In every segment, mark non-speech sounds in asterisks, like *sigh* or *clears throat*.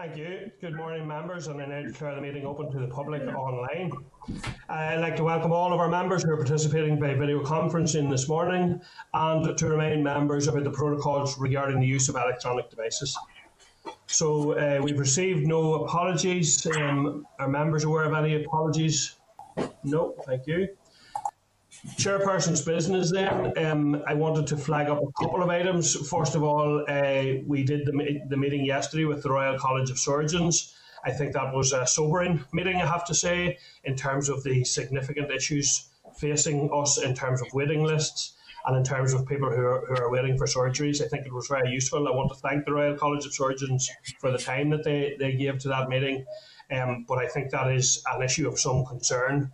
Thank you. Good morning, members, and I now declare the meeting open to the public online. I'd like to welcome all of our members who are participating by video conferencing this morning and to remind members about the protocols regarding the use of electronic devices. So uh, we've received no apologies. Um, are members aware of any apologies? No, thank you. Chairperson's business then. Um, I wanted to flag up a couple of items. First of all, uh, we did the, the meeting yesterday with the Royal College of Surgeons. I think that was a sobering meeting, I have to say, in terms of the significant issues facing us in terms of waiting lists and in terms of people who are, who are waiting for surgeries. I think it was very useful. I want to thank the Royal College of Surgeons for the time that they, they gave to that meeting. Um, but I think that is an issue of some concern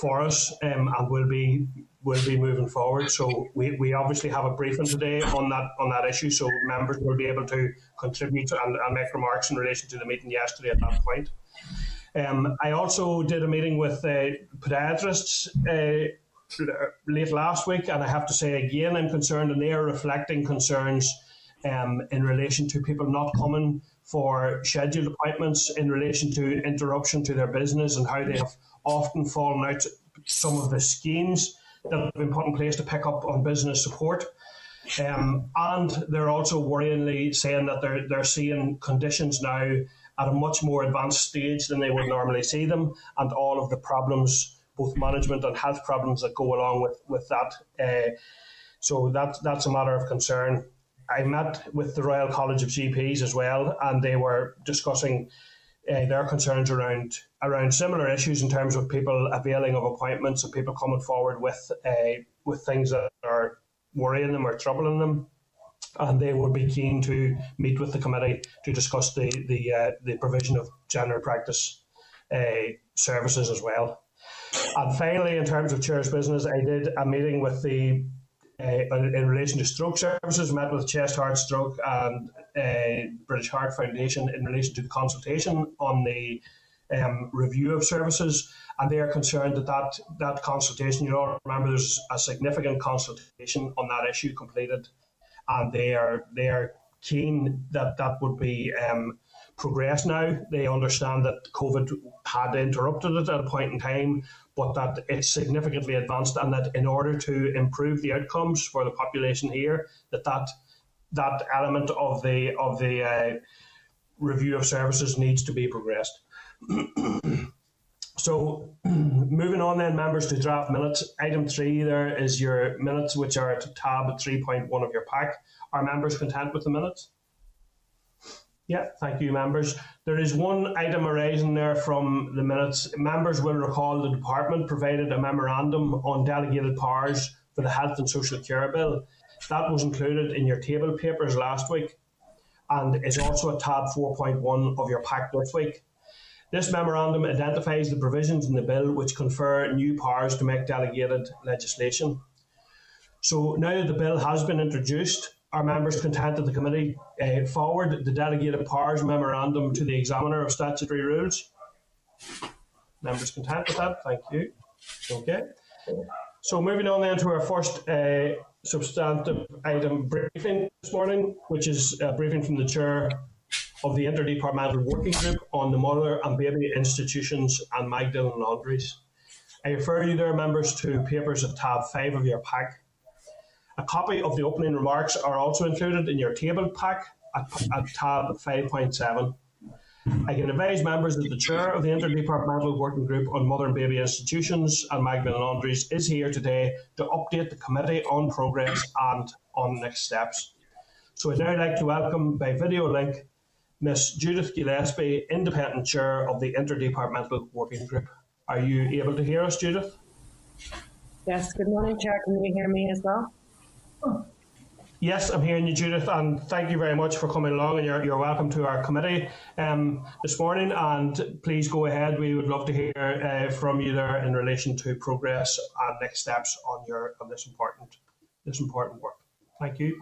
for us um, and will be will be moving forward. So we, we obviously have a briefing today on that on that issue, so members will be able to contribute and, and make remarks in relation to the meeting yesterday at that point. Um, I also did a meeting with uh, podiatrists uh, late last week, and I have to say again, I'm concerned, and they are reflecting concerns um, in relation to people not coming for scheduled appointments, in relation to interruption to their business, and how they have often fallen out some of the schemes that have been put in place to pick up on business support. Um, and they're also worryingly saying that they're, they're seeing conditions now at a much more advanced stage than they would normally see them, and all of the problems, both management and health problems that go along with, with that. Uh, so that, that's a matter of concern. I met with the Royal College of GPs as well, and they were discussing uh, their concerns around around similar issues in terms of people availing of appointments and people coming forward with uh, with things that are worrying them or troubling them, and they would be keen to meet with the committee to discuss the the uh, the provision of general practice uh, services as well. And finally, in terms of chair's business, I did a meeting with the in relation to stroke services, met with Chest Heart Stroke and uh, British Heart Foundation in relation to the consultation on the um, review of services, and they are concerned that, that that consultation, you know, remember there's a significant consultation on that issue completed, and they are they are keen that that would be um, progressed now. They understand that COVID had interrupted it at a point in time, but that it's significantly advanced, and that in order to improve the outcomes for the population here, that that that element of the of the uh, review of services needs to be progressed. *clears throat* so, *clears throat* moving on then, members to draft minutes. Item three there is your minutes, which are at tab three point one of your pack. Are members content with the minutes? Yeah, thank you, members. There is one item arising there from the minutes. Members will recall the department provided a memorandum on delegated powers for the Health and Social Care Bill. That was included in your table papers last week and is also at tab 4.1 of your pack this week. This memorandum identifies the provisions in the bill which confer new powers to make delegated legislation. So now that the bill has been introduced, our members content that the committee uh, forward the delegated powers memorandum to the examiner of statutory rules. Members content with that? Thank you. Okay. So moving on then to our first uh, substantive item briefing this morning, which is a briefing from the chair of the Interdepartmental Working Group on the Mother and Baby Institutions and Magdalen Laundries. I refer you there, members, to papers at tab 5 of your pack. A copy of the opening remarks are also included in your table pack at, at tab 5.7. I can advise members that the chair of the Interdepartmental Working Group on Mother and Baby Institutions and Magdalen Laundries is here today to update the committee on progress and on next steps. So I'd now like to welcome by video link Miss Judith Gillespie, Independent Chair of the Interdepartmental Working Group. Are you able to hear us, Judith? Yes, good morning, Chair. Can you hear me as well? Yes, I'm hearing you, Judith, and thank you very much for coming along. And you're, you're welcome to our committee um, this morning. And please go ahead. We would love to hear uh, from you there in relation to progress and next steps on your on this important this important work. Thank you.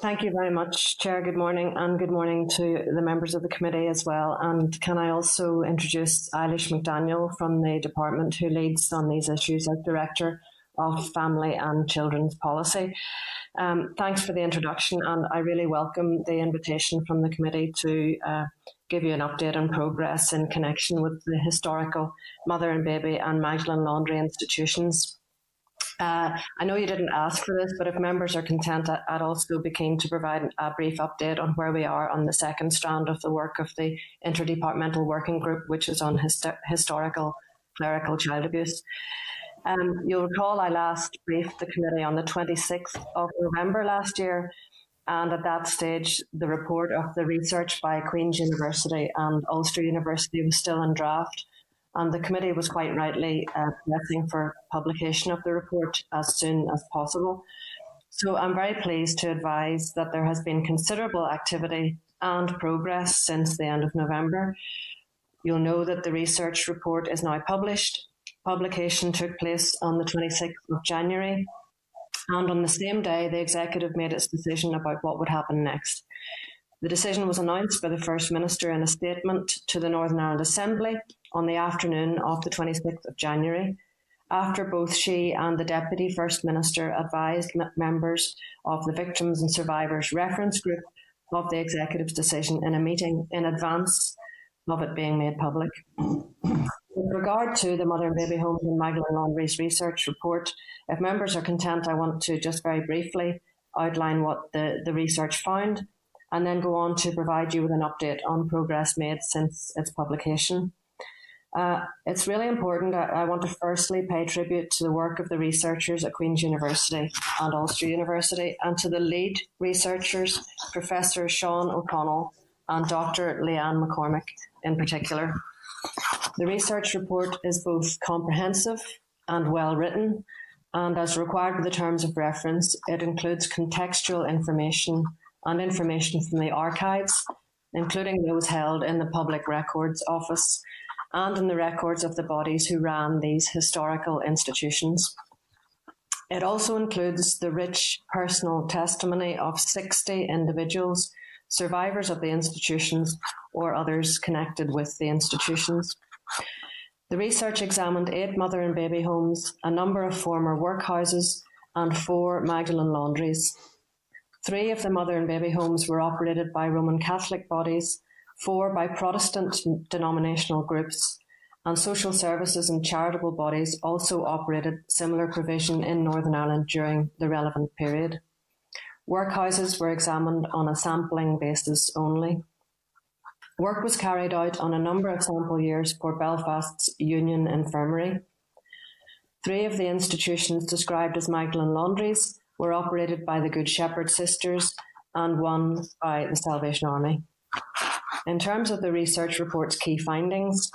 Thank you very much, Chair. Good morning, and good morning to the members of the committee as well. And can I also introduce Eilish McDaniel from the department who leads on these issues as Director of Family and Children's Policy. Um, thanks for the introduction, and I really welcome the invitation from the committee to uh, give you an update on progress in connection with the historical mother and baby and Magdalen Laundry institutions. Uh, I know you didn't ask for this, but if members are content, I'd also be keen to provide a brief update on where we are on the second strand of the work of the Interdepartmental Working Group, which is on historical clerical child abuse. Um, you'll recall I last briefed the committee on the 26th of November last year, and at that stage, the report of the research by Queen's University and Ulster University was still in draft, and the committee was quite rightly uh, pressing for publication of the report as soon as possible. So I'm very pleased to advise that there has been considerable activity and progress since the end of November. You'll know that the research report is now published publication took place on the 26th of January. And on the same day, the executive made its decision about what would happen next. The decision was announced by the First Minister in a statement to the Northern Ireland Assembly on the afternoon of the 26th of January, after both she and the Deputy First Minister advised members of the Victims and Survivors Reference Group of the Executive's decision in a meeting in advance of it being made public. With regard to the Mother and Baby Homes and Magdalene Laundry's research report, if members are content, I want to just very briefly outline what the, the research found and then go on to provide you with an update on progress made since its publication. Uh, it's really important. I, I, want to firstly pay tribute to the work of the researchers at Queen's University and Ulster University and to the lead researchers, Professor Sean O'Connell and Dr. Leanne McCormick in particular. The research report is both comprehensive and well written, and as required by the terms of reference, it includes contextual information and information from the archives, including those held in the Public Records Office and in the records of the bodies who ran these historical institutions. It also includes the rich personal testimony of 60 individuals survivors of the institutions, or others connected with the institutions. The research examined eight mother and baby homes, a number of former workhouses, and four Magdalen laundries. Three of the mother and baby homes were operated by Roman Catholic bodies, four by Protestant denominational groups, and social services and charitable bodies also operated similar provision in Northern Ireland during the relevant period. Workhouses were examined on a sampling basis only. Work was carried out on a number of sample years for Belfast's Union Infirmary. Three of the institutions described as Magdalen Laundries were operated by the Good Shepherd Sisters and one by the Salvation Army. In terms of the research report's key findings,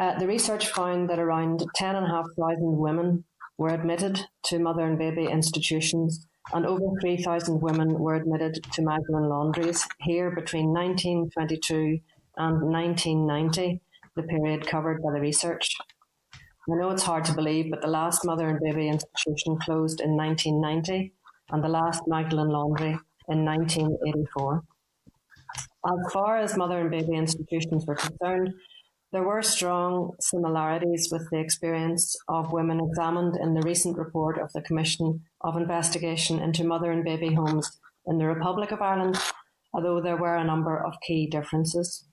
uh, the research found that around 10,500 women were admitted to mother and baby institutions and over 3,000 women were admitted to Magdalen laundries here between 1922 and 1990, the period covered by the research. I know it's hard to believe, but the last mother and baby institution closed in 1990 and the last Magdalen laundry in 1984. As far as mother and baby institutions were concerned, there were strong similarities with the experience of women examined in the recent report of the Commission of Investigation into Mother and Baby Homes in the Republic of Ireland, although there were a number of key differences.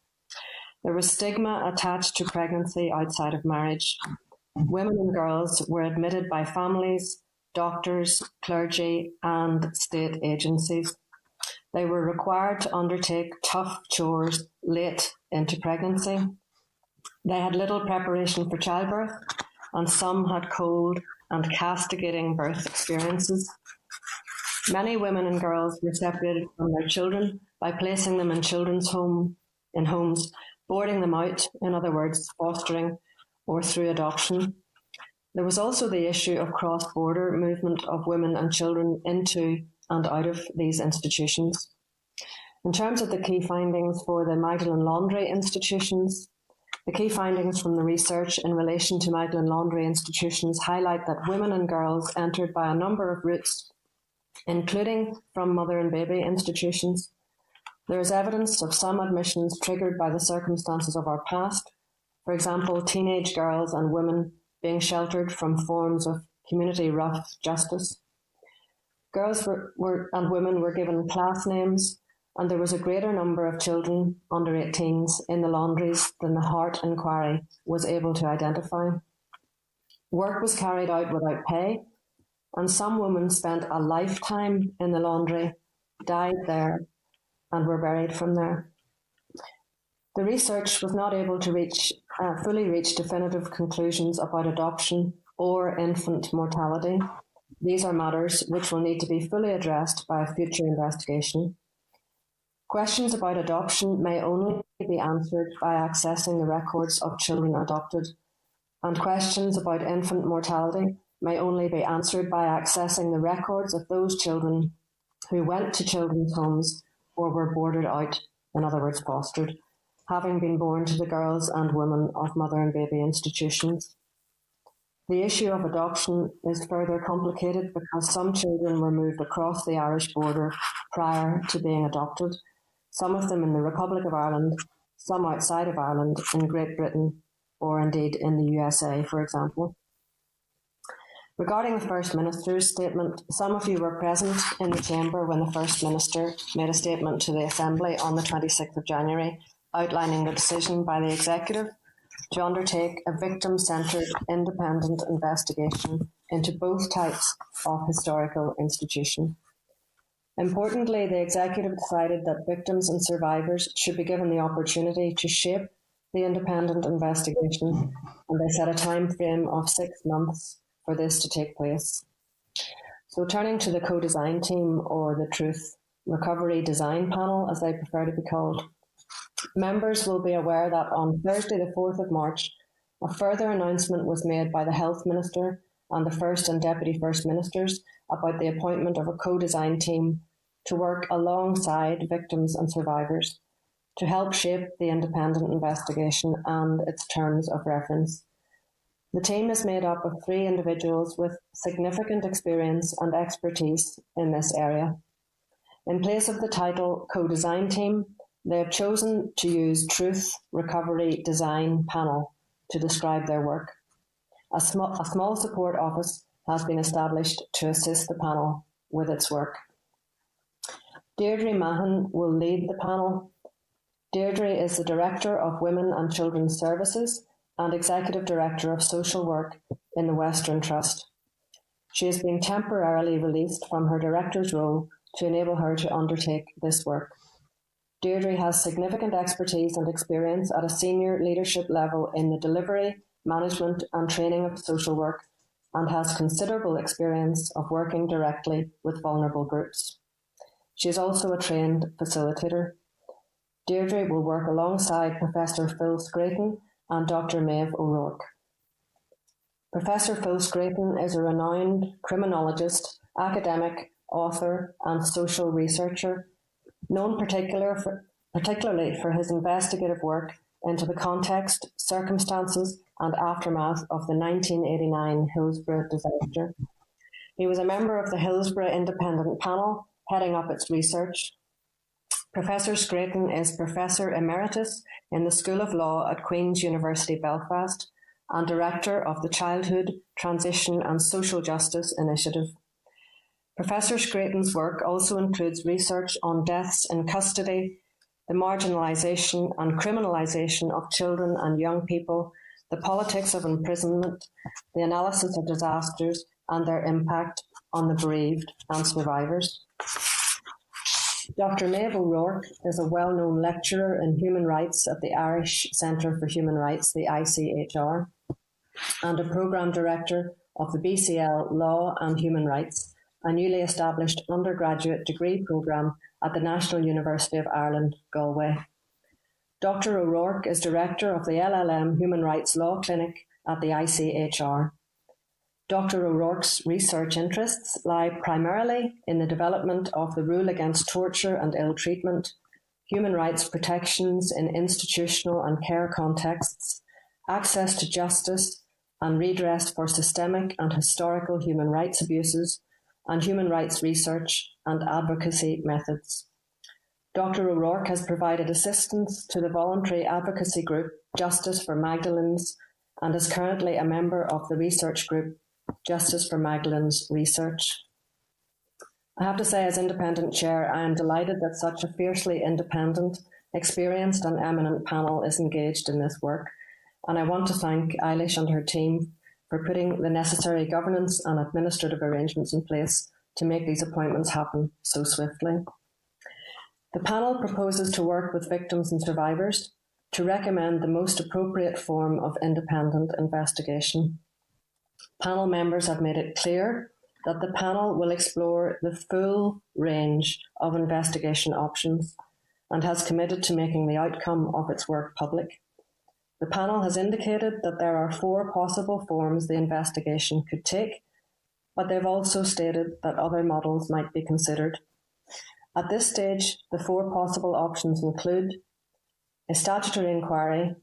There was stigma attached to pregnancy outside of marriage. Women and girls were admitted by families, doctors, clergy, and state agencies. They were required to undertake tough chores late into pregnancy they had little preparation for childbirth, and some had cold and castigating birth experiences. Many women and girls were separated from their children by placing them in children's home in homes, boarding them out, in other words, fostering or through adoption. There was also the issue of cross border movement of women and children into and out of these institutions. In terms of the key findings for the Magdalen Laundry institutions, the key findings from the research in relation to Magdalen laundry institutions highlight that women and girls entered by a number of routes, including from mother and baby institutions. There is evidence of some admissions triggered by the circumstances of our past, for example, teenage girls and women being sheltered from forms of community rough justice. Girls were, were, and women were given class names, and there was a greater number of children under 18s in the laundries than the Hart Inquiry was able to identify. Work was carried out without pay, and some women spent a lifetime in the laundry, died there, and were buried from there. The research was not able to reach, uh, fully reach definitive conclusions about adoption or infant mortality. These are matters which will need to be fully addressed by a future investigation. Questions about adoption may only be answered by accessing the records of children adopted, and questions about infant mortality may only be answered by accessing the records of those children who went to children's homes or were boarded out, in other words, fostered, having been born to the girls and women of mother and baby institutions. The issue of adoption is further complicated because some children were moved across the Irish border prior to being adopted, some of them in the Republic of Ireland, some outside of Ireland, in Great Britain, or indeed in the USA, for example. Regarding the First Minister's statement, some of you were present in the chamber when the First Minister made a statement to the Assembly on the 26th of January outlining the decision by the Executive to undertake a victim centred independent investigation into both types of historical institution. Importantly, the Executive decided that victims and survivors should be given the opportunity to shape the independent investigation, and they set a time frame of six months for this to take place. So, turning to the co design team or the Truth Recovery Design Panel, as they prefer to be called, members will be aware that on Thursday, the 4th of March, a further announcement was made by the Health Minister and the First and Deputy First Ministers about the appointment of a co design team to work alongside victims and survivors to help shape the independent investigation and its terms of reference. The team is made up of three individuals with significant experience and expertise in this area. In place of the title Co-Design Team, they have chosen to use Truth Recovery Design Panel to describe their work. A, sm- a small support office has been established to assist the panel with its work. Deirdre Mahon will lead the panel. Deirdre is the Director of Women and Children's Services and Executive Director of Social Work in the Western Trust. She is being temporarily released from her director's role to enable her to undertake this work. Deirdre has significant expertise and experience at a senior leadership level in the delivery, management, and training of social work, and has considerable experience of working directly with vulnerable groups. She is also a trained facilitator. Deirdre will work alongside Professor Phil Scraton and Dr. Maeve O'Rourke. Professor Phil Scraton is a renowned criminologist, academic, author, and social researcher, known particular for, particularly for his investigative work into the context, circumstances, and aftermath of the 1989 Hillsborough disaster. He was a member of the Hillsborough Independent Panel, heading up its research, Professor Scraton is Professor Emeritus in the School of Law at Queen's University Belfast and Director of the Childhood, Transition and Social Justice Initiative. Professor Scraton's work also includes research on deaths in custody, the marginalisation and criminalisation of children and young people, the politics of imprisonment, the analysis of disasters and their impact on the bereaved and survivors. Dr. Maeve O'Rourke is a well known lecturer in human rights at the Irish Centre for Human Rights, the ICHR, and a programme director of the BCL Law and Human Rights, a newly established undergraduate degree programme at the National University of Ireland, Galway. Dr. O'Rourke is director of the LLM Human Rights Law Clinic at the ICHR. Dr. O'Rourke's research interests lie primarily in the development of the rule against torture and ill treatment, human rights protections in institutional and care contexts, access to justice and redress for systemic and historical human rights abuses, and human rights research and advocacy methods. Dr. O'Rourke has provided assistance to the voluntary advocacy group Justice for Magdalens and is currently a member of the research group Justice for Magdalene's research. I have to say, as independent chair, I am delighted that such a fiercely independent, experienced, and eminent panel is engaged in this work. And I want to thank Eilish and her team for putting the necessary governance and administrative arrangements in place to make these appointments happen so swiftly. The panel proposes to work with victims and survivors to recommend the most appropriate form of independent investigation. Panel members have made it clear that the panel will explore the full range of investigation options and has committed to making the outcome of its work public. The panel has indicated that there are four possible forms the investigation could take, but they've also stated that other models might be considered. At this stage, the four possible options include a statutory inquiry,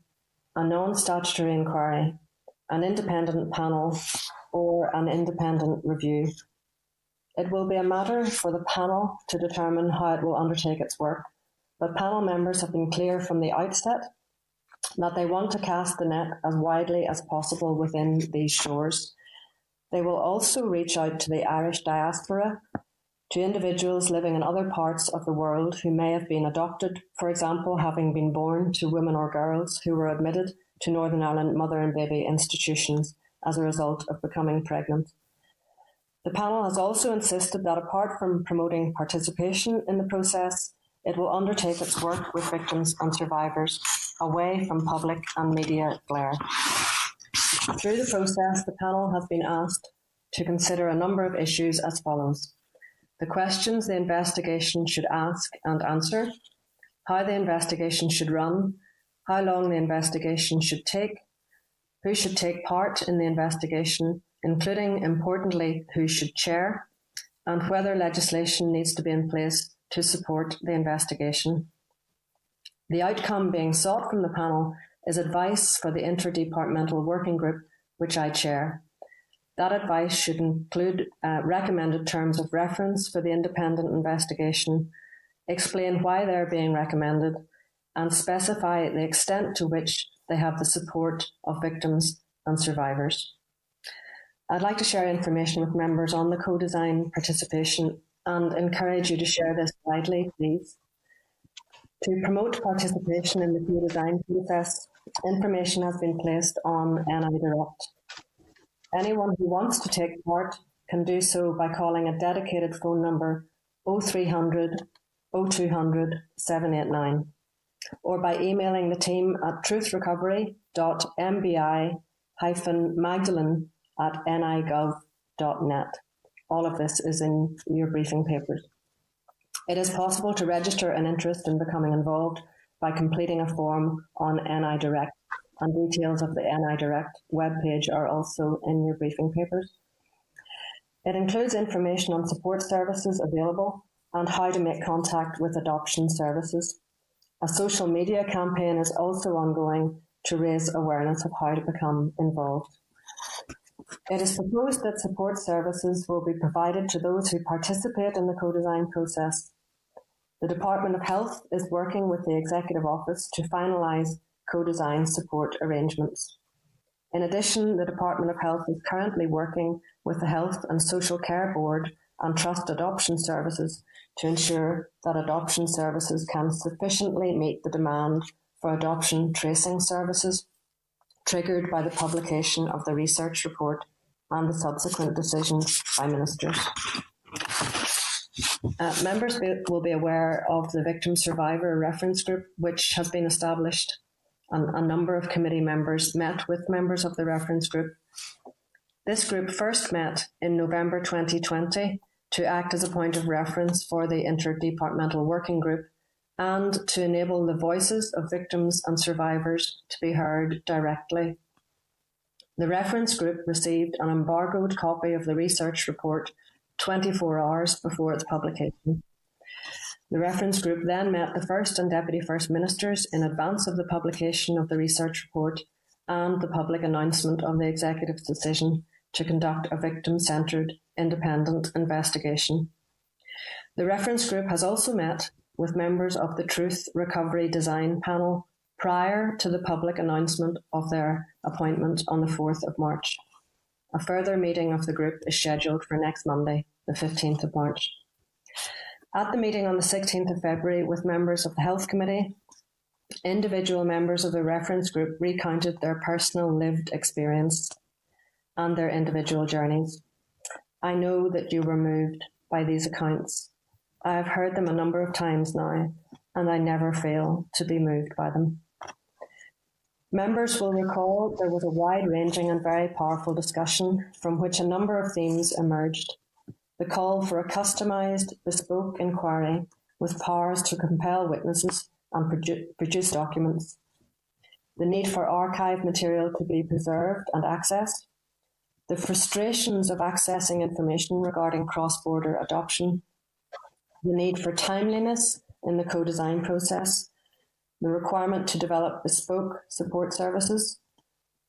a non statutory inquiry, an independent panel, or an independent review. It will be a matter for the panel to determine how it will undertake its work, but panel members have been clear from the outset that they want to cast the net as widely as possible within these shores. They will also reach out to the Irish diaspora to individuals living in other parts of the world who may have been adopted, for example, having been born to women or girls who were admitted to Northern Ireland mother and baby institutions as a result of becoming pregnant. The panel has also insisted that apart from promoting participation in the process, it will undertake its work with victims and survivors away from public and media glare. Through the process, the panel has been asked to consider a number of issues as follows the questions the investigation should ask and answer, how the investigation should run, how long the investigation should take, who should take part in the investigation, including, importantly, who should chair, and whether legislation needs to be in place to support the investigation. The outcome being sought from the panel is advice for the interdepartmental working group, which I chair. That advice should include uh, recommended terms of reference for the independent investigation, explain why they're being recommended, and specify the extent to which they have the support of victims and survivors. I'd like to share information with members on the co-design participation and encourage you to share this widely, please. To promote participation in the co-design process, information has been placed on NI Direct. Anyone who wants to take part can do so by calling a dedicated phone number 0300 0200 789 or by emailing the team at truthrecovery.mbi-magdalene at nigov.net. All of this is in your briefing papers. It is possible to register an interest in becoming involved by completing a form on NI Direct and details of the NI Direct webpage are also in your briefing papers. It includes information on support services available and how to make contact with adoption services. A social media campaign is also ongoing to raise awareness of how to become involved. It is proposed that support services will be provided to those who participate in the co-design process. The Department of Health is working with the Executive Office to finalise co-design support arrangements. In addition, the Department of Health is currently working with the Health and Social Care Board and Trust Adoption Services to ensure that adoption services can sufficiently meet the demand for adoption tracing services triggered by the publication of the research report and the subsequent decisions by ministers. Uh, members will be aware of the Victim Survivor Reference Group, which has been established a number of committee members met with members of the reference group. This group first met in November 2020 to act as a point of reference for the interdepartmental working group and to enable the voices of victims and survivors to be heard directly. The reference group received an embargoed copy of the research report 24 hours before its publication. The reference group then met the First and Deputy First Ministers in advance of the publication of the research report and the public announcement of the Executive's decision to conduct a victim centred independent investigation. The reference group has also met with members of the Truth Recovery Design Panel prior to the public announcement of their appointment on the 4th of March. A further meeting of the group is scheduled for next Monday, the 15th of March. At the meeting on the 16th of February with members of the Health Committee, individual members of the reference group recounted their personal lived experience and their individual journeys. I know that you were moved by these accounts. I have heard them a number of times now, and I never fail to be moved by them. Members will recall there was a wide ranging and very powerful discussion from which a number of themes emerged. The call for a customised, bespoke inquiry with powers to compel witnesses and produ- produce documents, the need for archive material to be preserved and accessed, the frustrations of accessing information regarding cross border adoption, the need for timeliness in the co design process, the requirement to develop bespoke support services,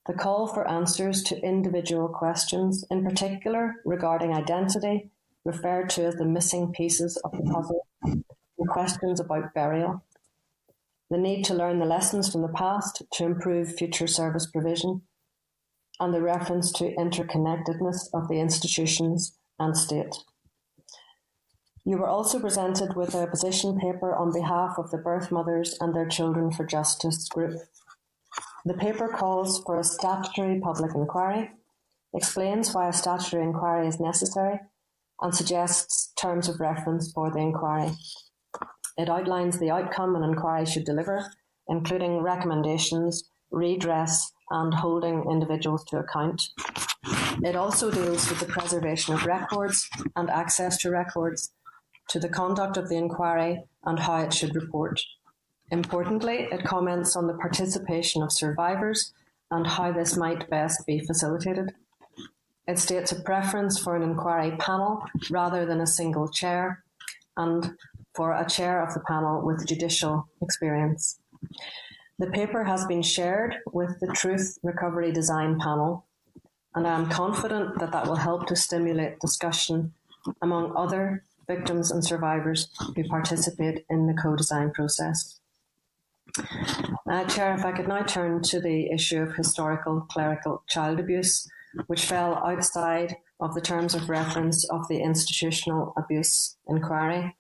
the call for answers to individual questions, in particular regarding identity, referred to as the missing pieces of the puzzle, and questions about burial, the need to learn the lessons from the past to improve future service provision, and the reference to interconnectedness of the institutions and state. You were also presented with a position paper on behalf of the Birth Mothers and Their Children for Justice group. The paper calls for a statutory public inquiry, explains why a statutory inquiry is necessary, and suggests terms of reference for the inquiry. It outlines the outcome an inquiry should deliver, including recommendations, redress, and holding individuals to account. It also deals with the preservation of records and access to records, to the conduct of the inquiry, and how it should report. Importantly, it comments on the participation of survivors and how this might best be facilitated. It states a preference for an inquiry panel rather than a single chair, and for a chair of the panel with judicial experience. The paper has been shared with the Truth Recovery Design panel, and I am confident that that will help to stimulate discussion among other victims and survivors who participate in the co-design process. Uh, Chair, if I could now turn to the issue of historical clerical child abuse, which fell outside of the terms of reference of the institutional abuse inquiry.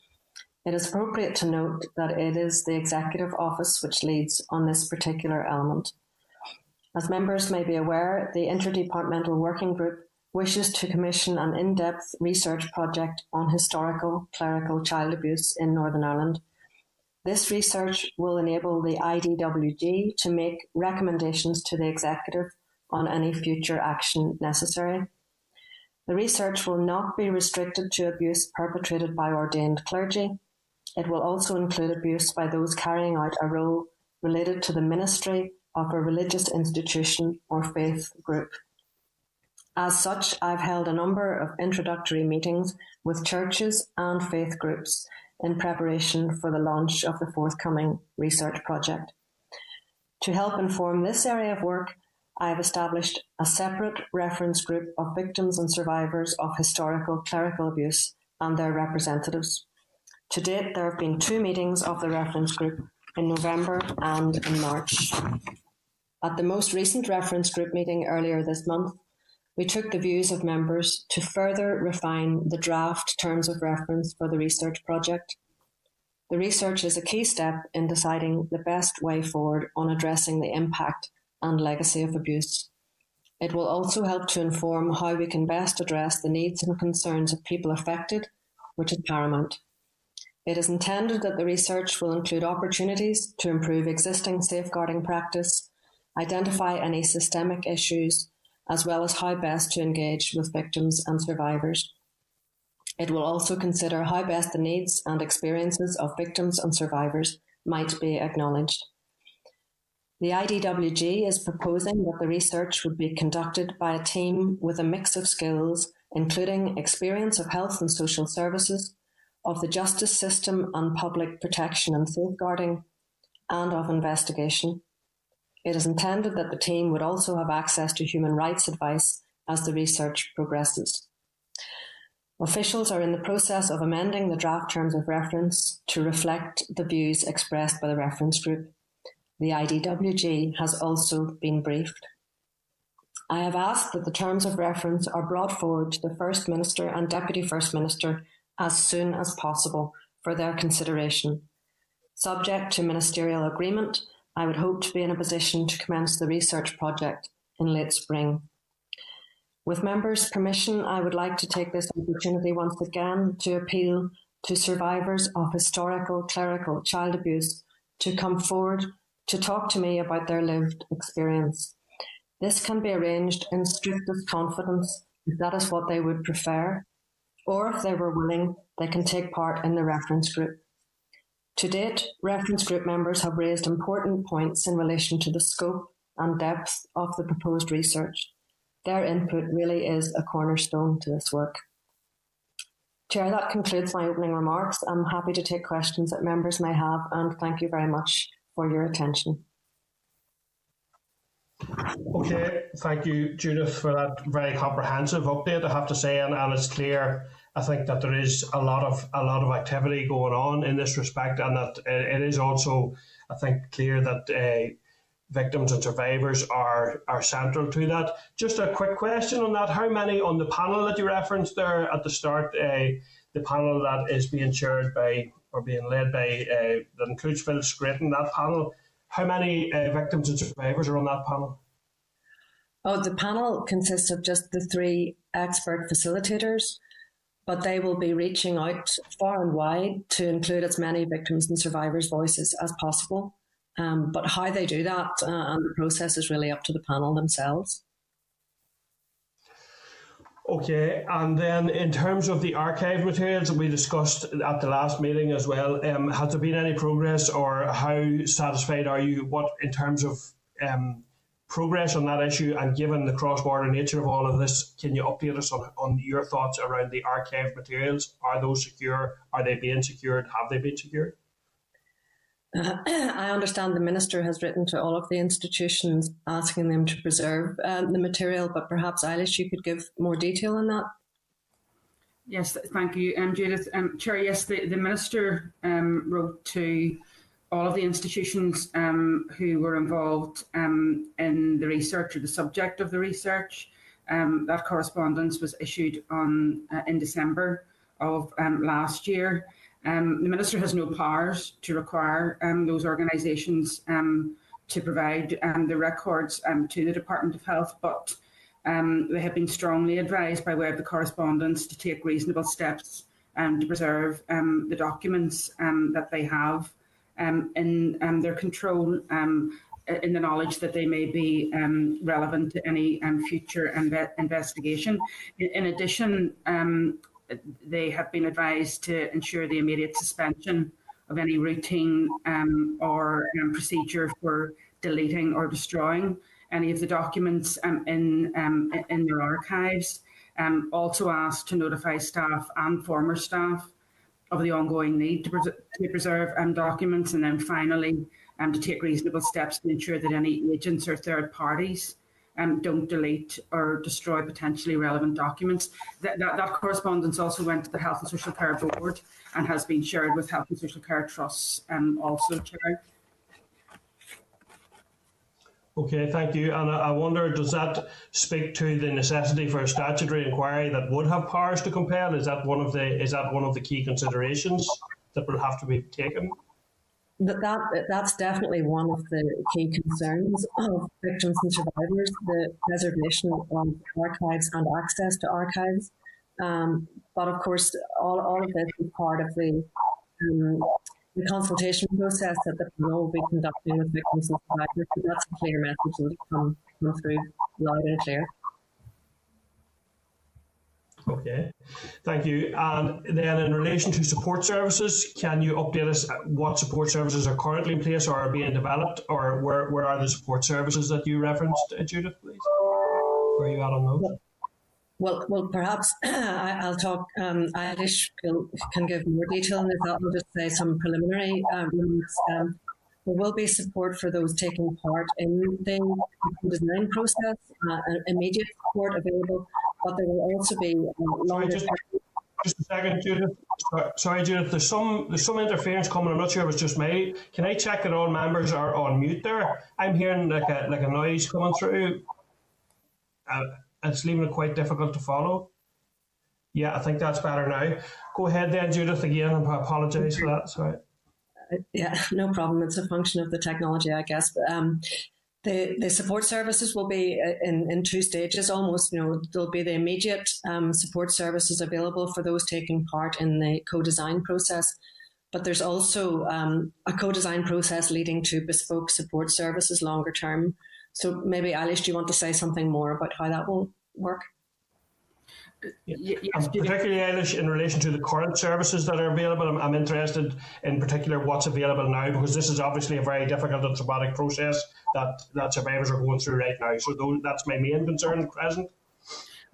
It is appropriate to note that it is the Executive Office which leads on this particular element. As members may be aware, the Interdepartmental Working Group wishes to commission an in depth research project on historical clerical child abuse in Northern Ireland. This research will enable the IDWG to make recommendations to the Executive on any future action necessary. The research will not be restricted to abuse perpetrated by ordained clergy, it will also include abuse by those carrying out a role related to the ministry of a religious institution or faith group. As such, I've held a number of introductory meetings with churches and faith groups in preparation for the launch of the forthcoming research project. To help inform this area of work, I have established a separate reference group of victims and survivors of historical clerical abuse and their representatives. To date, there have been two meetings of the reference group in November and in March. At the most recent reference group meeting earlier this month, we took the views of members to further refine the draft terms of reference for the research project. The research is a key step in deciding the best way forward on addressing the impact and legacy of abuse. It will also help to inform how we can best address the needs and concerns of people affected, which is paramount. It is intended that the research will include opportunities to improve existing safeguarding practice, identify any systemic issues, as well as how best to engage with victims and survivors. It will also consider how best the needs and experiences of victims and survivors might be acknowledged. The IDWG is proposing that the research would be conducted by a team with a mix of skills, including experience of health and social services, of the justice system and public protection and safeguarding, and of investigation. It is intended that the team would also have access to human rights advice as the research progresses. Officials are in the process of amending the draft terms of reference to reflect the views expressed by the reference group. The IDWG has also been briefed. I have asked that the terms of reference are brought forward to the First Minister and Deputy First Minister as soon as possible for their consideration. Subject to ministerial agreement, I would hope to be in a position to commence the research project in late spring. With members' permission, I would like to take this opportunity once again to appeal to survivors of historical clerical child abuse to come forward to talk to me about their lived experience. This can be arranged in strictest confidence if that is what they would prefer, or if they were willing, they can take part in the reference group. To date, reference group members have raised important points in relation to the scope and depth of the proposed research. Their input really is a cornerstone to this work. Chair, that concludes my opening remarks. I'm happy to take questions that members may have, and thank you very much for your attention. Okay, thank you, Judith, for that very comprehensive update. I have to say, and, and it's clear. I think that there is a lot of a lot of activity going on in this respect, and that it is also, I think, clear that uh, victims and survivors are are central to that. Just a quick question on that: How many on the panel that you referenced there at the start? Uh, the panel that is being chaired by or being led by uh, that includes Phil Scraton. That panel how many uh, victims and survivors are on that panel? Oh, the panel consists of just the three expert facilitators, but they will be reaching out far and wide to include as many victims and survivors' voices as possible. Um, but how they do that uh, and the process is really up to the panel themselves. Okay, and then in terms of the archive materials that we discussed at the last meeting as well, um, has there been any progress, or how satisfied are you? What in terms of um, progress on that issue, and given the cross-border nature of all of this, can you update us on, on your thoughts around the archive materials? Are those secure? Are they being secured? Have they been secured? Uh, *clears throat* I understand the minister has written to all of the institutions asking them to preserve uh, the material, but perhaps Eilish, you could give more detail on that. Yes, thank you, um, Judith. Um, Chair, yes, the, the minister um, wrote to all of the institutions um, who were involved um, in the research or the subject of the research. Um, that correspondence was issued on uh, in December of last year. Um, the Minister has no powers to require um, those organisations um, to provide um, the records um, to the Department of Health, but um, they have been strongly advised by way of the correspondence to take reasonable steps and to preserve the documents that they have in their control in the knowledge that they may be um, relevant to any um, future inve- investigation. In, in addition, um, they have been advised to ensure the immediate suspension of any routine um, or um, procedure for deleting or destroying any of the documents um, in um, in their archives. Um, also asked to notify staff and former staff of the ongoing need to, pres- to preserve um, documents, and then finally to take reasonable steps to ensure that any agents or third parties um, don't delete or destroy potentially relevant documents. That, that, that, correspondence also went to the Health and Social Care Board and has been shared with Health and Social Care Trusts um, also, Chair. Okay, thank you. And I wonder, does that speak to the necessity for a statutory inquiry that would have powers to compel? Is that one of the is that one of the key considerations that will have to be taken? that, that that's definitely one of the key concerns of victims and survivors: the preservation of archives and access to archives. Um, but of course, all, all of this is part of the um, the consultation process that the panel will be conducting with victims and survivors. So that's a clear message that will come, come through loud and clear. Okay, thank you. And then in relation to support services, can you update us what support services are currently in place or are being developed, or where, where are the support services that you referenced, Judith, please? Where are you at on those? Well, well, perhaps *clears throat* I'll talk. Um, Eilish can give more detail on this. I'll just say some preliminary uh, remarks. Um, there will be support for those taking part in the design process, uh, immediate support available, but there will also be uh, longer. Just, just, a second, Judith. Sorry, Judith. There's some there's some interference coming. I'm not sure it was just me. Can I check that all members are on mute there? I'm hearing like a like a noise coming through. uh, it's leaving it quite difficult to follow. Yeah, I think that's better now. Go ahead then, Judith, again, and I apologise for that. Sorry. Yeah, no problem. It's a function of the technology, I guess. But, um, the, the support services will be uh, in, in two stages almost. You know, there'll be the immediate um, support services available for those taking part in the co design process. But there's also um, a co design process leading to bespoke support services longer term. So maybe, Eilish, do you want to say something more about how that will work? Yes, um, and particularly Eilish in relation to the current services that are available. I'm, I'm, interested in particular what's available now because this is obviously a very difficult and traumatic process that, that survivors are going through right now. So that's my main concern at present.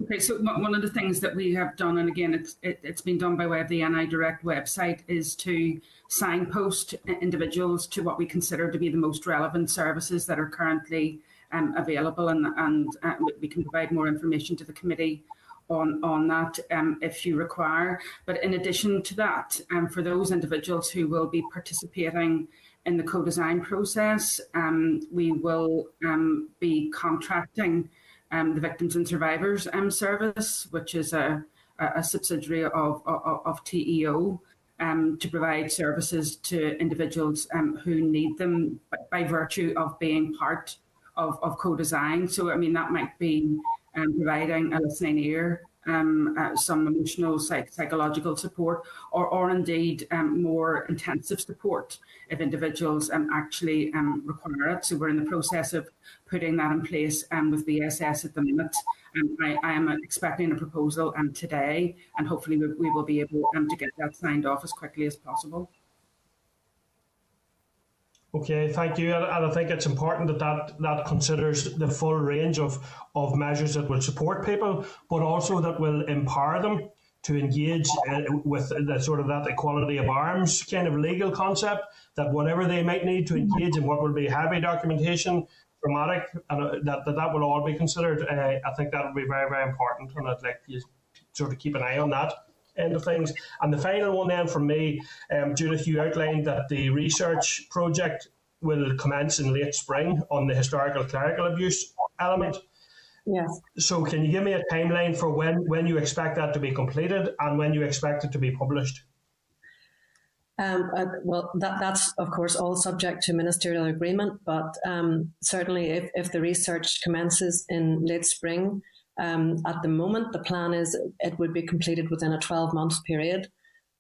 Okay, so one of the things that we have done, and again, it's it, has been done by way of the NI Direct website, is to signpost individuals to what we consider to be the most relevant services that are currently um, available, and and uh, we can provide more information to the committee on, on that um, if you require. But in addition to that, um, for those individuals who will be participating in the co-design process, um, we will um, be contracting um, the Victims and Survivors um, Service, which is a, a subsidiary of, of, of TEO. to provide services to individuals who need them by virtue of being part of, of co-design. So, I mean, that might be um, providing a listening ear, um, uh, some emotional, psych- psychological support, or, or indeed um, more intensive support if individuals um, actually um, require it. So we're in the process of putting that in place um, with VSS at the minute. I, I, am expecting a proposal um, today, and hopefully we, we will be able to get that signed off as quickly as possible. Okay, thank you. And I think it's important that, that that considers the full range of, of measures that will support people, but also that will empower them to engage uh, with the sort of that equality of arms kind of legal concept that whatever they might need to engage in what will be heavy documentation, dramatic, and uh, that, that that will all be considered. Uh, I think that will be very, very important, and I'd like to sort of keep an eye on that end of things. And the final one then from me, um, Judith, you outlined that the research project will commence in late spring on the historical clerical abuse element. Yes. So can you give me a timeline for when, when you expect that to be completed and when you expect it to be published? Um, uh, well, that, that's of course all subject to ministerial agreement, but um, certainly if, if the research commences in late spring, um, at the moment, the plan is it would be completed within a 12 month period.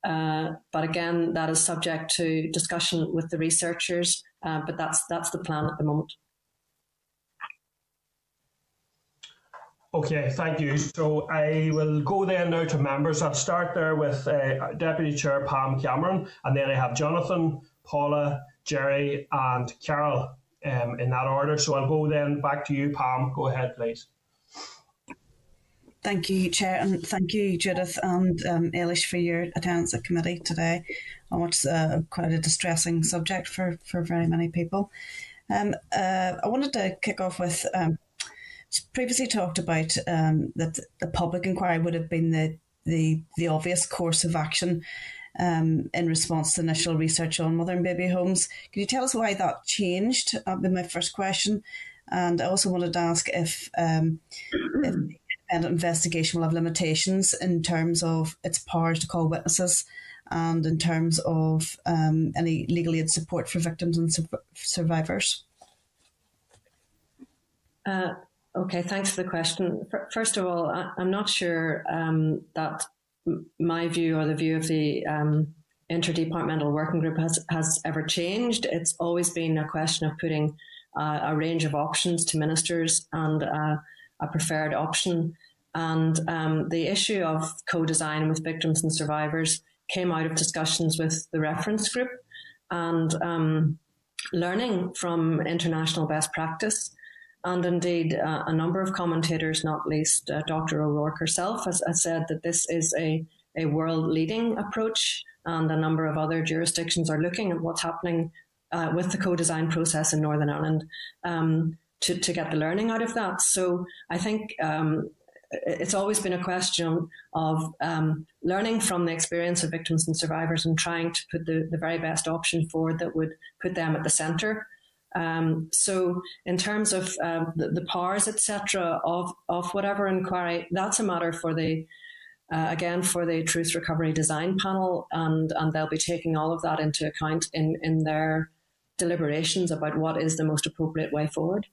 Uh, but again, that is subject to discussion with the researchers. Uh, but that's that's the plan at the moment. Okay, thank you. So I will go then now to members. I'll start there with uh, Deputy Chair Pam Cameron, and then I have Jonathan, Paula, Gerry, and Carol um, in that order. So I'll go then back to you, Pam. Go ahead, please. Thank you, Chair, and thank you, Judith and um, Eilish, for your attendance at committee today on what's uh, quite a distressing subject for, for very many people. Um, uh, I wanted to kick off with um, previously talked about um, that the public inquiry would have been the, the, the obvious course of action um, in response to initial research on mother and baby homes. Could you tell us why that changed? That would be my first question. And I also wanted to ask if, um, if independent investigation will have limitations in terms of its powers to call witnesses and in terms of um, any legal aid support for victims and su- survivors? Uh, okay, thanks for the question. First of all, I, am not sure um, that my view or the view of the um, interdepartmental working group has, has ever changed. It's always been a question of putting uh, a range of options to ministers and uh, a preferred option. And um, the issue of co design with victims and survivors came out of discussions with the reference group and um, learning from international best practice. And indeed, uh, a number of commentators, not least uh, Dr. O'Rourke herself, has, has, said that this is a, a world leading approach, and a number of other jurisdictions are looking at what's happening uh, with the co design process in Northern Ireland. Um, to, to get the learning out of that. So I think um, it's always been a question of um, learning from the experience of victims and survivors and trying to put the, the very best option forward that would put them at the centre. Um, so, in terms of um, the, the, powers, etc., of of whatever inquiry, that's a matter for the uh, again for the Truth Recovery Design Panel, and and they'll be taking all of that into account in in their deliberations about what is the most appropriate way forward.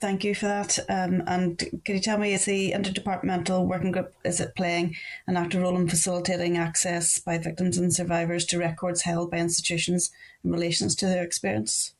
Thank you for that. Um, and can you tell me, is the interdepartmental working group is it playing an active role in facilitating access by victims and survivors to records held by institutions in relation to their experience?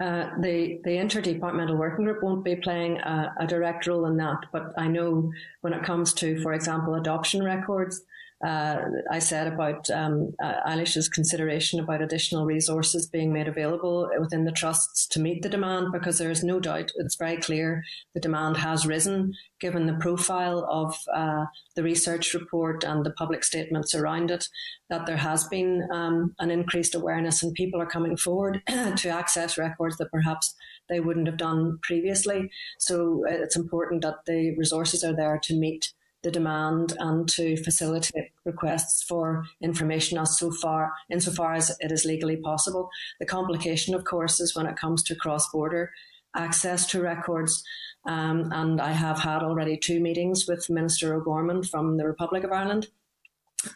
Uh, the the interdepartmental working group won't be playing a, a, direct role in that, but I know when it comes to, for example, adoption records, uh, I said about um, uh, Eilish's consideration about additional resources being made available within the trusts to meet the demand, because there is no doubt it's very clear the demand has risen given the profile of uh, the research report and the public statements around it, that there has been um, an increased awareness and people are coming forward *clears throat* to access records that perhaps they wouldn't have done previously. So uh, it's important that the resources are there to meet the demand and to facilitate requests for information as so far insofar as it is legally possible. The complication, of course, is when it comes to cross-border access to records. Um, and I have had already two meetings with Minister O'Gorman from the Republic of Ireland.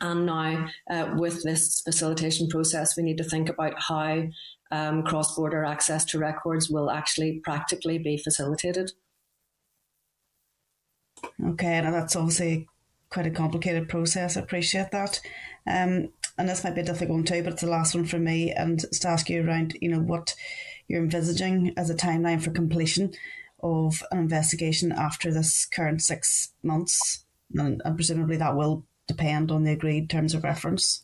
And now, uh, with this facilitation process, we need to think about how um, cross border access to records will actually practically be facilitated. Okay, now that's obviously quite a complicated process. I appreciate that. Um, and this might be a difficult one too, but it's the last one for me. And to ask you around, you know, what you're envisaging as a timeline for completion of an investigation after this current six months, and, and presumably that will depend on the agreed terms of reference.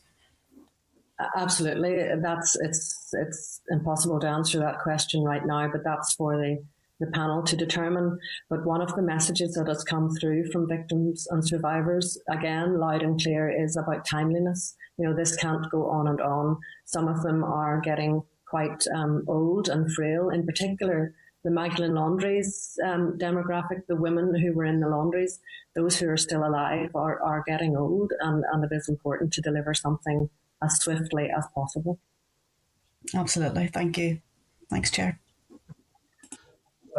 Absolutely, that's it's it's impossible to answer that question right now, but that's for the the panel to determine. But one of the messages that has come through from victims and survivors, again, loud and clear, is about timeliness. You know, this can't go on and on. Some of them are getting quite um, old and frail, in particular. The Magdalen Laundries um, demographic, the women who were in the laundries, those who are still alive are, are getting old, and, and it is important to deliver something as swiftly as possible. Absolutely. Thank you. Thanks, Chair.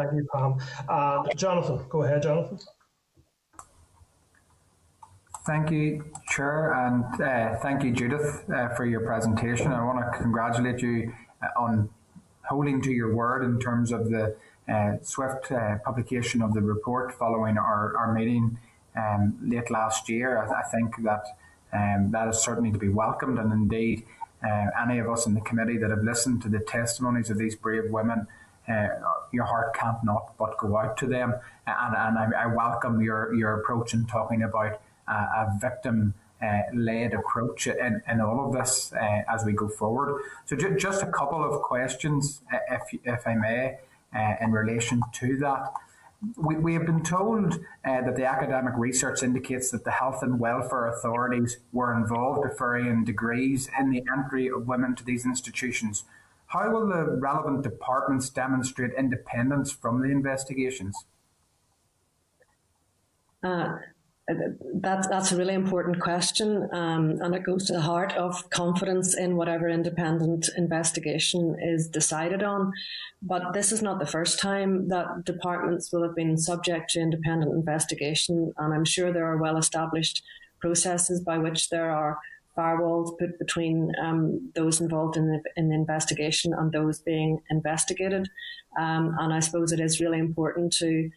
Thank you, Pam. Uh, Jonathan, go ahead, Jonathan. Thank you, Chair, and uh, thank you, Judith, uh, for your presentation. I want to congratulate you uh, on holding to your word in terms of the uh, swift uh, publication of the report following our, our meeting um, late last year. I, I think that um, that is certainly to be welcomed, and indeed, any of us in the committee that have listened to the testimonies of these brave women uh, your heart can't not but go out to them. And, and I, I welcome your, your approach in talking about uh, a victim uh, led approach in, in all of this uh, as we go forward. So, ju- just a couple of questions, uh, if, if I may, uh, in relation to that. We, we have been told uh, that the academic research indicates that the health and welfare authorities were involved to varying degrees in the entry of women to these institutions. How will the relevant departments demonstrate independence from the investigations? Uh, that, that's a really important question, um, and it goes to the heart of confidence in whatever independent investigation is decided on. But this is not the first time that departments will have been subject to independent investigation, and I'm sure there are well established processes by which there are firewalls put between um, those involved in the, in the investigation and those being investigated. Um, and I suppose it is really important to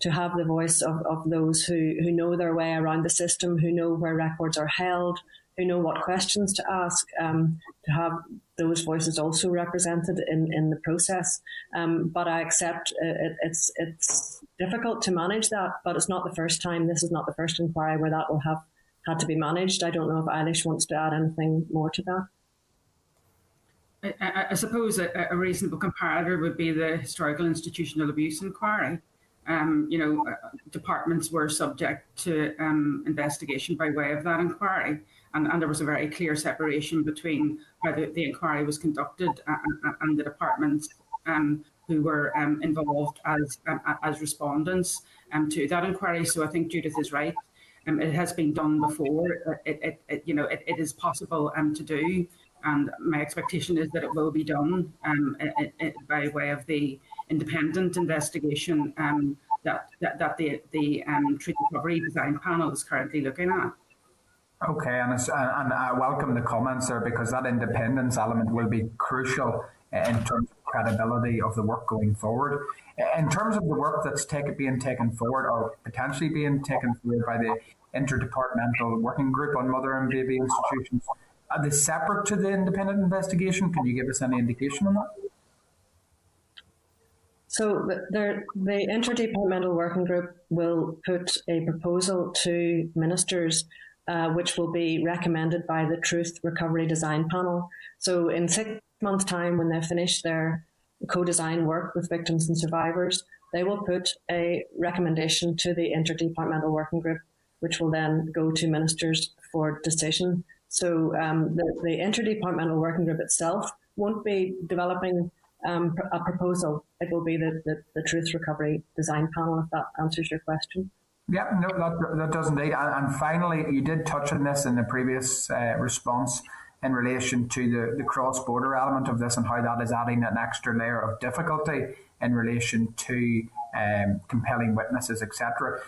to have the voice of, of those who, who know their way around the system, who know where records are held, who know what questions to ask, um, to have those voices also represented in, in the process. Um, but I accept it, it's it's difficult to manage that, but it's not the first time. This is not the first inquiry where that will have had to be managed. I don't know if Eilish wants to add anything more to that. I, I suppose a, a, reasonable comparator would be the historical institutional abuse inquiry. Um, you know, uh, departments were subject to um, investigation by way of that inquiry, and, and, there was a very clear separation between how the, the inquiry was conducted and, and the departments um, who were um, involved as as respondents um, to that inquiry. So I think Judith is right Um, it has been done before. It, it, it you know, it, it is possible um, to do, and my expectation is that it will be done um, by way of the independent investigation um, that, that, that the, the um, Truth Recovery Design Panel is currently looking at. Okay, and, and I welcome the comments there because that independence element will be crucial in terms of credibility of the work going forward. In terms of the work that's take, being taken forward or potentially being taken forward by the Interdepartmental Working Group on Mother and Baby Institutions, are they separate to the independent investigation? Can you give us any indication on that? So the, the Interdepartmental Working Group will put a proposal to ministers uh, which will be recommended by the Truth Recovery Design Panel. So in six months' time, when they've finished their co-design work with victims and survivors, they will put a recommendation to the Interdepartmental Working Group, which will then go to ministers for decision. So um, the, the Interdepartmental Working Group itself won't be developing um, a proposal. It will be the, the, the Truth Recovery Design Panel, if that answers your question. Yeah, no, that, that does indeed. And, and finally, you did touch on this in the previous uh, response in relation to the, the cross border element of this and how that is adding an extra layer of difficulty in relation to um, compelling witnesses, etc.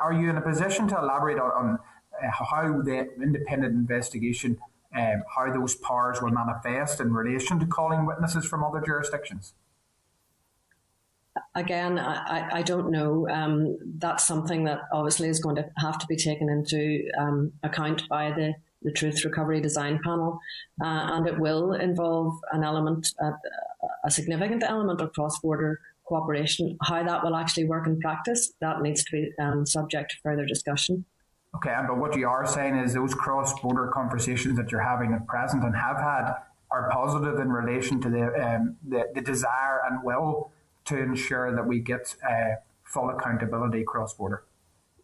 Are you in a position to elaborate on, on uh, how the independent investigation, um, how those powers will manifest in relation to calling witnesses from other jurisdictions? again, I, I don't know. Um, that's something that obviously is going to have to be taken into um, account by the, the Truth Recovery Design Panel, uh, and it will involve an element, uh, a significant element of cross border cooperation. How that will actually work in practice, that needs to be um, subject to further discussion. Okay, but what you are saying is those cross border conversations that you're having at present and have had are positive in relation to the, um, the, the desire and will to ensure that we get uh, full accountability cross border?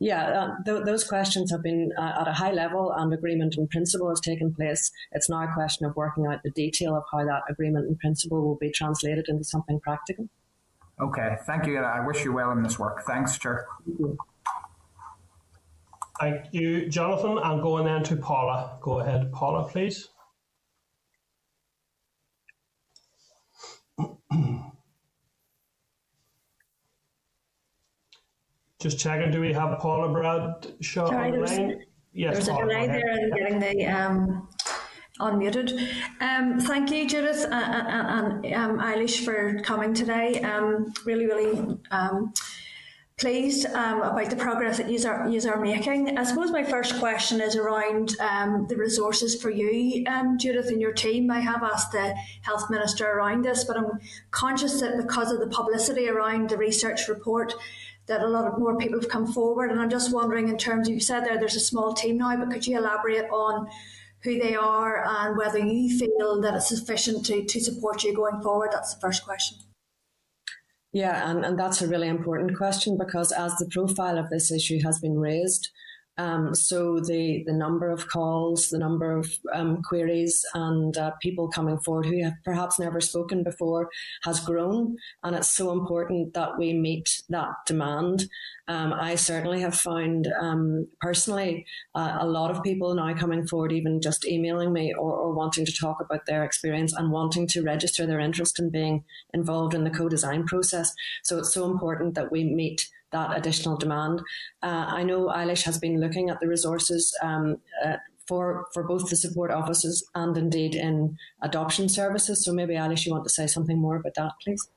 Yeah, uh, th- those questions have been uh, at a high level and agreement in principle has taken place. It's now a question of working out the detail of how that agreement in principle will be translated into something practical. Okay, thank you. I wish you well in this work. Thanks, Chair. Thank you, thank you Jonathan. I'm going then to Paula. Go ahead, Paula, please. *clears throat* Just checking, do we have Paula Bradshaw Sorry, there was, yes, there's Paula, a delay there in getting the um, unmuted. Um, thank you, Judith and, and, and um, Eilish, for coming today. Um, really, really um, pleased um, about the progress that you are, are making. I suppose my first question is around um, the resources for you, um, Judith, and your team. I have asked the Health Minister around this, but I'm conscious that because of the publicity around the research report, that a lot of more people have come forward. And I'm just wondering, in terms of you said there, there's a small team now, but could you elaborate on who they are and whether you feel that it's sufficient to, to support you going forward? That's the first question. Yeah, and, and that's a really important question because as the profile of this issue has been raised, um, so the, the number of calls, the number of um, queries, and uh, people coming forward who have perhaps never spoken before has grown, and it's so important that we meet that demand. Um, I certainly have found um, personally uh, a lot of people now coming forward, even just emailing me or, or wanting to talk about their experience and wanting to register their interest in being involved in the co-design process. So it's so important that we meet that additional demand. Uh, I know Eilish has been looking at the resources um, uh, for for both the support offices and indeed in adoption services. So maybe Eilish, you want to say something more about that, please.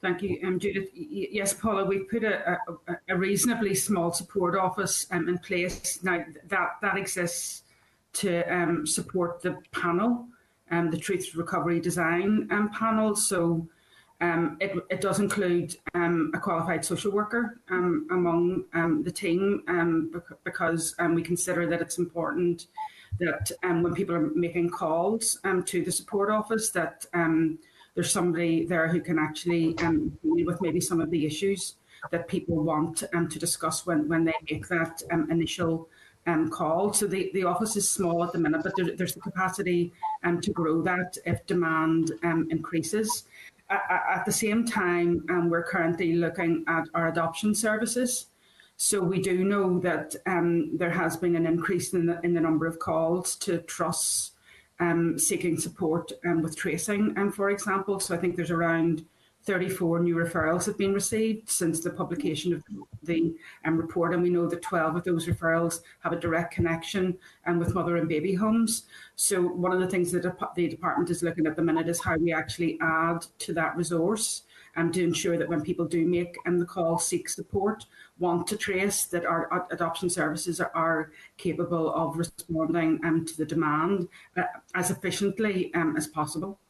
Thank you, um, Judith. Yes, Paula, we've put a, a, a reasonably small support office um, in place now. That that exists to um, support the panel, um, the Truth Recovery Design um, panel. So um, it, it, does include um, a qualified social worker um, among um, the team um, because um, we consider that it's important that when people are making calls to the support office that there's somebody there who can actually deal with maybe some of the issues that people want to discuss when, when they make that initial call. So the, the office is small at the minute, but there, there's the capacity to grow that if demand increases at, the same time, um, we're currently looking at our adoption services. So we do know that um, there has been an increase in the, in the number of calls to trusts um, seeking support um, with tracing, um, for example. So I think there's around 34 new referrals have been received since the publication of the um, report, and we know that 12 of those referrals have a direct connection um, with mother and baby homes. So one of the things that the department is looking at the minute is how we actually add to that resource um, to ensure that when people do make um, the call, seek support, want to trace, that our adoption services are, are capable of responding um, to the demand uh, as efficiently um, as possible.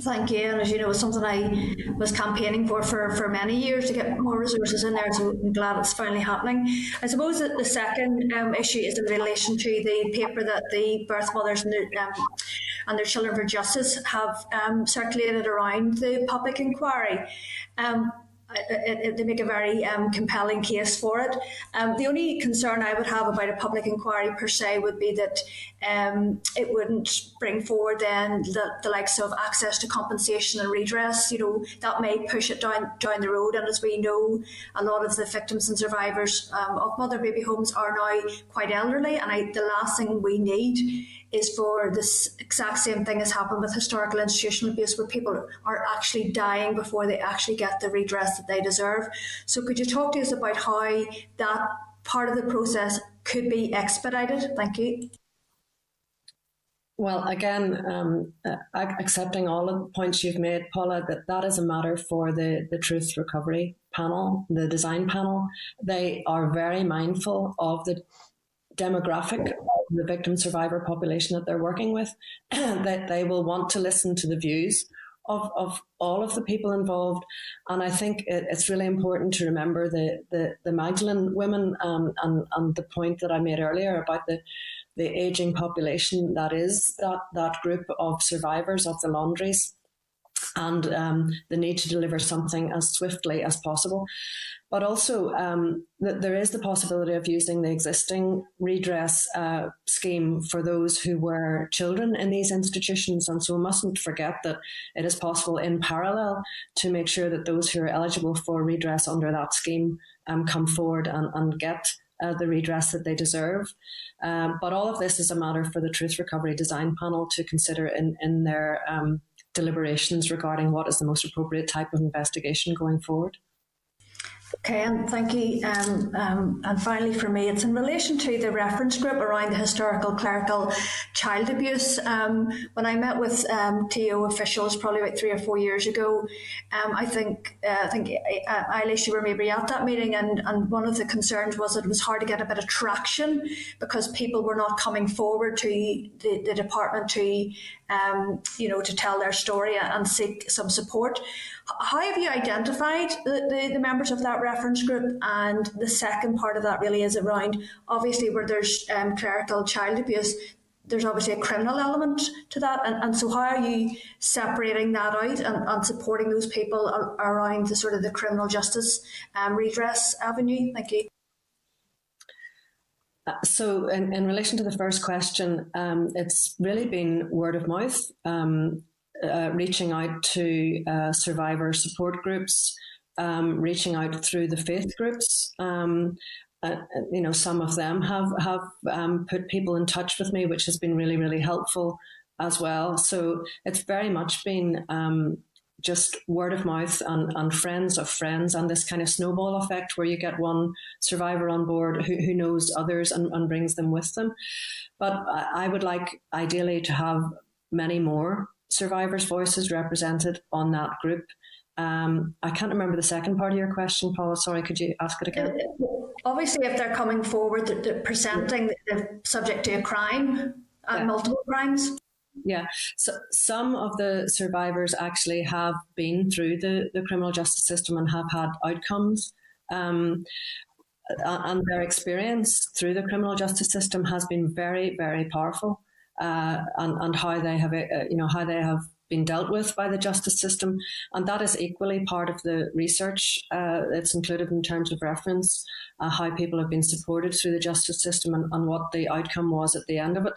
Thank you. And as you know, it's something I was campaigning for, for for many years to get more resources in there. So I'm glad it's finally happening. I suppose that the second um, issue is in relation to the paper that the birth mothers and their, um, and their children for justice have um, circulated around the public inquiry. Um, it, it, they make a very um, compelling case for it. Um, the only concern I would have about a public inquiry per se would be that um, it wouldn't bring forward then the, the likes of access to compensation and redress. You know that may push it down down the road. And as we know, a lot of the victims and survivors um, of mother baby homes are now quite elderly, and I, the last thing we need is for this exact same thing has happened with historical institutional abuse, where people are actually dying before they actually get the redress that they deserve. So, could you talk to us about how that part of the process could be expedited? Thank you. Well, again, um, uh, accepting all of the points you've made, Paula, that that is a matter for the, the Truth Recovery panel, the design panel. They are very mindful of the demographic of the victim survivor population that they're working with, *clears throat* that they will want to listen to the views of, of all of the people involved. And I think it, it's really important to remember the, the, the Magdalene women um, and, and the point that I made earlier about the, the aging population that is that, that group of survivors of the laundries and um, the need to deliver something as swiftly as possible. But also, um, that there is the possibility of using the existing redress uh, scheme for those who were children in these institutions. And so we mustn't forget that it is possible in parallel to make sure that those who are eligible for redress under that scheme um, come forward and, and get uh, the redress that they deserve. Um, but all of this is a matter for the Truth Recovery Design Panel to consider in, in their um, deliberations regarding what is the most appropriate type of investigation going forward. Okay, and thank you. Um, um, and finally, for me, it's in relation to the reference group around the historical clerical child abuse. Um, when I met with um, TEO officials probably about three or four years ago, um, I think uh, I think uh, Eilish, you were maybe at that meeting, and, and one of the concerns was that it was hard to get a bit of traction because people were not coming forward to the, the department to um, you know to tell their story and seek some support. How have you identified the, the, the, members of that reference group? And the second part of that really is around obviously where there's um, clerical child abuse, there's obviously a criminal element to that. And, and so, how are you separating that out and, and supporting those people around the sort of the criminal justice um, redress avenue? Thank you. Uh, so, in, in relation to the first question, um, it's really been word of mouth. Um, uh, reaching out to uh, survivor support groups, um, reaching out through the faith groups. Um, uh, you know, some of them have have um, put people in touch with me, which has been really, really helpful as well. So it's very much been um, just word of mouth and, and friends of friends and this kind of snowball effect where you get one survivor on board who, who knows others and, and brings them with them. But I would like ideally to have many more survivors' voices represented on that group. Um, I can't remember the second part of your question, Paula. Sorry, could you ask it again? Obviously, if they're coming forward, they're, they're presenting the subject to a crime, uh, yeah. multiple crimes. Yeah, so some of the survivors actually have been through the, the criminal justice system and have had outcomes. Um, and their experience through the criminal justice system has been very, very powerful uh, and, and how they have, uh, you know, how they have been dealt with by the justice system. And that is equally part of the research uh, that's included in terms of reference, uh, how people have been supported through the justice system and, and what the outcome was at the end of it.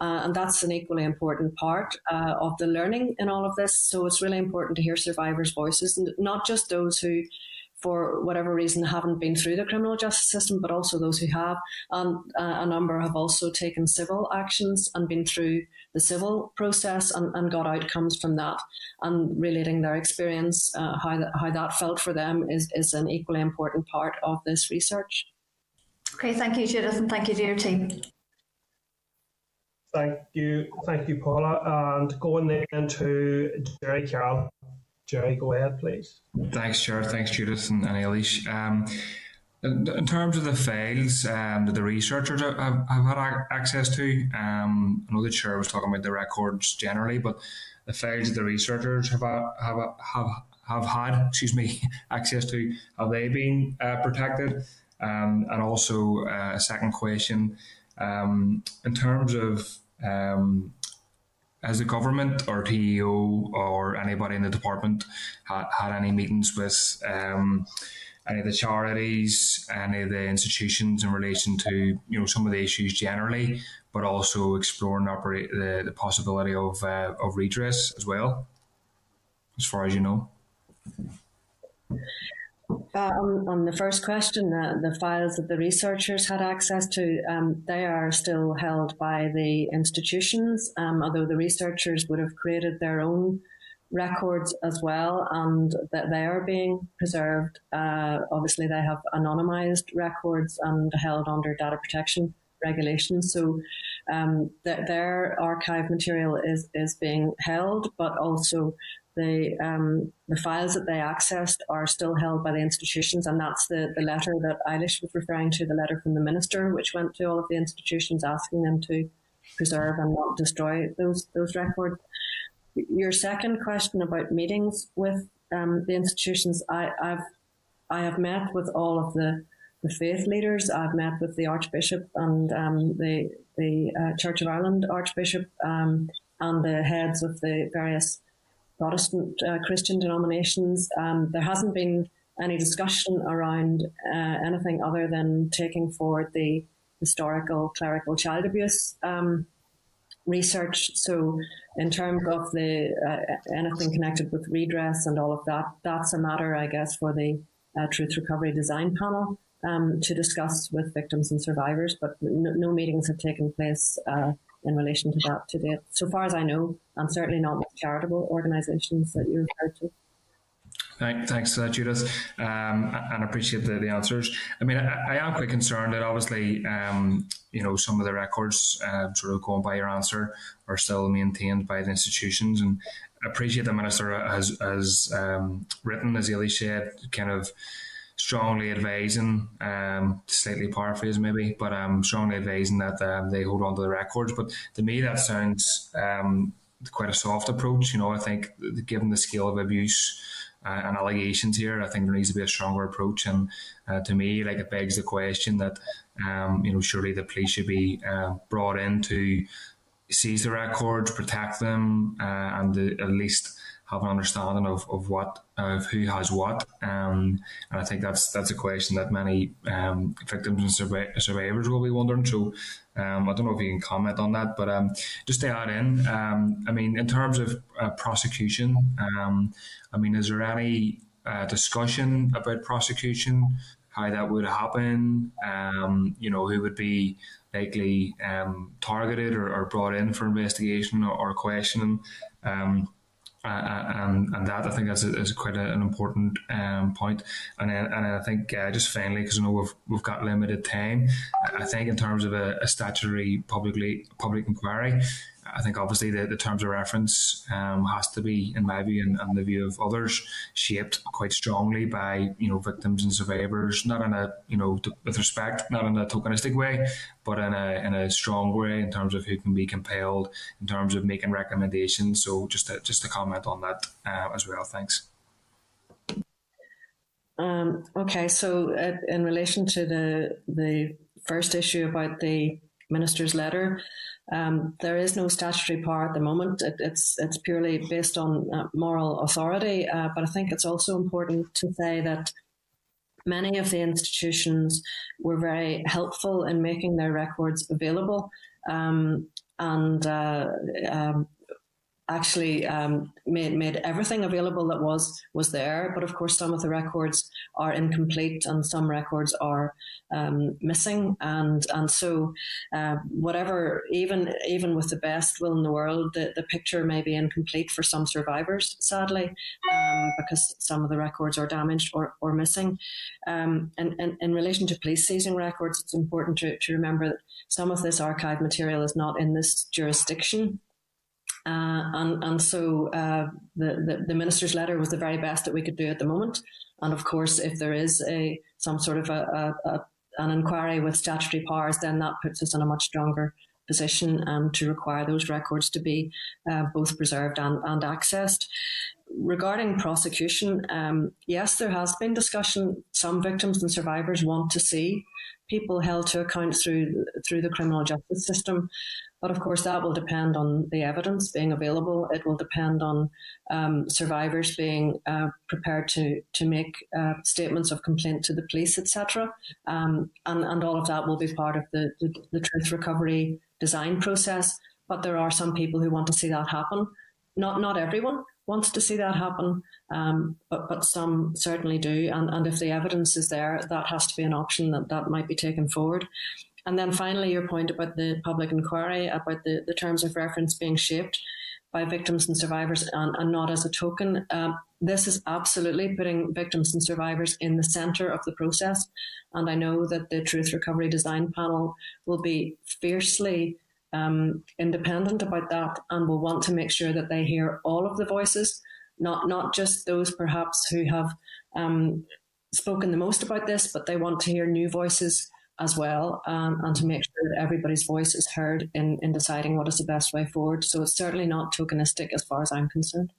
Uh, and that's an equally important part uh, of the learning in all of this. So it's really important to hear survivors' voices and not just those who for whatever reason, haven't been through the criminal justice system, but also those who have. And uh, a number have also taken civil actions and been through the civil process and, and got outcomes from that. And relating their experience, uh, how, that, how that felt for them, is, is an equally important part of this research. Okay, thank you, Judith, and thank you to your team. Thank you, thank you, Paula. And going then to Gerry Carroll. Gerry, go ahead, please. Thanks, Chair. Thanks, Judith and, and Eilish. Um, in, in, terms of the files um, that the researchers have, have had access to, um, I know the Chair was talking about the records generally, but the files that the researchers have have have have had, *laughs* excuse me, access to, have they been uh, protected? Um, and also uh, a second question, um, in terms of um, has the government or TEO or anybody in the department had, had any meetings with um, any of the charities, any of the institutions in relation to you know some of the issues generally, but also exploring operate the, the possibility of uh, of redress as well, as far as you know. Um, on the first question, uh, the files that the researchers had access to, um, they are still held by the institutions, um, although the researchers would have created their own records as well, and that they are being preserved. Uh, obviously, they have anonymized records and held under data protection regulations. So um, th- their archive material is, is being held, but also the um, the files that they accessed are still held by the institutions, and that's the, the letter that Eilish was referring to, the letter from the minister, which went to all of the institutions asking them to preserve and not destroy those those records. Your second question about meetings with um, the institutions, I, I've I have met with all of the, the faith leaders. I've met with the Archbishop and um, the the uh, Church of Ireland Archbishop um, and the heads of the various Protestant uh, Christian denominations. Um, there hasn't been any discussion around uh, anything other than taking forward the historical clerical child abuse um, research. So, in terms of the uh, anything connected with redress and all of that, that's a matter, I guess, for the uh, Truth Recovery Design Panel um, to discuss with victims and survivors. But no, no meetings have taken place uh, in relation to that to date, so far as I know, and certainly not with charitable organisations that you referred to. Thanks, uh, Judith, um, and appreciate the, the answers. I mean, I, I am quite concerned that obviously, um, you know, some of the records, uh, sort of going by your answer, are still maintained by the institutions, and appreciate the minister has has um, written, as Eilish said, kind of strongly advising, um, slightly paraphrase maybe, but um, strongly advising that um, they hold on to the records. But to me, that sounds um, quite a soft approach. You know, I think given the scale of abuse uh, and allegations here, I think there needs to be a stronger approach. And uh, to me, like it begs the question that um, you know surely the police should be uh, brought in to seize the records, protect them, uh, and at least have an understanding of, of what of who has what. Um, and I think that's that's a question that many um, victims and survivors will be wondering. So um, I don't know if you can comment on that, but um, just to add in, um, I mean, in terms of uh, prosecution, um, I mean, is there any uh, discussion about prosecution? How that would happen? you know, who would be likely targeted or, or, brought in for investigation or, or questioning? Um, uh, uh, and and that I think is, is quite a, an important um, point. And then, and I think uh, just finally, because I know we've we've got limited time, I think in terms of a, a statutory publicly public inquiry, I think obviously the, the terms of reference um, has to be, in my view and, and, the view of others, shaped quite strongly by you know victims and survivors, not in a you know with respect, not in a tokenistic way, but in a in a strong way in terms of who can be compelled, in terms of making recommendations. So just to, just to comment on that uh, as well. Thanks. Um, okay, so uh, in relation to the the first issue about the minister's letter. Um, there is no statutory power at the moment. It, it's it's purely based on uh, moral authority. Uh, but I think it's also important to say that many of the institutions were very helpful in making their records available. Um, and uh, um, actually um, made made everything available that was was there. But of course, some of the records are incomplete, and some records are um, missing. And and so, uh, whatever, even even with the best will in the world, the, the picture may be incomplete for some survivors, sadly, um, because some of the records are damaged or, or missing. Um, and, and in relation to police seizing records, it's important to, to remember that some of this archive material is not in this jurisdiction. Uh, and and so uh, the, the, the minister's letter was the very best that we could do at the moment. And of course, if there is a some sort of a, a, a an inquiry with statutory powers, then that puts us in a much stronger position um, to require those records to be uh, both preserved and, and accessed. Regarding prosecution, um, yes, there has been discussion. Some victims and survivors want to see people held to account through through the criminal justice system. But of course, that will depend on the evidence being available. It will depend on um, survivors being uh, prepared to to make uh, statements of complaint to the police, etc. Um, and and all of that will be part of the, the, the truth recovery design process. But there are some people who want to see that happen. Not not everyone wants to see that happen, um, but but some certainly do. And and if the evidence is there, that has to be an option that that might be taken forward. And then finally, your point about the public inquiry, about the, the terms of reference being shaped by victims and survivors and, and not as a token. Um, this is absolutely putting victims and survivors in the centre of the process. And I know that the Truth Recovery Design Panel will be fiercely um, independent about that and will want to make sure that they hear all of the voices, not not just those perhaps who have um, spoken the most about this, but they want to hear new voices as well, um, and to make sure that everybody's voice is heard in, in deciding what is the best way forward. So it's certainly not tokenistic as far as I'm concerned.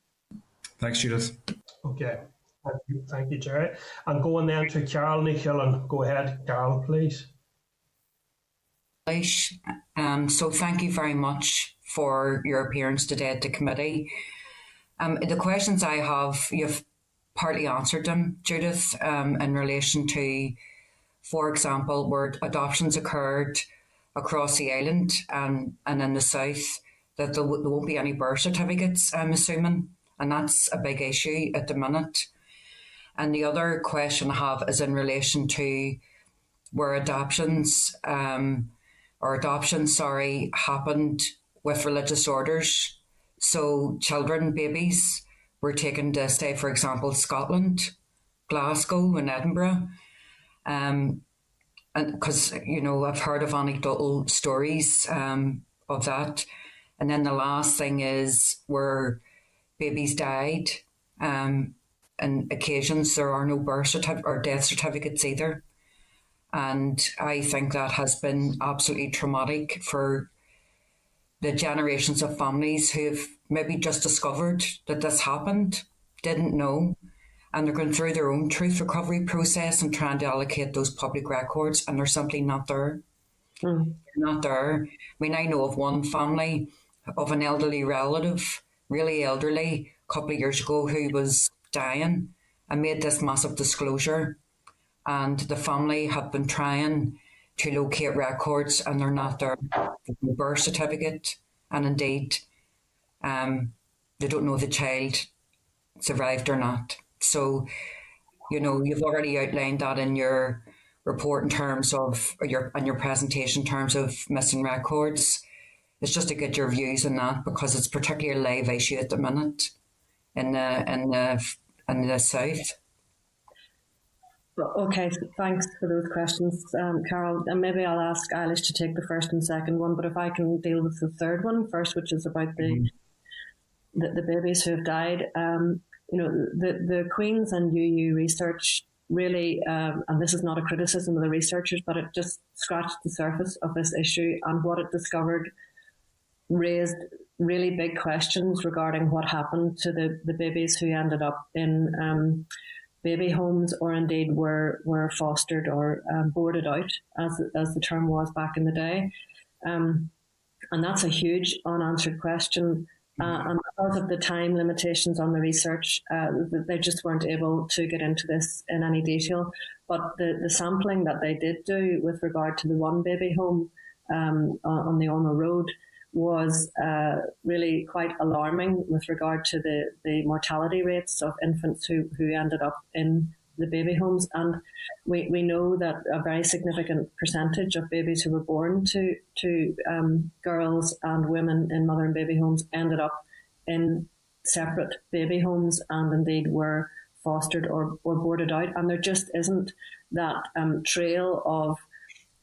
Thanks, Judith. Okay. Thank you, Thank you Gerry. And going then to Carol and Go ahead, Carol, please. Um, so thank you very much for your appearance today at the committee. Um, the questions I have, you've partly answered them, Judith, um, in relation to for example, where adoptions occurred across the island and, and in the south, that there, w- there won't be any birth certificates, I'm assuming. And that's a big issue at the minute. And the other question I have is in relation to where adoptions um, or adoptions, sorry, happened with religious orders. So children, babies, were taken to, say, for example, Scotland, Glasgow, and Edinburgh um, and because you know I've heard of anecdotal stories um, of that, and then the last thing is where babies died, um, and occasions there are no birth certificate or death certificates either, and I think that has been absolutely traumatic for the generations of families who've maybe just discovered that this happened, didn't know, and they're going through their own truth recovery process and trying to allocate those public records, and they're simply not there. Mm. They're not there. I mean, I know of one family of an elderly relative, really elderly, a couple of years ago, who was dying and made this massive disclosure. And the family have been trying to locate records, and they're not there. The birth certificate, and indeed, um, they don't know the child survived or not. So, you know, you've already outlined that in your report in terms of your and your presentation in terms of missing records. It's just to get your views on that because it's particularly a live issue at the minute in the in the in the south. Okay, thanks for those questions, um, Carol. And maybe I'll ask Eilish to take the first and second one, but if I can deal with the third one first, which is about the mm-hmm. the, the, babies who have died. Um, you know, the, the Queen's and UU research really, um, and this is not a criticism of the researchers, but it just scratched the surface of this issue and what it discovered raised really big questions regarding what happened to the, the babies who ended up in um, baby homes or indeed were, were fostered or um, boarded out, as, as the term was back in the day. Um, and that's a huge unanswered question uh, and because of the time limitations on the research, uh, they just weren't able to get into this in any detail. But the, the sampling that they did do with regard to the one baby home um, on the Ormeau Road was uh, really quite alarming with regard to the, the mortality rates of infants who, who ended up in the baby homes. And we, we know that a very significant percentage of babies who were born to, to um, girls and women in mother and baby homes ended up in separate baby homes and indeed were fostered or, or boarded out. And there just isn't that um, trail of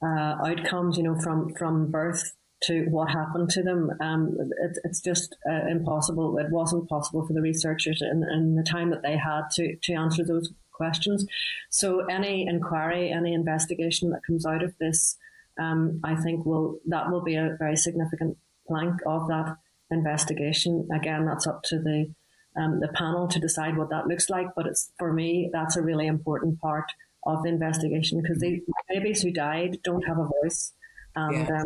uh, outcomes, you know, from, from birth to what happened to them. Um, it, it's just uh, impossible. It wasn't possible for the researchers in, in the time that they had to, to answer those questions. So any inquiry, any investigation that comes out of this, um, I think will that will be a very significant plank of that investigation. Again, that's up to the um, the panel to decide what that looks like. But it's for me, that's a really important part of the investigation because the babies who died don't have a voice. And yeah. um,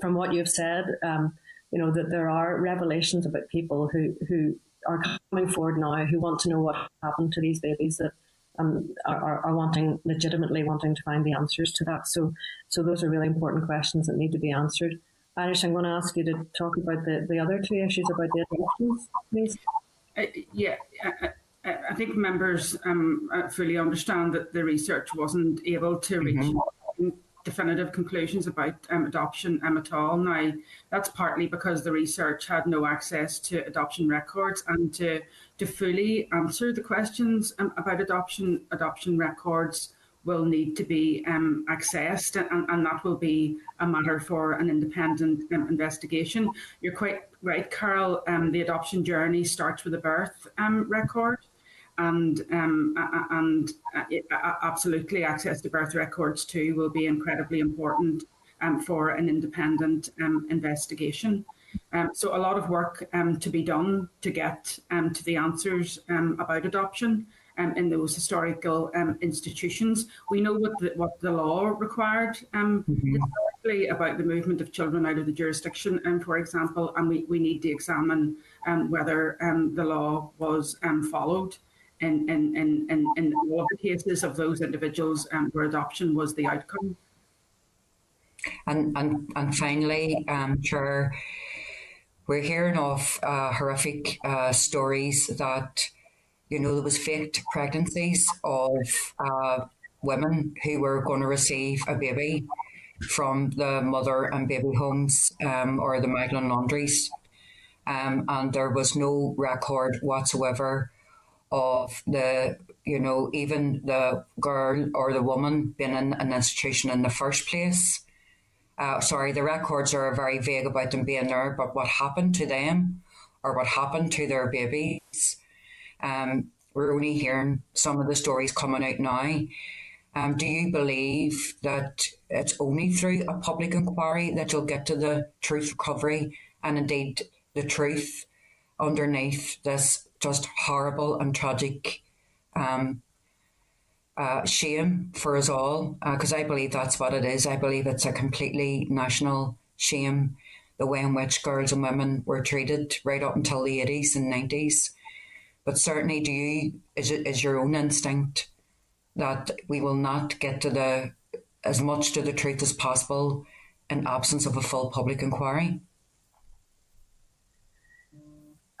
from what you've said, um, you know that there are revelations about people who who are coming forward now who want to know what happened to these babies that um, are, are wanting legitimately wanting to find the answers to that. So so those are really important questions that need to be answered. Eilish, I'm going to ask you to talk about the, the other two issues about the adoptions, please. Uh, yeah, I, I, think members um, uh, fully understand that the research wasn't able to reach mm-hmm. Definitive conclusions about um, adoption um, at all. Now, that's partly because the research had no access to adoption records and to, to fully answer the questions um, about adoption adoption records will need to be um, accessed, and, and, that will be a matter for an independent um, investigation. You're quite right, Carál. Um, the adoption journey starts with a birth um, record, and um, and uh, absolutely access to birth records too will be incredibly important um, for an independent investigation. so a lot of work to be done to get to the answers about adoption um, in those historical um, institutions. We know what the, what the law required um, mm-hmm. historically about the movement of children out of the jurisdiction, um, for example, and we, we need to examine um, whether um, the law was um, followed in, in, in, in, in all the cases of those individuals um, where adoption was the outcome. And, and, and finally, um, Chair, we're hearing of uh, horrific uh, stories that you know, there was faked pregnancies of uh, women who were going to receive a baby from the mother and baby homes um, or the Magdalen laundries. Um, and there was no record whatsoever of the, you know, even the girl or the woman being in an institution in the first place. Uh, sorry, the records are very vague about them being there, but what happened to them or what happened to their babies um, we're only hearing some of the stories coming out now. Um, do you believe that it's only through a public inquiry that you'll get to the truth recovery and indeed the truth underneath this just horrible and tragic um, uh, shame for us all? Because uh, I believe that's what it is. I believe it's a completely national shame, the way in which girls and women were treated right up until the 80s and 90s. But certainly, do you is it is your own instinct that we will not get to the as much to the truth as possible in absence of a full public inquiry?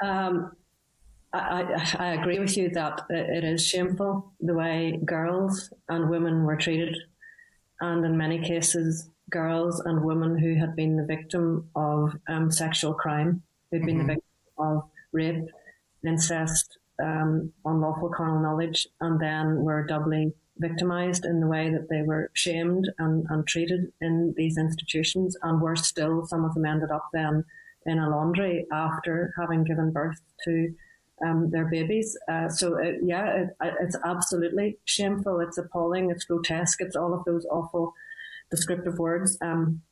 Um, I, I, agree with you that it is shameful the way girls and women were treated, and in many cases, girls and women who had been the victim of um, sexual crime, who'd been mm-hmm. the victim of rape, incest, um, unlawful carnal knowledge, and then were doubly victimized in the way that they were shamed and, and treated in these institutions, and worse still, some of them ended up then in a laundry after having given birth to um, their babies. Uh, so, it, yeah, it, it's absolutely shameful. It's appalling. It's grotesque. It's all of those awful descriptive words. Um,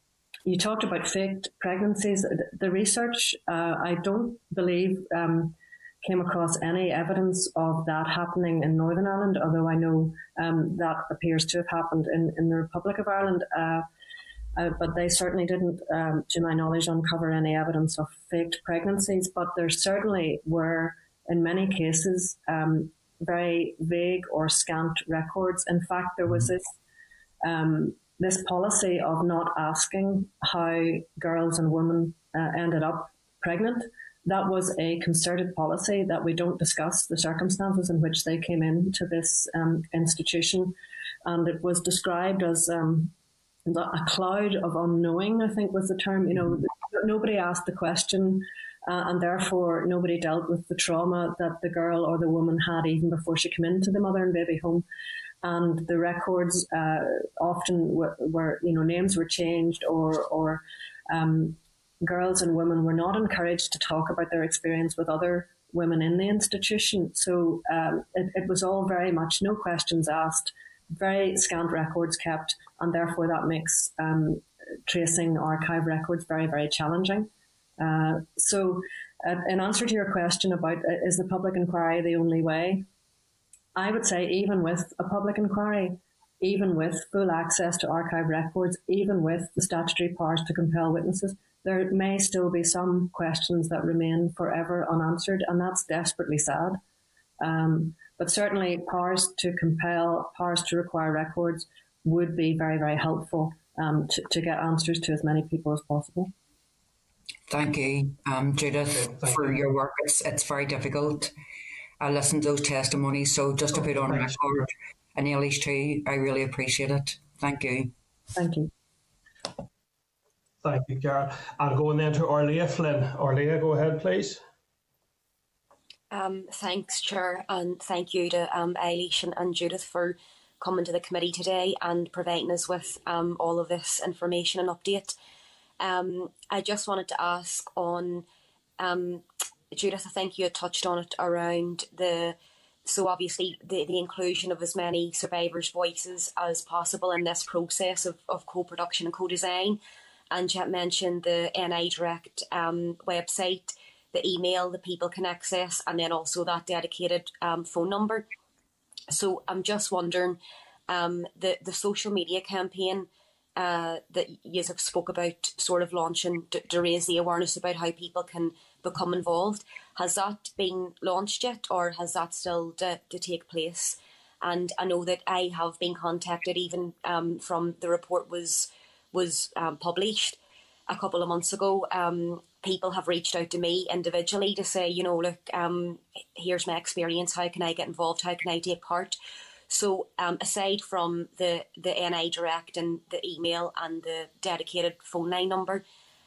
you talked about faked pregnancies. The research, uh, I don't believe um, came across any evidence of that happening in Northern Ireland, although I know um, that appears to have happened in, in the Republic of Ireland. Uh, uh, but they certainly didn't, um, to my knowledge, uncover any evidence of faked pregnancies. But there certainly were, in many cases, um, very vague or scant records. In fact, there was this um, this policy of not asking how girls and women uh, ended up pregnant. That was a concerted policy that we don't discuss the circumstances in which they came into this um, institution. And it was described as um, a cloud of unknowing, I think was the term. You know, nobody asked the question. Uh, and therefore, nobody dealt with the trauma that the girl or the woman had even before she came into the mother and baby home. And the records uh, often were, were, you know, names were changed or, or um, girls and women were not encouraged to talk about their experience with other women in the institution. So um, it, it, was all very much no questions asked, very scant records kept, and therefore that makes um, tracing archive records very, very challenging. Uh, so, uh, in answer to your question about uh, is the public inquiry the only way, I would say even with a public inquiry, even with full access to archive records, even with the statutory powers to compel witnesses, there may still be some questions that remain forever unanswered, and that's desperately sad. Um, but certainly, powers to compel, powers to require records would be very, very helpful um, to, to get answers to as many people as possible. Thank you, um, Judith, Thank for you. your work. It's it's very difficult. I listened to those testimonies, so just to put on record, and Eilish too, I really appreciate it. Thank you. Thank you. Thank you, Carál. I'm going then to Órlaithí Flynn. Órlaithí, go ahead, please. Um, thanks, Chair, and thank you to um, Eilish and, and Judith for coming to the committee today and providing us with um, all of this information and update. Um, I just wanted to ask on um, Judith. I think you had touched on it around the so obviously the, the inclusion of as many survivors' voices as possible in this process of, of co-production and co-design and you mentioned the NI Direct um, website, the email that people can access, and then also that dedicated um, phone number. So I'm just wondering, um, the the social media campaign uh, that you have spoke about, sort of launching to, to raise the awareness about how people can become involved. Has that been launched yet, or has that still to, to take place? And I know that I have been contacted even um, from the report was was um, published a couple of months ago, um, people have reached out to me individually to say, you know, look, um, here's my experience. How can I get involved? How can I take part? So, um, aside from the the NI Direct and the email and the dedicated phone line number,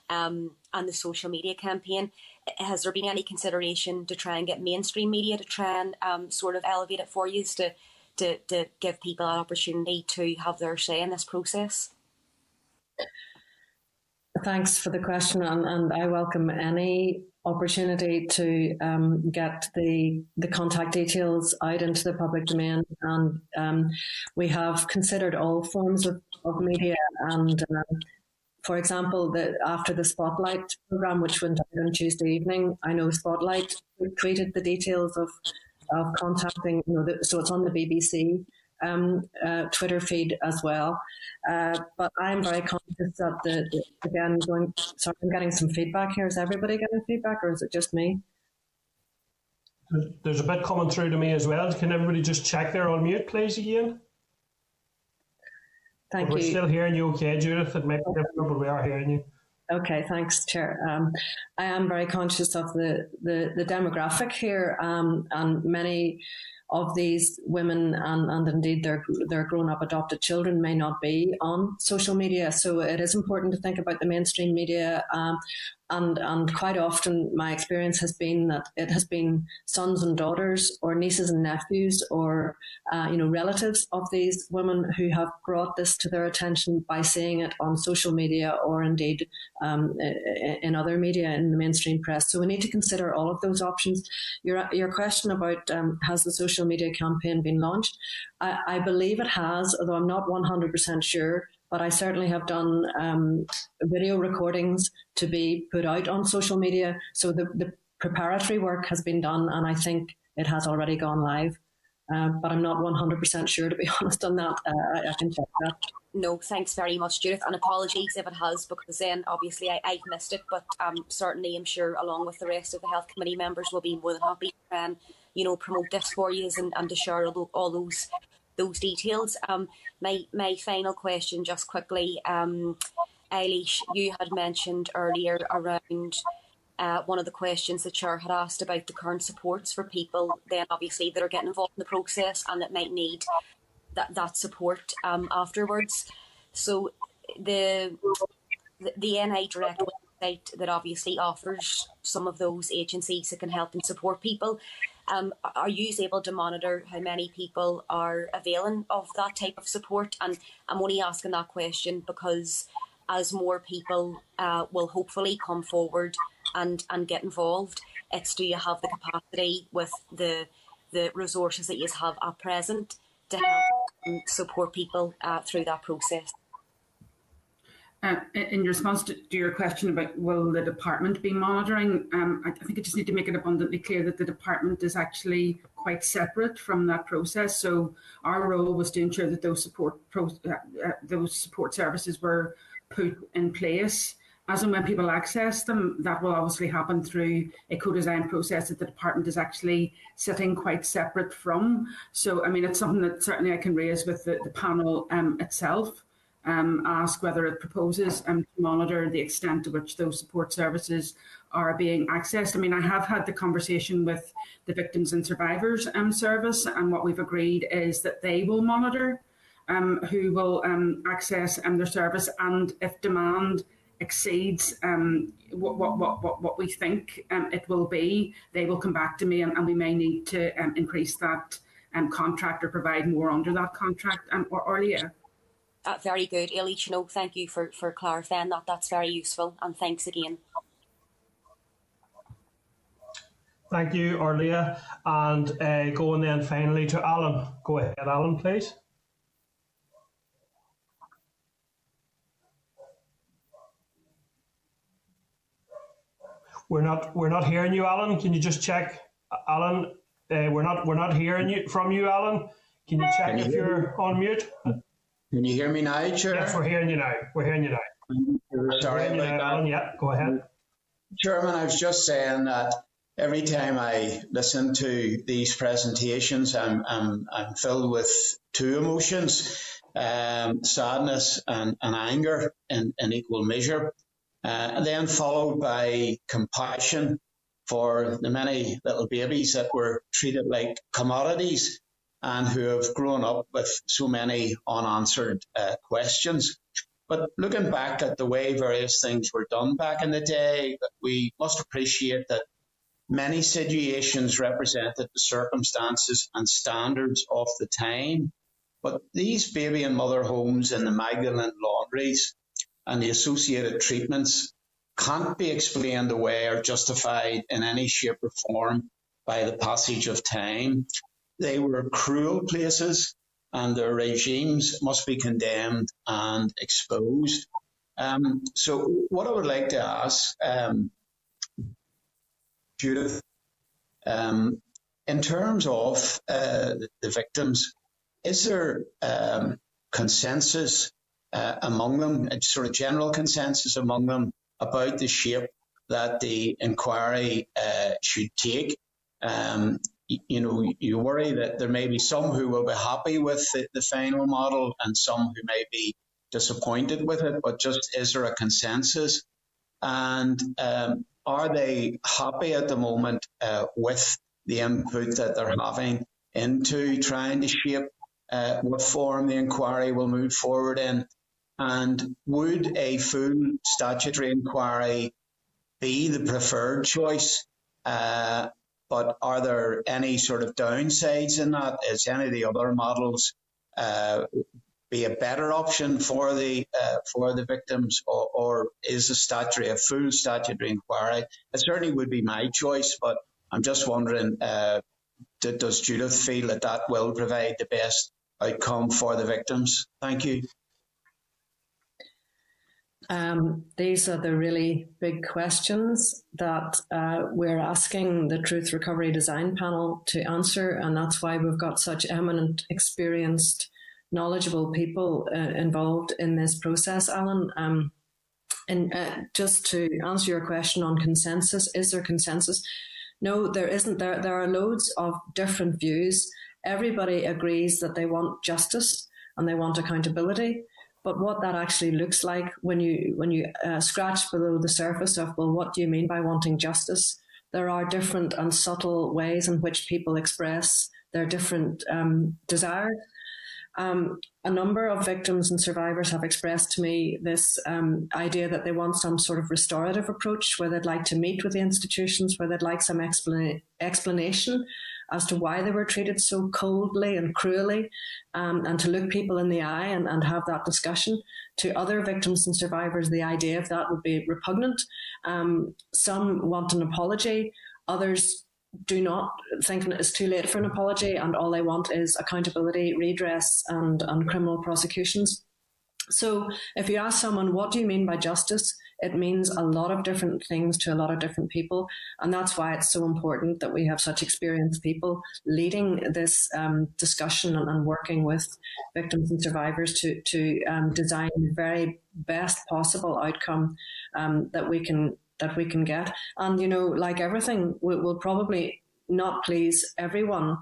um, and the social media campaign, has there been any consideration to try and get mainstream media to try and um, sort of elevate it for you to, to to give people an opportunity to have their say in this process? Thanks for the question, and, and I welcome any opportunity to um, get the the contact details out into the public domain. And um, we have considered all forms of, of media. And uh, for example, the, after the Spotlight program, which went out on Tuesday evening, I know Spotlight tweeted the details of of contacting. You know, the, so it's on the BBC um, uh, Twitter feed as well. Uh, but I'm very conscious that the, the, again going. Sorry, I'm getting some feedback here. Is everybody getting feedback, or is it just me? There's a bit coming through to me as well. Can everybody just check they're on mute, please, again? Thank We're you. We're still hearing you, okay, Judith? It might be difficult, but we are hearing you. Okay, thanks, Chair. Um, I am very conscious of the, the, the demographic here, um, and many of these women and, and indeed their their grown up adopted children may not be on social media. So it is important to think about the mainstream media um, and and quite often my experience has been that it has been sons and daughters or nieces and nephews or uh, you know relatives of these women who have brought this to their attention by seeing it on social media or indeed um, in other media in the mainstream press. So we need to consider all of those options. Your your question about um, has the social media campaign been launched? I, I believe it has although I'm not 100% sure but I certainly have done um, video recordings to be put out on social media. So the, the preparatory work has been done, and I think it has already gone live. Uh, but I'm not 100% sure, to be *laughs* honest, on that. Uh, I, I, can check that. No, thanks very much, Judith. And apologies if it has, because then obviously I, have missed it. But um, certainly, I'm sure, along with the rest of the health committee members, will be more than happy to you know, promote this for you and, and to share all, all those those details. Um, my my final question, just quickly. Um, Eilish, you had mentioned earlier around uh, one of the questions the chair had asked about the current supports for people, then obviously that are getting involved in the process and that might need that that support um, afterwards. So the the, the NI Direct website that obviously offers some of those agencies that can help and support people. Um, are you able to monitor how many people are availing of that type of support? And I'm only asking that question because as more people uh, will hopefully come forward and and get involved. It's do you have the capacity with the the resources that you have at present to help support people uh, through that process. Uh, in response to, to, your question about will the department be monitoring, um, I, I, think I just need to make it abundantly clear that the department is actually quite separate from that process. So our role was to ensure that those support pro, uh, uh, those support services were put in place as and when people access them, that will obviously happen through a co-design process that the department is actually sitting quite separate from. So, I mean, it's something that certainly I can raise with the, the panel um, itself, um, ask whether it proposes um, to monitor the extent to which those support services are being accessed. I mean, I have had the conversation with the Victims and Survivors um, Service, and what we've agreed is that they will monitor um, who will um, access um, their service, and if demand exceeds um, what, what, what, what we think um, it will be, they will come back to me and, and we may need to um, increase that contract or provide more under that contract or, Leah. Uh, very good. Eilish, you know, thank you for, for clarifying that. That's very useful and thanks again. Thank you, Órlaithí. And uh, going then finally to Alan. Go ahead, Alan, please. We're not we're not hearing you, Alan. Can you just check, Alan? Uh, we're not we're not hearing you from you, Alan. Can you check Can you if you're me? on mute? Can you hear me now, Chair? Yes, we're hearing you now. We're hearing you now. Sorry about that. Alan. Yeah, go ahead. Chairman, I was just saying that every time I listen to these presentations, I'm I'm, I'm filled with two emotions: um, sadness and, and anger in, in equal measure uh, and then followed by compassion for the many little babies that were treated like commodities and who have grown up with so many unanswered uh, questions. But looking back at the way various things were done back in the day, we must appreciate that many situations represented the circumstances and standards of the time. But these baby and mother homes and the Magdalen laundries and the associated treatments can't be explained away or justified in any shape or form by the passage of time. They were cruel places and their regimes must be condemned and exposed. Um, so, what I would like to ask um, Judith, um, in terms of uh, the victims, is there um, consensus uh, among them, a sort of general consensus among them about the shape that the inquiry uh, should take. Um, you, know, you worry that there may be some who will be happy with the, the final model and some who may be disappointed with it, but just is there a consensus? And um, are they happy at the moment uh, with the input that they're having into trying to shape uh, what form the inquiry will move forward in? And would a full statutory inquiry be the preferred choice? Uh, but are there any sort of downsides in that? Is any of the other models uh, be a better option for the uh, for the victims, or, or is a statutory a full statutory inquiry? It certainly would be my choice, but I'm just wondering, uh, does Judith feel that that will provide the best outcome for the victims? Thank you. Um, these are the really big questions that uh, we're asking the Truth Recovery Design Panel to answer, and that's why we've got such eminent, experienced, knowledgeable people uh, involved in this process, Alan. Um, and uh, just to answer your question on consensus, is there consensus? No, there isn't. There, there are loads of different views. Everybody agrees that they want justice and they want accountability but what that actually looks like when you when you uh, scratch below the surface of well, what do you mean by wanting justice? There are different and subtle ways in which people express their different um, desires. Um, a number of victims and survivors have expressed to me this um, idea that they want some sort of restorative approach where they'd like to meet with the institutions, where they'd like some explan- explanation as to why they were treated so coldly and cruelly, um, and to look people in the eye and, and have that discussion. To other victims and survivors, the idea of that would be repugnant. Um, some want an apology, others do not think it's too late for an apology, and all they want is accountability, redress, and, and criminal prosecutions. So, if you ask someone, what do you mean by justice? It means a lot of different things to a lot of different people. And that's why it's so important that we have such experienced people leading this um, discussion and, and, working with victims and survivors to, to um, design the very best possible outcome um, that we can that we can get. And, you know, like everything, we, will probably not please everyone.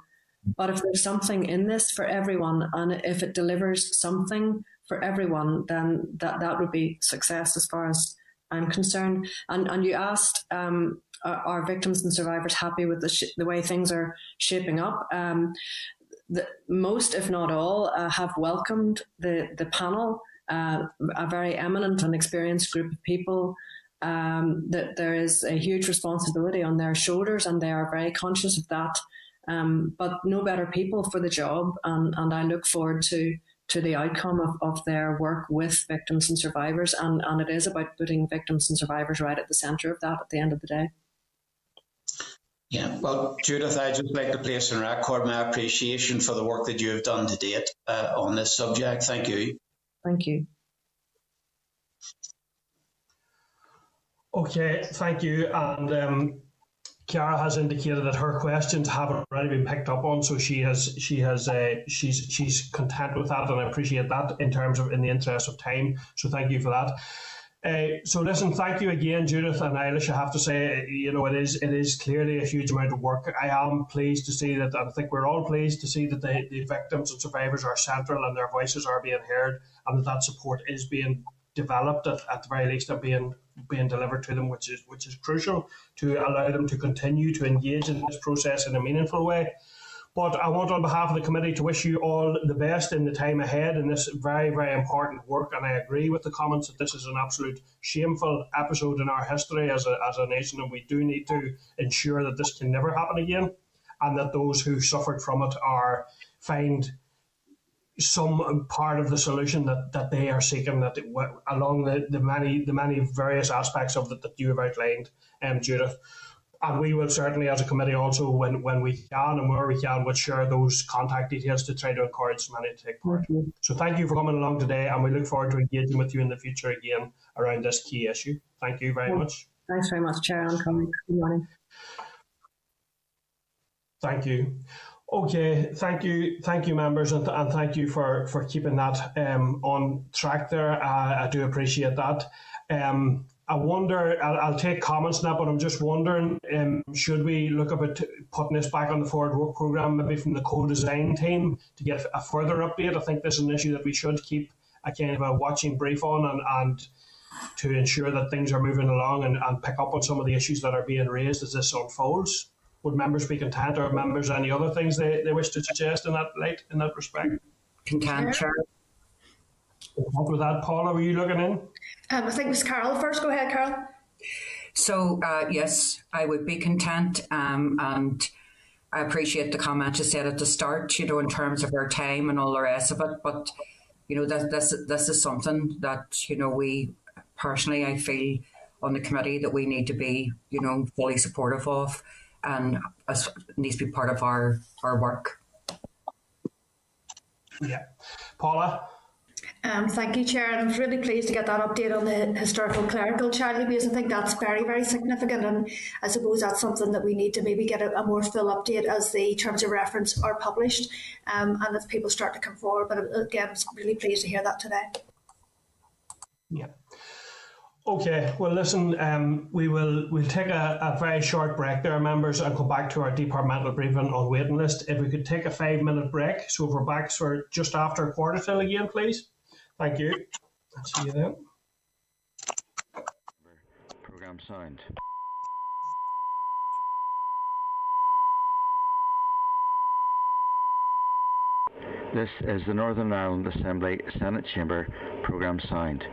But if there's something in this for everyone and if it delivers something for everyone, then that, that would be success as far as I'm concerned. And and you asked, um, are, are, victims and survivors happy with the sh- the way things are shaping up? Um, the, most, if not all, uh, have welcomed the the panel. Uh, a very eminent and experienced group of people. Um, that there is a huge responsibility on their shoulders, and they are very conscious of that. Um, but no better people for the job, and, and I look forward to to the outcome of, of their work with victims and survivors. And, and it is about putting victims and survivors right at the centre of that at the end of the day. Yeah, well, Judith, I'd just like to place on record my appreciation for the work that you have done to date uh, on this subject. Thank you. Thank you. Okay, thank you. And um, Chiara has indicated that her questions haven't already been picked up on, so she has she has uh, she's she's content with that, and I appreciate that in terms of in the interest of time. So thank you for that. Uh, so listen, thank you again, Judith and Eilish. I have to say, you know, it is it is clearly a huge amount of work. I am pleased to see that, and I think we're all pleased to see that the, the victims and survivors are central and their voices are being heard, and that that support is being developed at, at the very least and being being delivered to them, which is which is crucial to allow them to continue to engage in this process in a meaningful way. But I want, on behalf of the committee, to wish you all the best in the time ahead in this very, very important work. And I agree with the comments that this is an absolute shameful episode in our history as a, as a nation, and we do need to ensure that this can never happen again, and that those who suffered from it are find some part of the solution that, that they are seeking that along the, the many the many various aspects of it that you have outlined, um, Judith. And we will certainly, as a committee, also when, when we can and where we can, would share those contact details to try to encourage many to take part. So thank you for coming along today, and we look forward to engaging with you in the future again around this key issue. Thank you very much. Thanks very much, Chair. I'm coming. Good morning. Thank you. Okay, thank you, thank you, members, and, and thank you for for keeping that um, on track there. Uh, I do appreciate that. Um, I wonder, I'll, I'll, take comments now, but I'm just wondering, um, should we look up at putting this back on the forward work programme, maybe from the co-design team to get a further update? I think this is an issue that we should keep a kind of a watching brief on and, and to ensure that things are moving along and, and pick up on some of the issues that are being raised as this unfolds would members be content or members any other things they, they wish to suggest in that light, in that respect? Content, Chair. What with that, Paula, were you looking in? Um, I think it was Carál first. Go ahead, Carál. So, uh, yes, I would be content. Um, and I appreciate the comment you said at the start, you know, in terms of our time and all the rest of it. But, you know, that, this, this is something that, you know, we personally, I feel on the committee that we need to be, you know, fully supportive of and as needs to be part of our our work. Yeah, Paula. Um, thank you, Chair. And I was really pleased to get that update on the historical clerical child abuse. I think that's very, very significant. And I suppose that's something that we need to maybe get a, a more full update as the terms of reference are published um, and as people start to come forward. But again, I was really pleased to hear that today. Yeah. Okay, well, listen, um, we will we'll take a, a, very short break there, members, and come back to our departmental briefing on waiting list. If we could take a five minute break, so if we're back for just after quarter till again, please. Thank you. See you then. Program signed. This is the Northern Ireland Assembly Senate Chamber Programme signed.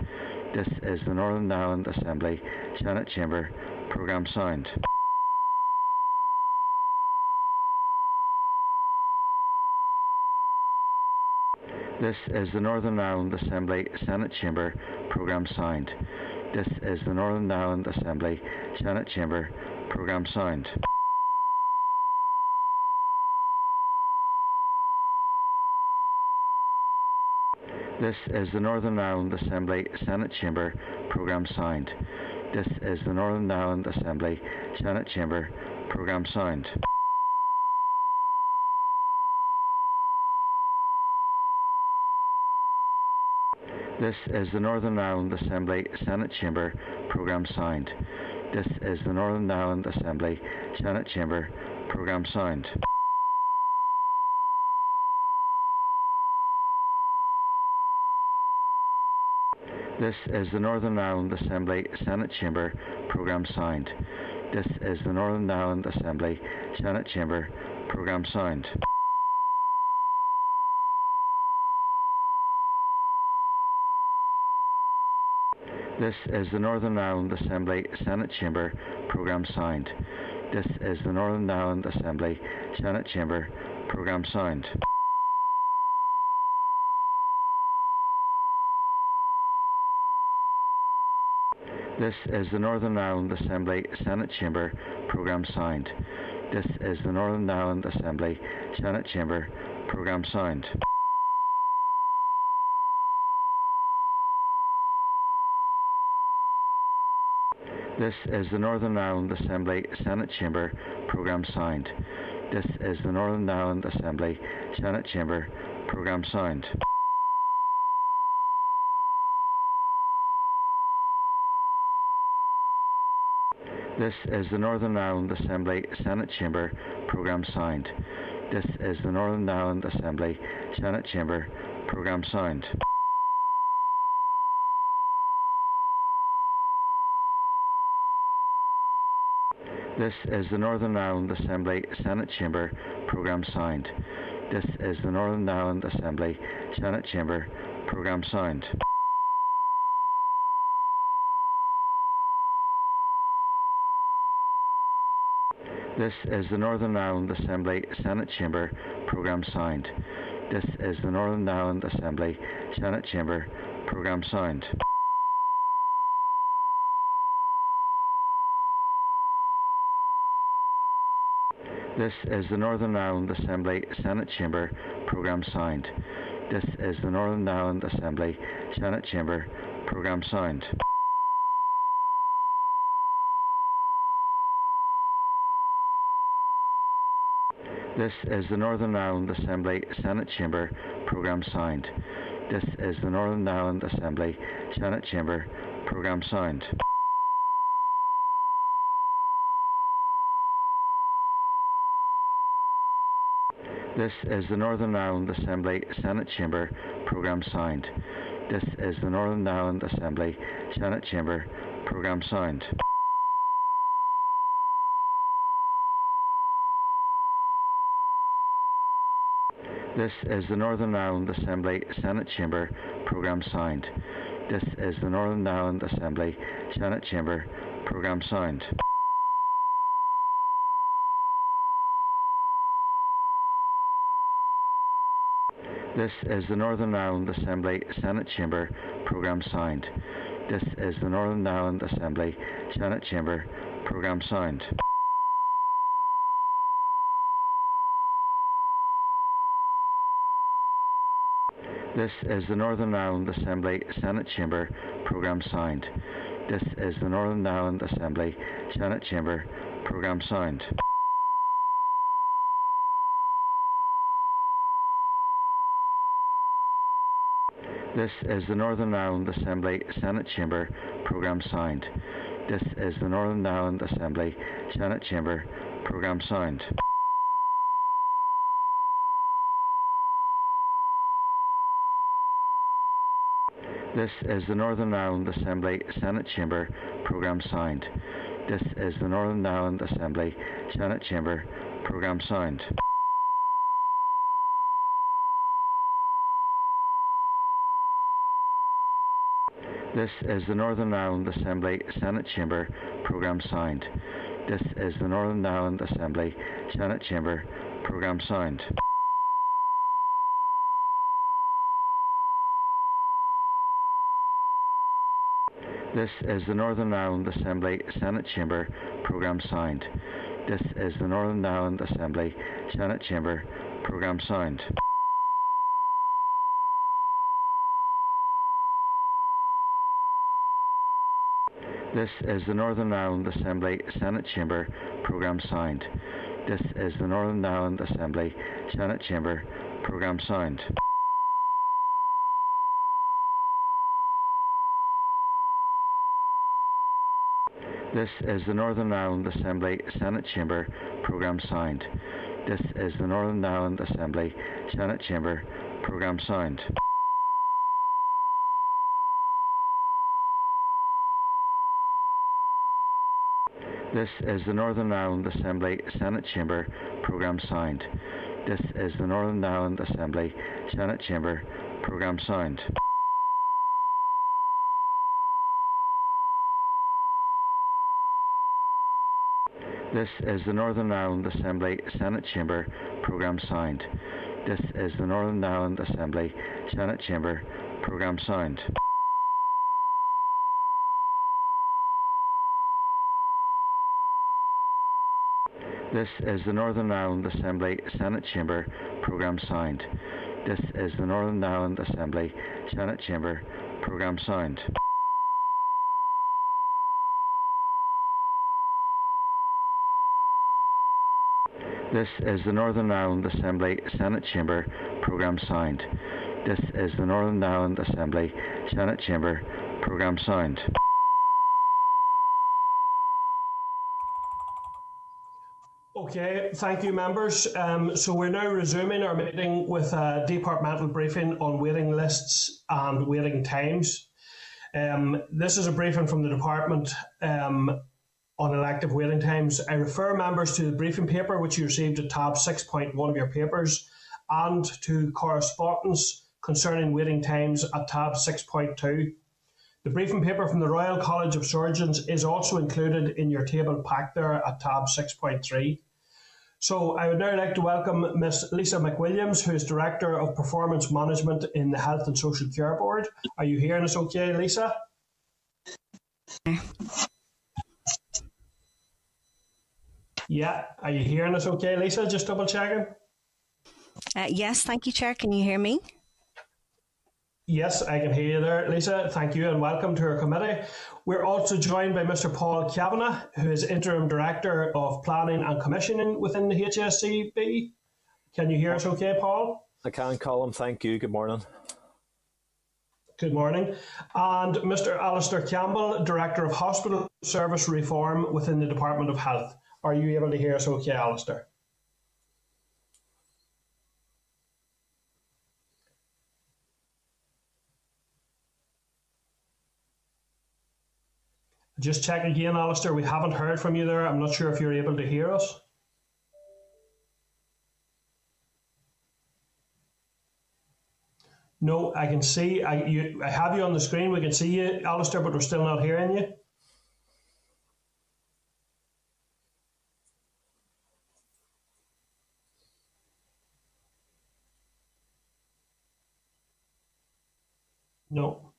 This is the Northern Ireland Assembly Senate Chamber Programme signed. This is the Northern Ireland Assembly Senate Chamber Programme signed. This is the Northern Ireland Assembly Senate Chamber Programme signed. This is the Northern Ireland Assembly Senate Chamber Programme signed. This is the Northern Ireland Assembly Senate Chamber Programme signed. This is the Northern Ireland Assembly Senate Chamber Programme signed. This is the Northern Ireland Assembly Senate Chamber Programme signed. This is the Northern Ireland Assembly Senate Chamber Programme signed. This is the Northern Ireland Assembly Senate Chamber Programme signed. This is the Northern Ireland Assembly Senate Chamber Programme signed. This is the Northern Ireland Assembly Senate Chamber Programme signed. This is the Northern Ireland Assembly Senate Chamber Programme signed. This is the Northern Ireland Assembly Senate Chamber Programme signed. This is the Northern Ireland Assembly Senate Chamber Programme signed. This is the Northern Ireland Assembly Senate Chamber Programme signed. This is the Northern Ireland Assembly Senate Chamber Programme signed. This is the Northern Ireland Assembly Senate Chamber Programme signed. This is the Northern Ireland Assembly Senate Chamber Programme signed. This is the Northern Ireland Assembly Senate Chamber Programme signed. This is the Northern Ireland Assembly Senate Chamber Programme signed. This is the Northern Ireland Assembly Senate Chamber Programme signed. This is the Northern Ireland Assembly Senate Chamber Programme signed. This is the Northern Ireland Assembly Senate Chamber Programme signed. This is the Northern Ireland Assembly Senate Chamber Programme signed. This is the Northern Ireland Assembly Senate Chamber Programme signed. This is the Northern Ireland Assembly Senate Chamber Programme signed. This is the Northern Ireland Assembly Senate Chamber Programme signed. This is the Northern Ireland Assembly Senate Chamber Programme signed. This is the Northern Ireland Assembly Senate Chamber Programme signed. This is the Northern Ireland Assembly Senate Chamber Programme signed. This is the Northern Ireland Assembly Senate Chamber Programme signed. This is the Northern Ireland Assembly Senate Chamber Programme signed. This is the Northern Ireland Assembly Senate Chamber Programme signed. This is the Northern Ireland Assembly Senate Chamber Programme signed. This is the Northern Ireland Assembly Senate Chamber Programme signed. This is the Northern Ireland Assembly Senate Chamber programme sound. This is the Northern Ireland Assembly Senate Chamber programme sound. This is the Northern Ireland Assembly Senate Chamber programme sound. This is the Northern Ireland Assembly Senate Chamber programme sound. This is the Northern Ireland Assembly Senate Chamber programme sound. This is the Northern Ireland Assembly Senate Chamber programme sound. This is the Northern Ireland Assembly Senate Chamber programme sound. This is the Northern Ireland Assembly Senate Chamber programme sound. This is the Northern Ireland Assembly Senate Chamber programme sound. This is the Northern Ireland Assembly Senate Chamber programme sound. This is the Northern Ireland Assembly Senate Chamber programme sound. This is the Northern Ireland Assembly Senate Chamber programme sound. This is the Northern Ireland Assembly Senate Chamber programme sound. This is the Northern Ireland Assembly Senate Chamber programme sound. This is the Northern Ireland Assembly Senate Chamber programme sound. This is the Northern Ireland Assembly Senate Chamber programme sound. This is the Northern Ireland Assembly Senate Chamber programme sound. This is the Northern Ireland Assembly Senate Chamber programme sound. Okay, thank you, members. Um, so we're now resuming our meeting with a departmental briefing on waiting lists and waiting times. Um, this is a briefing from the department um, on elective waiting times. I refer members to the briefing paper, which you received at tab 6.1 of your papers, and to correspondence concerning waiting times at tab 6.2. The briefing paper from the Royal College of Surgeons is also included in your table pack there at tab 6.3. So I would now like to welcome Ms. Lisa McWilliams, who is Director of Performance Management in the Health and Social Care Board. Are you hearing us okay, Lisa? Yeah, are you hearing us okay, Lisa? Just double checking. Uh, yes, thank you, Chair. Can you hear me? Yes, I can hear you there, Lisa. Thank you and welcome to our committee. We're also joined by Mr. Paul Cavanagh, who is Interim Director of Planning and Commissioning within the HSCB. Can you hear us okay, Paul? I can, Colm. Thank you. Good morning. Good morning. And Mr. Alistair Campbell, Director of Hospital Service Reform within the Department of Health. Are you able to hear us okay, Alistair? Just check again, Alistair. We haven't heard from you there. I'm not sure if you're able to hear us. No, I can see. I you. I have you on the screen. We can see you, Alistair, but we're still not hearing you. No.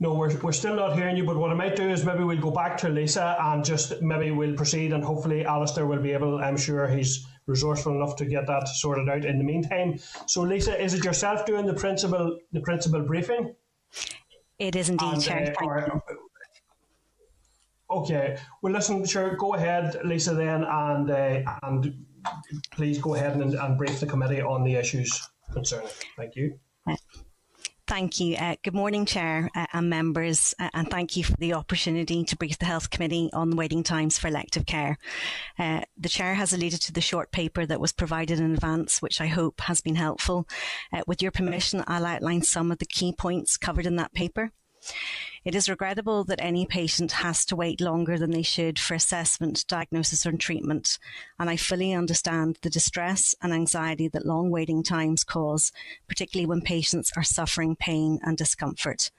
No, we're, we're still not hearing you, but what I might do is maybe we'll go back to Lisa and just maybe we'll proceed and hopefully Alistair will be able, I'm sure he's resourceful enough to get that sorted out in the meantime. So Lisa, is it yourself doing the principal the principal briefing? It is indeed, and, Chair. Uh, okay. Well listen, sure, go ahead, Lisa then and uh, and please go ahead and, and brief the committee on the issues concerning. Thank you. Thank you. Uh, good morning, Chair uh, and members, uh, and thank you for the opportunity to brief the Health Committee on the waiting times for elective care. Uh, the Chair has alluded to the short paper that was provided in advance, which I hope has been helpful. Uh, with your permission, I'll outline some of the key points covered in that paper. It is regrettable that any patient has to wait longer than they should for assessment, diagnosis, or treatment, and I fully understand the distress and anxiety that long waiting times cause, particularly when patients are suffering pain and discomfort.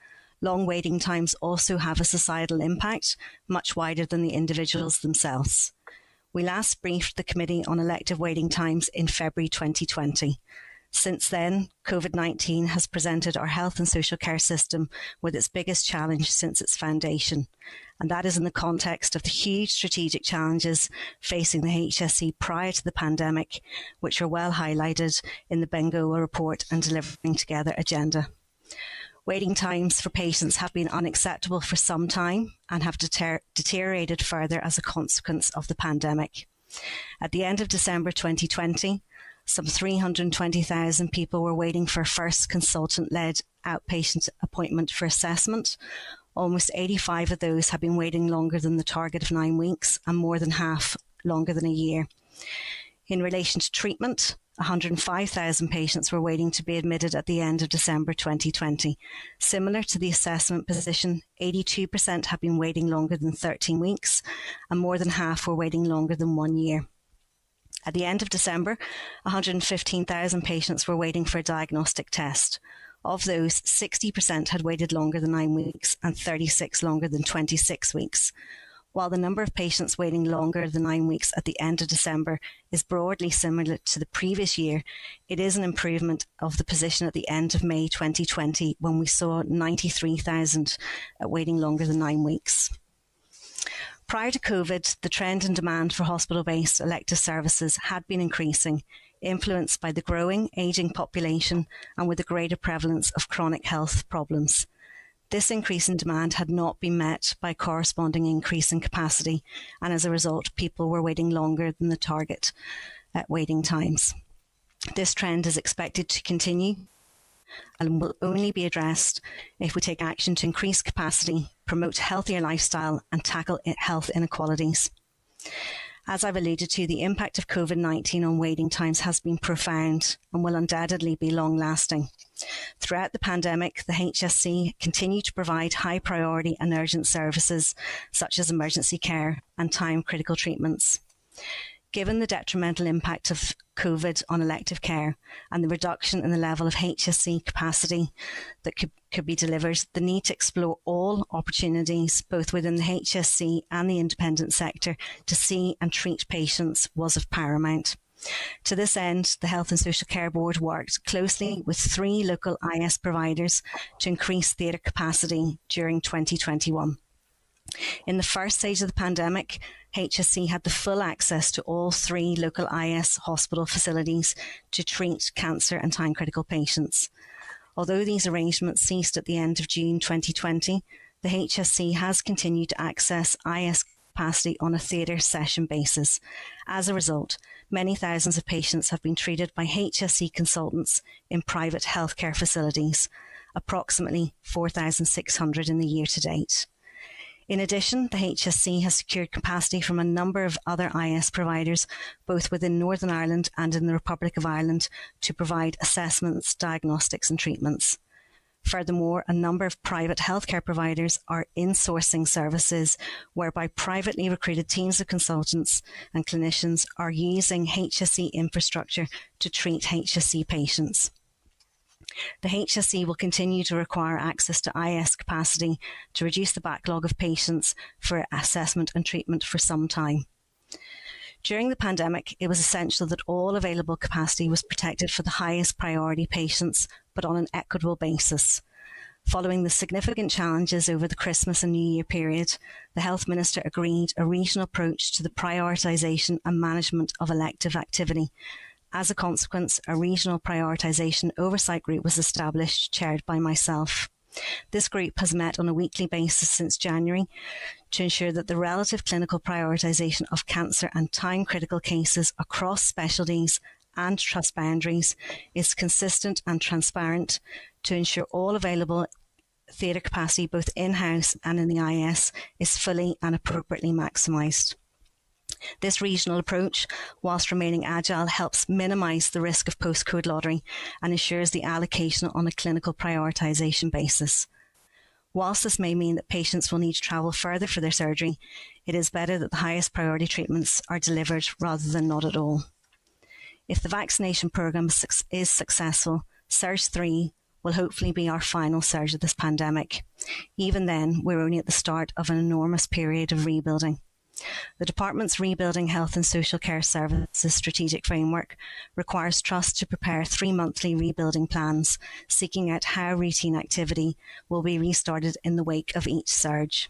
Long waiting times also have a societal impact, much wider than the individuals themselves. We last briefed the Committee on Elective Waiting Times in February 2020. Since then, COVID 19 has presented our health and social care system with its biggest challenge since its foundation. And that is in the context of the huge strategic challenges facing the HSC prior to the pandemic, which are well highlighted in the Bengoa report and Delivering Together agenda. Waiting times for patients have been unacceptable for some time and have deter- deteriorated further as a consequence of the pandemic. At the end of December 2020, some 320,000 people were waiting for a first consultant led outpatient appointment for assessment. Almost 85 of those have been waiting longer than the target of nine weeks, and more than half longer than a year. In relation to treatment, 105,000 patients were waiting to be admitted at the end of December 2020. Similar to the assessment position, 82% have been waiting longer than 13 weeks, and more than half were waiting longer than one year. At the end of December, 115,000 patients were waiting for a diagnostic test. Of those, 60% had waited longer than nine weeks and 36 longer than 26 weeks. While the number of patients waiting longer than nine weeks at the end of December is broadly similar to the previous year, it is an improvement of the position at the end of May 2020 when we saw 93,000 waiting longer than nine weeks. Prior to COVID, the trend in demand for hospital based elective services had been increasing, influenced by the growing aging population and with a greater prevalence of chronic health problems. This increase in demand had not been met by corresponding increase in capacity, and as a result, people were waiting longer than the target at waiting times. This trend is expected to continue and will only be addressed if we take action to increase capacity, promote healthier lifestyle, and tackle health inequalities. As I've alluded to, the impact of COVID 19 on waiting times has been profound and will undoubtedly be long lasting. Throughout the pandemic, the HSC continued to provide high priority and urgent services such as emergency care and time critical treatments. Given the detrimental impact of COVID on elective care and the reduction in the level of HSC capacity that could, could be delivered, the need to explore all opportunities, both within the HSC and the independent sector, to see and treat patients was of paramount. To this end, the Health and Social Care Board worked closely with three local IS providers to increase theatre capacity during 2021. In the first stage of the pandemic, HSC had the full access to all three local IS hospital facilities to treat cancer and time critical patients. Although these arrangements ceased at the end of June 2020, the HSC has continued to access IS capacity on a theatre session basis. As a result, many thousands of patients have been treated by HSC consultants in private healthcare facilities, approximately 4,600 in the year to date. In addition, the HSC has secured capacity from a number of other IS providers, both within Northern Ireland and in the Republic of Ireland, to provide assessments, diagnostics, and treatments. Furthermore, a number of private healthcare providers are insourcing services whereby privately recruited teams of consultants and clinicians are using HSC infrastructure to treat HSC patients. The HSC will continue to require access to IS capacity to reduce the backlog of patients for assessment and treatment for some time. During the pandemic, it was essential that all available capacity was protected for the highest priority patients, but on an equitable basis. Following the significant challenges over the Christmas and New Year period, the Health Minister agreed a regional approach to the prioritisation and management of elective activity as a consequence, a regional prioritisation oversight group was established, chaired by myself. This group has met on a weekly basis since January to ensure that the relative clinical prioritisation of cancer and time critical cases across specialties and trust boundaries is consistent and transparent to ensure all available theatre capacity, both in house and in the IS, is fully and appropriately maximised. This regional approach, whilst remaining agile, helps minimise the risk of postcode lottery and ensures the allocation on a clinical prioritisation basis. Whilst this may mean that patients will need to travel further for their surgery, it is better that the highest priority treatments are delivered rather than not at all. If the vaccination programme is successful, Surge 3 will hopefully be our final surge of this pandemic. Even then, we're only at the start of an enormous period of rebuilding. The Department's Rebuilding Health and Social Care Services strategic framework requires Trust to prepare three monthly rebuilding plans, seeking out how routine activity will be restarted in the wake of each surge.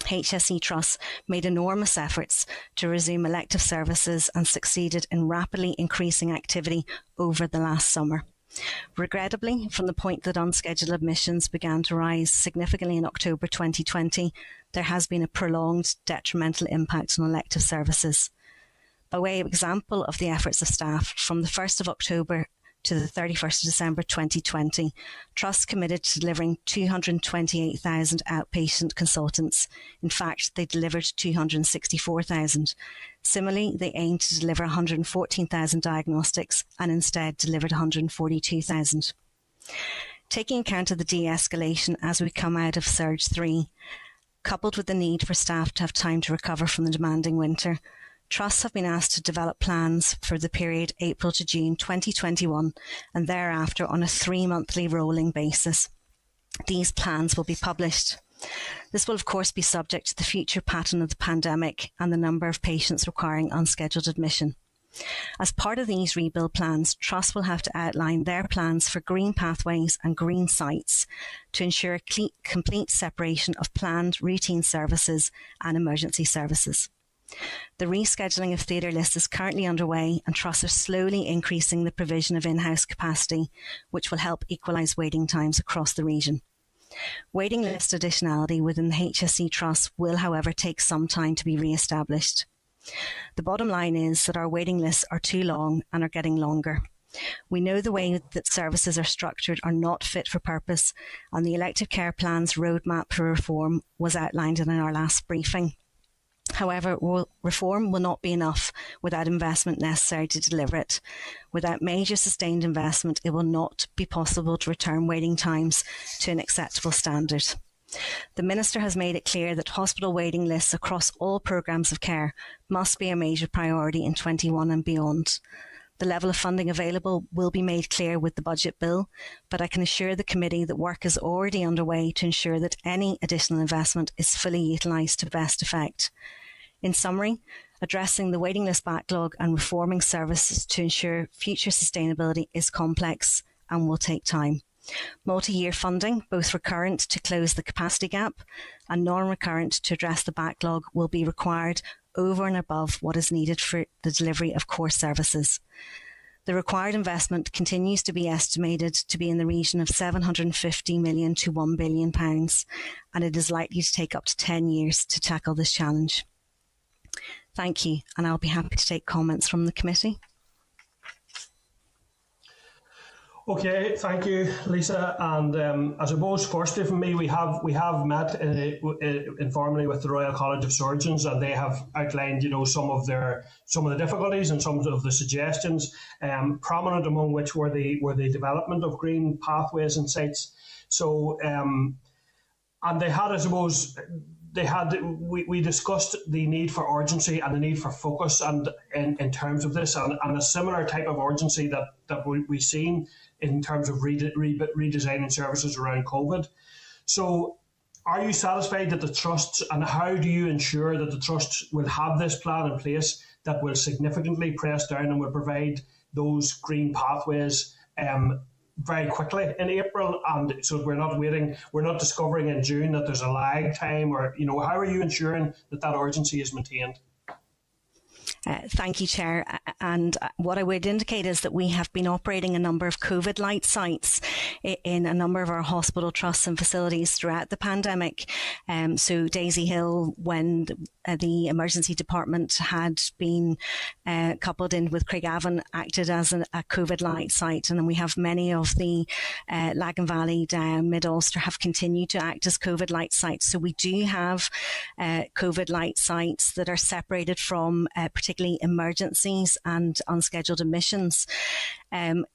HSC Trust made enormous efforts to resume elective services and succeeded in rapidly increasing activity over the last summer. Regrettably, from the point that unscheduled admissions began to rise significantly in October 2020, there has been a prolonged detrimental impact on elective services. By way of example of the efforts of staff, from the 1st of October to the 31st of December 2020, Trust committed to delivering 228,000 outpatient consultants. In fact, they delivered 264,000. Similarly, they aimed to deliver 114,000 diagnostics and instead delivered 142,000. Taking account of the de escalation as we come out of Surge 3, coupled with the need for staff to have time to recover from the demanding winter, Trusts have been asked to develop plans for the period April to June 2021 and thereafter on a three monthly rolling basis. These plans will be published. This will, of course, be subject to the future pattern of the pandemic and the number of patients requiring unscheduled admission. As part of these rebuild plans, trusts will have to outline their plans for green pathways and green sites to ensure a complete separation of planned routine services and emergency services. The rescheduling of theatre lists is currently underway, and trusts are slowly increasing the provision of in house capacity, which will help equalise waiting times across the region. Waiting list additionality within the HSC Trust will, however, take some time to be re established. The bottom line is that our waiting lists are too long and are getting longer. We know the way that services are structured are not fit for purpose, and the elective care plan's roadmap for reform was outlined in our last briefing. However, reform will not be enough without investment necessary to deliver it. Without major sustained investment, it will not be possible to return waiting times to an acceptable standard. The Minister has made it clear that hospital waiting lists across all programmes of care must be a major priority in 21 and beyond. The level of funding available will be made clear with the budget bill, but I can assure the committee that work is already underway to ensure that any additional investment is fully utilised to best effect. In summary, addressing the waiting list backlog and reforming services to ensure future sustainability is complex and will take time. Multi-year funding, both recurrent to close the capacity gap and non-recurrent to address the backlog will be required over and above what is needed for the delivery of core services. The required investment continues to be estimated to be in the region of 750 million to 1 billion pounds, and it is likely to take up to 10 years to tackle this challenge. Thank you, and I'll be happy to take comments from the committee. Okay, thank you, Lisa. And um, I suppose firstly from me, we have we have met uh, uh, informally with the Royal College of Surgeons, and they have outlined, you know, some of their some of the difficulties and some of the suggestions. Um, prominent among which were the were the development of green pathways and sites. So, um, and they had, I suppose, they had we, we discussed the need for urgency and the need for focus and in, in terms of this and, and a similar type of urgency that that we, we've seen in terms of re- re- redesigning services around COVID. So, are you satisfied that the trusts and how do you ensure that the trusts will have this plan in place that will significantly press down and will provide those green pathways um, very quickly in April, and so we're not waiting. We're not discovering in June that there's a lag time, or you know, how are you ensuring that that urgency is maintained? Uh, thank you, Chair. And what I would indicate is that we have been operating a number of COVID light sites in a number of our hospital trusts and facilities throughout the pandemic. Um, so Daisy Hill, when uh, the emergency department had been uh, coupled in with Craigavon, acted as a, a, COVID light site. And then we have many of the uh, Lagan Valley Downe Mid Ulster have continued to act as COVID light sites. So we do have uh, COVID light sites that are separated from uh, particularly emergencies and unscheduled admissions. Um,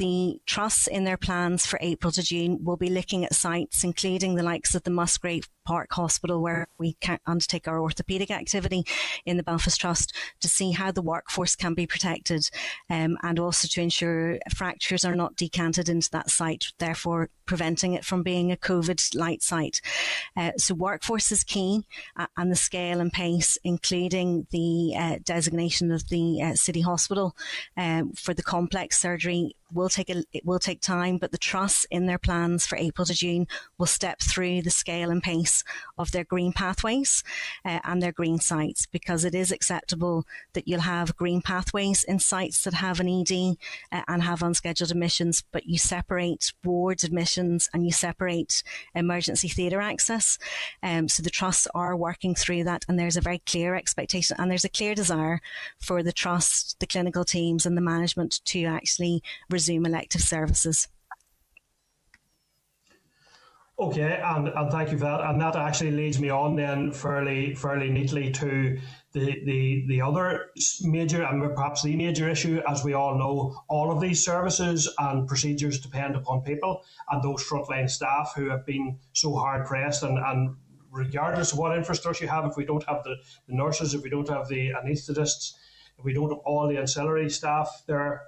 the trusts in their plans for April to June will be looking at sites including the likes of the Musgrave Park Hospital, where we can undertake our orthopaedic activity in the Belfast Trust, to see how the workforce can be protected um, and also to ensure fractures are not decanted into that site, therefore preventing it from being a COVID light site. Uh, so, workforce is key uh, and the scale and pace, including the uh, designation of the uh, City Hospital um, for the complex surgery will take a, it will take time, but the trusts in their plans for April to June will step through the scale and pace of their green pathways uh, and their green sites because it is acceptable that you'll have green pathways in sites that have an ED uh, and have unscheduled admissions, but you separate wards admissions and you separate emergency theatre access. Um, so the trusts are working through that, and there's a very clear expectation and there's a clear desire for the trust, the clinical teams, and the management to actually resume elective services. Okay, and, and thank you for that. And that actually leads me on then fairly fairly neatly to the, the, the other major and perhaps the major issue, as we all know, all of these services and procedures depend upon people and those frontline staff who have been so hard pressed and, and regardless of what infrastructure you have, if we don't have the, the nurses, if we don't have the anaesthetists, if we don't have all the ancillary staff there,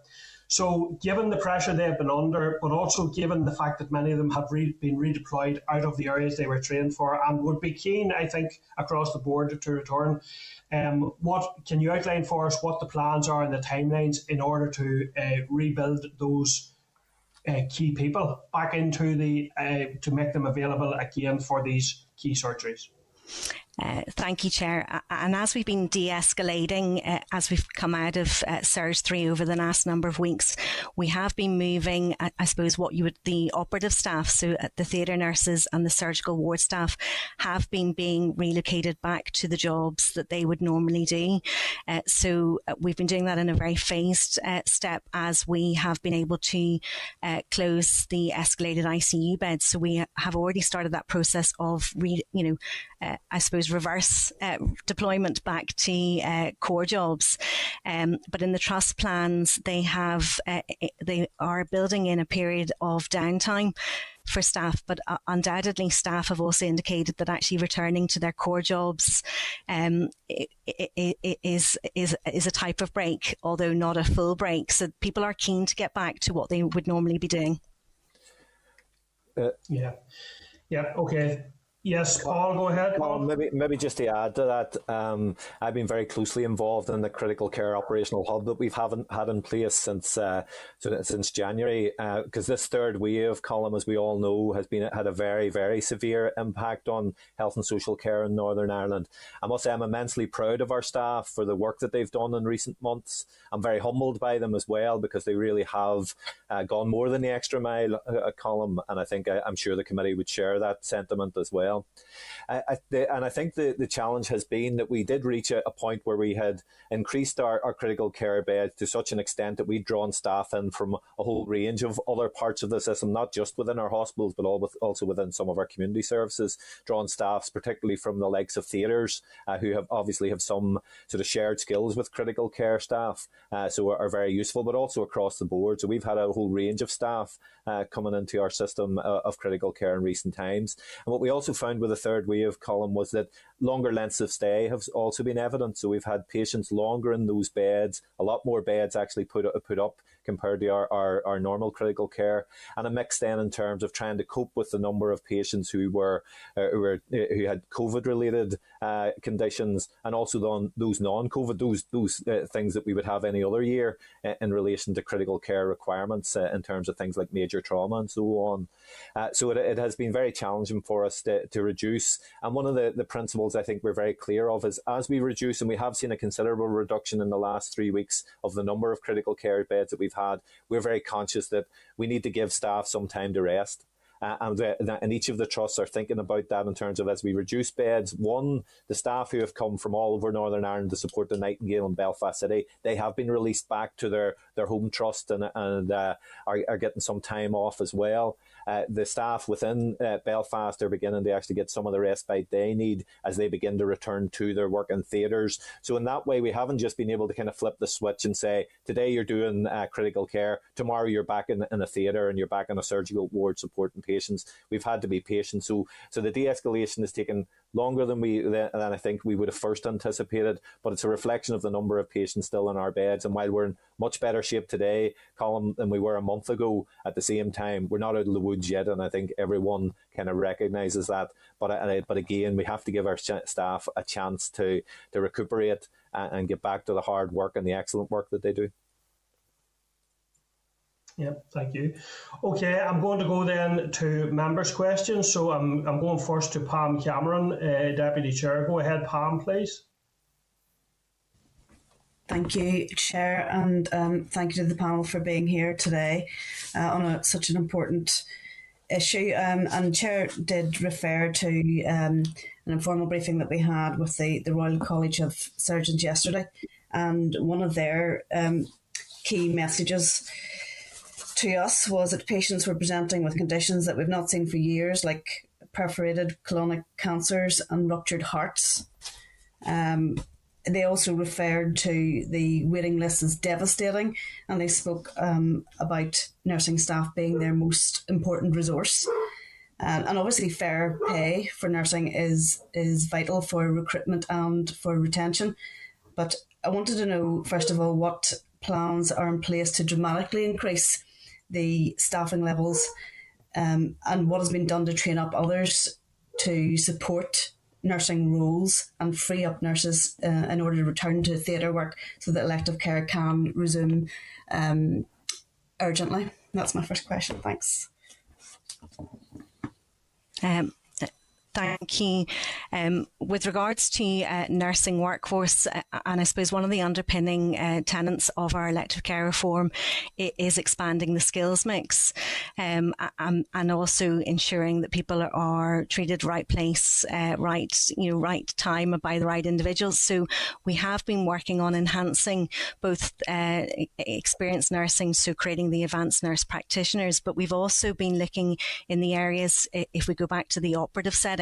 so, given the pressure they've been under, but also given the fact that many of them have re- been redeployed out of the areas they were trained for and would be keen, I think, across the board to return, um, what can you outline for us what the plans are and the timelines in order to uh, rebuild those uh, key people back into the uh, to make them available again for these key surgeries? Uh, thank you, Chair. And as we've been de escalating, uh, as we've come out of uh, Surge 3 over the last number of weeks, we have been moving, I, I suppose, what you would, the operative staff, so uh, the theatre nurses and the surgical ward staff, have been being relocated back to the jobs that they would normally do. Uh, so we've been doing that in a very phased step as we have been able to close the escalated ICU beds. So we have already started that process of, re, you know, I suppose reverse uh, deployment back to uh, core jobs. Um, but in the trust plans, they have uh, they are building in a period of downtime for staff, but uh, undoubtedly staff have also indicated that actually returning to their core jobs um, is is is a type of break, although not a full break. So people are keen to get back to what they would normally be doing. Uh, yeah, yeah, okay. Yes, Paul, go ahead. Paul. Well, maybe, maybe just to add to that, um, I've been very closely involved in the critical care operational hub that we've haven't had in place since uh, since January, because uh, this third wave, Colm, as we all know, has been had a very very severe impact on health and social care in Northern Ireland. I must say, I'm immensely proud of our staff for the work that they've done in recent months. I'm very humbled by them as well because they really have uh, gone more than the extra mile, uh, Colm, and I think I, uh, I'm sure the committee would share that sentiment as well well. I, I, the, and I think the, the challenge has been that we did reach a, a point where we had increased our, our critical care beds to such an extent that we'd drawn staff in from a whole range of other parts of the system, not just within our hospitals, but also within some of our community services, drawn staffs, particularly from the likes of theatres, uh, who have obviously have some sort of shared skills with critical care staff, uh, so are, are, very useful, but also across the board. So we've had a whole range of staff uh, coming into our system uh, of critical care in recent times. And what we also found with the third wave Colm was that longer lengths of stay have also been evident. So we've had patients longer in those beds, a lot more beds actually put put up compared to our, our, our normal critical care, and a mix then in terms of trying to cope with the number of patients who were uh, who were uh, who had COVID related uh, conditions, and also the, those non COVID those those uh, things that we would have any other year uh, in relation to critical care requirements uh, in terms of things like major trauma and so on. so it, it has been very challenging for us to, to reduce, and one of the, the principles I think we're very clear of is as we reduce, and we have seen a considerable reduction in the last three weeks of the number of critical care beds that we've had. We're very conscious that we need to give staff some time to rest. Uh, and, the, and each of the trusts are thinking about that in terms of as we reduce beds. One, the staff who have come from all over Northern Ireland to support the Nightingale in Belfast City, they have been released back to their, their home trust and, and uh, are, are getting some time off as well. Uh, the staff within uh, Belfast are beginning to actually get some of the respite they need as they begin to return to their work in theatres. So in that way, we haven't just been able to kind of flip the switch and say, today you're doing uh, critical care, tomorrow you're back in, in a theatre and you're back in a surgical ward supporting patients. We've had to be patient. So, so the de-escalation has taken longer than we than I think we would have first anticipated. But it's a reflection of the number of patients still in our beds. And while we're in much better shape today, Colm, than we were a month ago, at the same time, we're not out of the woods yet. And I think everyone kind of recognises that. But but again, we have to give our staff a chance to to recuperate and, and get back to the hard work and the excellent work that they do. Yeah, thank you. Okay, I'm going to go then to members' questions. So I'm, I'm going first to Pam Cameron, uh, Deputy Chair. Go ahead, Pam, please. Thank you, Chair, and um, thank you to the panel for being here today uh, on a, such an important issue. Um, and Chair did refer to um, an informal briefing that we had with the, the Royal College of Surgeons yesterday, and one of their um, key messages to us was that patients were presenting with conditions that we've not seen for years, like perforated colonic cancers and ruptured hearts. Um, they also referred to the waiting list as devastating, and they spoke um, about nursing staff being their most important resource. Uh, and obviously, fair pay for nursing is is vital for recruitment and for retention. But I wanted to know first of all what plans are in place to dramatically increase the staffing levels um, and what has been done to train up others to support nursing roles and free up nurses uh, in order to return to theatre work so that elective care can resume um, urgently. That's my first question. Thanks. Um, Thank you. Um, with regards to uh, nursing workforce, uh, and I suppose one of the underpinning uh, tenets of our elective care reform is expanding the skills mix, um, and, and, also ensuring that people are treated right place, uh, right you know right time by the right individuals. So we have been working on enhancing both uh, experienced nursing, so creating the advanced nurse practitioners, but we've also been looking in the areas if we go back to the operative setting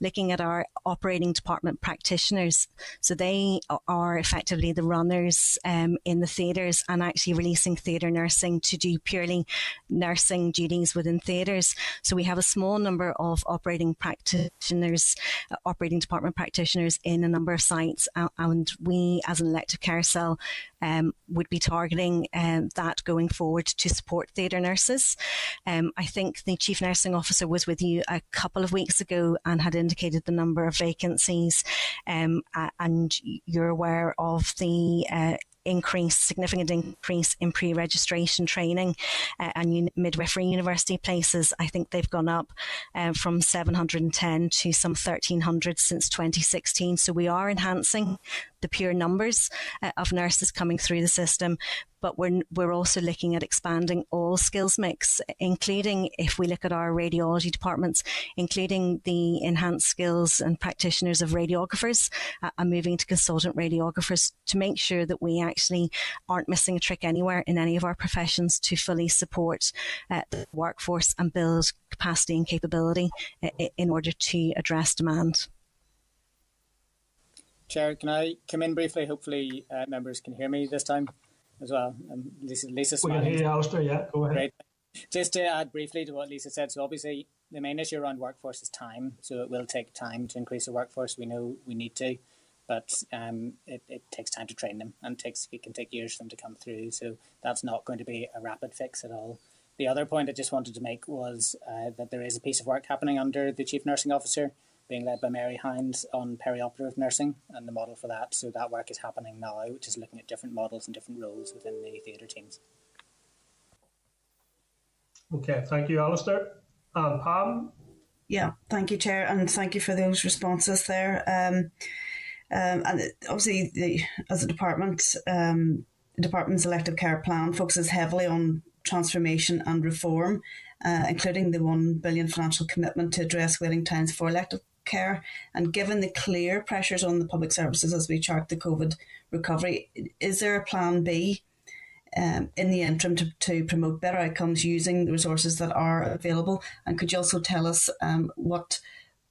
looking at our operating department practitioners. So they are effectively the runners um, in the theatres and actually releasing theatre nursing to do purely nursing duties within theatres. So we have a small number of operating practitioners, uh, operating department practitioners in a number of sites, uh, and we as an elective care cell um, would be targeting um, that going forward to support theatre nurses. Um, I think the chief nursing officer was with you a couple of weeks ago and had indicated the number of vacancies, um, and you're aware of the uh, increase, significant increase in pre-registration training uh, and midwifery university places. I think they've gone up uh, from 710 to some 1300 since 2016. So we are enhancing the pure numbers uh, of nurses coming through the system, but we're, we're also looking at expanding all skills mix, including if we look at our radiology departments, including the enhanced skills and practitioners of radiographers uh, and moving to consultant radiographers to make sure that we actually aren't missing a trick anywhere in any of our professions to fully support uh, the workforce and build capacity and capability uh, in order to address demand. Chair, can I come in briefly? Hopefully, uh, members can hear me this time as well. Um, Lisa, Lisa we can hear you, Alistair. Yeah, go ahead. Great. Just to add briefly to what Lisa said, so obviously the main issue around workforce is time. So it will take time to increase the workforce. We know we need to, but um, it, it takes time to train them, and takes it can take years for them to come through. So that's not going to be a rapid fix at all. The other point I just wanted to make was uh, that there is a piece of work happening under the chief nursing officer being led by Mary Hinds on perioperative nursing and the model for that. So that work is happening now, which is looking at different models and different roles within the theatre teams. Okay, thank you, Alistair. And Pam, Yeah, thank you, Chair, and thank you for those responses there. Um, um, and obviously, the, as a department, um, the department's elective care plan focuses heavily on transformation and reform, uh, including the one billion financial commitment to address waiting times for elective care. And given the clear pressures on the public services as we chart the COVID recovery, is there a plan B um, in the interim to, to promote better outcomes using the resources that are available? And could you also tell us um, what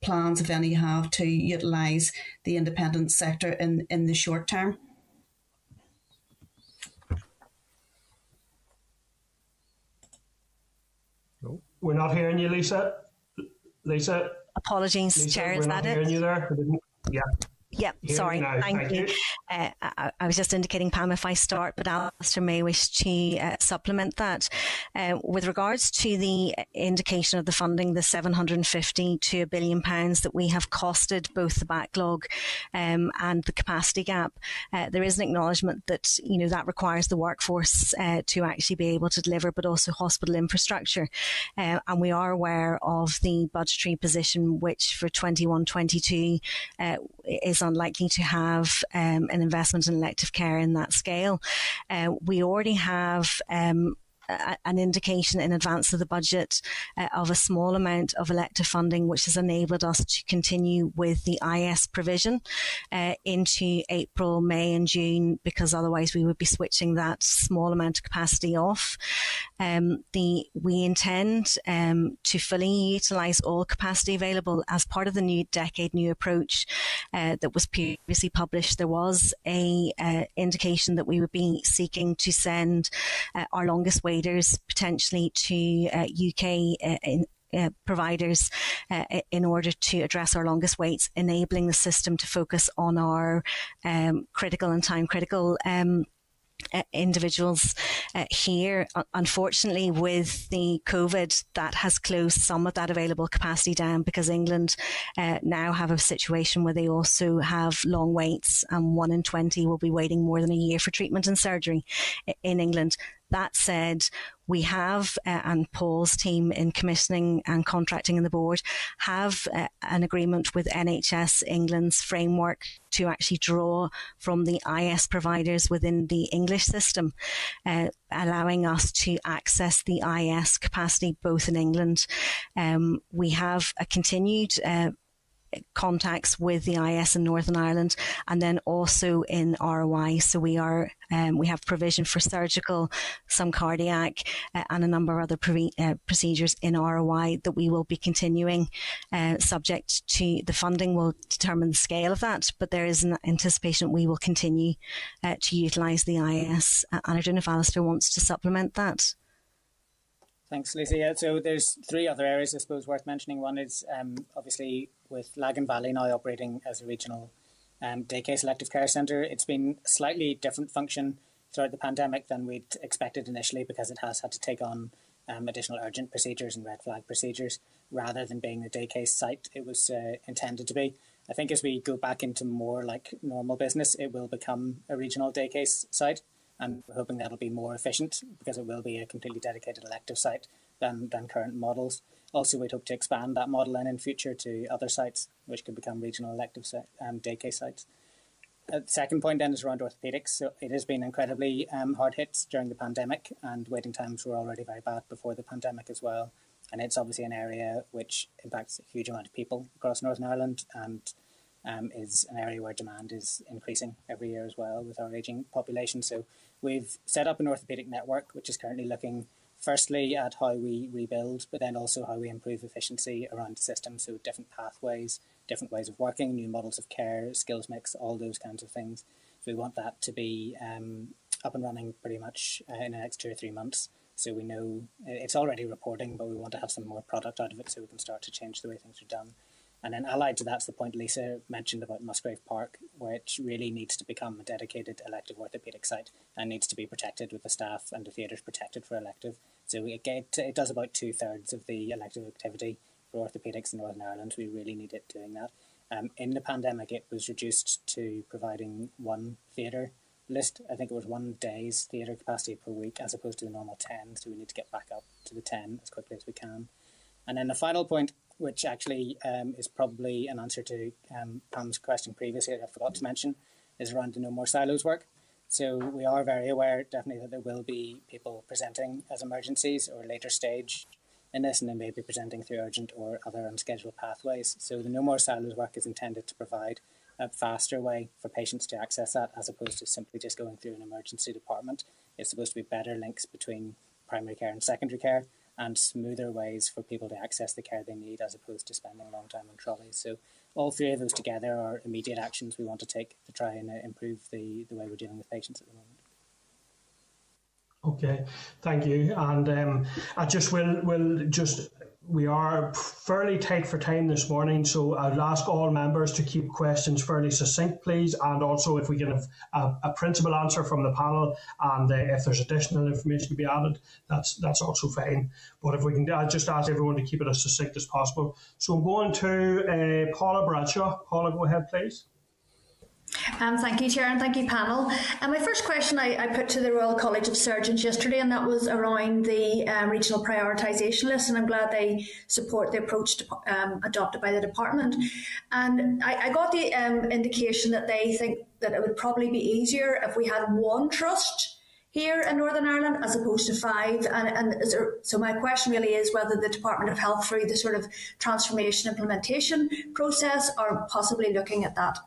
plans, if any, you have to utilise the independent sector in, in the short term? We're not hearing you, Lisa. Lisa. Apologies, Lisa, Chair. Is that it? You there? Yeah. Yep, sorry. Thank, Thank, you. you. Uh, I, I, was just indicating, Pam, if I start, but Alistair may wish to uh, supplement that. Uh, with regards to the indication of the funding, the 750 to a billion pounds that we have costed both the backlog um, and the capacity gap, uh, there is an acknowledgement that you know that requires the workforce uh, to actually be able to deliver, but also hospital infrastructure. Uh, and we are aware of the budgetary position, which for 21-22 is is unlikely to have um, an investment in elective care in that scale. Uh, we already have um, an indication in advance of the budget uh, of a small amount of elective funding, which has enabled us to continue with the IS provision uh, into April, May, and June, because otherwise we would be switching that small amount of capacity off. Um, the we intend um, to fully utilise all capacity available as part of the new decade new approach uh, that was previously published. There was a uh, indication that we would be seeking to send uh, our longest way potentially to UK uh, uh, in, uh, providers uh, in order to address our longest waits, enabling the system to focus on our um, critical and time critical um, uh, individuals uh, here. Unfortunately, with the COVID, that has closed some of that available capacity down because England uh, now have a situation where they also have long waits, and one in 20 will be waiting more than a year for treatment and surgery in England. That said, we have, uh, and Paul's team in commissioning and contracting in the board have uh, an agreement with NHS England's framework to actually draw from the IS providers within the English system, uh, allowing us to access the IS capacity both in England. Um, we have a continued uh, contacts with the IS in Northern Ireland and then also in ROI. So we are um, we have provision for surgical, some cardiac, uh, and a number of other pre- uh, procedures in ROI that we will be continuing. Uh, subject to the funding will determine the scale of that, but there is an anticipation we will continue uh, to utilise the IS. and I don't know if Alistair wants to supplement that. Thanks, Lisa. Yeah, so there's three other areas I suppose worth mentioning. One is um, obviously with Lagan Valley now operating as a regional um, daycare selective care centre. It's been slightly different function throughout the pandemic than we'd expected initially because it has had to take on um, additional urgent procedures and red flag procedures rather than being the day case site it was uh, intended to be. I think as we go back into more like normal business, it will become a regional day case site and we're hoping that'll be more efficient because it will be a completely dedicated elective site than, than current models. Also, we'd hope to expand that model in in future to other sites, which could become regional elective um, daycare sites. Uh, second point then is around orthopedics. So it has been incredibly um, hard hit during the pandemic, and waiting times were already very bad before the pandemic as well. And it's obviously an area which impacts a huge amount of people across Northern Ireland, and um, is an area where demand is increasing every year as well with our aging population. So we've set up an orthopedic network, which is currently looking firstly at how we rebuild, but then also how we improve efficiency around the system. So different pathways, different ways of working, new models of care, skills mix, all those kinds of things. So we want that to be um, up and running pretty much uh, in the next two or three months. So we know it's already reporting, but we want to have some more product out of it so we can start to change the way things are done. And then allied to that's the point Lisa mentioned about Musgrave Park, which really needs to become a dedicated elective orthopaedic site and needs to be protected with the staff and the theatres protected for elective. So it, get, it does about two thirds of the elective activity for orthopaedics in Northern Ireland. We really need it doing that. Um, in the pandemic, it was reduced to providing one theatre list. I think it was one day's theatre capacity per week as opposed to the normal 10. So we need to get back up to the 10 as quickly as we can. And then the final point which actually um, is probably an answer to um, Pam's question previously that I forgot to mention, is around the No More Silos work. So we are very aware, definitely, that there will be people presenting as emergencies or later stage in this, and they may be presenting through urgent or other unscheduled pathways. So the No More Silos work is intended to provide a faster way for patients to access that, as opposed to simply just going through an emergency department. It's supposed to be better links between primary care and secondary care, and smoother ways for people to access the care they need, as opposed to spending a long time on trolleys. So all three of those together are immediate actions we want to take to try and uh, improve the, the way we're dealing with patients at the moment. Okay, thank you. And um, I just will will just we are fairly tight for time this morning, so I'll ask all members to keep questions fairly succinct, please, and also if we can have a, a principal answer from the panel, and uh, if there's additional information to be added, that's that's also fine. But if we can, I'll just ask everyone to keep it as succinct as possible. So I'm going to uh, Paula Bradshaw. Paula, go ahead, please. Um, thank you, Chair, and thank you, panel. My first question I, I, put to the Royal College of Surgeons yesterday, and that was around the um, regional prioritisation list, and I'm glad they support the approach to, um, adopted by the department. And I, I got the um, indication that they think that it would probably be easier if we had one trust here in Northern Ireland as opposed to five. And, and there, so my question really is whether the Department of Health, through the sort of transformation implementation process, are possibly looking at that.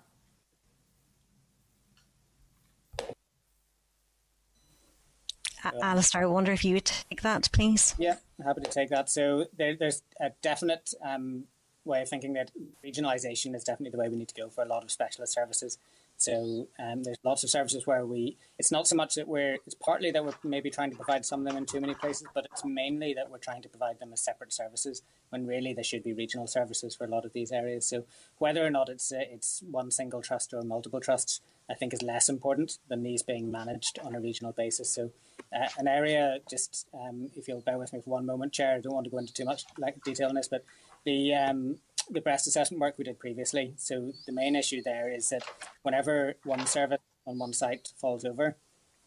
Alistair, I wonder if you would take that, please. Yeah, I'm happy to take that. So there, there's a definite um, way of thinking that regionalisation is definitely the way we need to go for a lot of specialist services. So um, there's lots of services where we, it's not so much that we're, it's partly that we're maybe trying to provide some of them in too many places, but it's mainly that we're trying to provide them as separate services when really there should be regional services for a lot of these areas. So whether or not it's uh, it's one single trust or multiple trusts, I think is less important than these being managed on a regional basis. So uh, an area, just um, if you'll bear with me for one moment, Chair, I don't want to go into too much like detail on this, but the um, the breast assessment work we did previously. So the main issue there is that whenever one service on one site falls over,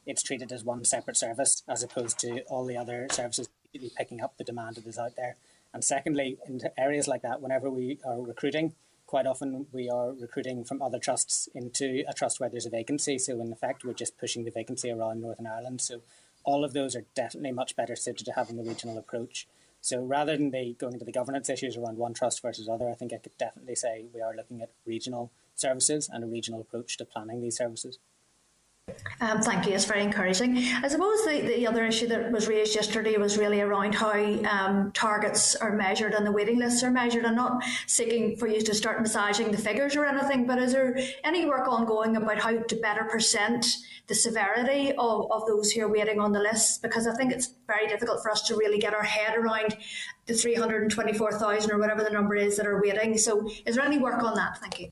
it's treated as one separate service as opposed to all the other services picking up the demand that is out there. And secondly, in areas like that, whenever we are recruiting, quite often we are recruiting from other trusts into a trust where there's a vacancy. So in effect, we're just pushing the vacancy around Northern Ireland. So all of those are definitely much better suited to having the regional approach. So rather than the going into the governance issues around one trust versus other, I think I could definitely say we are looking at regional services and a regional approach to planning these services. Um, thank you. It's very encouraging. I suppose the, the other issue that was raised yesterday was really around how um, targets are measured and the waiting lists are measured. I'm not seeking for you to start massaging the figures or anything, but is there any work ongoing about how to better present the severity of, of those who are waiting on the list because I think it's very difficult for us to really get our head around the 324,000 or whatever the number is that are waiting. So, is there any work on that? Thank you.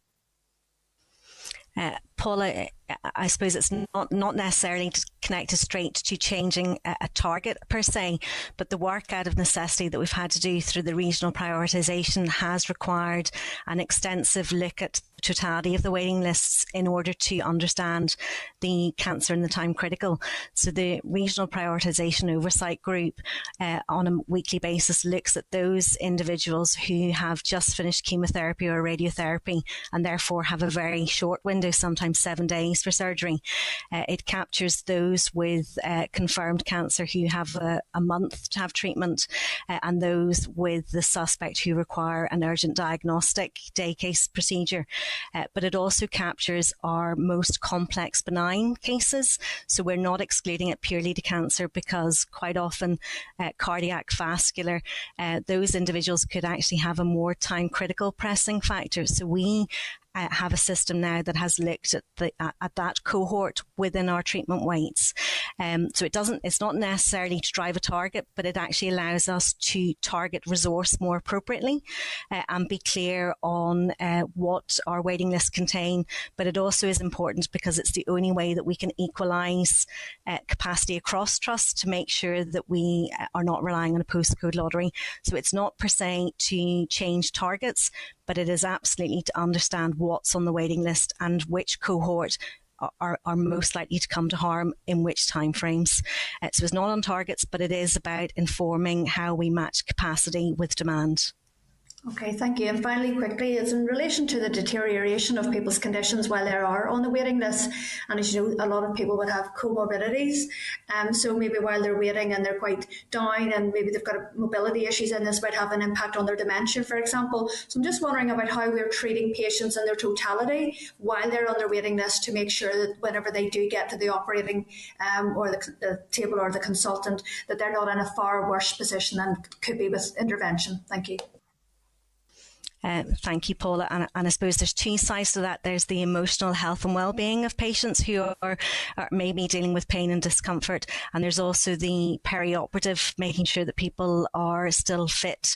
Uh, Paula, I suppose it's not, not necessarily connected straight to changing a, a, target per se, but the work out of necessity that we've had to do through the regional prioritisation has required an extensive look at the totality of the waiting lists in order to understand the cancer and the time critical. So the regional prioritisation oversight group uh, on a weekly basis looks at those individuals who have just finished chemotherapy or radiotherapy and therefore have a very short window, sometimes seven days for surgery. Uh, it captures those with uh, confirmed cancer who have a, a, month to have treatment uh, and those with the suspect who require an urgent diagnostic day case procedure uh, but it also captures our most complex benign cases. So we're not excluding it purely to cancer because quite often uh, cardiac, vascular, uh, those individuals could actually have a more time critical pressing factor. So we have a system now that has looked at the at that cohort within our treatment waits. Um, so it doesn't. It's not necessarily to drive a target, but it actually allows us to target resource more appropriately uh, and be clear on uh, what our waiting lists contain. But it also is important because it's the only way that we can equalise uh, capacity across trusts to make sure that we uh, are not relying on a postcode lottery. So it's not per se to change targets, but it is absolutely to understand what's on the waiting list and which cohort are, are most likely to come to harm in which timeframes. Uh, so it's not on targets, but it is about informing how we match capacity with demand. Okay, thank you. And finally, quickly, it's in relation to the deterioration of people's conditions while they are on the waiting list. And as you know, a lot of people would have comorbidities. Um, so maybe while they're waiting and they're quite down and maybe they've got mobility issues and this might have an impact on their dementia, for example. So I'm just wondering about how we're treating patients in their totality while they're on their waiting list to make sure that whenever they do get to the operating um, or the, the table or the consultant, that they're not in a far worse position than could be with intervention. Thank you. Uh, thank you, Paula. And, and, I suppose there's two sides to that. There's the emotional health and well-being of patients who are, are, maybe dealing with pain and discomfort, and there's also the perioperative, making sure that people are still fit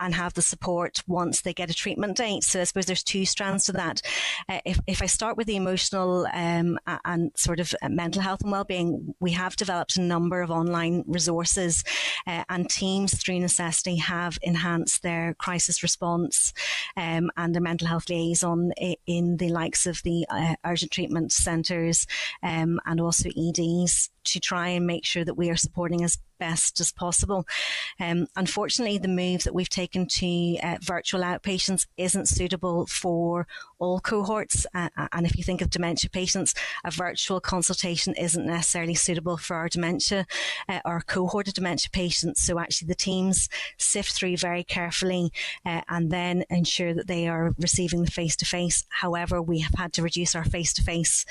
and have the support once they get a treatment date. So I suppose there's two strands to that. Uh, if, if I start with the emotional um, and sort of mental health and well-being, we have developed a number of online resources, uh, and teams through necessity have enhanced their crisis response um, and the mental health liaison in the likes of the uh, urgent treatment centres um, and also EDs to try and make sure that we are supporting as best as possible. Um, unfortunately, the move that we've taken to uh, virtual outpatients isn't suitable for all cohorts. Uh, uh, and if you think of dementia patients, a virtual consultation isn't necessarily suitable for our dementia uh, or cohort of dementia patients. So actually, the teams sift through very carefully uh, and then ensure that they are receiving the face to face. However, we have had to reduce our face to face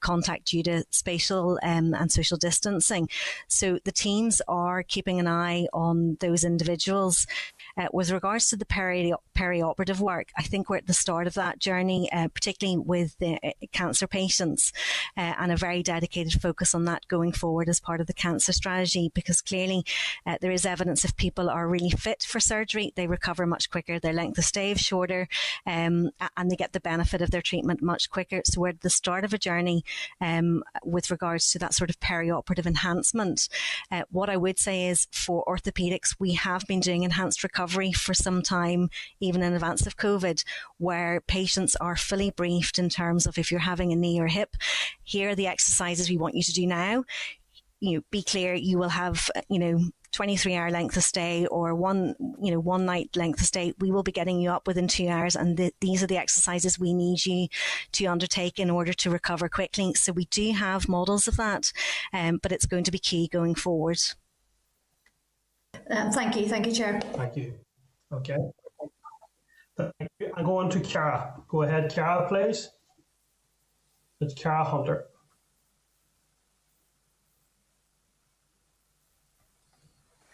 contact due to spatial um, and social distancing. So the teams are keeping an eye on those individuals. Uh, with regards to the peri- perioperative work, I think we're at the start of that journey, uh, particularly with the uh, cancer patients, uh, and a very dedicated focus on that going forward as part of the cancer strategy. Because clearly, uh, there is evidence if people are really fit for surgery, they recover much quicker, their length of stay is shorter, um, and they get the benefit of their treatment much quicker. So we're at the start of a journey um, with regards to that sort of perioperative enhancement. Uh, what I would say is for orthopedics, we have been doing enhanced recovery for some time, even in advance of COVID, where patients are fully briefed in terms of if you're having a knee or hip, here are the exercises we want you to do now. You know, be clear, you will have, you know, 23 hour length of stay or one, you know, one night length of stay, we will be getting you up within two hours. And the, these are the exercises we need you to undertake in order to recover quickly. So we do have models of that, um, but it's going to be key going forward. Um, thank you. Thank you, Chair. Thank you. Okay. I'm going to Cara. Go ahead, Cara, please. It's Cara Hunter.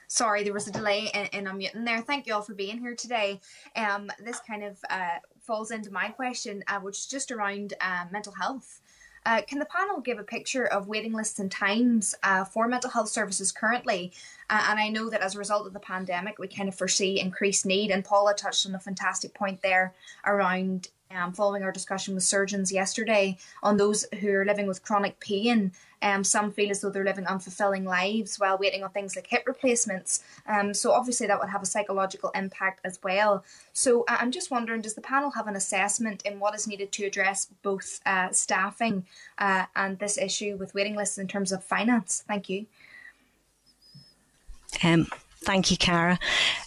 Sorry, there was a delay in, in unmuting there. Thank you all for being here today. Um, this kind of uh, falls into my question, uh, which is just around uh, mental health. Uh, can the panel give a picture of waiting lists and times uh, for mental health services currently? Uh, and I know that as a result of the pandemic, we kind of foresee increased need. And Paula touched on a fantastic point there around um, following our discussion with surgeons yesterday on those who are living with chronic pain. Um, some feel as though they're living unfulfilling lives while waiting on things like hip replacements. Um, so obviously that would have a psychological impact as well. So uh, I'm just wondering, does the panel have an assessment in what is needed to address both uh, staffing uh, and this issue with waiting lists in terms of finance? Thank you. Um, Thank you, Cara.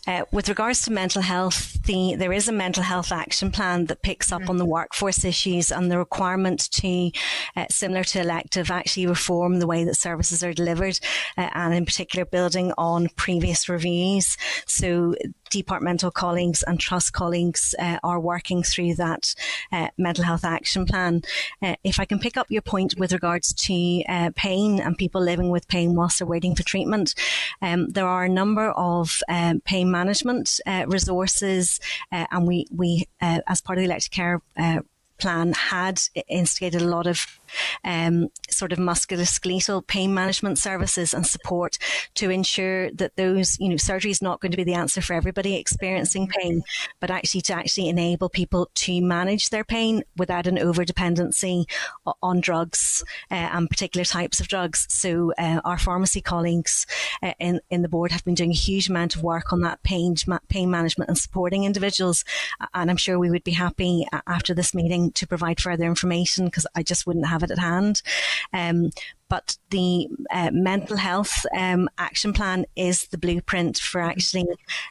Uh, with regards to mental health, the, there is a mental health action plan that picks up mm-hmm. on the workforce issues and the requirement to, uh, similar to elective, actually reform the way that services are delivered, uh, and in particular building on previous reviews. So departmental colleagues and trust colleagues uh, are working through that uh, mental health action plan. Uh, if I can pick up your point with regards to uh, pain and people living with pain whilst they're waiting for treatment, um, there are a number of um, pain management uh, resources, uh, and we we as part of the elective care plan had instigated a lot of um, sort of musculoskeletal pain management services and support to ensure that those, you know, surgery is not going to be the answer for everybody experiencing pain, but actually to actually enable people to manage their pain without an over dependency on drugs uh, and particular types of drugs. So uh, our pharmacy colleagues uh, in in the board have been doing a huge amount of work on that pain pain management and supporting individuals. And I'm sure we would be happy after this meeting to provide further information because I just wouldn't have have it at hand. Um, but the uh, mental health um, action plan is the blueprint for actually,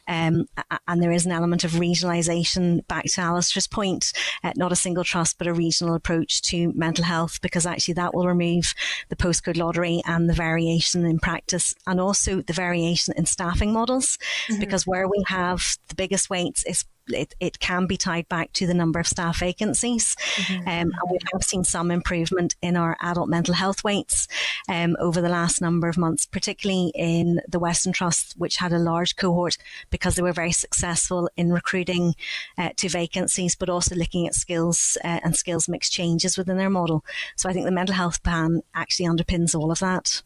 um, and there is an element of regionalisation. Back to Alistair's point, uh, not a single trust, but a regional approach to mental health, because actually that will remove the postcode lottery and the variation in practice, and also the variation in staffing models, mm-hmm. because where we have the biggest waits is it, it can be tied back to the number of staff vacancies. Mm-hmm. Um, and we have seen some improvement in our adult mental health waits um, over the last number of months, particularly in the Western Trust, which had a large cohort because they were very successful in recruiting uh, to vacancies, but also looking at skills uh, and skills mix changes within their model. So I think the mental health plan actually underpins all of that.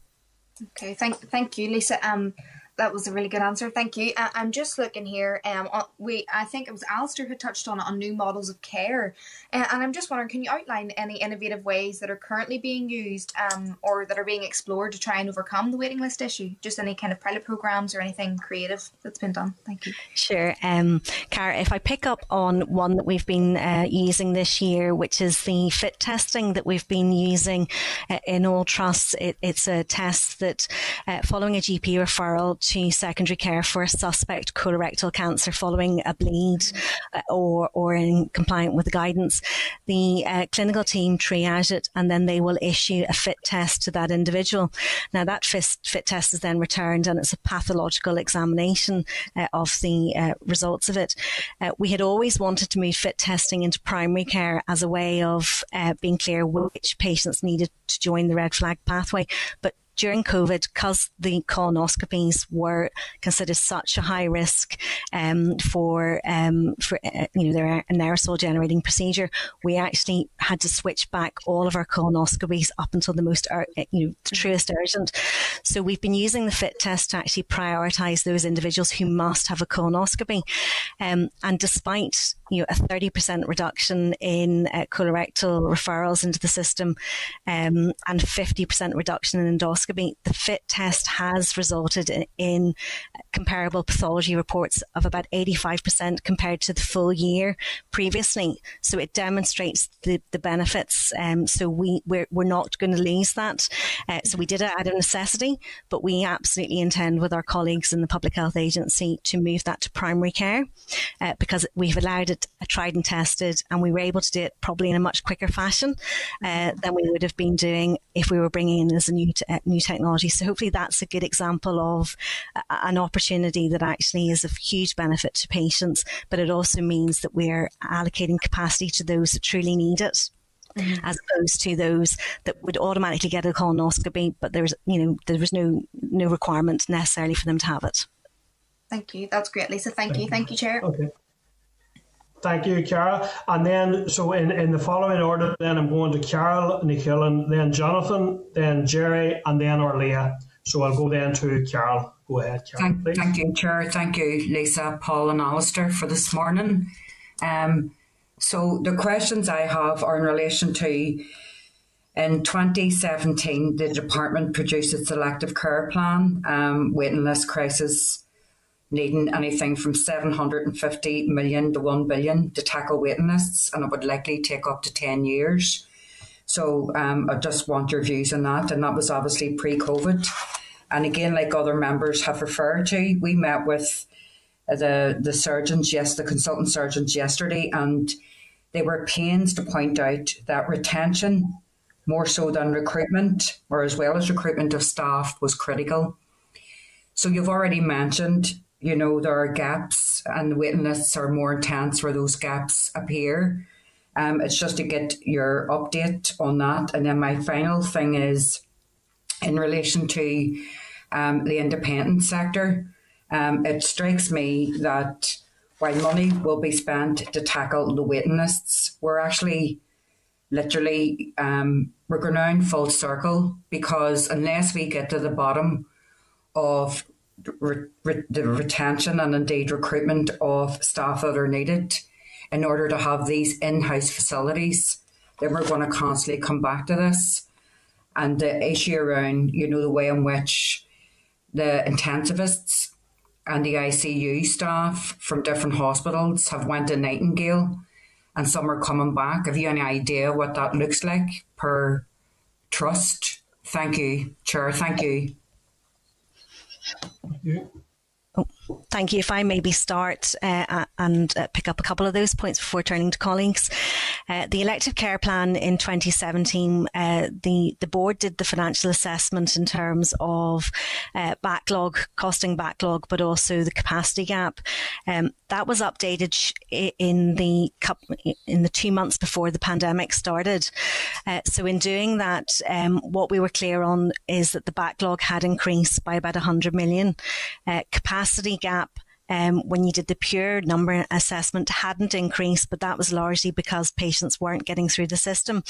Okay, thank thank you, Lisa. Um, that was a really good answer. Thank you. I, am just looking here. Um, we I think it was Alistair who touched on on new models of care, uh, and I'm just wondering, can you outline any innovative ways that are currently being used, um, or that are being explored to try and overcome the waiting list issue? Just any kind of pilot programs or anything creative that's been done. Thank you. Sure, um, Cara. If I pick up on one that we've been uh, using this year, which is the fit testing that we've been using uh, in all trusts, it, it's a test that, uh, following a GP referral to secondary care for a suspect colorectal cancer following a bleed uh, or, or in compliant with the guidance. The uh, clinical team triage it and then they will issue a fit test to that individual. Now that fit, fit test is then returned and it's a pathological examination uh, of the uh, results of it. Uh, we had always wanted to move fit testing into primary care as a way of uh, being clear which patients needed to join the red flag pathway, but during COVID, because the colonoscopies were considered such a high risk um, for um, for uh, you know they're an aerosol generating procedure, we actually had to switch back all of our colonoscopies up until the most uh, you know the truest urgent. So we've been using the fit test to actually prioritise those individuals who must have a colonoscopy, um, and despite you know a thirty percent reduction in uh, colorectal referrals into the system, um, and fifty percent reduction in endoscopy. The FIT test has resulted in, in comparable pathology reports of about 85% compared to the full year previously. So it demonstrates the, the benefits. Um, so we, we're, we're not going to lose that. Uh, so we did it out of necessity, but we absolutely intend with our colleagues in the Public Health Agency to move that to primary care uh, because we've allowed it tried and tested and we were able to do it probably in a much quicker fashion uh, than we would have been doing if we were bringing in as a new, uh, new technology. So hopefully that's a good example of an opportunity that actually is of huge benefit to patients, but it also means that we're allocating capacity to those that truly need it. Mm-hmm. as opposed to those that would automatically get a colonoscopy, but there's you know there was no no requirement necessarily for them to have it. Thank you. That's great, Lisa. Thank, Thank you. Thank you, Chair. Okay. Thank you, Cara. And then, so in, in the following order, then I'm going to Carál Ní Chuilín, then Jonathan, then Gerry, and then Órlaithí. So I'll go then to Carál. Go ahead. Thank, thank, you, Chair. Thank you, Lisa, Paul, and Alistair for this morning. Um, so the questions I have are in relation to in 2017, the department produced a selective care plan, um, waiting list crisis needing anything from 750 million to 1 billion to tackle waiting lists, and it would likely take up to 10 years. So um, I just want your views on that. And that was obviously pre COVID. And again, like other members have referred to, we met with the, the surgeons, yes, the consultant surgeons yesterday, and they were pains to point out that retention, more so than recruitment, or as well as recruitment of staff, was critical. So you've already mentioned you know, there are gaps and the waiting lists are more intense where those gaps appear. Um, it's just to get your update on that. And then my final thing is in relation to um, the independent sector. Um, it strikes me that while money will be spent to tackle the waiting lists, we're actually literally um, we're going full circle because unless we get to the bottom of re- re- the retention and indeed recruitment of staff that are needed in order to have these in-house facilities, then we're going to constantly come back to this. And the issue around, you know, the way in which the intensivists and the ICU staff from different hospitals have went to Nightingale and some are coming back. Have you any idea what that looks like per Trust. Thank you, Chair. Thank you. Oh, thank you. If I maybe start uh, and uh, pick up a couple of those points before turning to colleagues. Uh, the elective care plan in 2017, uh, the the board did the financial assessment in terms of uh, backlog, costing backlog, but also the capacity gap. Um, that was updated in the in the two months before the pandemic started. Uh, so in doing that, um, what we were clear on is that the backlog had increased by about 100 million. capacity gap um, when you did the pure number assessment hadn't increased, but that was largely because patients weren't getting through the system.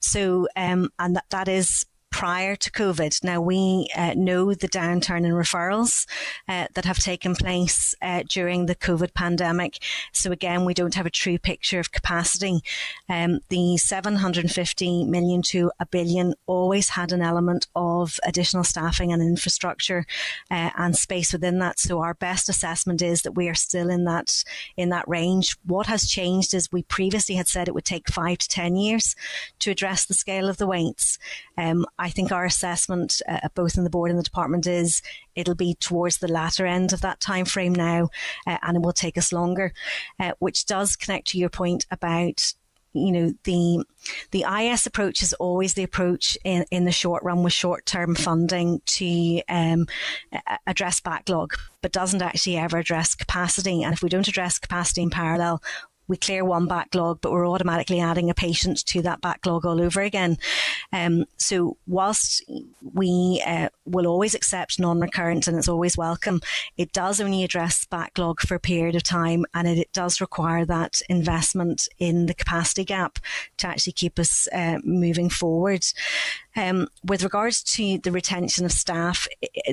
So, um, and that, that is prior to COVID. Now we uh, know the downturn in referrals uh, that have taken place uh, during the COVID pandemic. So again, we don't have a true picture of capacity. Um, the 750 million to a billion always had an element of additional staffing and infrastructure uh, and space within that. So our best assessment is that we are still in that in that range. What has changed is we previously had said it would take five to ten years to address the scale of the waits. Um, think our assessment, uh, both in the board and the department, is it'll be towards the latter end of that time frame now, uh, and it will take us longer. Uh, which does connect to your point about you know the the IS approach is always the approach in, in the short run with short term funding to um, address backlog, but doesn't actually ever address capacity. And if we don't address capacity in parallel, we clear one backlog, but we're automatically adding a patient to that backlog all over again. Um, so whilst we uh, will always accept non-recurrent and it's always welcome, it does only address backlog for a period of time, and it, it does require that investment in the capacity gap to actually keep us uh, moving forward. Um, with regards to the retention of staff,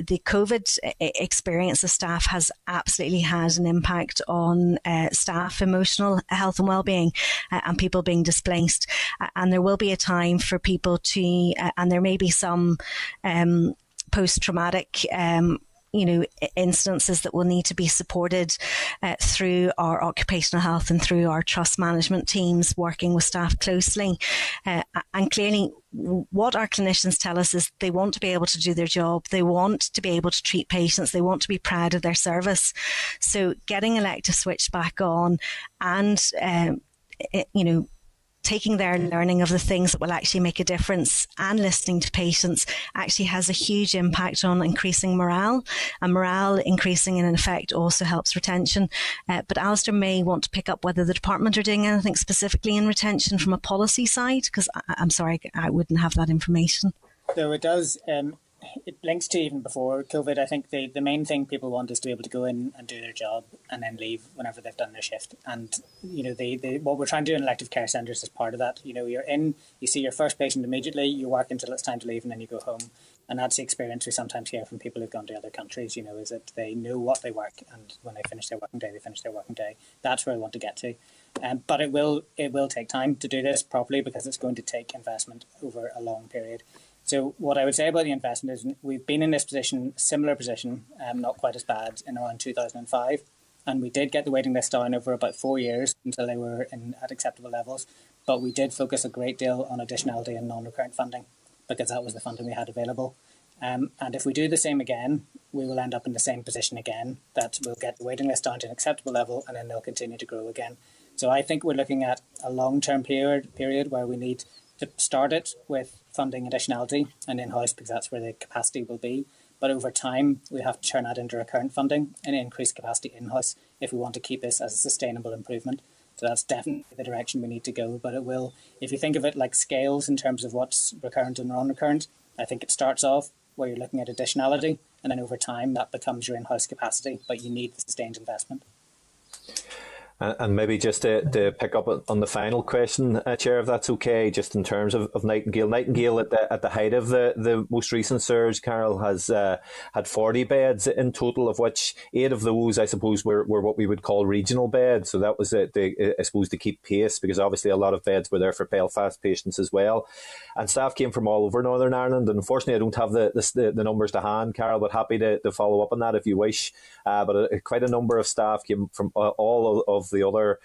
the COVID experience of staff has absolutely had an impact on uh, staff emotional health and well-being uh, and people being displaced. Uh, and there will be a time for people to, uh, and there may be some um, post-traumatic um, you know instances that will need to be supported uh, through our occupational health and through our trust management teams working with staff closely. Uh, and clearly what our clinicians tell us is they want to be able to do their job. They want to be able to treat patients. They want to be proud of their service. So getting elective switch back on and um, you know taking their learning of the things that will actually make a difference and listening to patients actually has a huge impact on increasing morale. And morale increasing in effect also helps retention. Uh, but Alistair may want to pick up whether the department are doing anything specifically in retention from a policy side, because I'm sorry, I wouldn't have that information. So it does. Um, it links to even before COVID. I think the, the main thing people want is to be able to go in and do their job and then leave whenever they've done their shift. And you know, the, the what we're trying to do in elective care centres is part of that. You know, you're in, you see your first patient immediately, you work until it's time to leave, and then you go home. And that's the experience we sometimes hear from people who've gone to other countries. You know, is that they know what they work, and when they finish their working day, they finish their working day. That's where I want to get to. Um, but it will it will take time to do this properly because it's going to take investment over a long period. So what I would say about the investment is we've been in this position, similar position, um, not quite as bad, in around 2005. And we did get the waiting list down over about four years until they were in, at acceptable levels. But we did focus a great deal on additionality and non-recurrent funding because that was the funding we had available. Um, and if we do the same again, we will end up in the same position again, that we'll get the waiting list down to an acceptable level and then they'll continue to grow again. So I think we're looking at a long-term period, period where we need to start it with funding additionality and in-house because that's where the capacity will be. But over time, we have to turn that into recurrent funding and increase capacity in-house if we want to keep this as a sustainable improvement. So that's definitely the direction we need to go. But it will, if you think of it like scales in terms of what's recurrent and non-recurrent, I think it starts off where you're looking at additionality, and then over time that becomes your in-house capacity, but you need the sustained investment. And maybe just to, to pick up on the final question, uh, Chair, if that's okay, just in terms of, of Nightingale. Nightingale, at the, at the height of the, the most recent surge, Carál, has uh, had 40 beds in total, of which eight of those, I suppose, were, were what we would call regional beds. So that was, uh, the, I suppose, to keep pace, because obviously a lot of beds were there for Belfast patients as well. And staff came from all over Northern Ireland. And unfortunately, I don't have the, the, the numbers to hand, Carál, but happy to, to follow up on that if you wish. Uh, but a, quite a number of staff came from uh, all of the other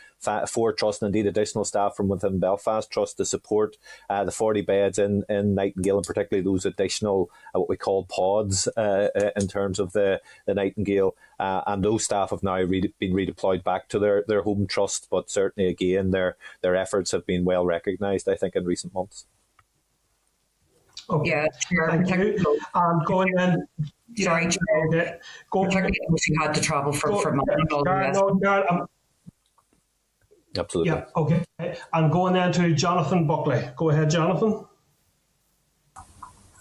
four trusts and indeed additional staff from within Belfast Trust to support uh, the 40 beds in, in Nightingale and particularly those additional, uh, what we call pods uh, uh, in terms of the, the Nightingale. Uh, and those staff have now re- been redeployed back to their, their home trust, but certainly again, their, their efforts have been well recognised, I think, in recent months. Okay. Yeah, sure. Thank you. Um, going then. Sorry, okay. Go. Particularly those who had to travel for, go, for money and all the rest. No, um, Absolutely. Yeah, okay. I'm going then to Jonathan Buckley. Go ahead, Jonathan.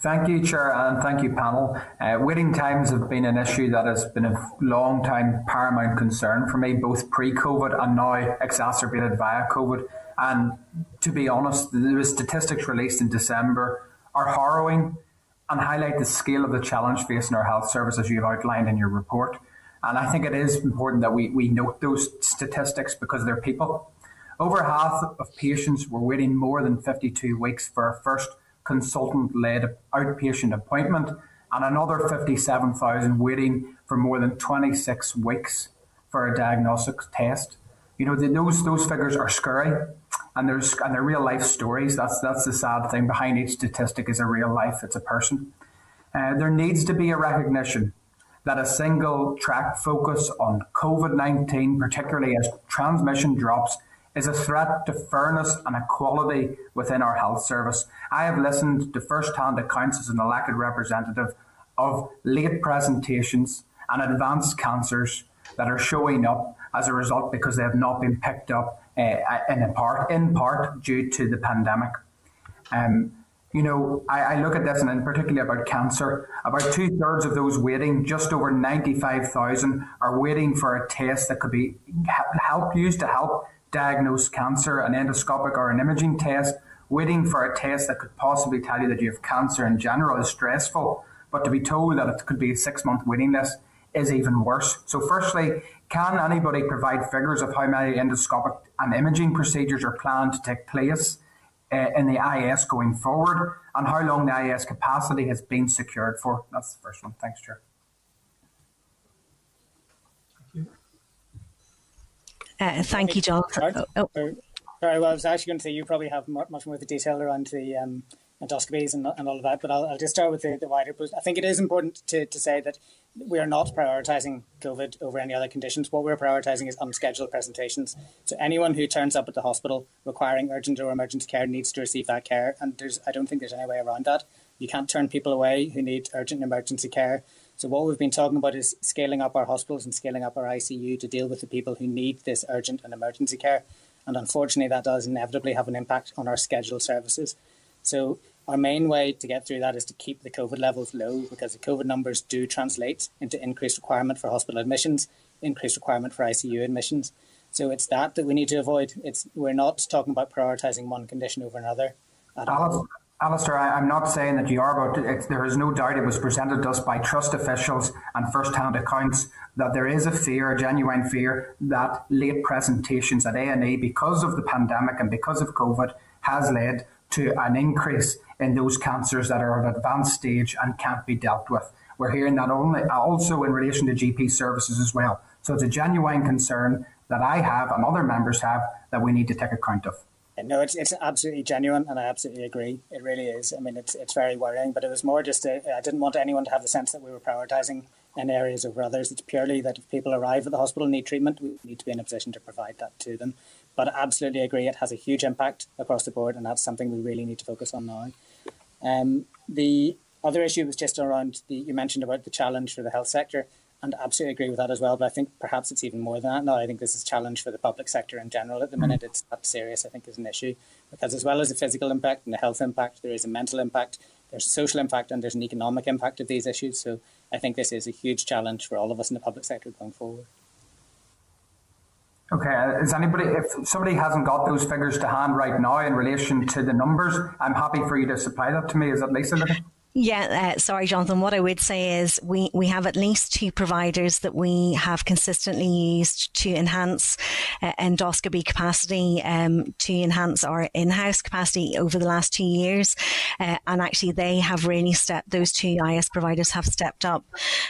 Thank you, Chair, and thank you, panel. Uh, waiting times have been an issue that has been a long time paramount concern for me, both pre-COVID and now exacerbated via COVID. And to be honest, the statistics released in December are harrowing and highlight the scale of the challenge facing our health service as you've outlined in your report. And I think it is important that we, we note those statistics because they're people. Over half of patients were waiting more than 52 weeks for a first consultant led outpatient appointment, and another 57,000 waiting for more than 26 weeks for a diagnostic test. You know, the, those, those figures are scary and there's and they're real life stories. That's that's the sad thing. Behind each statistic is a real life. It's a person. Uh, there needs to be a recognition that a single track focus on COVID nineteen, particularly as transmission drops, is a threat to fairness and equality within our health service. I have listened to first hand accounts as an elected representative of late presentations and advanced cancers that are showing up as a result because they have not been picked up uh, in part in part due to the pandemic. Um, you know, I, I, look at this and in particular about cancer. About two thirds of those waiting, just over ninety five thousand, are waiting for a test that could be help used to help diagnose cancer, an endoscopic or an imaging test. Waiting for a test that could possibly tell you that you have cancer in general is stressful, but to be told that it could be a six month waiting list is even worse. So, firstly, can anybody provide figures of how many endoscopic and imaging procedures are planned to take place uh, in the IS going forward and how long the IS capacity has been secured for? That's the first one. Thanks, Chair. Uh, thank you, John. Oh, oh. Very well. I was actually going to say you probably have much more of the detail around the um, endoscopies and, and all of that, but I'll, I'll just start with the, the wider. Post. I think it is important to, to say that we are not prioritising COVID over any other conditions. What we're prioritising is unscheduled presentations. So anyone who turns up at the hospital requiring urgent or emergency care needs to receive that care. And there's, I don't think there's any way around that. You can't turn people away who need urgent and emergency care. So what we've been talking about is scaling up our hospitals and scaling up our ICU to deal with the people who need this urgent and emergency care. And unfortunately, that does inevitably have an impact on our scheduled services. So our main way to get through that is to keep the COVID levels low because the COVID numbers do translate into increased requirement for hospital admissions, increased requirement for ICU admissions. So it's that that we need to avoid. It's we're not talking about prioritising one condition over another. Alistair, I, am not saying that you are, but it, there is no doubt it was presented to us by trust officials and first-hand accounts that there is a fear, a genuine fear, that late presentations at A&E because of the pandemic and because of COVID has led to an increase in those cancers that are at advanced stage and can't be dealt with. We're hearing that only uh, also in relation to GP services as well. So it's a genuine concern that I have and other members have that we need to take account of. No, it's it's absolutely genuine, and I absolutely agree. It really is. I mean, it's it's very worrying, but it was more just I didn't want anyone to have the sense that we were prioritising in areas over others. It's purely that if people arrive at the hospital and need treatment, we need to be in a position to provide that to them. But I absolutely agree, it has a huge impact across the board, and that's something we really need to focus on now. Um, the other issue was just around the you mentioned about the challenge for the health sector, and absolutely agree with that as well. But I think perhaps it's even more than that. No, I think this is a challenge for the public sector in general at the minute. It's that serious. I think is an issue because as well as the physical impact and the health impact, there is a mental impact, there's a social impact, and there's an economic impact of these issues. So I think this is a huge challenge for all of us in the public sector going forward. Okay, uh, is anybody, if somebody hasn't got those figures to hand right now in relation to the numbers, I'm happy for you to supply that to me. Is that Lisa? Yeah, uh, sorry, Jonathan. What I would say is we, we have at least two providers that we have consistently used to enhance uh, endoscopy capacity, um, to enhance our in-house capacity over the last two years. Uh, and actually they have really stepped, those two IS providers have stepped up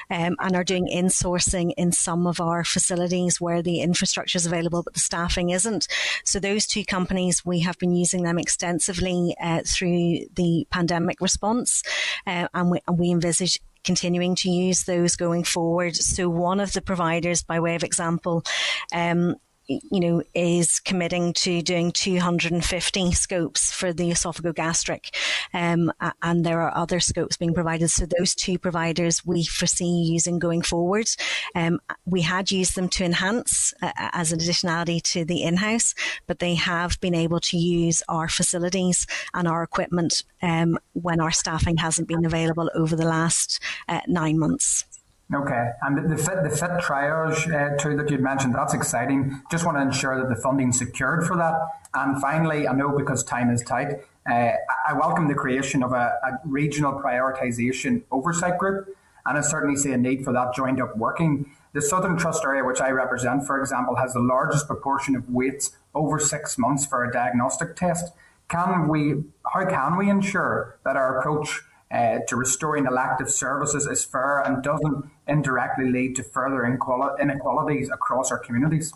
um, and are doing insourcing in some of our facilities where the infrastructure is available, but the staffing isn't. So those two companies, we have been using them extensively uh, through the pandemic response uh, and, we, and we envisage continuing to use those going forward. So one of the providers, by way of example, um, you know, is committing to doing 250 scopes for the esophagogastric, um, and there are other scopes being provided. So those two providers we foresee using going forward. Um, we had used them to enhance uh, as an additionality to the in-house, but they have been able to use our facilities and our equipment um, when our staffing hasn't been available over the last uh, nine months. Okay, and the fit the fit triage uh, tool that you'd mentioned that's exciting. Just want to ensure that the funding's secured for that. And finally, I know because time is tight, uh, I welcome the creation of a, a regional prioritisation oversight group, and I certainly see a need for that joined up working. The Southern Trust area, which I represent, for example, has the largest proportion of waits over six months for a diagnostic test. Can we? How can we ensure that our approach uh, to restoring elective services is fair and doesn't indirectly lead to further inequalities across our communities.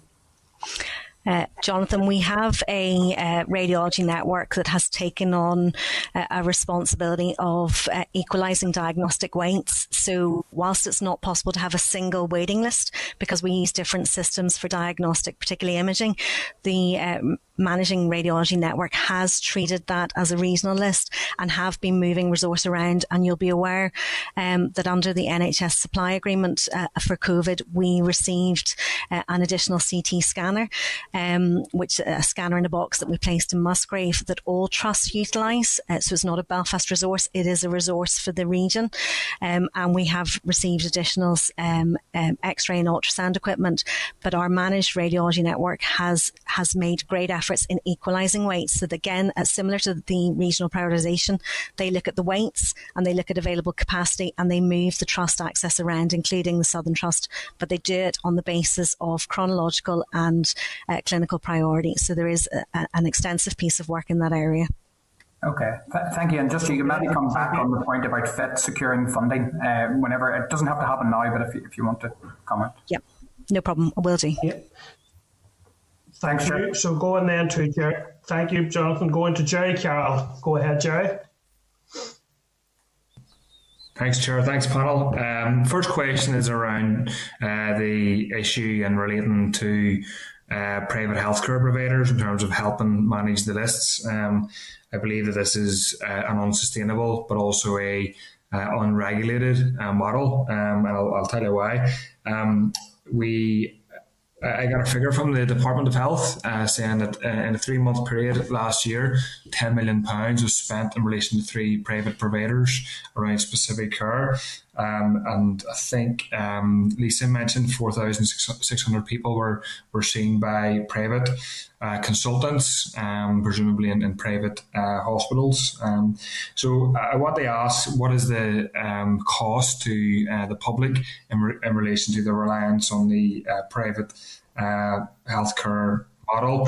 Uh, Jonathan, we have a uh, radiology network that has taken on uh, a responsibility of uh, equalising diagnostic waits. So, whilst it's not possible to have a single waiting list because we use different systems for diagnostic, particularly imaging, the um, managing radiology network has treated that as a regional list and have been moving resource around. And you'll be aware um, that under the NHS supply agreement uh, for COVID, we received uh, an additional CT scanner, um, which a scanner in a box that we placed in Musgrave that all trusts utilise. Uh, so it's not a Belfast resource; it is a resource for the region. Um, and we have received additional um, um, X-ray and ultrasound equipment. But our managed radiology network has has made great efforts efforts in equalising waits. So again, uh, similar to the regional prioritisation, they look at the waits and they look at available capacity and they move the trust access around, including the Southern Trust, but they do it on the basis of chronological and uh, clinical priority. So there is a, an extensive piece of work in that area. Okay, Th- thank you. And just you can maybe come back on the point about FIT securing funding uh, whenever it doesn't have to happen now, but if you, if you want to comment. Yep, no problem. I will do. Yeah. Thank Thanks, you. So going then to Gerry. Thank you, Jonathan. Going to Gerry Carroll. Go ahead, Gerry. Thanks, Chair. Thanks, panel. Um, first question is around uh, the issue and relating to uh, private healthcare providers in terms of helping manage the lists. Um, I believe that this is uh, an unsustainable but also a uh, unregulated uh, model, um, and I'll, I'll, tell you why. Um, we I got a figure from the Department of Health uh, saying that uh, in a three month period last year, £10 million was spent in relation to three private providers around specific care. Um, and I think um, Lisa mentioned 4,600 people were, were seen by private uh, consultants, um, presumably in, in private uh, hospitals. Um, so I want to ask what is the um, cost to uh, the public in, re- in relation to the reliance on the uh, private uh, healthcare model?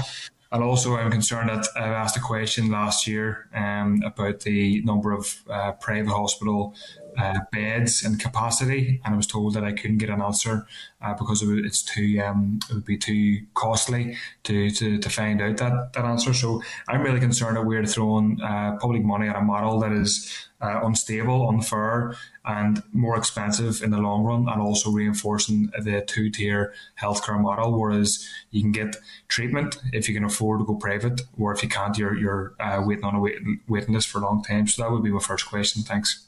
And also, I'm concerned that I asked a question last year um, about the number of uh, private hospital uh, beds and capacity, and I was told that I couldn't get an answer uh, because it would, it's too um, it would be too costly to, to, to find out that, that answer. So I'm really concerned that we're throwing uh, public money at a model that is uh, unstable, unfair, and more expensive in the long run, and also reinforcing the two tier healthcare model. Whereas you can get treatment if you can afford to go private, or if you can't, you're you're uh, waiting on a waiting, waiting list for a long time. So that would be my first question. Thanks.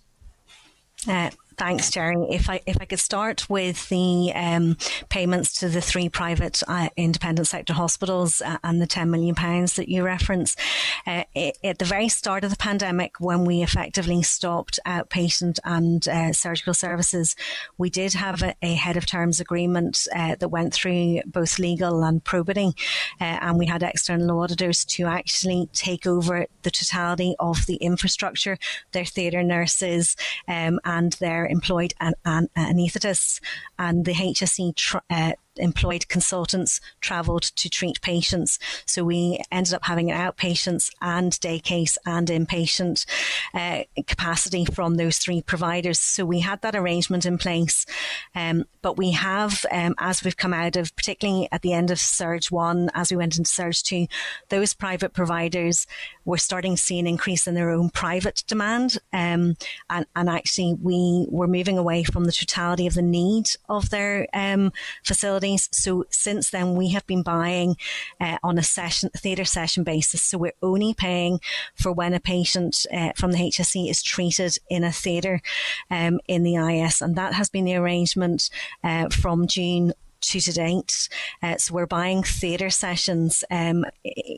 Uh, Thanks, Gerry. If I if I could start with the um, payments to the three private uh, independent sector hospitals uh, and the ten million pounds that you reference, uh, it, at the very start of the pandemic, when we effectively stopped outpatient and uh, surgical services, we did have a, a head of terms agreement uh, that went through both legal and probity, uh, and we had external auditors to actually take over the totality of the infrastructure, their theatre nurses, um, and their employed an, an, anaesthetists, and the HSC tr- uh, employed consultants travelled to treat patients. So we ended up having an outpatients and day case and inpatient uh, capacity from those three providers. So we had that arrangement in place. Um, but we have, um, as we've come out of, particularly at the end of Surge 1, as we went into Surge 2, those private providers were starting to see an increase in their own private demand. Um, and, and actually, we were moving away from the totality of the need of their um, facility companies. So since then, we have been buying uh, on a session, theatre session basis. So we're only paying for when a patient uh, from the HSC is treated in a theatre um, in the IS, and that has been the arrangement uh, from June to date. Uh, so we're buying theatre sessions um,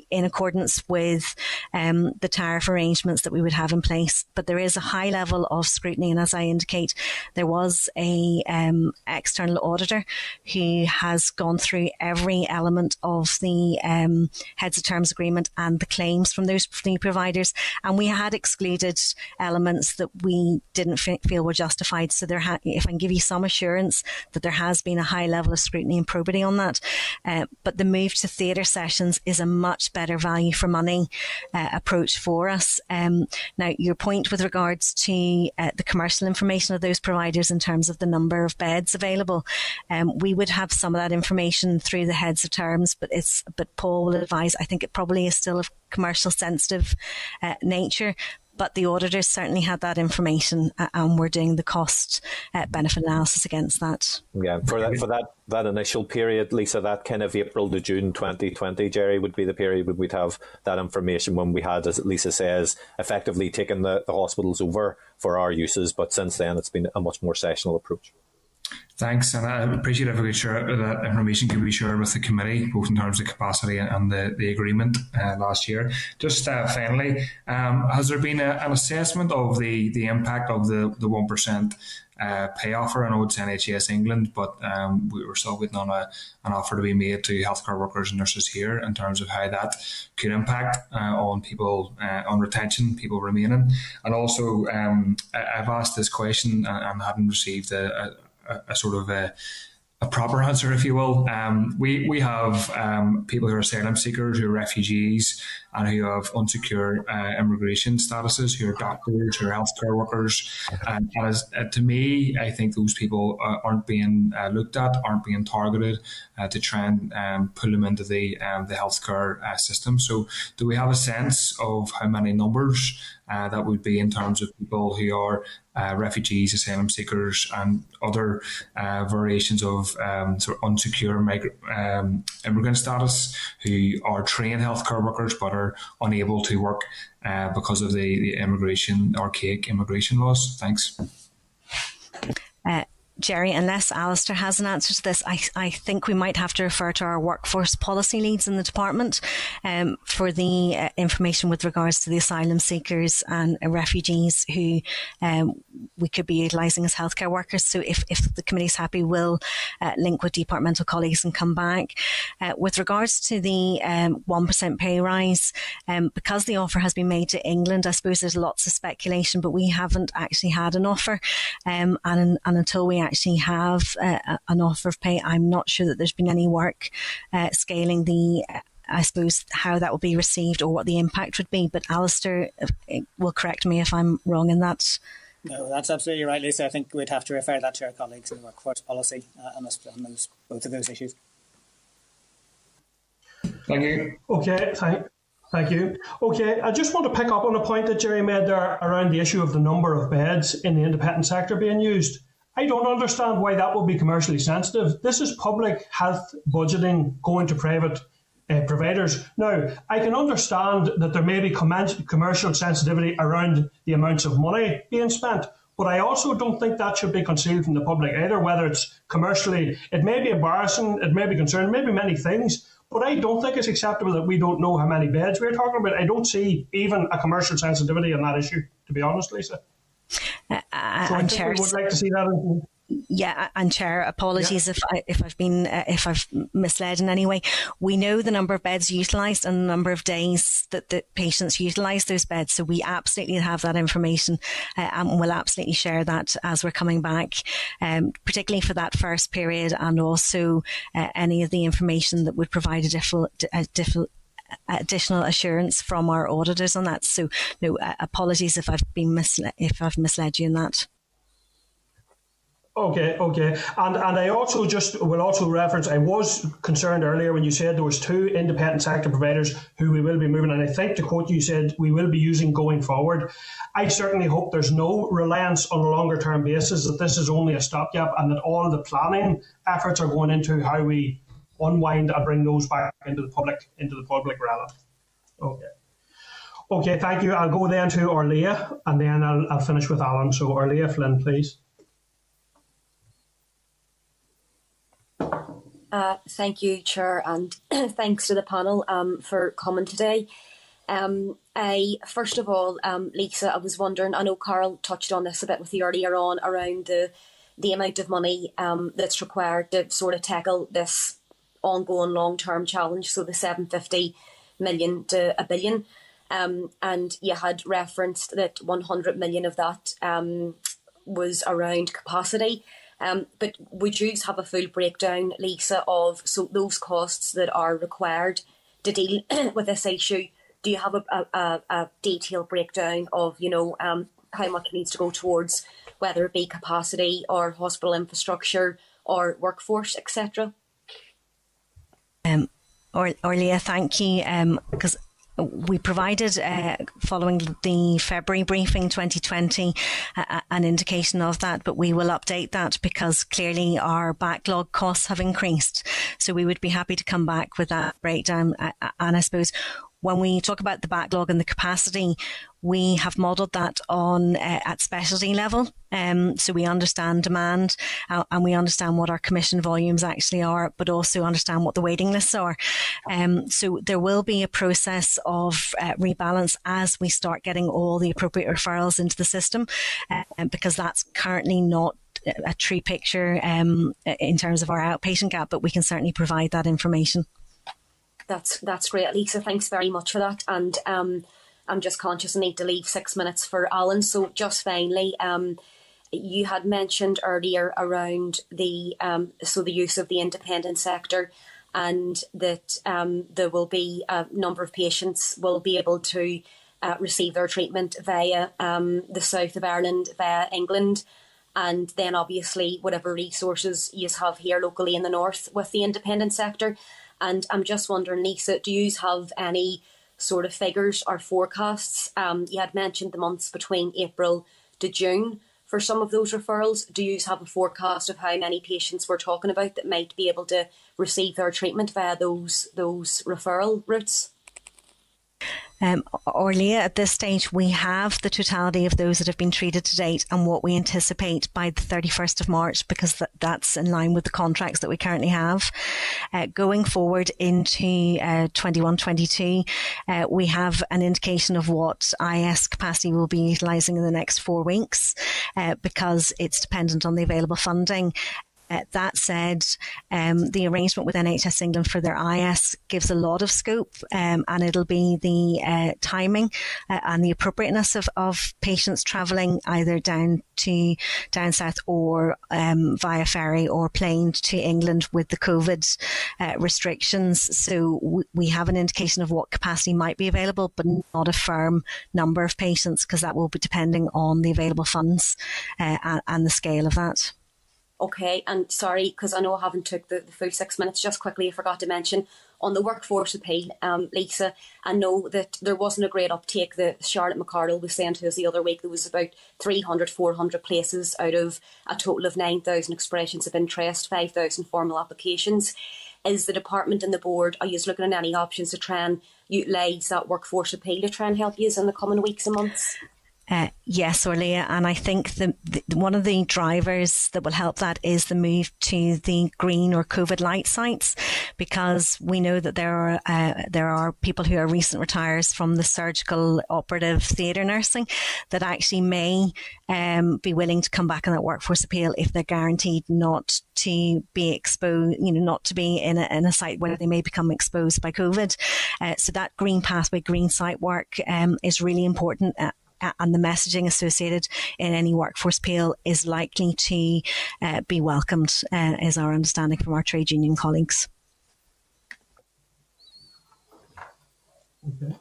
in accordance with um, the tariff arrangements that we would have in place. But there is a high level of scrutiny, and as I indicate, there was a um, external auditor who has gone through every element of the um, heads of terms agreement and the claims from those providers, and we had excluded elements that we didn't feel were justified. So there, ha- if I can give you some assurance that there has been a high level of scrutiny and probity on that. Uh, but the move to theatre sessions is a much better value for money uh, approach for us. Um, now, your point with regards to uh, the commercial information of those providers in terms of the number of beds available, um, we would have some of that information through the heads of terms, but it's but Paul will advise. I think it probably is still of commercial sensitive uh, nature but the auditors certainly had that information uh, and we're doing the cost uh, benefit analysis against that. Yeah, for that for that that initial period, Lisa, that kind of April to June 2020, Gerry, would be the period when we'd have that information when we had, as Lisa says, effectively taken the, the hospitals over for our uses. But since then, it's been a much more sessional approach. Thanks, and I appreciate if we could share that information can be shared with the committee, both in terms of capacity and the, the agreement uh, last year. Just uh, finally, um, has there been a, an assessment of the, the impact of the the one percent uh, pay offer? I know it's NHS England, but um, we were still waiting on a, an offer to be made to healthcare workers and nurses here in terms of how that could impact uh, on people uh, on retention, people remaining, and also um, I, have asked this question and, and haven't received a, a a, a sort of a, a proper answer, if you will. Um, we we have um, people who are asylum seekers, who are refugees, and who have unsecure uh, immigration statuses, who are doctors, who are healthcare workers. And, and as, uh, to me, I think those people uh, aren't being uh, looked at, aren't being targeted uh, to try and um, pull them into the um, the healthcare uh, system. So, do we have a sense of how many numbers that would be in terms of people who are refugees, asylum seekers, and other variations of um, sort of unsecure migrant, um, immigrant status who are trained healthcare workers but are unable to work uh, because of the, the immigration, archaic immigration laws? Thanks. Gerry, unless Alistair has an answer to this, I, I think we might have to refer to our workforce policy leads in the department um, for the uh, information with regards to the asylum seekers and uh, refugees who um, we could be utilising as healthcare workers. So if, if the committee's happy, we'll uh, link with departmental colleagues and come back. Uh, with regards to the um, 1% pay rise, um, because the offer has been made to England, I suppose there's lots of speculation, but we haven't actually had an offer. Um, and, and until we actually have uh, an offer of pay. I'm not sure that there's been any work uh, scaling the uh, I suppose how that will be received or what the impact would be. But Alistair will correct me if I'm wrong in that. No, that's absolutely right, Lisa. I think we'd have to refer that to our colleagues in the workforce policy uh, on, this, on those, both of those issues. Thank you. Okay, thank, thank you. Okay, I just want to pick up on a point that Gerry made there around the issue of the number of beds in the independent sector being used. I don't understand why that would be commercially sensitive. This is public health budgeting going to private uh, providers. Now, I can understand that there may be commercial sensitivity around the amounts of money being spent, But I also don't think that should be concealed from the public either, whether it's commercially, it may be embarrassing, it may be concerning, maybe many things, but I don't think it's acceptable that we don't know how many beds we're talking about. I don't see even a commercial sensitivity on that issue, to be honest, Lisa. Uh, so I think we would like to see that. In- yeah, and chair, apologies yeah. if I, if I've been uh, if I've misled in any way. We know the number of beds utilised and the number of days that the patients utilise those beds, so we absolutely have that information, uh, and we'll absolutely share that as we're coming back, um, particularly for that first period, and also uh, any of the information that would provide a different, a different additional assurance from our auditors on that. So, no uh, apologies if I've been misled if I've misled you in that. Okay, okay, and and I also just will also reference. I was concerned earlier when you said there was two independent sector providers who we will be moving, and I think the quote you said we will be using going forward. I certainly hope there's no reliance on a longer term basis that this is only a stopgap, and that all the planning efforts are going into how we unwind and bring those back into the public into the public realm. Okay. Okay, thank you. I'll go then to Órlaithí, and then I'll, I'll finish with Alan. So Órlaithí Flynn, please. Uh, thank you, Chair, and *clears throat* thanks to the panel um, for coming today. Um, I first of all, um, Lisa, I was wondering. I know Carál touched on this a bit with you earlier on around the the amount of money um, that's required to sort of tackle this ongoing long term challenge. So the seven fifty million to a billion, um, and you had referenced that one hundred million of that um, was around capacity. Um, but would you have a full breakdown, Lisa, of so those costs that are required to deal *clears throat* with this issue? Do you have a, a, a detailed breakdown of you know um, how much needs to go towards whether it be capacity or hospital infrastructure or workforce, etc.? Um, or, Órlaithí, thank you. Because um, we provided, uh, following the February briefing 2020, uh, an indication of that, but we will update that because clearly our backlog costs have increased. So we would be happy to come back with that breakdown. And I suppose when we talk about the backlog and the capacity, we have modelled that on uh, at specialty level. Um, so we understand demand uh, and we understand what our commission volumes actually are, but also understand what the waiting lists are. Um, so there will be a process of uh, rebalance as we start getting all the appropriate referrals into the system, uh, because that's currently not a true picture um, in terms of our outpatient gap, but we can certainly provide that information. That's that's great, Lisa. Thanks very much for that. And um, I'm just conscious I need to leave six minutes for Alan. So just finally, um, you had mentioned earlier around the um, so the use of the independent sector and that um, there will be a number of patients will be able to uh, receive their treatment via um, the south of Ireland, via England, and then obviously whatever resources you have here locally in the north with the independent sector. And I'm just wondering, Lisa, do you have any sort of figures or forecasts? Um, you had mentioned the months between April to June for some of those referrals. Do you have a forecast of how many patients we're talking about that might be able to receive their treatment via those those referral routes? Um, Órlaithí, at this stage, we have the totality of those that have been treated to date and what we anticipate by the 31st of March, because that, that's in line with the contracts that we currently have. Uh, going forward into uh, 21 22, uh, we have an indication of what IS capacity will be utilising in the next four weeks uh, because it's dependent on the available funding. Uh, that said, um, the arrangement with NHS England for their IS gives a lot of scope, um, and it'll be the uh, timing uh, and the appropriateness of, of patients travelling either down to down south or um, via ferry or plane to England with the COVID uh, restrictions. So w- we have an indication of what capacity might be available, but not a firm number of patients because that will be depending on the available funds uh, and, and the scale of that. Okay, and sorry, because I know I haven't took the, the full six minutes, just quickly I forgot to mention on the workforce appeal, um, Lisa, I know that there wasn't a great uptake. The Charlotte McArdle was saying to us the other week there was about 300, 400 places out of a total of 9,000 expressions of interest, 5,000 formal applications. Is the department and the board, are you looking at any options to try and utilise that workforce appeal to try and help you in the coming weeks and months? Uh, yes, Órlaithí, and I think the, the, one of the drivers that will help that is the move to the green or COVID light sites, because we know that there are uh, there are people who are recent retires from the surgical operative theatre nursing that actually may um, be willing to come back on that workforce appeal if they're guaranteed not to be exposed, you know, not to be in a, in a site where they may become exposed by COVID. Uh, so that green pathway, green site work um, is really important. Uh, and the messaging associated in any workforce appeal is likely to uh, be welcomed, uh, is our understanding from our trade union colleagues. Okay.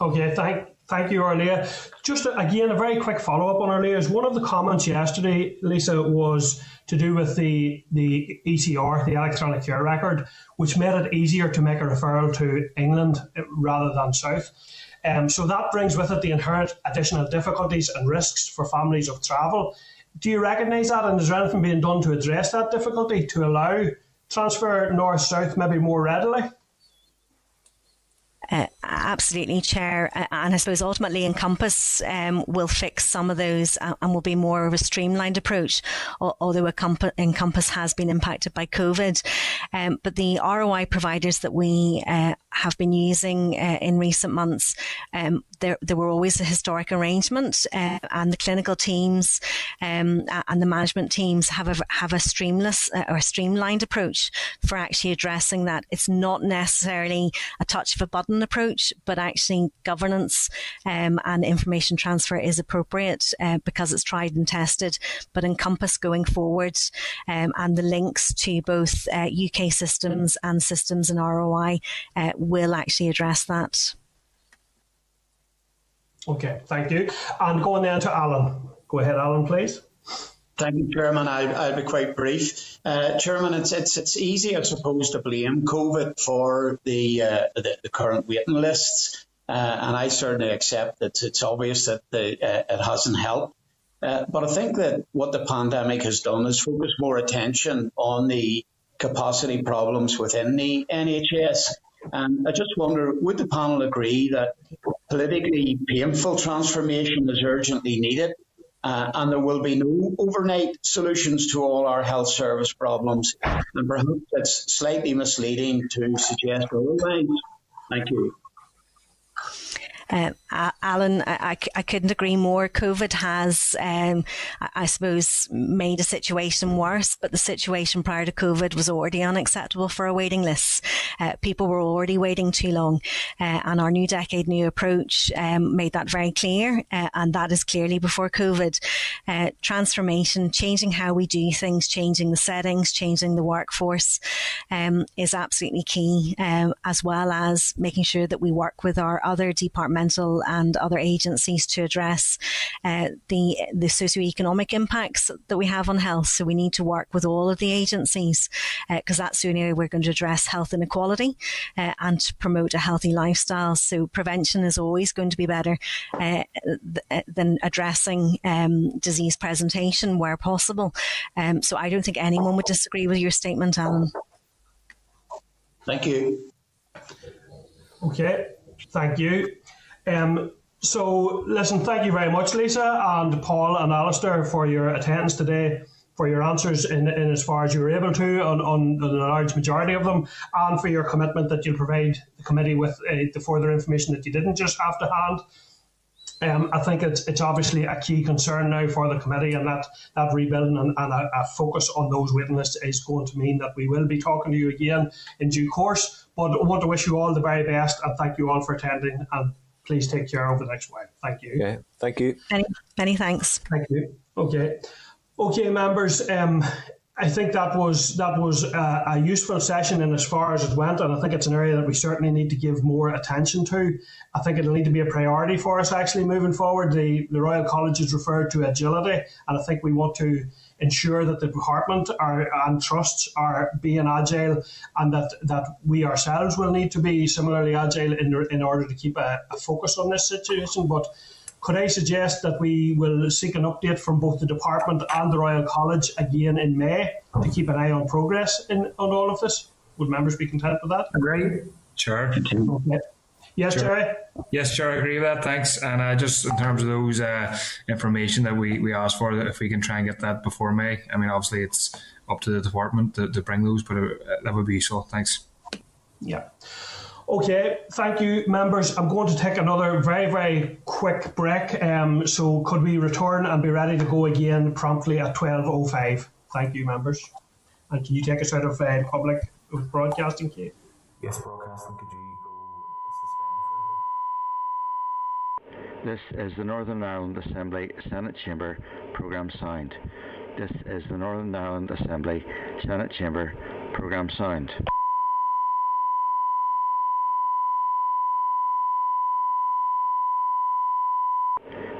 Okay, thank thank you, Órlaithí. Just again, a very quick follow up on Órlaithí's. One of the comments yesterday, Lisa, was to do with the the ECR, the electronic care record, which made it easier to make a referral to England rather than South. Um, so that brings with it the inherent additional difficulties and risks for families of travel. Do you recognise that, and is there anything being done to address that difficulty to allow transfer north south maybe more readily? Absolutely, Chair. And I suppose ultimately Encompass um, will fix some of those uh, and will be more of a streamlined approach, although Encompass has been impacted by COVID. Um, but the ROI providers that we uh, have been using uh, in recent months, um, there, there were always a historic arrangement, uh, and the clinical teams um, and the management teams have a, have a streamless uh, or a streamlined approach for actually addressing that. It's not necessarily a touch of a button approach, but actually governance um, and information transfer is appropriate uh, because it's tried and tested. But Encompass going forward um, and the links to both UK uh, systems and systems in ROI uh, will actually address that. Okay, thank you. And going then to Alan. Go ahead, Alan, please. Thank you, Chairman. I, I'll be quite brief. Uh, Chairman, it's, it's it's easy, I suppose, to blame COVID for the uh, the, the, current waiting lists, uh, and I certainly accept that it's obvious that the, uh, it hasn't helped. Uh, but I think that what the pandemic has done is focus more attention on the capacity problems within the NHS. And I just wonder, would the panel agree that politically painful transformation is urgently needed? Uh, and there will be no overnight solutions to all our health service problems. And perhaps it's slightly misleading to suggest otherwise. Thank you. Uh, Alan, I, I, couldn't agree more. COVID has, um, I suppose, made a situation worse, but the situation prior to COVID was already unacceptable for a waiting list. Uh, people were already waiting too long, uh, and our new decade, new approach um, made that very clear, uh, and that is clearly before COVID. Uh, transformation, changing how we do things, changing the settings, changing the workforce um, is absolutely key, um, as well as making sure that we work with our other departmental governmental and other agencies to address uh, the the socioeconomic impacts that we have on health. So we need to work with all of the agencies because uh, that's the only way we're going to address health inequality uh, and to promote a healthy lifestyle. So prevention is always going to be better uh, th- than addressing um, disease presentation where possible. Um, so I don't think anyone would disagree with your statement, Alan. Thank you. Okay, thank you. Um, so, listen, thank you very much, Lisa and Paul and Alistair, for your attendance today, for your answers in, in as far as you were able to on, on, a large majority of them, and for your commitment that you'll provide the committee with uh, the further information that you didn't just have to hand. Um, I think it's, it's obviously a key concern now for the committee, and that, that rebuilding and, and a, a, focus on those waiting lists is going to mean that we will be talking to you again in due course. But I want to wish you all the very best and thank you all for attending and please take care over the next while. Thank you. Okay, thank you. Many, many thanks. Thank you. Okay, okay, members. Um, I think that was that was a, a, useful session in as far as it went, and I think it's an area that we certainly need to give more attention to. I think it'll need to be a priority for us actually moving forward. The the Royal College has referred to agility, and I think we want to ensure that the department are, and trusts are being agile and that, that we ourselves will need to be similarly agile in, in order to keep a, a focus on this situation. But could I suggest that we will seek an update from both the department and the Royal College again in May to keep an eye on progress in on all of this? Would members be content with that? Agreed. Sure. Okay. Yes, sure. Gerry. Yes, sure, I agree with that. Thanks. And uh, just in terms of those uh, information that we, we asked for, if we can try and get that before May, I mean, obviously it's up to the department to, to bring those, but uh, that would be useful. Thanks. Yeah. Okay, thank you, members. I'm going to take another very, very quick break. Um, so could we return and be ready to go again promptly at 12.05? Thank you, members. And can you take us out of uh, public broadcasting, Kate? Yes, broadcasting, could you go suspend for This is the Northern Ireland Assembly Senate Chamber programme sound. This is the Northern Ireland Assembly Senate Chamber programme sound.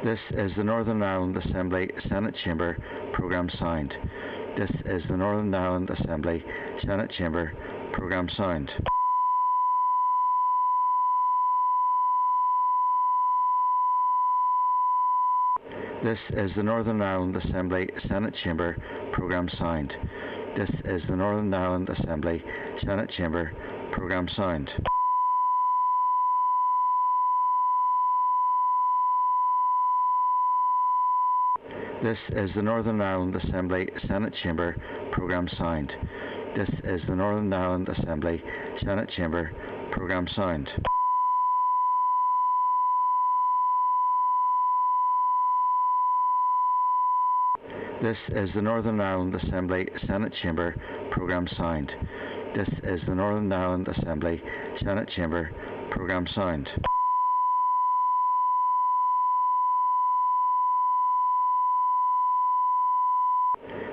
This is the Northern Ireland Assembly Senate Chamber programme sound. This is the Northern Ireland Assembly Senate Chamber programme sound. This is the Northern Ireland Assembly Senate Chamber programme sound. This is the Northern Ireland Assembly Senate Chamber programme sound. This is the Northern Ireland Assembly Senate Chamber programme sound. This is the Northern Ireland Assembly Senate Chamber programme sound. This is the Northern Ireland Assembly Senate Chamber programme sound. This is the Northern Ireland Assembly Senate Chamber programme sound.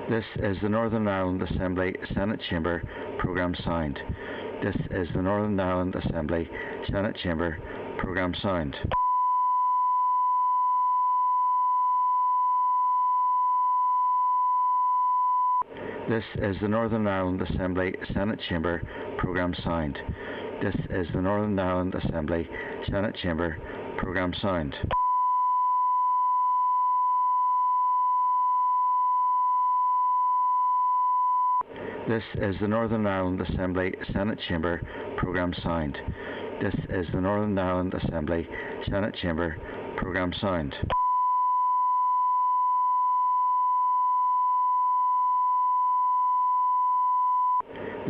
This is the Northern Ireland Assembly Senate Chamber programme sound. This is the Northern Ireland Assembly Senate Chamber programme sound. This is the Northern Ireland Assembly Senate Chamber programme sound. This is the Northern Ireland Assembly Senate Chamber programme sound. This is the Northern Ireland Assembly Senate Chamber programme sound. This is the Northern Ireland Assembly Senate Chamber programme sound.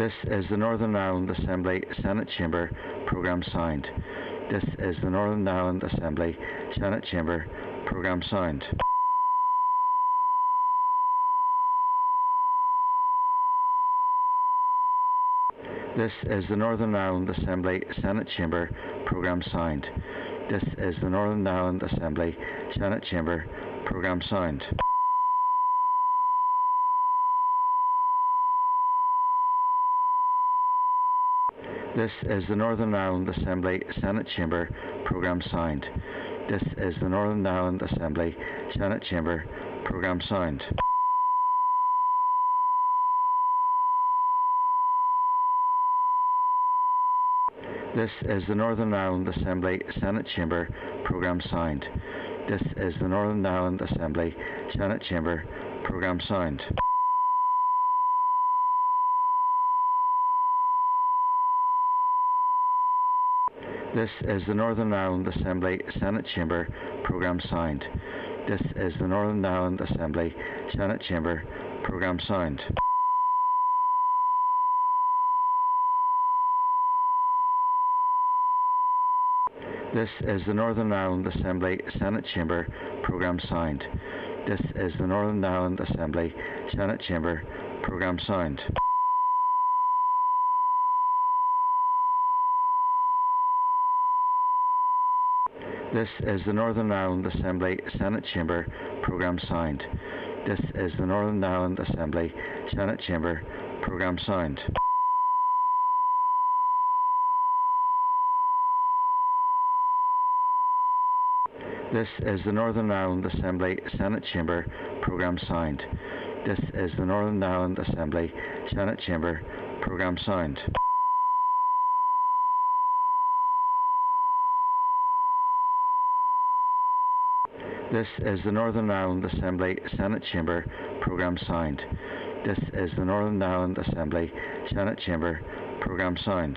This is the Northern Ireland Assembly Senate Chamber programme sound. This is the Northern Ireland Assembly Senate Chamber programme sound. This is the Northern Ireland Assembly Senate Chamber programme sound. This is the Northern Ireland Assembly Senate Chamber programme sound. This is the Northern Ireland Assembly Senate Chamber programme sound. This is the Northern Ireland Assembly Senate Chamber programme sound. This is the Northern Ireland Assembly Senate Chamber programme sound. This is the Northern Ireland Assembly Senate Chamber programme sound. This is the Northern Ireland Assembly Senate Chamber programme sound. This is the Northern Ireland Assembly Senate Chamber programme sound. This is the Northern Ireland Assembly Senate Chamber programme sound. This is the Northern Ireland Assembly Senate Chamber programme sound. This is the Northern Ireland Assembly Senate Chamber programme sound. This is the Northern Ireland Assembly Senate Chamber programme sound. This is the Northern Ireland Assembly Senate Chamber programme sound. This is the Northern Ireland Assembly Senate Chamber programme sound. This is the Northern Ireland Assembly Senate Chamber Programme Sound. This is the Northern Ireland Assembly Senate Chamber Programme Sound.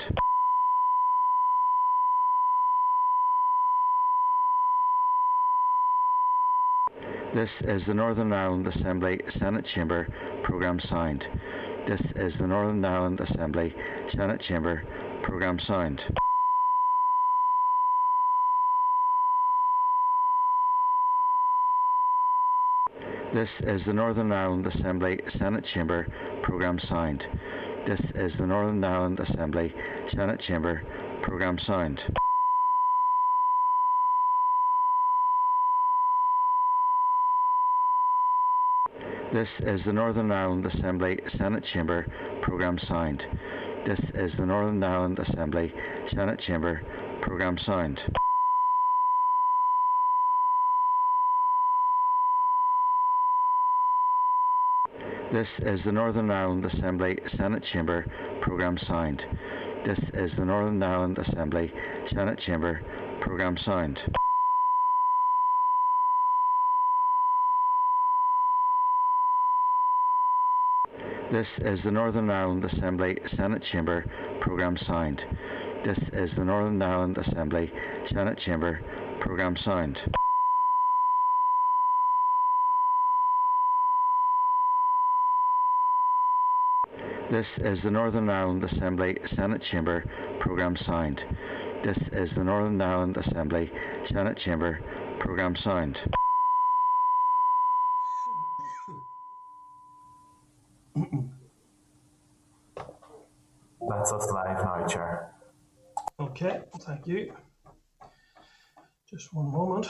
This is the Northern Ireland Assembly Senate Chamber Programme Sound. This is the Northern Ireland Assembly Senate Chamber Programme Sound. This is the Northern Ireland Assembly Senate Chamber programme sound. This is the Northern Ireland Assembly Senate Chamber programme sound. This is the Northern Ireland Assembly Senate Chamber programme sound. This is the Northern Ireland Assembly Senate Chamber programme sound. This is the Northern Ireland Assembly Senate Chamber programme sound. This is the Northern Ireland Assembly Senate Chamber programme sound. This is the Northern Ireland Assembly Senate Chamber programme sound. This is the Northern Ireland Assembly Senate Chamber programme sound. This is the Northern Ireland Assembly Senate Chamber programme sound. This is the Northern Ireland Assembly Senate Chamber programme sound. That's us live now, Chair. Okay, thank you. Just one moment.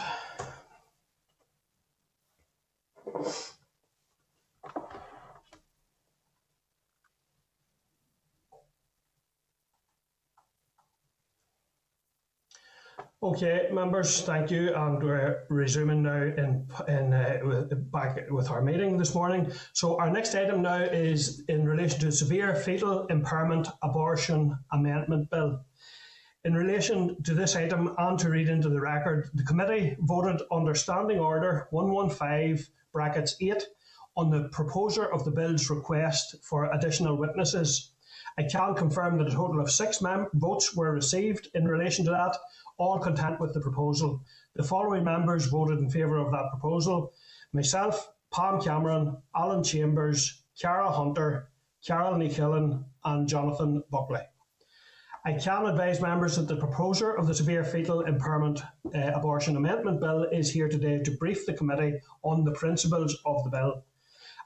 Okay, members, thank you, and we're resuming now in, in uh, with, back with our meeting this morning. So our next item now is in relation to severe fetal impairment abortion amendment bill. In relation to this item and to read into the record, the committee voted under Standing Order 115 brackets 8 on the proposer of the bill's request for additional witnesses. I can confirm that a total of six mem- votes were received in relation to that, all content with the proposal. The following members voted in favour of that proposal myself, Pam Cameron, Alan Chambers, Cara Hunter, Carál Ní Chuilín, and Jonathan Buckley. I can advise members that the proposer of the Severe Fetal Impairment uh, Abortion Amendment Bill is here today to brief the committee on the principles of the bill.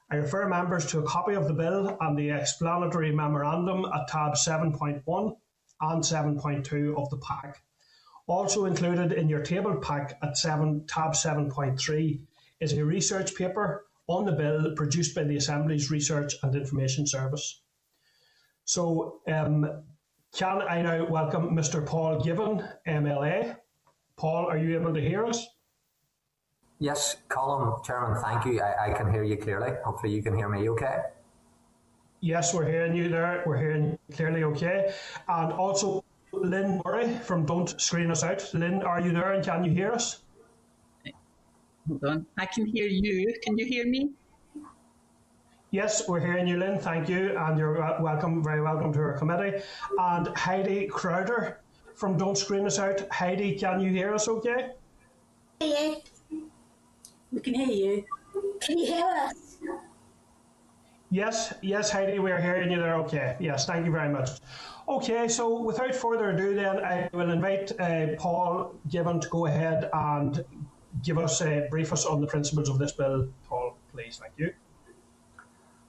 I refer members to a copy of the bill and the explanatory memorandum at tab 7.1 and 7.2 of the pack. Also included in your table pack at 7, tab 7.3 is a research paper on the bill produced by the Assembly's Research and Information Service. So, um, can I now welcome Mr. Paul Givan, MLA? Paul, are you able to hear us? Yes, Colin, Chairman, thank you. I, I can hear you clearly. Hopefully, you can hear me okay. Yes, we're hearing you there. We're hearing you clearly okay. And also, Lynn Murray from Don't Screen Us Out. Lynn, are you there and can you hear us? Hold on. I can hear you. Can you hear me? Yes, we're hearing you, Lynn. Thank you. And you're welcome, very welcome to our committee. And Heidi Crowter from Don't Screen Us Out. Heidi, can you hear us okay? Yeah, we can hear you. Can you hear us? Yes, yes, Heidi, we're hearing you there okay. Yes, thank you very much. Okay, so without further ado, then I will invite uh, Paul Givan to go ahead and give us a uh, brief us on the principles of this bill. Paul, please, thank you.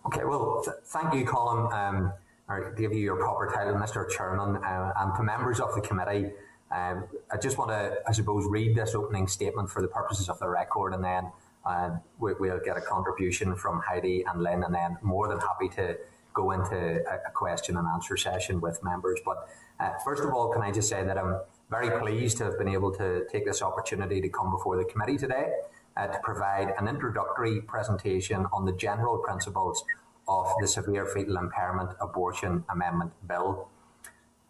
Okay, well, th- thank you, Colin. Um, or give you your proper title, Mr. Chairman, uh, and to members of the committee. Um, I just want to, I suppose, read this opening statement for the purposes of the record, and then uh, we, will get a contribution from Heidi and Lynn, and then more than happy to go into a, a question and answer session with members. But uh, first of all, can I just say that I'm very pleased to have been able to take this opportunity to come before the committee today uh, to provide an introductory presentation on the general principles of the Severe Fetal Impairment Abortion Amendment Bill.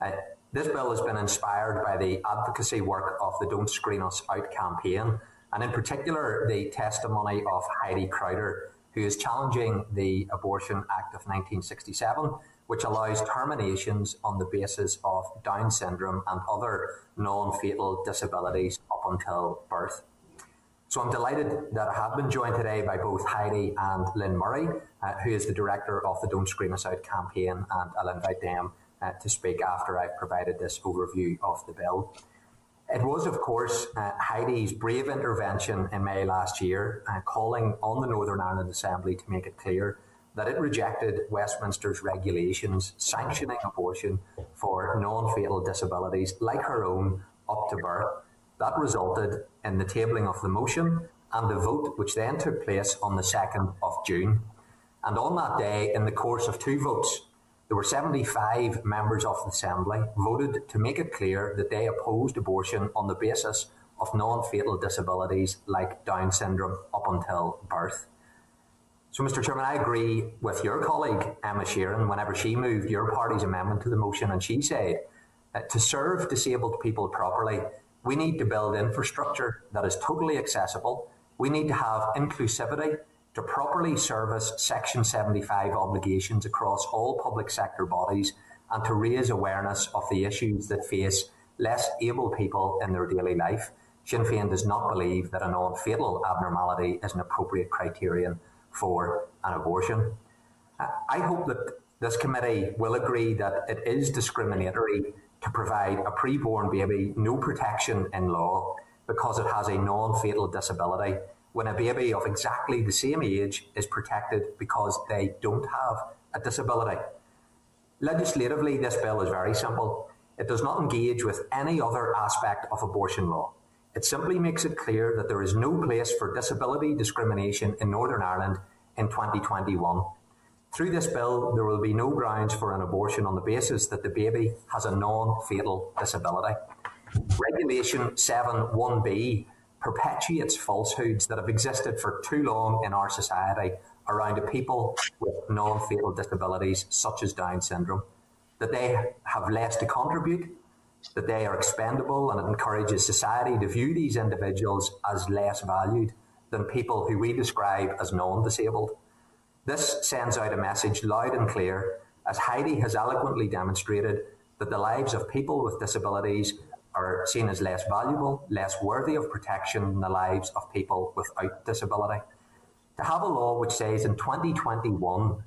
Uh, this bill has been inspired by the advocacy work of the Don't Screen Us Out campaign and in particular the testimony of Heidi Crowter, who is challenging the Abortion Act of 1967, which allows terminations on the basis of Down syndrome and other non fatal disabilities up until birth. So I'm delighted that I have been joined today by both Heidi and Lynn Murray, uh, who is the director of the Don't Screen Us Out campaign, and I'll invite them uh, to speak after I've provided this overview of the bill. It was, of course, uh, Heidi's brave intervention in May last year, uh, calling on the Northern Ireland Assembly to make it clear that it rejected Westminster's regulations sanctioning abortion for non fatal disabilities like her own up to birth. That resulted in the tabling of the motion and the vote, which then took place on the 2nd of June. And on that day, in the course of two votes, there were 75 members of the Assembly voted to make it clear that they opposed abortion on the basis of non-fatal disabilities like Down syndrome up until birth. So, Mr Chairman, I agree with your colleague Emma Sheerin whenever she moved your party's amendment to the motion and she said uh, to serve disabled people properly, we need to build infrastructure that is totally accessible. We need to have inclusivity to properly service Section 75 obligations across all public sector bodies and to raise awareness of the issues that face less able people in their daily life. Sinn Féin does not believe that a non fatal abnormality is an appropriate criterion for an abortion. I hope that this committee will agree that it is discriminatory to provide a preborn baby no protection in law because it has a non fatal disability when a baby of exactly the same age is protected because they don't have a disability. Legislatively, this bill is very simple. It does not engage with any other aspect of abortion law. It simply makes it clear that there is no place for disability discrimination in Northern Ireland in 2021. Through this bill, there will be no grounds for an abortion on the basis that the baby has a non fatal disability. Regulation 7.1b perpetuates falsehoods that have existed for too long in our society around people with non fatal disabilities, such as Down syndrome, that they have less to contribute, that they are expendable, and it encourages society to view these individuals as less valued than people who we describe as non disabled. This sends out a message loud and clear, as Heidi has eloquently demonstrated, that the lives of people with disabilities are seen as less valuable, less worthy of protection than the lives of people without disability. To have a law which says in 2021,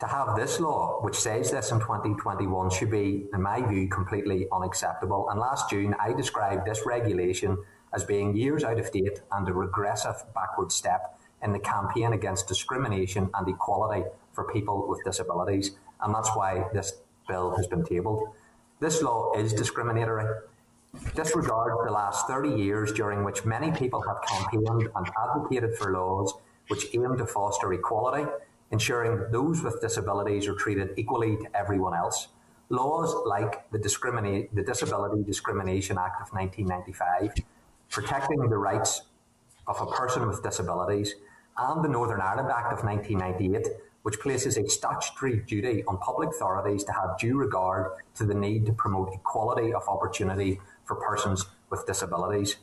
to have this law which says this in 2021 should be, in my view, completely unacceptable. And last June, I described this regulation as being years out of date and a regressive backward step in the campaign against discrimination and equality for people with disabilities. And that's why this bill has been tabled. This law is discriminatory. Disregard the last 30 years during which many people have campaigned and advocated for laws which aim to foster equality, ensuring those with disabilities are treated equally to everyone else. Laws like the, the Disability Discrimination Act of 1995, protecting the rights of a person with disabilities, and the Northern Ireland Act of 1998 which places a statutory duty on public authorities to have due regard to the need to promote equality of opportunity for persons with disabilities.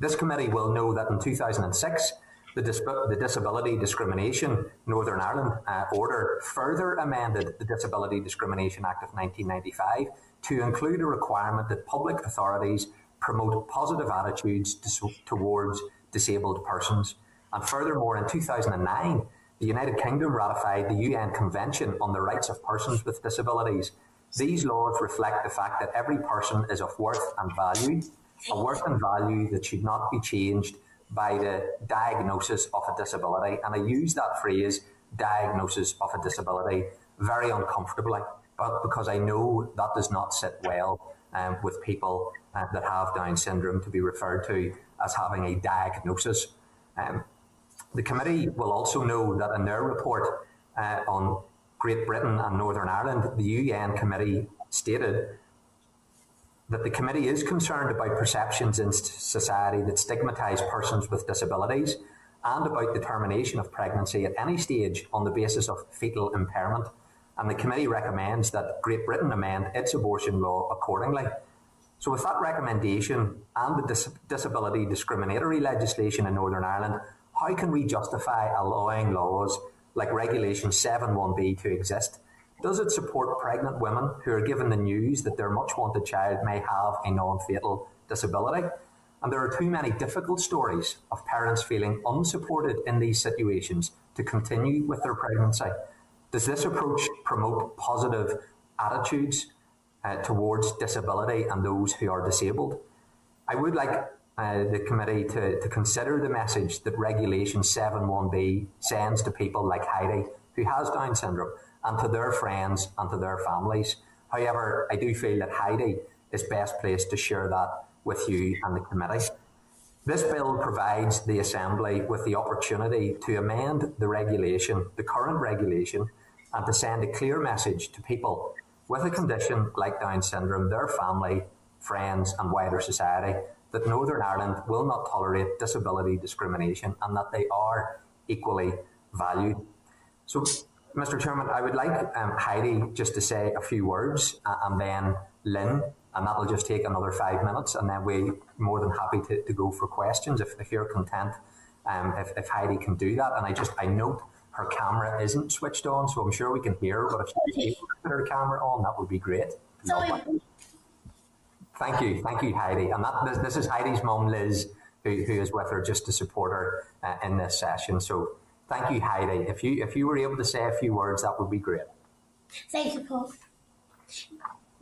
This committee will know that in 2006, the, Dis the Disability Discrimination Northern Ireland uh, Order further amended the Disability Discrimination Act of 1995 to include a requirement that public authorities promote positive attitudes to, towards disabled persons. And furthermore, in 2009, the United Kingdom ratified the UN Convention on the Rights of Persons with Disabilities. These laws reflect the fact that every person is of worth and value, a worth and value that should not be changed by the diagnosis of a disability. And I use that phrase, diagnosis of a disability, very uncomfortably, but because I know that does not sit well um, with people uh, that have Down syndrome to be referred to as having a diagnosis. Um, the committee will also know that in their report uh, on Great Britain and Northern Ireland, the UN committee stated that the committee is concerned about perceptions in society that stigmatise persons with disabilities and about the termination of pregnancy at any stage on the basis of fetal impairment. And the committee recommends that Great Britain amend its abortion law accordingly. So, with that recommendation and the dis disability discriminatory legislation in Northern Ireland, how can we justify allowing laws like Regulation 7.1b to exist? Does it support pregnant women who are given the news that their much wanted child may have a non fatal disability? And there are too many difficult stories of parents feeling unsupported in these situations to continue with their pregnancy. Does this approach promote positive attitudes uh, towards disability and those who are disabled? I would like uh, the committee to, to consider the message that Regulation 7.1b sends to people like Heidi, who has Down syndrome, and to their friends and to their families. However, I do feel that Heidi is best placed to share that with you and the committee. This bill provides the Assembly with the opportunity to amend the regulation, the current regulation, and to send a clear message to people with a condition like Down syndrome, their family, friends, and wider society that Northern Ireland will not tolerate disability discrimination and that they are equally valued. So, Mr. Chairman, I would like um, Heidi just to say a few words uh, and then Lynn, and that'll just take another five minutes, and then we're more than happy to, to go for questions if, if you're content. Um, if, if Heidi can do that, and I just I note her camera isn't switched on, so I'm sure we can hear her. But if she to put her camera on, that would be great. Thank you, thank you, Heidi. And that this, this is Heidi's mum, Liz, who, who is with her just to support her uh, in this session. So thank you, Heidi. If you if you were able to say a few words, that would be great. Thank you, Paul.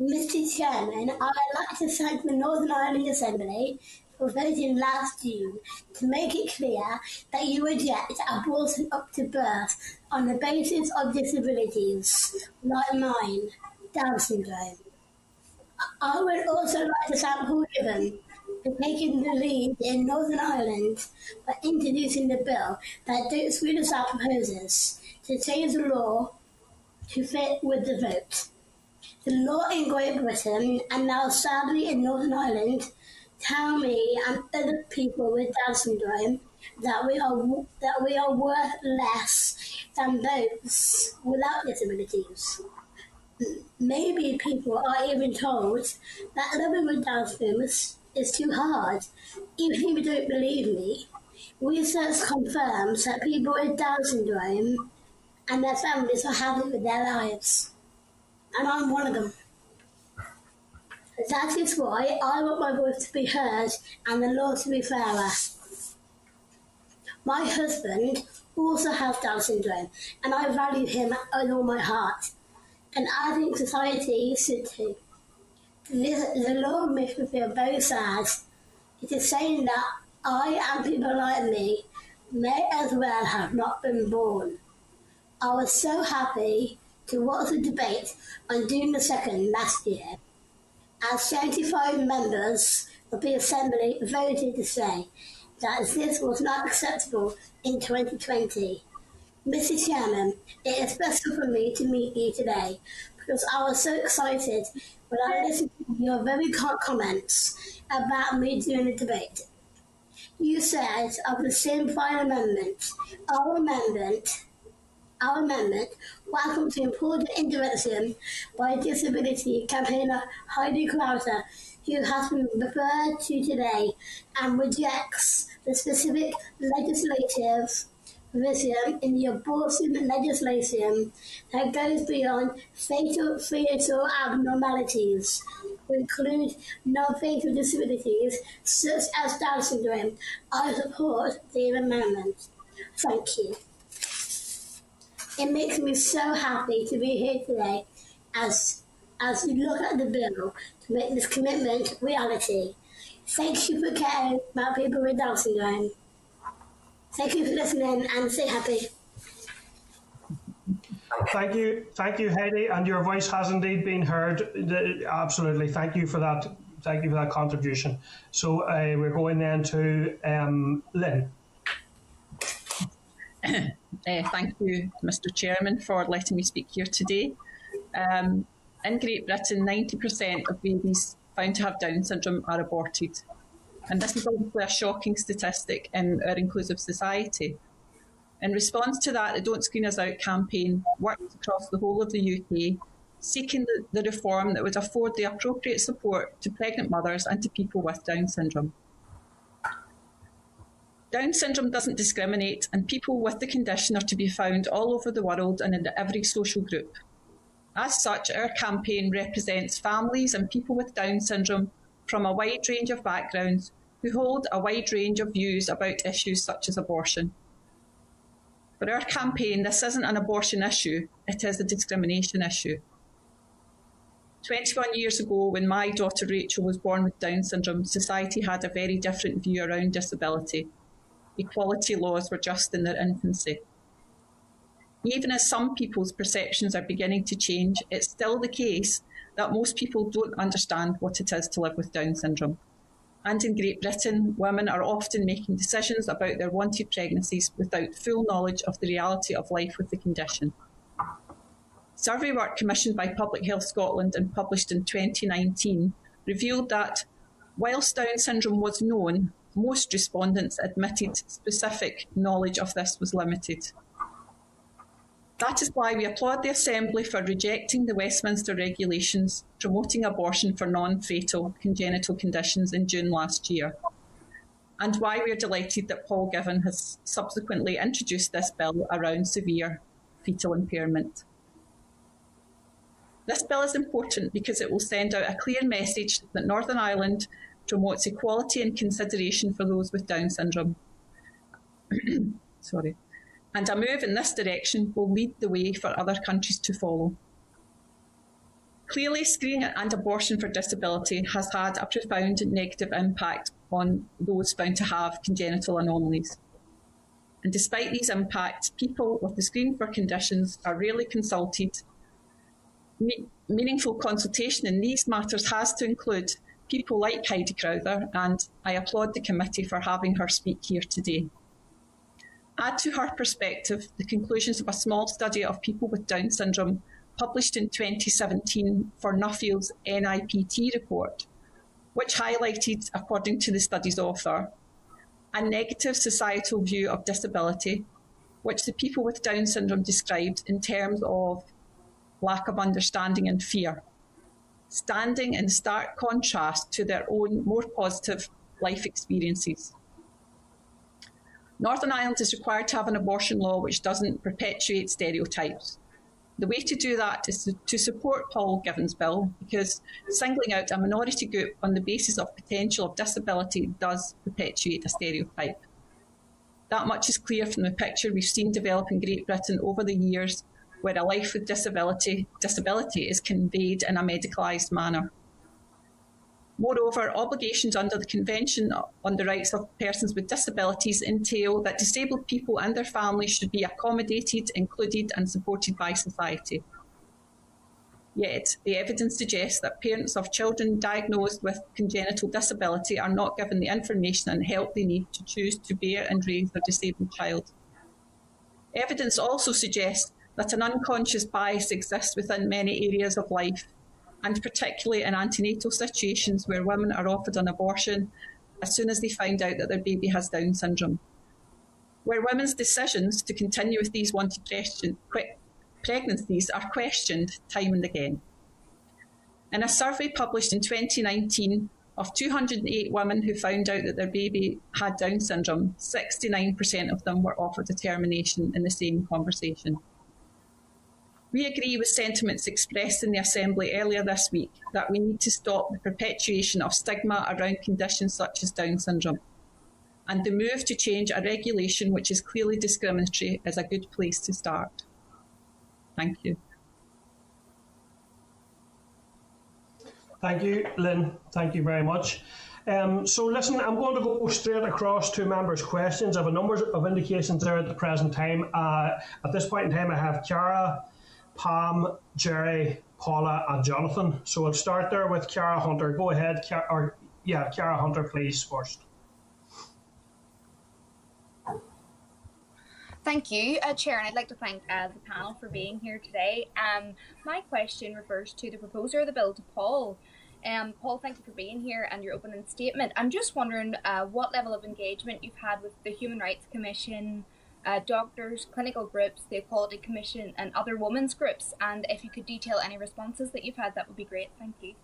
Mr. Chairman, I would like to thank the Northern Ireland Assembly for voting last June to make it clear that you reject abortion up to birth on the basis of disabilities like mine, Down syndrome. I would also like to thank Paul Givan for taking the lead in Northern Ireland by introducing the bill that Duke Swedish proposes to change the law to fit with the vote. The law in Great Britain and now sadly in Northern Ireland tell me and other people with Down syndrome that we are that we are worth less than those without disabilities. Maybe people are even told that living with Down syndrome is too hard. Even if you don't believe me, research confirms that people with Down syndrome and their families are happy with their lives. And I'm one of them. That is why I want my voice to be heard and the law to be fairer. My husband also has Down syndrome, and I value him with all my heart. And I think society should. This, the law makes me feel very sad. It is saying that I and people like me may as well have not been born. I was so happy to watch the debate on June the 2nd last year as 75 members of the Assembly voted to say that this was not acceptable in 2020. Mr Chairman, it is special for me to meet you today because I was so excited when I listened to your very kind comments about me during the debate. You said of the same simplified amendment, our amendment our amendment welcomes the important intervention by disability campaigner Heidi Crowter, who has been referred to today, and rejects the specific legislative in the abortion legislation that goes beyond fatal fetal abnormalities to include non-fatal disabilities such as Down syndrome. I support the amendment. Thank you. It makes me so happy to be here today as as we look at the bill to make this commitment reality. Thank you for caring about people with Down syndrome. Thank you for listening and stay happy. Thank you, thank you, Heidi, and your voice has indeed been heard. Absolutely, thank you for that. Thank you for that contribution. So uh, we're going then to um, Lynn. *coughs* Uh, thank you, Mr Chairman, for letting me speak here today. Um, in Great Britain, 90% of babies found to have Down syndrome are aborted. And this is obviously a shocking statistic in our inclusive society. In response to that, the Don't Screen Us Out campaign worked across the whole of the UK, seeking the, the reform that would afford the appropriate support to pregnant mothers and to people with Down syndrome. Down syndrome doesn't discriminate, and people with the condition are to be found all over the world and in every social group. As such, our campaign represents families and people with Down syndrome from a wide range of backgrounds who hold a wide range of views about issues such as abortion. For our campaign, this isn't an abortion issue, it is a discrimination issue. 21 years ago, when my daughter Rachel was born with Down syndrome, society had a very different view around disability. Equality laws were just in their infancy. Even as some people's perceptions are beginning to change, it's still the case that most people don't understand what it is to live with Down syndrome. And in Great Britain, women are often making decisions about their wanted pregnancies without full knowledge of the reality of life with the condition. Survey work commissioned by Public Health Scotland and published in 2019 revealed that whilst Down syndrome was known, most respondents admitted specific knowledge of this was limited. That is why we applaud the Assembly for rejecting the Westminster regulations promoting abortion for non fatal congenital conditions in June last year, and why we are delighted that Paul Givan has subsequently introduced this bill around severe fetal impairment. This bill is important because it will send out a clear message that Northern Ireland promotes equality and consideration for those with Down syndrome. *coughs* Sorry and a move in this direction will lead the way for other countries to follow. Clearly, screening and abortion for disability has had a profound negative impact on those found to have congenital anomalies. And despite these impacts, people with the screen for conditions are rarely consulted. Me- meaningful consultation in these matters has to include people like Heidi Crowter, and I applaud the committee for having her speak here today. Add to her perspective the conclusions of a small study of people with Down syndrome published in 2017 for Nuffield's NIPT report, which highlighted, according to the study's author, a negative societal view of disability, which the people with Down syndrome described in terms of lack of understanding and fear, standing in stark contrast to their own more positive life experiences. Northern Ireland is required to have an abortion law which doesn't perpetuate stereotypes. The way to do that is to, to, support Paul Givan's bill because singling out a minority group on the basis of potential of disability does perpetuate a stereotype. That much is clear from the picture we've seen develop in Great Britain over the years, where a life with disability, disability is conveyed in a medicalised manner. Moreover, obligations under the Convention on the Rights of Persons with Disabilities entail that disabled people and their families should be accommodated, included, and supported by society. Yet, the evidence suggests that parents of children diagnosed with congenital disability are not given the information and help they need to choose to bear and raise their disabled child. Evidence also suggests that an unconscious bias exists within many areas of life and particularly in antenatal situations where women are offered an abortion as soon as they find out that their baby has Down syndrome. Where women's decisions to continue with these wanted pregnancies are questioned time and again. In a survey published in 2019 of 208 women who found out that their baby had Down syndrome, 69% of them were offered a termination in the same conversation. We agree with sentiments expressed in the Assembly earlier this week that we need to stop the perpetuation of stigma around conditions such as Down syndrome. And the move to change a regulation which is clearly discriminatory is a good place to start. Thank you. Thank you, Lynn. Thank you very much. Um, so listen, I'm going to go straight across to members' questions. I have a number of indications there at the present time. Uh, at this point in time, I have Cara, Pam, Gerry, Paula, and Jonathan. So we'll start there with Cara Hunter. Go ahead, or yeah, Cara Hunter, please first. Thank you, uh, Chair, and I'd like to thank uh, the panel for being here today. Um, my question refers to the proposer of the bill, to Paul. Um, Paul, thank you for being here and your opening statement. I'm just wondering uh, what level of engagement you've had with the Human Rights Commission, uh, doctors, clinical groups, the Equality Commission, and other women's groups. And if you could detail any responses that you've had, that would be great. Thank you.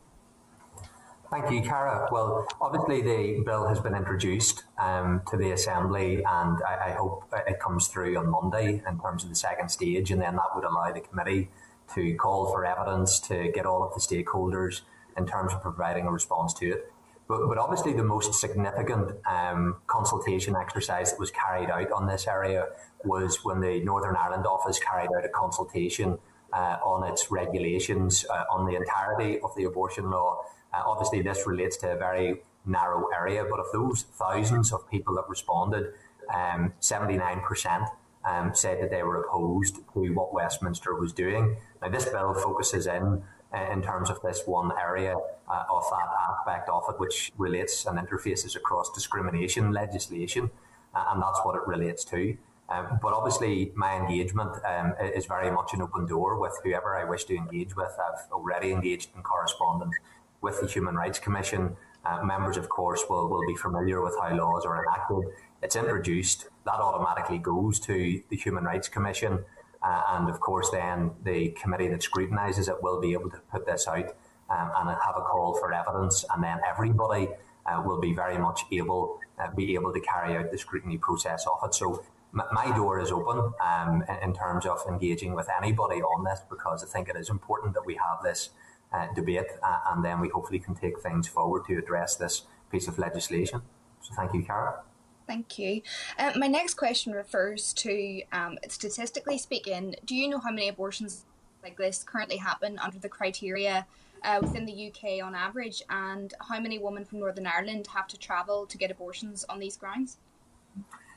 Thank you, Cara. Well, obviously the bill has been introduced um, to the Assembly and I, I, hope it comes through on Monday in terms of the second stage and then that would allow the committee to call for evidence to get all of the stakeholders in terms of providing a response to it. But, but obviously, the most significant um, consultation exercise that was carried out on this area was when the Northern Ireland office carried out a consultation uh, on its regulations uh, on the entirety of the abortion law. Uh, obviously, this relates to a very narrow area, but of those thousands of people that responded, um, 79% um, said that they were opposed to what Westminster was doing. Now, this bill focuses in in terms of this one area uh, of that aspect of it, which relates and interfaces across discrimination legislation, uh, and that's what it relates to. Um, but obviously, my engagement um, is very much an open door with whoever I wish to engage with. I've already engaged in correspondence with the Human Rights Commission. Uh, members, of course, will, will be familiar with how laws are enacted. It's introduced, that automatically goes to the Human Rights Commission. Uh, and of course, then the committee that scrutinises it will be able to put this out um, and have a call for evidence. And then everybody uh, will be very much able uh, be able to carry out the scrutiny process of it. So my door is open um, in terms of engaging with anybody on this because I think it is important that we have this uh, debate uh, and then we hopefully can take things forward to address this piece of legislation. So thank you, Cara. Thank you. Uh, my next question refers to um, statistically speaking, do you know how many abortions like this currently happen under the criteria uh, within the UK on average, and how many women from Northern Ireland have to travel to get abortions on these grounds?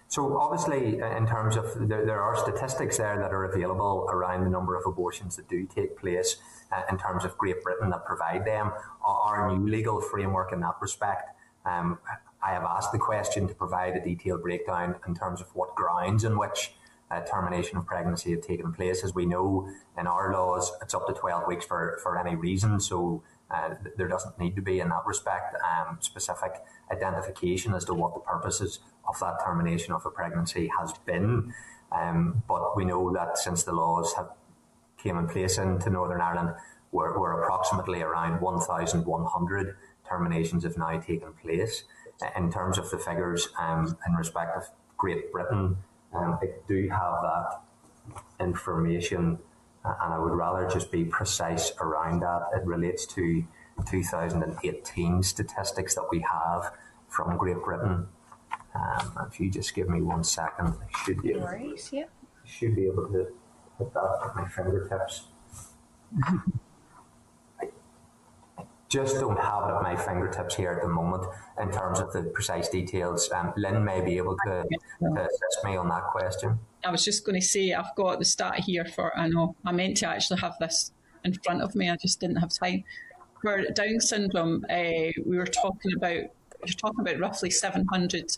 So obviously, uh, in terms of there, there, are statistics there that are available around the number of abortions that do take place uh, in terms of Great Britain that provide them. Our, our new legal framework in that respect, um, I have asked the question to provide a detailed breakdown in terms of what grounds in which uh, termination of pregnancy have taken place. As we know in our laws, it's up to 12 weeks for, for any reason. So uh, there doesn't need to be, in that respect, um, specific identification as to what the purposes of that termination of a pregnancy has been. Um, but we know that since the laws have came in place into Northern Ireland, we're, we're approximately around 1,100 terminations have now taken place. In terms of the figures um, in respect of Great Britain, um, I do have that information and I would rather just be precise around that. It relates to 2018 statistics that we have from Great Britain. Um, if you just give me one second, I should be, worries, yeah. should be able to put that at my fingertips. *laughs* Just don't have it at my fingertips here at the moment in terms of the precise details. Um, Lynn may be able to, to assist me on that question. I was just going to say I've got the stat here for I know I meant to actually have this in front of me. I just didn't have time. For Down syndrome, uh, we were talking about are talking about roughly 700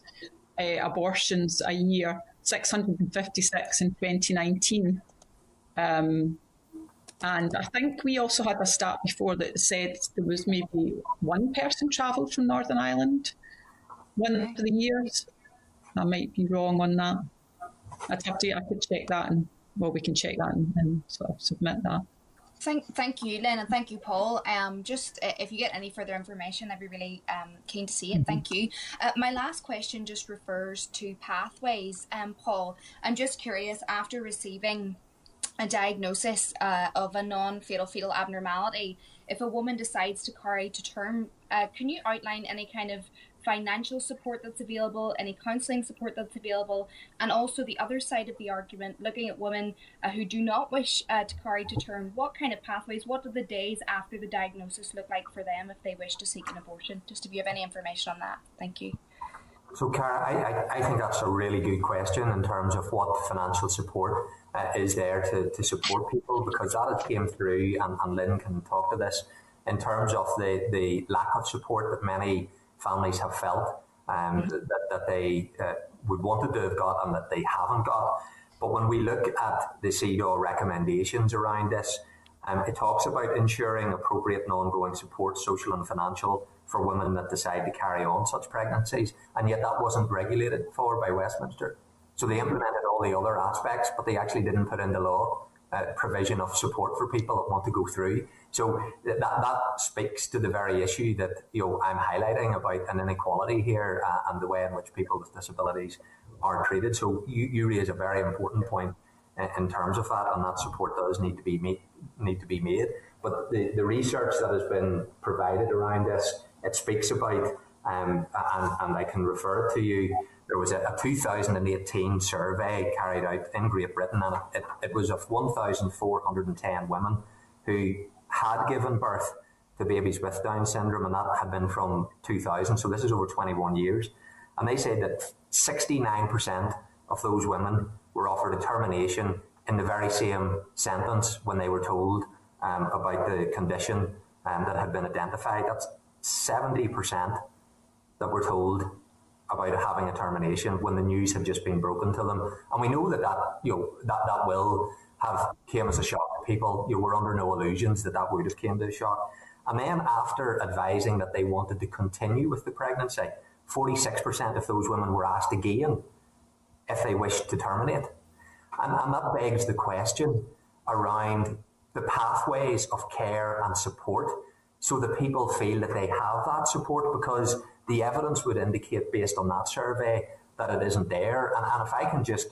uh, abortions a year, 656 in 2019. Um, and I think we also had a stat before that said there was maybe one person travelled from Northern Ireland one of the years. I might be wrong on that. I'd have to, I could check that and, well, we can check that and, and sort of submit that. Thank, thank you, Lynn, and thank you, Paul. Um, just uh, if you get any further information, I'd be really um, keen to see it. Mm-hmm. Thank you. Uh, my last question just refers to pathways. Um, Paul, I'm just curious after receiving a diagnosis uh, of a non-fatal fetal abnormality, if a woman decides to carry to term, uh, can you outline any kind of financial support that's available, any counselling support that's available, and also the other side of the argument, looking at women uh, who do not wish uh, to carry to term, what kind of pathways, what do the days after the diagnosis look like for them if they wish to seek an abortion? Just if you have any information on that. Thank you. So, Cara, I, I, I think that's a really good question in terms of what financial support uh, is there to, to support people because that came through, and, and Lynn can talk to this, in terms of the, the lack of support that many families have felt um, mm-hmm. that, that they uh, would wanted to have got and that they haven't got. But when we look at the CEDAW recommendations around this, um, it talks about ensuring appropriate and ongoing support, social and financial, for women that decide to carry on such pregnancies. And yet that wasn't regulated for by Westminster. So they implemented all the other aspects, but they actually didn't put into law uh, provision of support for people that want to go through. So that that speaks to the very issue that you know I'm highlighting about an inequality here uh, and the way in which people with disabilities are treated. So you, you raise a very important point in, in terms of that, and that support does need to be made, need to be made. But the, the research that has been provided around this it speaks about, um, and, and I can refer to you. There was a, a 2018 survey carried out in Great Britain, and it, it was of 1,410 women who had given birth to babies with Down syndrome, and that had been from 2000. So this is over 21 years. And they said that 69% of those women were offered a termination in the very same sentence when they were told um, about the condition um, that had been identified. That's 70% that were told about having a termination when the news had just been broken to them. And we know that that, you know, that, that will have came as a shock to people. You were under no illusions that that would have came to a shock. And then after advising that they wanted to continue with the pregnancy, 46% of those women were asked again if they wished to terminate. And, and that begs the question around the pathways of care and support so that people feel that they have that support because the evidence would indicate based on that survey that it isn't there. And, and if I can just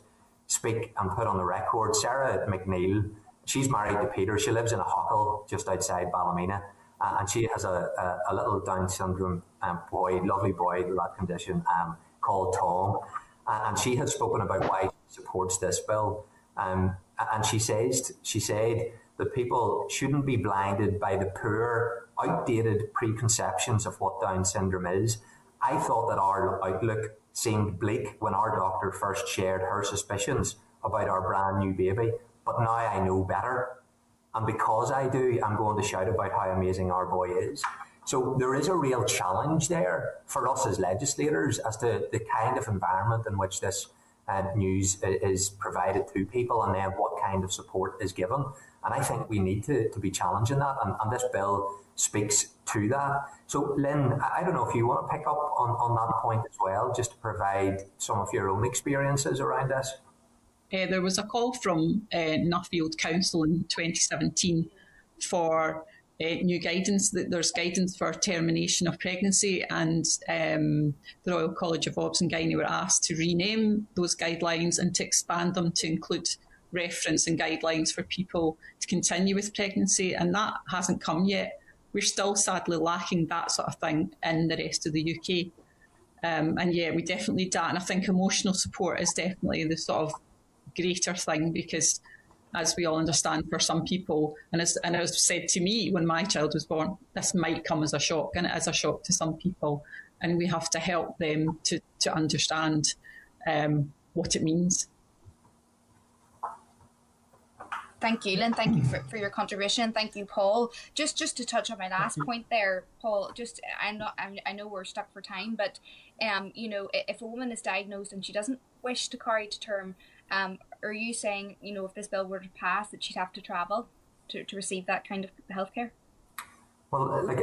speak and put on the record, Sarah McNeil, she's married to Peter. She lives in Ahoghill just outside Ballymena. Uh, and she has a, a, a little Down syndrome um, boy, lovely boy with that condition um, called Tom. Uh, and she has spoken about why she supports this bill. Um, and she says, she said that people shouldn't be blinded by the poor, outdated preconceptions of what Down syndrome is. I thought that our outlook seemed bleak when our doctor first shared her suspicions about our brand new baby, but now I know better. And because I do, I'm going to shout about how amazing our boy is. So there is a real challenge there for us as legislators as to the kind of environment in which this uh, news is provided to people and then what kind of support is given. And I think we need to, to be challenging that. And, and this bill speaks to that. So, Lynn, I don't know if you want to pick up on, on that point as well, just to provide some of your own experiences around this. Uh, there was a call from uh, Nuffield Council in 2017 for uh, new guidance. That there's guidance for termination of pregnancy, and um, the Royal College of Obs and Gynae were asked to rename those guidelines and to expand them to include reference and guidelines for people to continue with pregnancy, and that hasn't come yet. We're still sadly lacking that sort of thing in the rest of the UK. Um, and yeah, we definitely that. And I think emotional support is definitely the sort of greater thing because as we all understand for some people and as and it was said to me when my child was born this might come as a shock and it is a shock to some people and we have to help them to to understand um, what it means Thank you, Lynn. Thank you for, for your contribution. Thank you, Paul. Just just to touch on my last point there, Paul. Just I'm not. I'm, i know we're stuck for time, but um, you know, if a woman is diagnosed and she doesn't wish to carry to term, um, are you saying, you know, if this bill were to pass, that she'd have to travel to, to receive that kind of healthcare? Well, like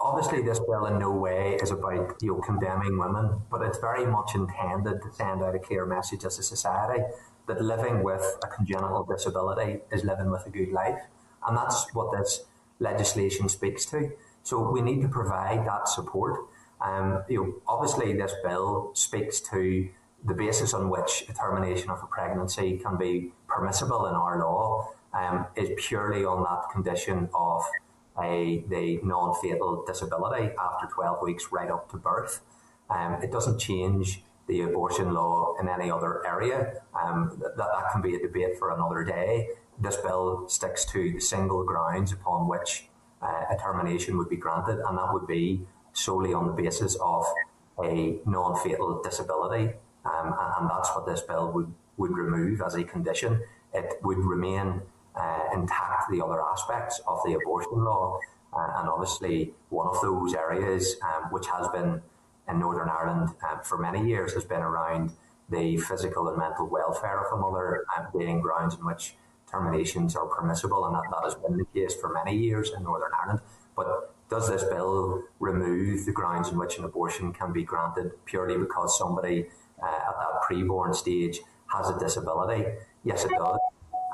obviously, this bill in no way is about you know condemning women, but it's very much intended to send out a clear message as a society that living with a congenital disability is living with a good life, and that's what this legislation speaks to. So we need to provide that support. Um, you know, obviously, this bill speaks to the basis on which a termination of a pregnancy can be permissible in our law um, is purely on that condition of a the non-fatal disability after 12 weeks right up to birth. Um, it doesn't change the abortion law in any other area. Um, that, that can be a debate for another day. This bill sticks to the single grounds upon which uh, a termination would be granted, and that would be solely on the basis of a non-fatal disability um, and that's what this bill would, would remove as a condition. It would remain uh, intact the other aspects of the abortion law. Uh, and obviously, one of those areas um, which has been in Northern Ireland um, for many years has been around the physical and mental welfare of a mother um, being grounds in which terminations are permissible, and that, that has been the case for many years in Northern Ireland. But does this bill remove the grounds in which an abortion can be granted purely because somebody uh, at that preborn stage has a disability. Yes, it does.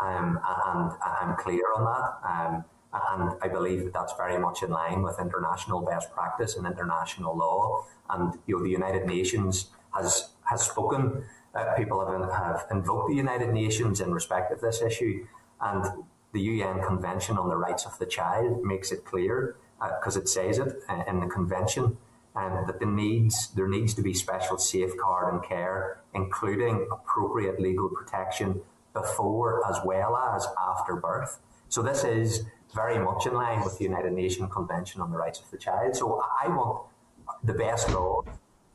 Um, and, I'm clear on that. Um, and I believe that that's very much in line with international best practice and international law. And you know, the United Nations has has spoken. Uh, people have, have invoked the United Nations in respect of this issue, and the UN Convention on the Rights of the Child makes it clear because uh, it says it uh, in the convention, um, that the needs there needs to be special safeguard and care, including appropriate legal protection before as well as after birth. So this is very much in line with the United Nations Convention on the Rights of the Child. So I want the best law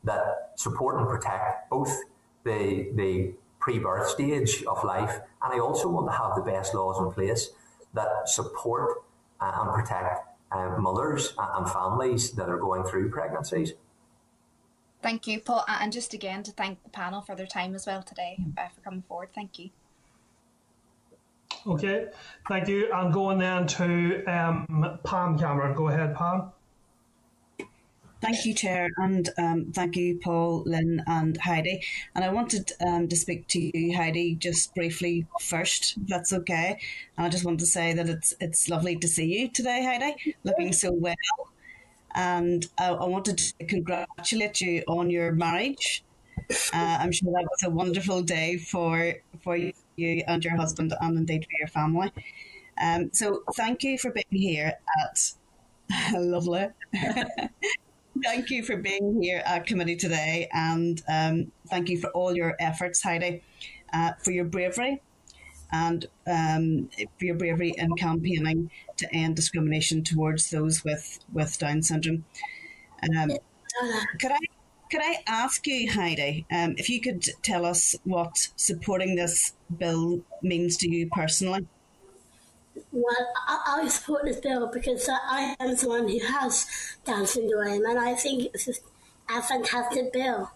that support and protect both the the pre-birth stage of life, and I also want to have the best laws in place that support uh, and protect uh, mothers and families that are going through pregnancies. Thank you, Paul, and just again to thank the panel for their time as well today uh, for coming forward. Thank you. Okay, thank you. I'm going then to um, Pam Cameron. Go ahead, Pam. Thank you, Chair, and um, thank you, Paul, Lynn, and Heidi. And I wanted um, to speak to you, Heidi, just briefly first, if that's okay. And I just want to say that it's it's lovely to see you today, Heidi, looking so well. And I, I wanted to congratulate you on your marriage. Uh, I'm sure that was a wonderful day for for you and your husband, and indeed for your family. Um, so thank you for being here at *laughs* lovely. *laughs* thank you for being here at committee today, and um, thank you for all your efforts, Heidi, uh, for your bravery and um, for your bravery in campaigning to end discrimination towards those with, with Down syndrome. Um, could I could I ask you, Heidi, um, if you could tell us what supporting this bill means to you personally? Well, I, I support this bill because I am someone who has Down syndrome, and I think it's a fantastic bill.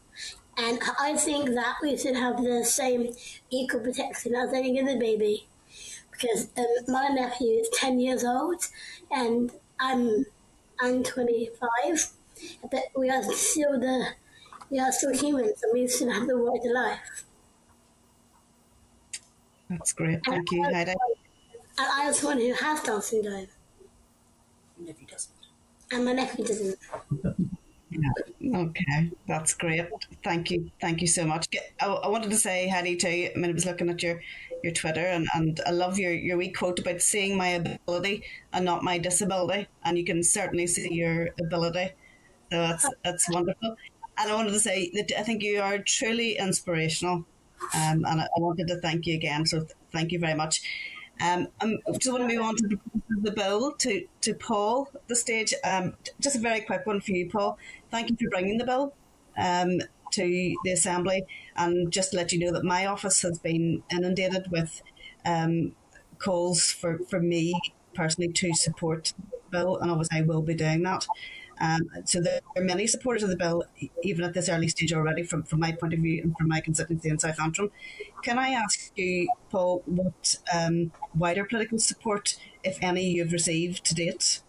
And I think that we should have the same equal protection as any other baby. Because um, my nephew is 10 years old, and I'm, I'm 25, but we are still the we are still humans, and we still have the right to life. That's great. Thank you, Heidi. And I was one who has Down syndrome. My nephew doesn't. And my nephew doesn't. Yeah. Okay, that's great. Thank you, thank you so much. I, I wanted to say, Heidi, too. I mean, I was looking at your your Twitter, and, and I love your your wee quote about seeing my ability and not my disability, and you can certainly see your ability. So that's that's wonderful. And I wanted to say that I think you are truly inspirational, um, and I, wanted to thank you again. So thank you very much. Um, I just want to move on to the bill to, to Paul at the stage. Um, just a very quick one for you, Paul. Thank you for bringing the bill um, to the Assembly. And just to let you know that my office has been inundated with um, calls for, for me personally to support the bill, and obviously I will be doing that. Um, so there are many supporters of the bill, even at this early stage already, from, from my point of view and from my constituency in South Antrim. Can I ask you, Paul, what um, wider political support, if any, you've received to date?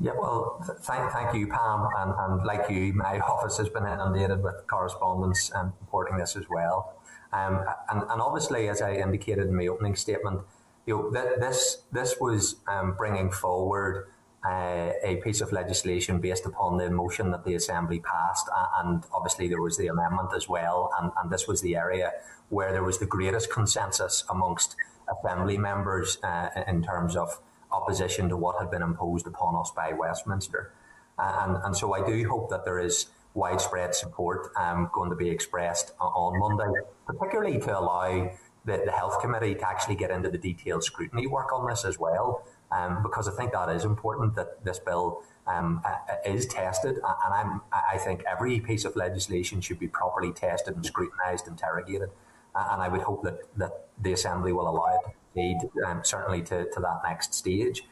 Yeah, well, thank, thank you, Pam. And, and like you, my office has been inundated with correspondence um, reporting this as well. Um, and, and obviously, as I indicated in my opening statement, you know, th- this this was um, bringing forward uh, a piece of legislation based upon the motion that the Assembly passed, and obviously there was the amendment as well, and, and this was the area where there was the greatest consensus amongst Assembly members uh, in terms of opposition to what had been imposed upon us by Westminster. And, and so I do hope that there is widespread support um, going to be expressed on Monday, particularly to allow the, the Health Committee to actually get into the detailed scrutiny work on this as well um, because I think that is important that this bill um, is tested, and I'm, I think every piece of legislation should be properly tested and scrutinised, interrogated, and I would hope that, that the Assembly will allow it lead um, certainly to, to that next stage.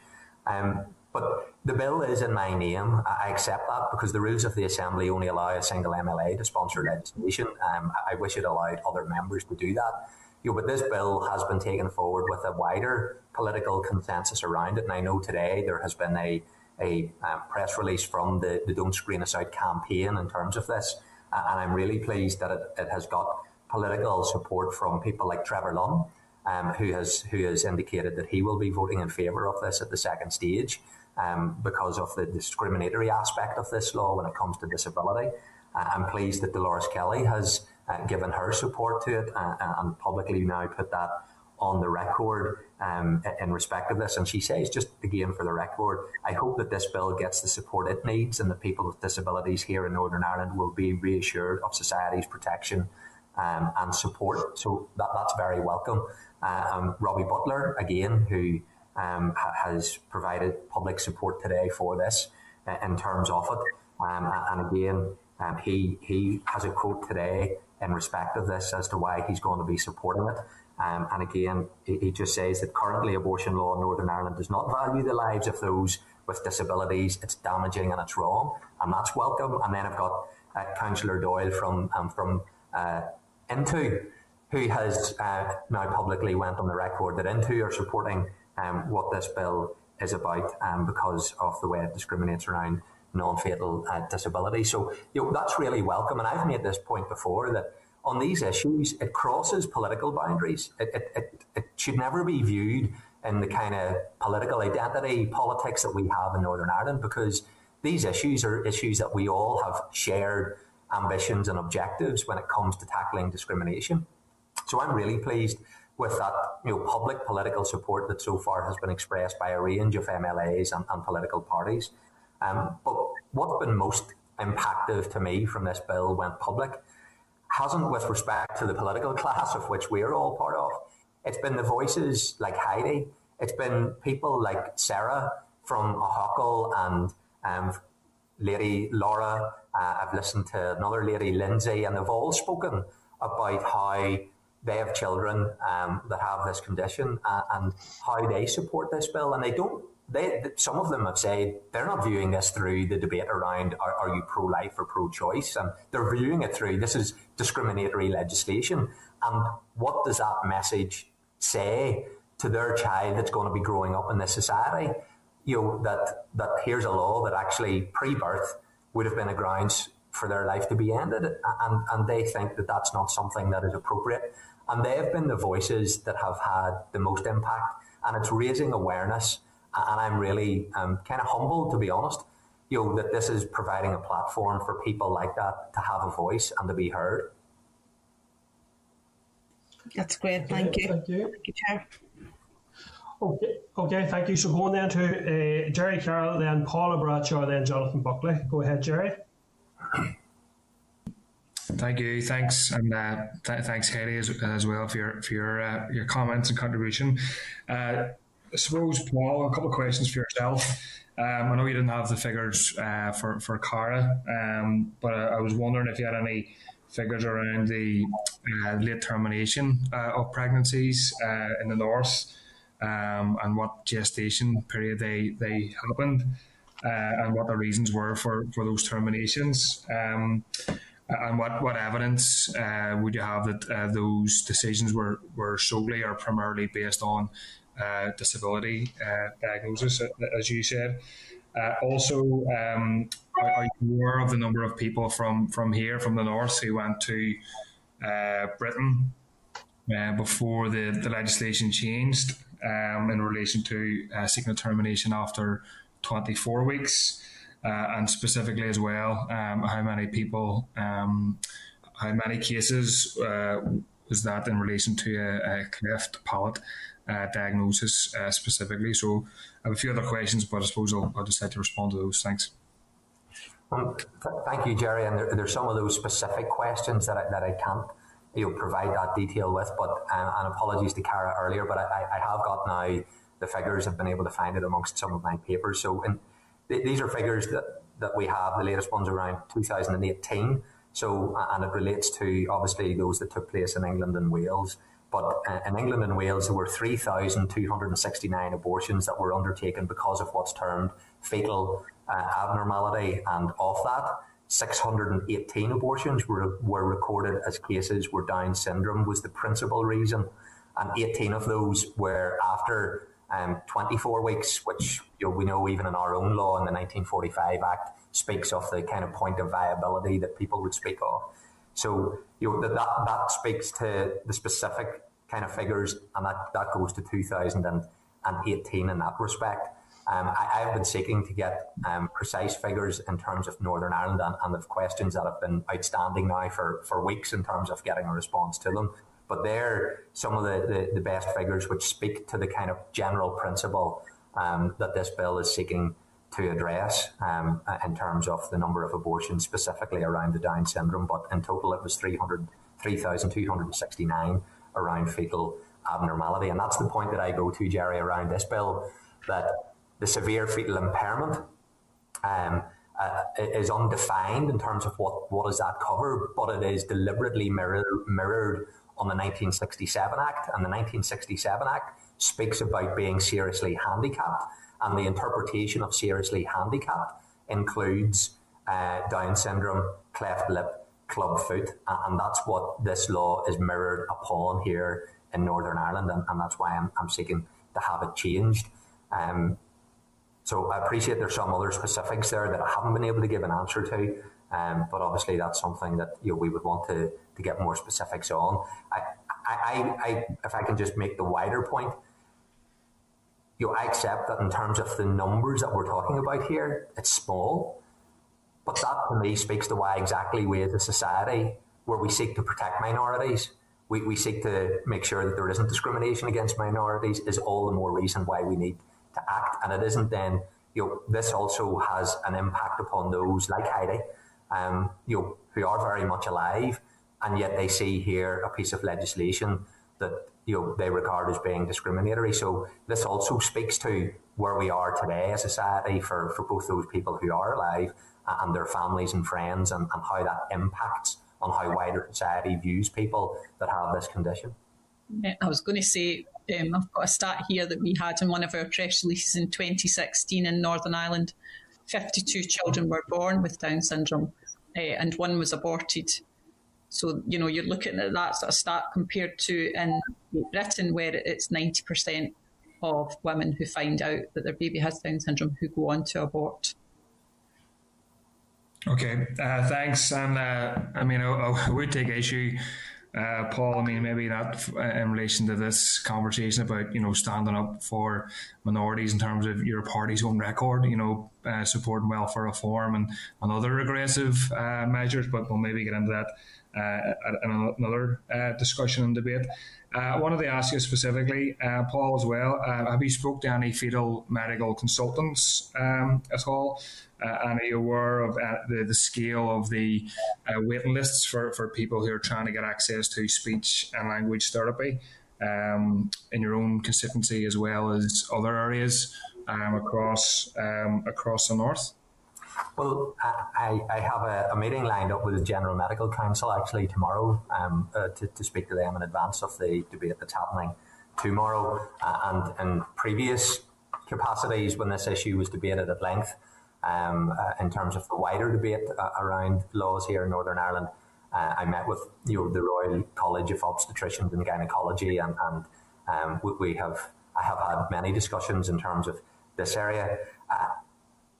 Um, but the bill is in my name. I accept that because the rules of the Assembly only allow a single MLA to sponsor legislation. Um, I wish it allowed other members to do that you know, but this bill has been taken forward with a wider political consensus around it. And I know today there has been a, a um, press release from the, the Don't Screen Us Out campaign in terms of this. And I'm really pleased that it, it has got political support from people like Trevor Lunn, um, who has who has indicated that he will be voting in favour of this at the second stage um, because of the discriminatory aspect of this law when it comes to disability. I'm pleased that Dolores Kelly has uh, given her support to it uh, uh, and publicly now put that on the record um, in respect of this. And she says, just again for the record, I hope that this bill gets the support it needs and that people with disabilities here in Northern Ireland will be reassured of society's protection um, and support. So that, that's very welcome. Um, Robbie Butler, again, who um, ha- has provided public support today for this uh, in terms of it. Um, and again, um, he, he has a quote today in respect of this as to why he's going to be supporting it. Um, and again, he, he just says that currently abortion law in Northern Ireland does not value the lives of those with disabilities. It's damaging and it's wrong, and that's welcome. And then I've got uh, Councillor Doyle from um, from uh, Aontú, who has uh, now publicly went on the record that Aontú are supporting um, what this bill is about um, because of the way it discriminates around non-fatal uh, disability. So you know, that's really welcome. And I've made this point before that on these issues, it crosses political boundaries. It, it, it, it should never be viewed in the kind of political identity politics that we have in Northern Ireland because these issues are issues that we all have shared ambitions and objectives when it comes to tackling discrimination. So I'm really pleased with that you know, public political support that so far has been expressed by a range of MLAs and, and political parties. Um, but what's been most impactful to me from this bill went public hasn't with respect to the political *laughs* class of which we're all part of. It's been the voices like Heidi. It's been people like Sarah from Ahoghill and um, Lady Laura. Uh, I've listened to another lady, Lindsay, and they've all spoken about how they have children um, that have this condition uh, and how they support this bill. And they don't they, some of them have said they're not viewing this through the debate around are, are you pro life or pro choice, and they're viewing it through this is discriminatory legislation. And what does that message say to their child that's going to be growing up in this society? You know that that here's a law that actually pre-birth would have been a grounds for their life to be ended, and and they think that that's not something that is appropriate. And they have been the voices that have had the most impact, and it's raising awareness and I'm really um, kind of humbled, to be honest, you know, that this is providing a platform for people like that to have a voice and to be heard. That's great. Thank you. Thank you. Thank you, Chair. Okay, okay, thank you. So going then to uh, Gerry Carroll, then Paula Bradshaw, then Jonathan Buckley. Go ahead, Gerry. Thank you. Thanks, and uh, th- thanks, Heidi, as, as, well for your for your uh, your comments and contribution. Uh, I suppose, Paul, a couple of questions for yourself. Um, I know you didn't have the figures uh, for for Cara, um, but I, I, was wondering if you had any figures around the uh, late termination uh, of pregnancies uh, in the north, um, and what gestation period they they happened, uh, and what the reasons were for, for those terminations. Um, and what, what evidence uh, would you have that those decisions were, were solely or primarily based on uh, disability uh, diagnosis, uh, as you said. also, um, are, you aware of the number of people from, from here, from the north, who went to Britain before the, the legislation changed um, in relation to seeking termination after 24 weeks? Uh, and specifically as well, um, how many people, um, how many cases uh, was that in relation to a, a cleft palate uh, diagnosis uh, specifically. So I have a few other questions, but I suppose I'll, I'll decide to respond to those. Thanks. Um, thank you, Gerry. And there, there's some of those specific questions that I, that I can't you know, provide that detail with. But um, and apologies to Cara earlier, but I, I have got now the figures. I've been able to find it amongst some of my papers. So in, th- these are figures that, that we have. The latest ones around 2018. So and it relates to obviously those that took place in England and Wales. But uh, in England and Wales, there were 3,269 abortions that were undertaken because of what's termed fetal uh, abnormality. And of that, 618 abortions were, were recorded as cases where Down syndrome was the principal reason. And 18 of those were after um, 24 weeks, which you know, we know even in our own law in the 1945 Act speaks of the kind of point of viability that people would speak of. So you know that that, that speaks to the specific kind of figures, and that, that goes to 2018 in that respect. Um, I, have been seeking to get um, precise figures in terms of Northern Ireland and, and of questions that have been outstanding now for, for weeks in terms of getting a response to them. but they're some of the, the, the best figures which speak to the kind of general principle um, that this bill is seeking to address um, in terms of the number of abortions specifically around the Down syndrome. But in total, it was 3,269 around fetal abnormality. And that's the point that I go to, Gerry, around this bill that the severe fetal impairment um, uh, is undefined in terms of what, what does that cover, but it is deliberately mirror, mirrored on the 1967 Act. And the 1967 Act speaks about being seriously handicapped, and the interpretation of seriously handicapped includes uh, Down syndrome, cleft lip, club foot, and that's what this law is mirrored upon here in Northern Ireland, and, and that's why I'm, I'm, seeking to have it changed. Um, so I appreciate there's some other specifics there that I haven't been able to give an answer to, um, but obviously that's something that you know, we would want to, to get more specifics on. I, I, I, if I can just make the wider point, you know, I accept that in terms of the numbers that we're talking about here, it's small, but that to me speaks to why exactly we as a society, where we seek to protect minorities, we, we seek to make sure that there isn't discrimination against minorities, is all the more reason why we need to act. And it isn't then, you know, this also has an impact upon those like Heidi, um, you know, who are very much alive, and yet they see here a piece of legislation that you know they regard as being discriminatory. So this also speaks to where we are today as a society for, for both those people who are alive and their families and friends and, and how that impacts on how wider society views people that have this condition. I was going to say um, I've got a stat here that we had in one of our press releases in 2016 in Northern Ireland. 52 children were born with Down syndrome, uh, and one was aborted. So, you know, you're looking at that sort of stat compared to in Britain, where it's 90% of women who find out that their baby has Down syndrome who go on to abort. Okay, uh, thanks. And uh, I mean, I, I, would take issue uh, Paul, I mean, maybe not uh, in relation to this conversation about you know standing up for minorities in terms of your party's own record, you know, uh, supporting welfare reform and, and other aggressive uh, measures, but we'll maybe get into that uh, in another uh, discussion and debate. I wanted to ask you specifically, Paul, as well. have you spoke to any fetal medical consultants um, at all? Uh, and are you aware of uh, the, the scale of the uh, waiting lists for, for people who are trying to get access to speech and language therapy um, in your own constituency as well as other areas um, across um, across the north? Well, I, I have a, a, meeting lined up with the General Medical Council actually tomorrow um, uh, to, to speak to them in advance of the debate that's happening tomorrow. Uh, and in previous capacities, when this issue was debated at length, um, uh, in terms of the wider debate uh, around laws here in Northern Ireland. Uh, I met with you know the Royal College of Obstetricians and Gynecology, and, and um, we, we, have I have had many discussions in terms of this area.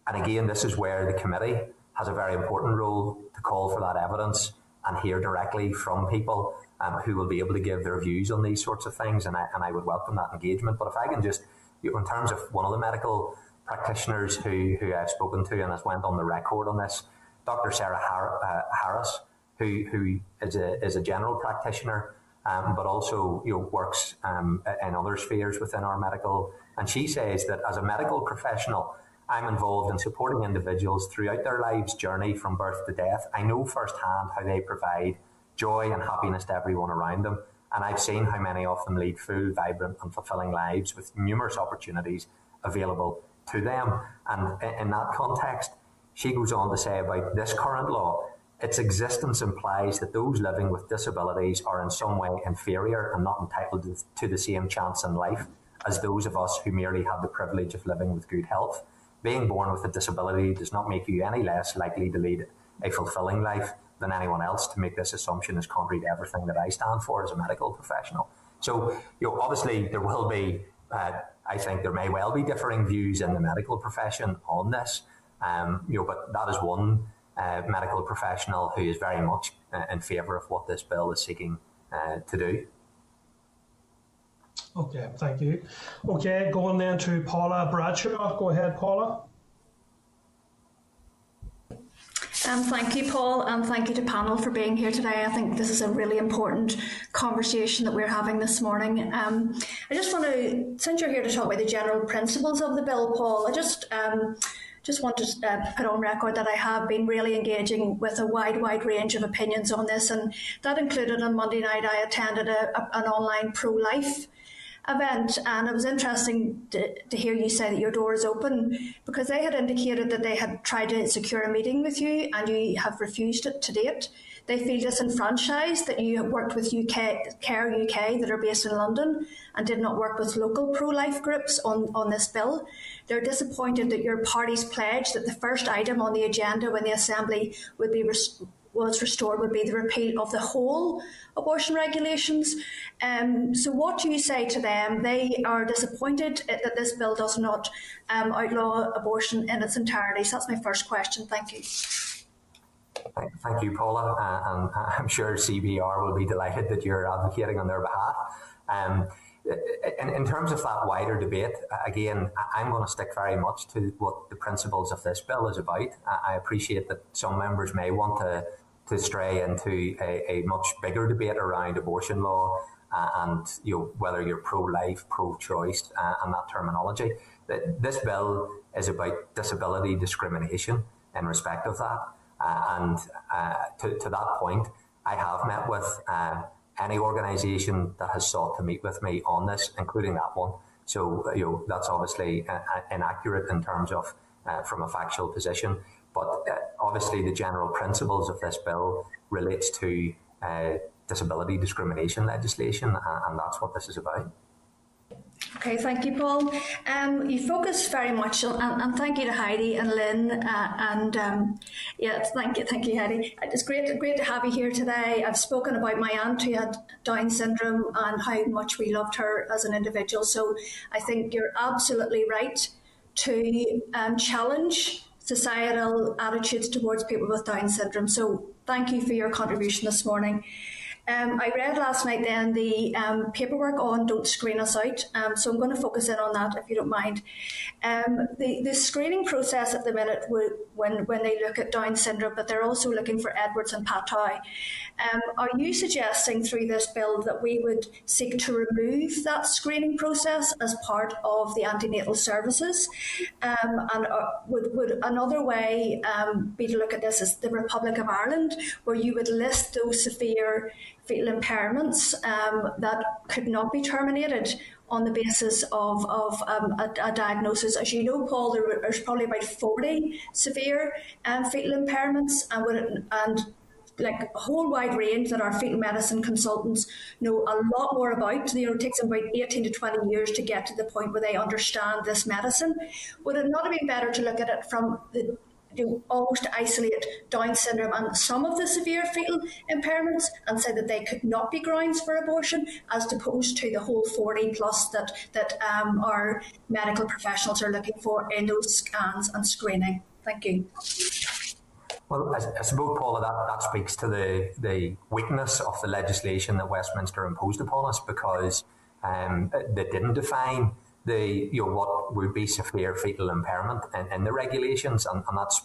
And again, this is where the committee has a very important role to call for that evidence and hear directly from people um, who will be able to give their views on these sorts of things. And I, and I would welcome that engagement. But if I can just, in terms of one of the medical practitioners who, who I've spoken to and has went on the record on this. Dr. Sarah uh, Harris, who, who is, a, is a general practitioner, um, but also you know, works um, in other spheres within our medical. And she says that as a medical professional, I'm involved in supporting individuals throughout their lives' journey from birth to death. I know firsthand how they provide joy and happiness to everyone around them. And I've seen how many of them lead full, vibrant, and fulfilling lives with numerous opportunities available to them. And in that context, she goes on to say about this current law, its existence implies that those living with disabilities are in some way inferior and not entitled to the same chance in life as those of us who merely have the privilege of living with good health. Being born with a disability does not make you any less likely to lead a fulfilling life than anyone else. To make this assumption is contrary to everything that I stand for as a medical professional. So, you know, obviously there will be uh, I think there may well be differing views in the medical profession on this, um, you know, but that is one uh, medical professional who is very much uh, in favour of what this bill is seeking uh, to do. Okay, thank you. Okay, going then to Paula Bradshaw. Go ahead, Paula. Um, thank you, Paul, and thank you to panel for being here today. I think this is a really important conversation that we're having this morning. Um, I just want to, since you're here to talk about the general principles of the bill, Paul, I just um, just want to uh, put on record that I have been really engaging with a wide, wide range of opinions on this, and that included on Monday night I attended a, a, an online pro-life event, and it was interesting to, to, hear you say that your door is open because they had indicated that they had tried to secure a meeting with you and you have refused it to date. They feel disenfranchised that you have worked with UK Care UK that are based in London and did not work with local pro-life groups on, on this bill. They're disappointed that your party's pledge that the first item on the agenda when the Assembly would be res- was restored would be the repeal of the whole abortion regulations. Um, so, what do you say to them? They are disappointed that this bill does not um, outlaw abortion in its entirety. So, that's my first question. Thank you. Thank you, Paula. Uh, and I'm sure CBR will be delighted that you're advocating on their behalf. Um, in, in, terms of that wider debate, again, I'm going to stick very much to what the principles of this bill is about. I appreciate that some members may want to to stray into a, a much bigger debate around abortion law uh, and you know whether you're pro-life, pro-choice, uh, and that terminology. That this bill is about disability discrimination in respect of that. Uh, and uh, to, to that point, I have met with uh, any organisation that has sought to meet with me on this, including that one. So you know that's obviously uh, inaccurate in terms of from a factual position. But uh, obviously, the general principles of this bill relates to uh, disability discrimination legislation, and that's what this is about. Okay, thank you, Paul. Um, you focus very much on, and, and, thank you to Heidi and Lynn, uh, and um, yeah, thank you, thank you, Heidi. It's great, great to have you here today. I've spoken about my aunt who had Down syndrome and how much we loved her as an individual. So I think you're absolutely right to um, challenge societal attitudes towards people with Down syndrome. So thank you for your contribution this morning. Um, I read last night then the um, paperwork on Don't Screen Us Out, um, so I'm going to focus in on that if you don't mind. Um, the, the screening process at the minute when, when they look at Down syndrome, but they're also looking for Edwards and Patau. Um, are you suggesting through this bill that we would seek to remove that screening process as part of the antenatal services? Um, and uh, would, would another way be to look at this as the Republic of Ireland, where you would list those severe fetal impairments um, that could not be terminated on the basis of, of um, a, a, diagnosis. As you know, Paul, there there's probably about 40 severe um, fetal impairments and, and like a whole wide range that our fetal medicine consultants know a lot more about. You know, it takes them about 18 to 20 years to get to the point where they understand this medicine. Would it not have been better to look at it from the to almost isolate Down syndrome and some of the severe fetal impairments and say that they could not be grounds for abortion, as opposed to the whole 40 plus that, that um, our medical professionals are looking for in those scans and screening. Thank you. Well, I, I suppose, Paula, that, that speaks to the, the weakness of the legislation that Westminster imposed upon us because um, they didn't define the you know what would be severe fetal impairment in, in the regulations, and, and that's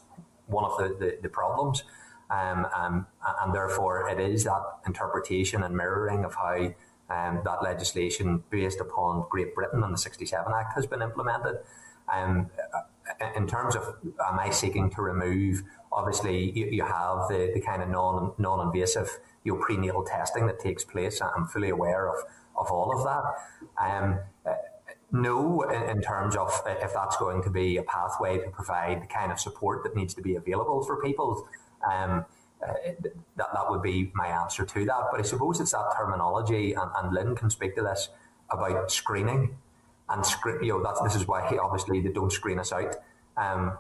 one of the, the, the problems. Um, um, and therefore, it is that interpretation and mirroring of how um, that legislation based upon Great Britain and the 67 Act has been implemented. Um, in terms of am I seeking to remove, obviously you, you have the, the kind of non, non-invasive you know, prenatal testing that takes place. I'm fully aware of, of all of that. Um, no, in, in, terms of if that's going to be a pathway to provide the kind of support that needs to be available for people. Um, uh, that, that would be my answer to that. But I suppose it's that terminology, and, and Lynn can speak to this about screening and screen. You know, that's this is why obviously they don't screen us out. Um,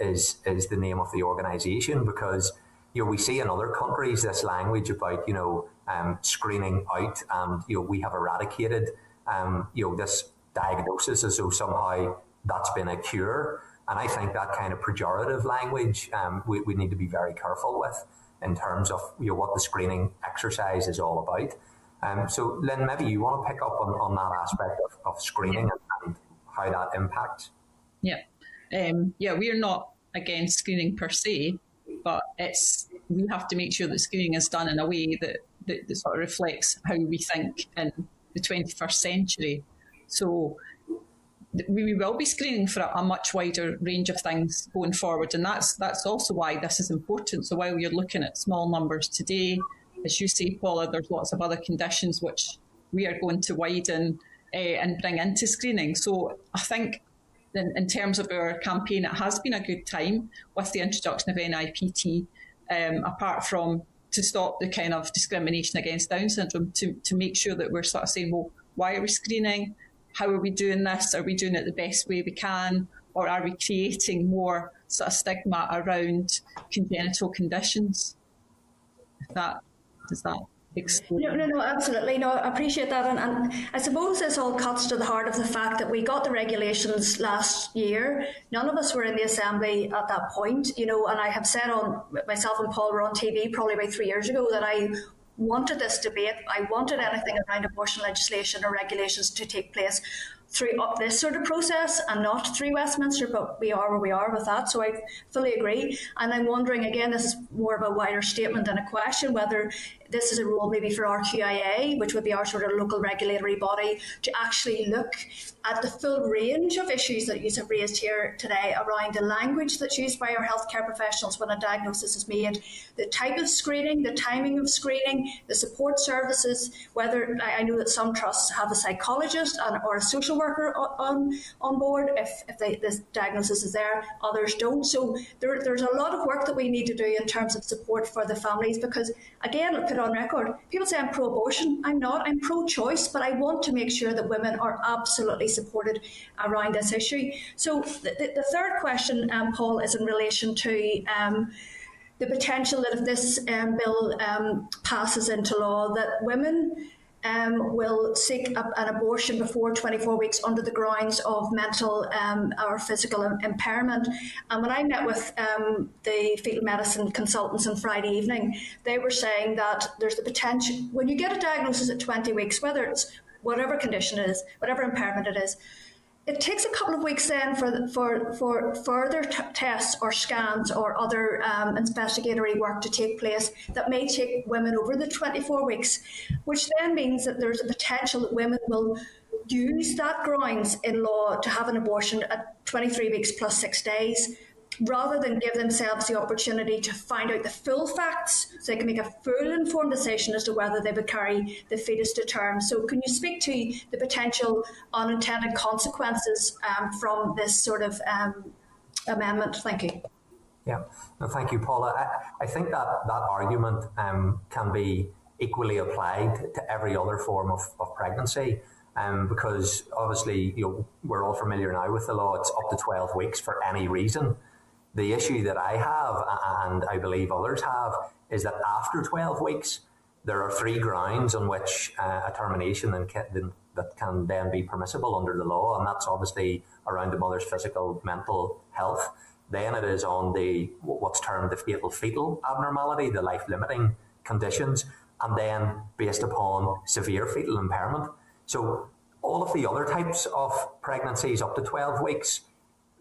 is is the name of the organisation because you know we see in other countries this language about you know um, screening out, and you know we have eradicated um, you know this diagnosis as though somehow that's been a cure. And I think that kind of pejorative language um, we, we need to be very careful with in terms of you know, what the screening exercise is all about. Um, so, Lynn, maybe you want to pick up on, on that aspect of, of screening and, and how that impacts. Yeah. Um, yeah, we're not against screening per se, but it's we have to make sure that screening is done in a way that, that, that sort of reflects how we think in the 21st century. So we will be screening for a, a, much wider range of things going forward, and that's that's also why this is important. So while you're looking at small numbers today, as you say, Paula, there's lots of other conditions which we are going to widen uh, and bring into screening. So I think in, in, terms of our campaign, it has been a good time with the introduction of NIPT, um, apart from to stop the kind of discrimination against Down syndrome, to, to make sure that we're sort of saying, well, why are we screening? How are we doing this? Are we doing it the best way we can? Or are we creating more sort of stigma around congenital conditions? If that does that no, no, no, absolutely. No, I appreciate that. And, and I suppose this all cuts to the heart of the fact that we got the regulations last year. None of us were in the Assembly at that point, you know, and I have said on myself and Paul were on TV probably about three years ago that I wanted this debate. I wanted anything around abortion legislation or regulations to take place through up this sort of process and not through Westminster, but we are where we are with that. So I fully agree. And I'm wondering again, this is more of a wider statement than a question, whether this is a role maybe for RQIA, which would be our sort of local regulatory body, to actually look at the full range of issues that you have raised here today around the language that's used by our healthcare professionals when a diagnosis is made, the type of screening, the timing of screening, the support services, whether I know that some trusts have a psychologist or a social worker on, on board if, if they, this diagnosis is there, others don't. So there, there's a lot of work that we need to do in terms of support for the families because, again, on record, people say I'm pro abortion. I'm not. I'm pro choice, but I want to make sure that women are absolutely supported around this issue. So the, the, third question, um, Paul, is in relation to. Um, the potential that if this um, bill um, passes into law, that women um, will seek a, an abortion before 24 weeks under the grounds of mental um, or physical impairment. And when I met with um, the fetal medicine consultants on Friday evening, they were saying that there's the potential, when you get a diagnosis at 20 weeks, whether it's whatever condition it is, whatever impairment it is, it takes a couple of weeks then for for for further t- tests or scans or other um, investigatory work to take place that may take women over the 24 weeks, which then means that there's a potential that women will use that grounds in law to have an abortion at 23 weeks plus six days rather than give themselves the opportunity to find out the full facts so they can make a full informed decision as to whether they would carry the fetus to term. So, can you speak to the potential unintended consequences um, from this sort of um, amendment? Thank you. Yeah, no, thank you, Paula. I, I think that that argument um, can be equally applied to every other form of, of pregnancy. Um, because obviously you know, we're all familiar now with the law. It's up to 12 weeks for any reason. The issue that I have, and I believe others have, is that after 12 weeks, there are three grounds on which uh, a termination can, that can then be permissible under the law, and that's obviously around the mother's physical, mental health. Then it is on the what's termed the fatal fetal abnormality, the life limiting conditions, and then based upon severe fetal impairment. So all of the other types of pregnancies up to 12 weeks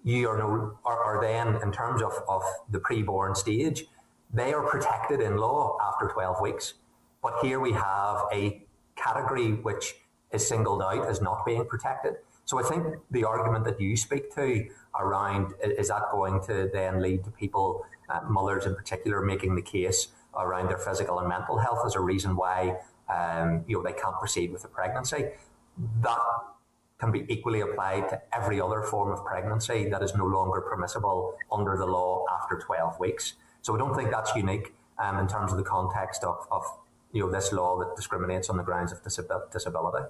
you are, no, are, are then, in terms of, of the preborn stage, they are protected in law after 12 weeks. But here we have a category which is singled out as not being protected. So I think the argument that you speak to around is that going to then lead to people, uh, mothers in particular, making the case around their physical and mental health as a reason why um, you know they can't proceed with the pregnancy. That can be equally applied to every other form of pregnancy that is no longer permissible under the law after 12 weeks. So I don't think that's unique um, in terms of the context of, of you know this law that discriminates on the grounds of disability.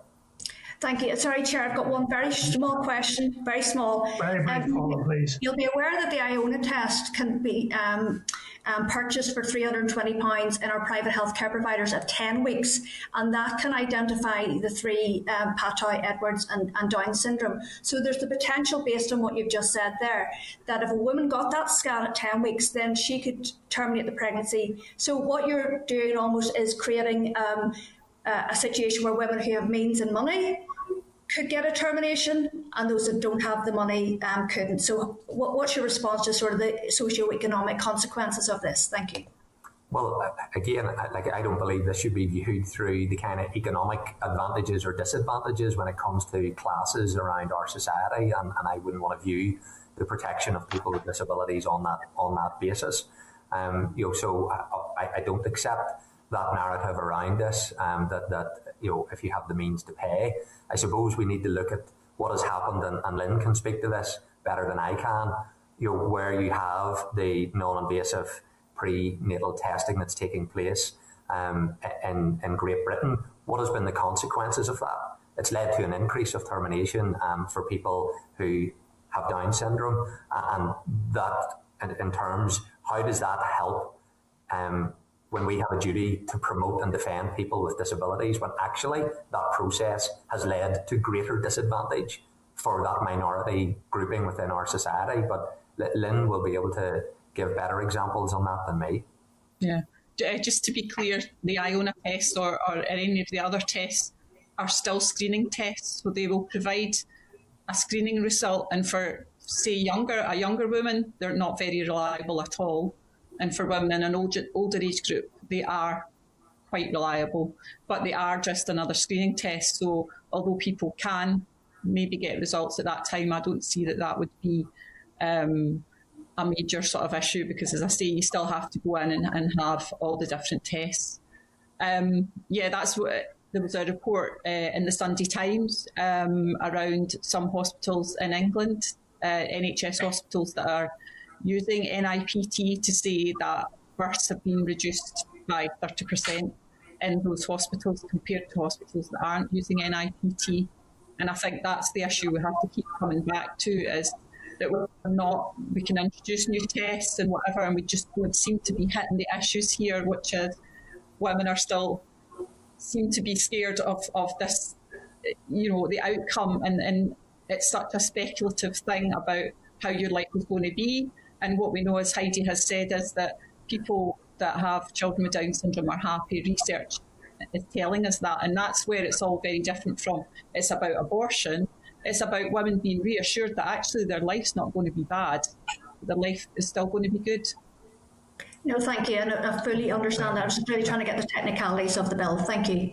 Thank you. Sorry, Chair, I've got one very small question, very small. Very brief, um, please. You'll be aware that the IONA test can be um, um, purchased for £320 in our private healthcare providers at 10 weeks, and that can identify the three um, Patau, Edwards, and, and Down syndrome. So there's the potential, based on what you've just said there, that if a woman got that scan at 10 weeks, then she could terminate the pregnancy. So what you're doing almost is creating um, a situation where women who have means and money could get a termination and those that don't have the money um, couldn't. So, what, what's your response to sort of the socio-economic consequences of this? Thank you. Well, again, like I don't believe this should be viewed through the kind of economic advantages or disadvantages when it comes to classes around our society, and, and I wouldn't want to view the protection of people with disabilities on that on that basis. Um, you know, so I, I, don't accept that narrative around this. Um, that that you know, if you have the means to pay, I suppose we need to look at what has happened, and, and Lynn can speak to this better than I can. You know, where you have the non-invasive prenatal testing that's taking place um, in, in Great Britain, what has been the consequences of that? It's led to an increase of termination um, for people who have Down syndrome, and that, in, in terms, how does that help um, when we have a duty to promote and defend people with disabilities, when actually that process has led to greater disadvantage for that minority grouping within our society? But Lynn will be able to give better examples on that than me. Yeah. Uh, just to be clear, the IONA test or, or any of the other tests are still screening tests, so they will provide a screening result. And for, say, younger a younger woman, they're not very reliable at all. And for women in an older, older age group, they are quite reliable, but they are just another screening test. So although people can maybe get results at that time, I don't see that that would be um, a major sort of issue because, as I say, you still have to go in and, and have all the different tests. Um, yeah, that's what there was a report uh, in the Sunday Times um, around some hospitals in England, uh, NHS hospitals that are using NIPT to say that births have been reduced by 30% in those hospitals compared to hospitals that aren't using NIPT. And I think that's the issue we have to keep coming back to is that we're not, we can introduce new tests and whatever, and we just don't seem to be hitting the issues here, which is women are still seem to be scared of, of this, you know, the outcome, and, and it's such a speculative thing about how your life is going to be. And what we know, as Heidi has said, is that people that have children with Down syndrome are happy. Research is telling us that, and that's where it's all very different from. It's about abortion, it's about women being reassured that actually their life's not going to be bad. Their life is still going to be good. No, thank you. And I fully understand that. I was just really trying to get the technicalities of the bill. Thank you.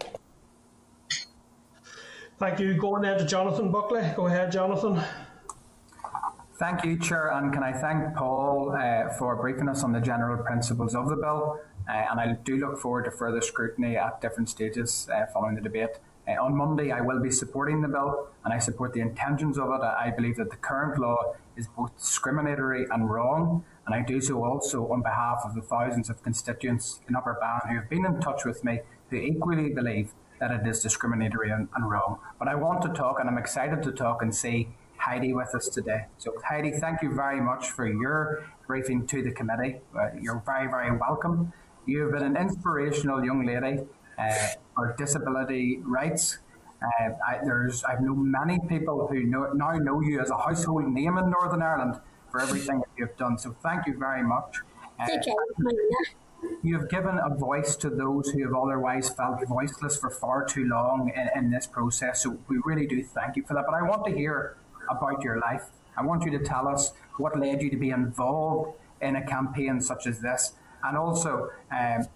Thank you. Going then to Jonathan Buckley. Go ahead, Jonathan. Thank you, Chair, and can I thank Paul uh, for briefing us on the general principles of the bill. Uh, and I do look forward to further scrutiny at different stages uh, following the debate. Uh, on Monday, I will be supporting the bill and I support the intentions of it. I believe that the current law is both discriminatory and wrong, and I do so also on behalf of the thousands of constituents in Upper Bann who have been in touch with me who equally believe that it is discriminatory and, and wrong. But I want to talk, and I'm excited to talk and see Heidi with us today. So, Heidi, thank you very much for your briefing to the committee. Uh, you're very, very welcome. You've been an inspirational young lady uh, for disability rights. Uh, I, there's I've known many people who know, now know you as a household name in Northern Ireland for everything that you've done. So thank you very much. Uh, you have given a voice to those who have otherwise felt voiceless for far too long in, in this process. So we really do thank you for that. But I want to hear about your life. I want you to tell us what led you to be involved in a campaign such as this, and also um,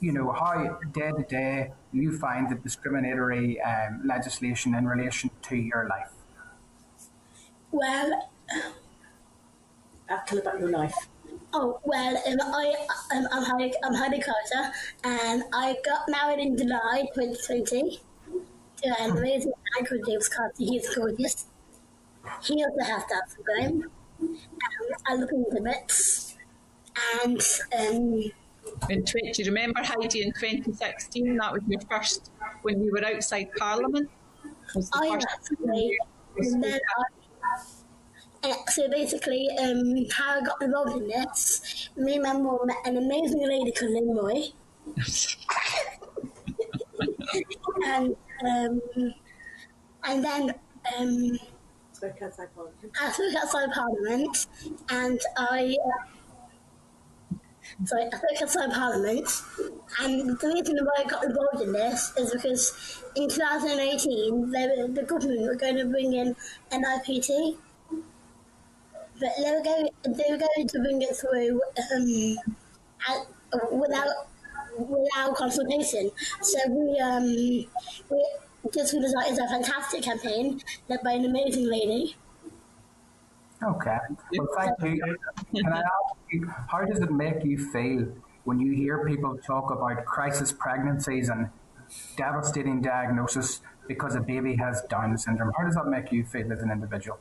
you know, how day to day you find the discriminatory um, legislation in relation to your life? Well, uh, tell about your life. Oh well, um, I um, I'm Heidi, I'm Heidi Carter, and I got married in July 2020 to an amazing man called James Carter. He's gorgeous. He also has Down syndrome. Um, I look into bits, and um, in 20, do you remember Heidi in 2016? That was your first when you were outside Parliament. Was the oh, first absolutely. And then I, uh, so basically, um, how I got involved in this, me and my mum met an amazing lady called Lynn Roy. *laughs* *laughs* and um, and then um, spoke outside. I spoke outside Parliament, and I. Uh, So I it's my parliament. And the reason why I got involved in this is because in 2018, they, the government were going to bring in NIPT. But they were going, they were going to bring it through um, at, without without consultation. So we um, we just we designed a fantastic campaign led by an amazing lady. Okay. Well, thank you. Can I ask you, how does it make you feel when you hear people talk about crisis pregnancies and devastating diagnosis because a baby has Down syndrome? How does that make you feel as an individual?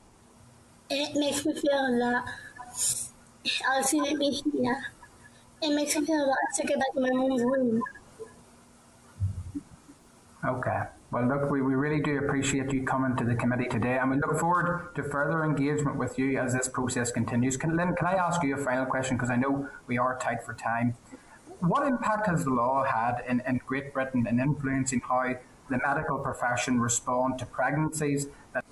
It makes me feel that I've seen it be here. It makes me feel that I took it back to my mom's womb. Okay. Well, look, we, we really do appreciate you coming to the committee today, and we look forward to further engagement with you as this process continues. Can, Lynn, can I ask you a final question? Because I know we are tight for time. What impact has the law had in, in Great Britain in influencing how the medical profession respond to pregnancies that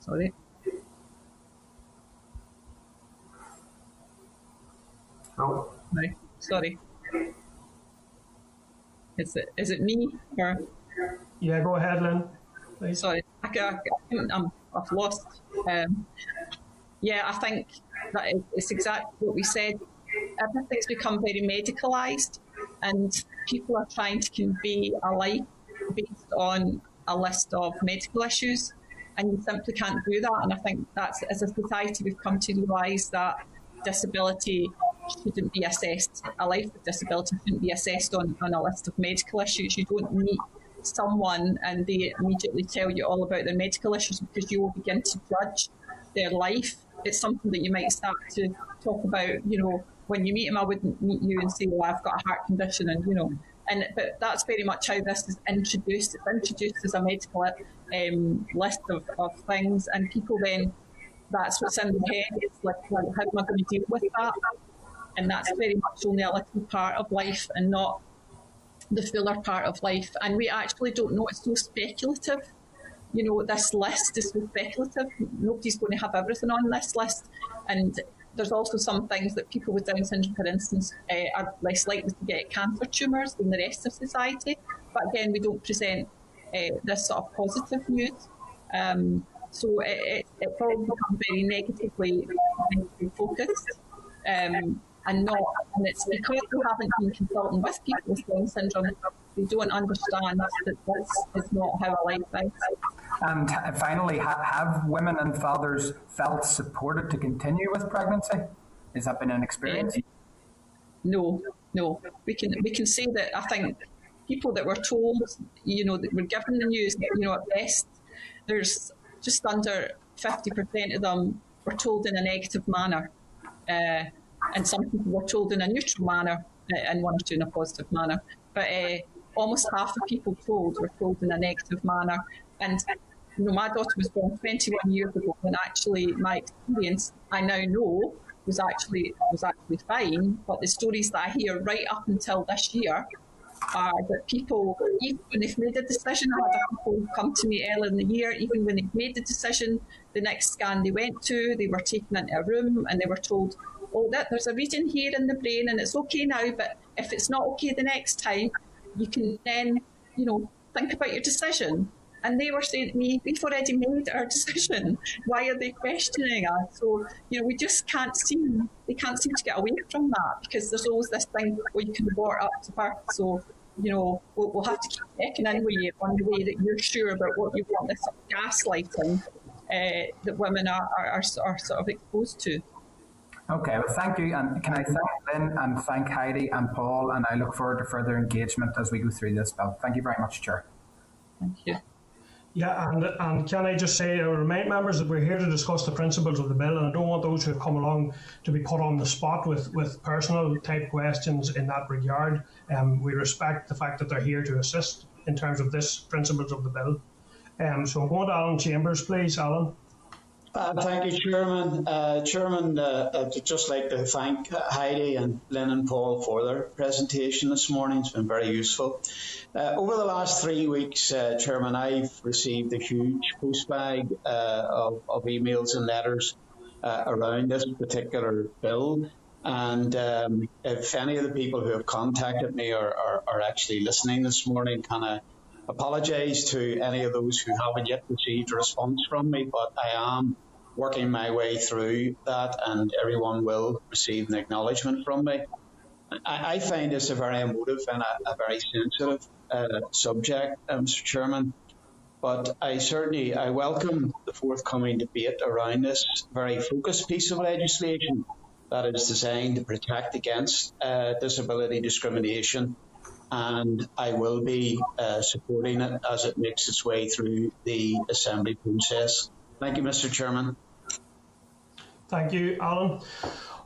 Sorry. Oh. No, sorry. Is it is it me or? Yeah, go ahead, Lynn. Please. Sorry, I, I, I'm, I've lost. Um, yeah, I think that it's exactly what we said. Everything's become very medicalised, and people are trying to convey a life based on a list of medical issues, and you simply can't do that. And I think that's as a society we've come to realise that disability shouldn't be assessed, a life with disability shouldn't be assessed on, on a list of medical issues. You don't meet someone and they immediately tell you all about their medical issues because you will begin to judge their life. It's something that you might start to talk about, you know, when you meet them, I wouldn't meet you and say, well, I've got a heart condition and, you know, and but that's very much how this is introduced. It's introduced as a medical um, list of, of things, and people then that's what's in their head. It's like, well, how am I going to deal with that? And that's very much only a little part of life and not the fuller part of life. And we actually don't know. It's so speculative. You know, this list is so speculative. Nobody's going to have everything on this list. And there's also some things that people with Down syndrome, for instance, uh, are less likely to get cancer tumours than the rest of society. But again, we don't present uh, this sort of positive news. Um, so it, it, it probably becomes very negatively, focused. Um, and not, and it's because we haven't been consulting with people with Down syndrome, they don't understand that this is not how a life is. And finally, have women and fathers felt supported to continue with pregnancy? Has that been an experience? No, no. We can we can say that I think people that were told, you know, that were given the news, you know, at best, there's just under fifty percent of them were told in a negative manner. Uh, and some people were told in a neutral manner uh, and one or two in a positive manner. But uh, almost half the people told were told in a negative manner. And you know, my daughter was born 21 years ago, and actually my experience, I now know, was actually was actually fine. But the stories that I hear right up until this year are that people, even when they've made a decision, I had people come to me earlier in the year, even when they've made the decision, the next scan they went to, they were taken into a room and they were told, oh, that there's a region here in the brain and it's okay now, but if it's not okay the next time, you can then, you know, think about your decision. And they were saying to me, we've already made our *laughs* decision. Why are they questioning us? So, you know, we just can't seem, they can't seem to get away from that because there's always this thing where you can abort up to birth. So, you know, we'll, we'll have to keep checking in with you on the way that you're sure about what you want, this sort of gaslighting uh, that women are, are, are, are sort of exposed to. Okay, well, thank you. And can I thank Lynn and thank Heidi and Paul? And I look forward to further engagement as we go through this bill. Thank you very much, Chair. Thank you. Yeah, and, and can I just say, I remind members that we're here to discuss the principles of the bill, and I don't want those who have come along to be put on the spot with, with personal type questions in that regard. Um, we respect the fact that they're here to assist in terms of this principles of the bill. Um, so I'm going to Alan Chambers, please, Alan. Uh, thank you, Chairman. Uh, Chairman, uh, I'd just like to thank Heidi and Lynn and Paul for their presentation this morning. It's been very useful. Uh, over the last three weeks, uh, Chairman, I've received a huge postbag uh, of, of, emails and letters uh, around this particular bill. And um, if any of the people who have contacted me are, are, are actually listening this morning, can I apologise to any of those who haven't yet received a response from me? But I am working my way through that, and everyone will receive an acknowledgement from me. I, I find this a very emotive and a, a very sensitive uh, subject, uh, Mr. Chairman. But I certainly I welcome the forthcoming debate around this very focused piece of legislation that is designed to protect against uh, disability discrimination. And I will be uh, supporting it as it makes its way through the assembly process. Thank you, Mr. Chairman. Thank you, Alan.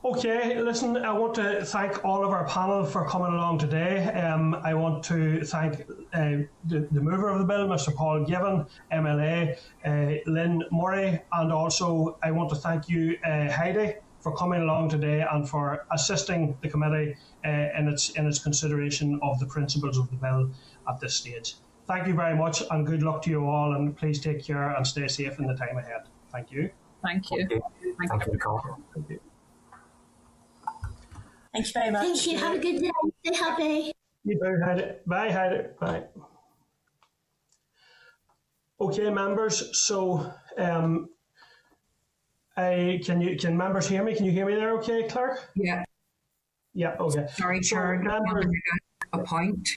Okay, listen, I want to thank all of our panel for coming along today. Um, I want to thank uh, the, the, mover of the bill, Mr. Paul Givan, MLA, uh, Lynn Murray, and also I want to thank you, uh, Heidi, for coming along today and for assisting the committee uh, in its in its consideration of the principles of the bill at this stage. Thank you very much, and good luck to you all, and please take care and stay safe in the time ahead. Thank you. Thank you. Thank you. Thank you. Nicole. Thank you. Thanks very much. Thank you. Have a good day. Stay happy. You too, Heidi. Bye, Heidi. Bye. Okay, members. So, um, I can you can members hear me? Can you hear me there? Okay, Clark. Yeah. Yeah. Okay. Sorry, Chair. So, members, a point.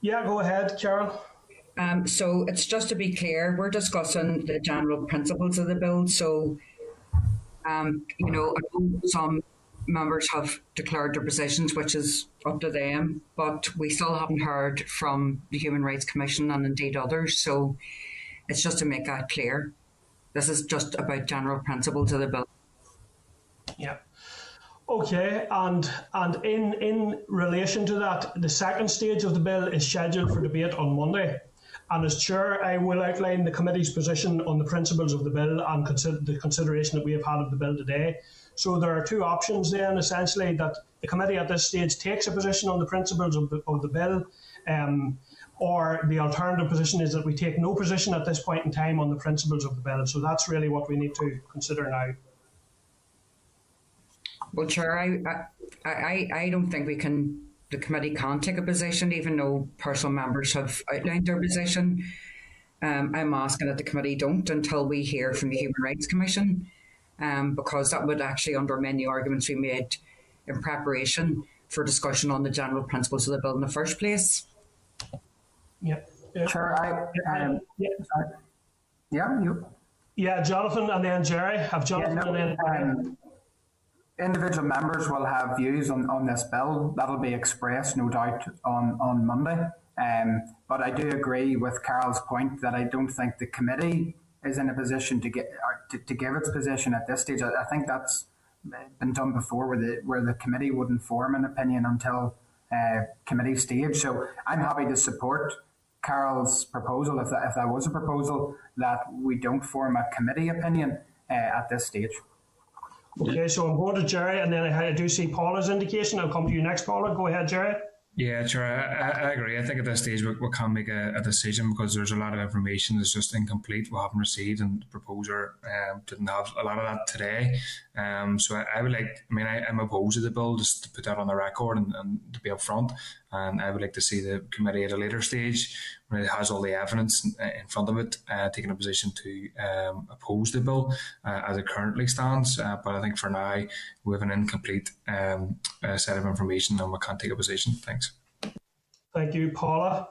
Yeah, go ahead, Carál. Um, so it's just to be clear, we're discussing the general principles of the bill. So, um, you know, some members have declared their positions, which is up to them, but we still haven't heard from the Human Rights Commission and indeed others. So it's just to make that clear. This is just about general principles of the bill. Yeah. Okay, and and in in relation to that, the second stage of the bill is scheduled for debate on Monday. And as chair, I will outline the committee's position on the principles of the bill and consider the consideration that we have had of the bill today. So there are two options then, essentially, that the committee at this stage takes a position on the principles of the, of the bill, um, or the alternative position is that we take no position at this point in time on the principles of the bill. So that's really what we need to consider now. Well, Chair, I, I, I don't think we can, the committee can't take a position, even though personal members have outlined their position. Um, I'm asking that the committee don't until we hear from the Human Rights Commission um, because that would actually undermine the arguments we made in preparation for discussion on the general principles of the bill in the first place. Yeah. yeah. Sure. I, um, yeah. yeah, you. Yeah, Jonathan and then Gerry. Have Jonathan yeah, no, and then. Individual members will have views on, on this bill. That'll be expressed, no doubt, on, on Monday. Um, but I do agree with Carál's point that I don't think the committee is in a position to get to, to give its position at this stage. I, I, think that's been done before, where the where the committee wouldn't form an opinion until uh, committee stage. So I'm happy to support Carál's proposal, if that, if that was a proposal, that we don't form a committee opinion uh, at this stage. Okay, so I'm going to Gerry, and then I do see Paula's indication. I'll come to you next, Paula. Go ahead, Gerry. Yeah, sure. I, I, agree. I think at this stage we, we can't make a, a, decision because there's a lot of information that's just incomplete. We haven't received, and the proposer um, didn't have a lot of that today. Um, so I, I, would like. I mean, I, am opposed to the bill, just to put that on the record and, and to be upfront. And I would like to see the committee at a later stage when it has all the evidence in front of it, uh, taking a position to um, oppose the bill uh, as it currently stands. Uh, but I think for now, we have an incomplete um, uh, set of information and we can't take a position. Thanks. Thank you, Paula.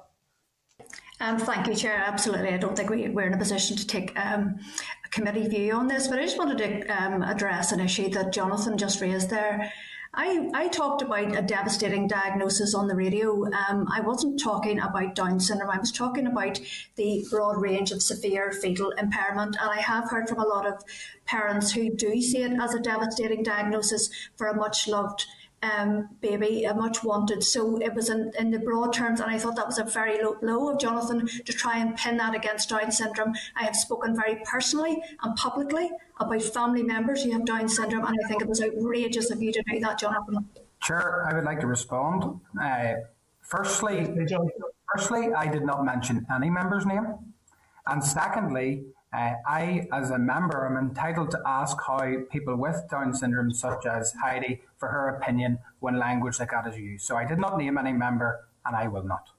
Um, thank you, Chair. Absolutely. I don't think we, we're in a position to take um, a committee view on this, but I just wanted to um, address an issue that Jonathan just raised there. I, I talked about a devastating diagnosis on the radio. Um, I wasn't talking about Down syndrome. I was talking about the broad range of severe fetal impairment. And I have heard from a lot of parents who do see it as a devastating diagnosis for a much loved um, baby, a much wanted. So it was in, in the broad terms, and I thought that was a very low blow of Jonathan to try and pin that against Down syndrome. I have spoken very personally and publicly about family members who have Down syndrome, and I think it was outrageous of you to do that, Jonathan. Sure, I would like to respond. Uh, firstly, firstly, I did not mention any member's name. And secondly, uh, I, as a member, am entitled to ask how people with Down syndrome, such as Heidi, for her opinion when language like that is used. So I did not name any member, and I will not.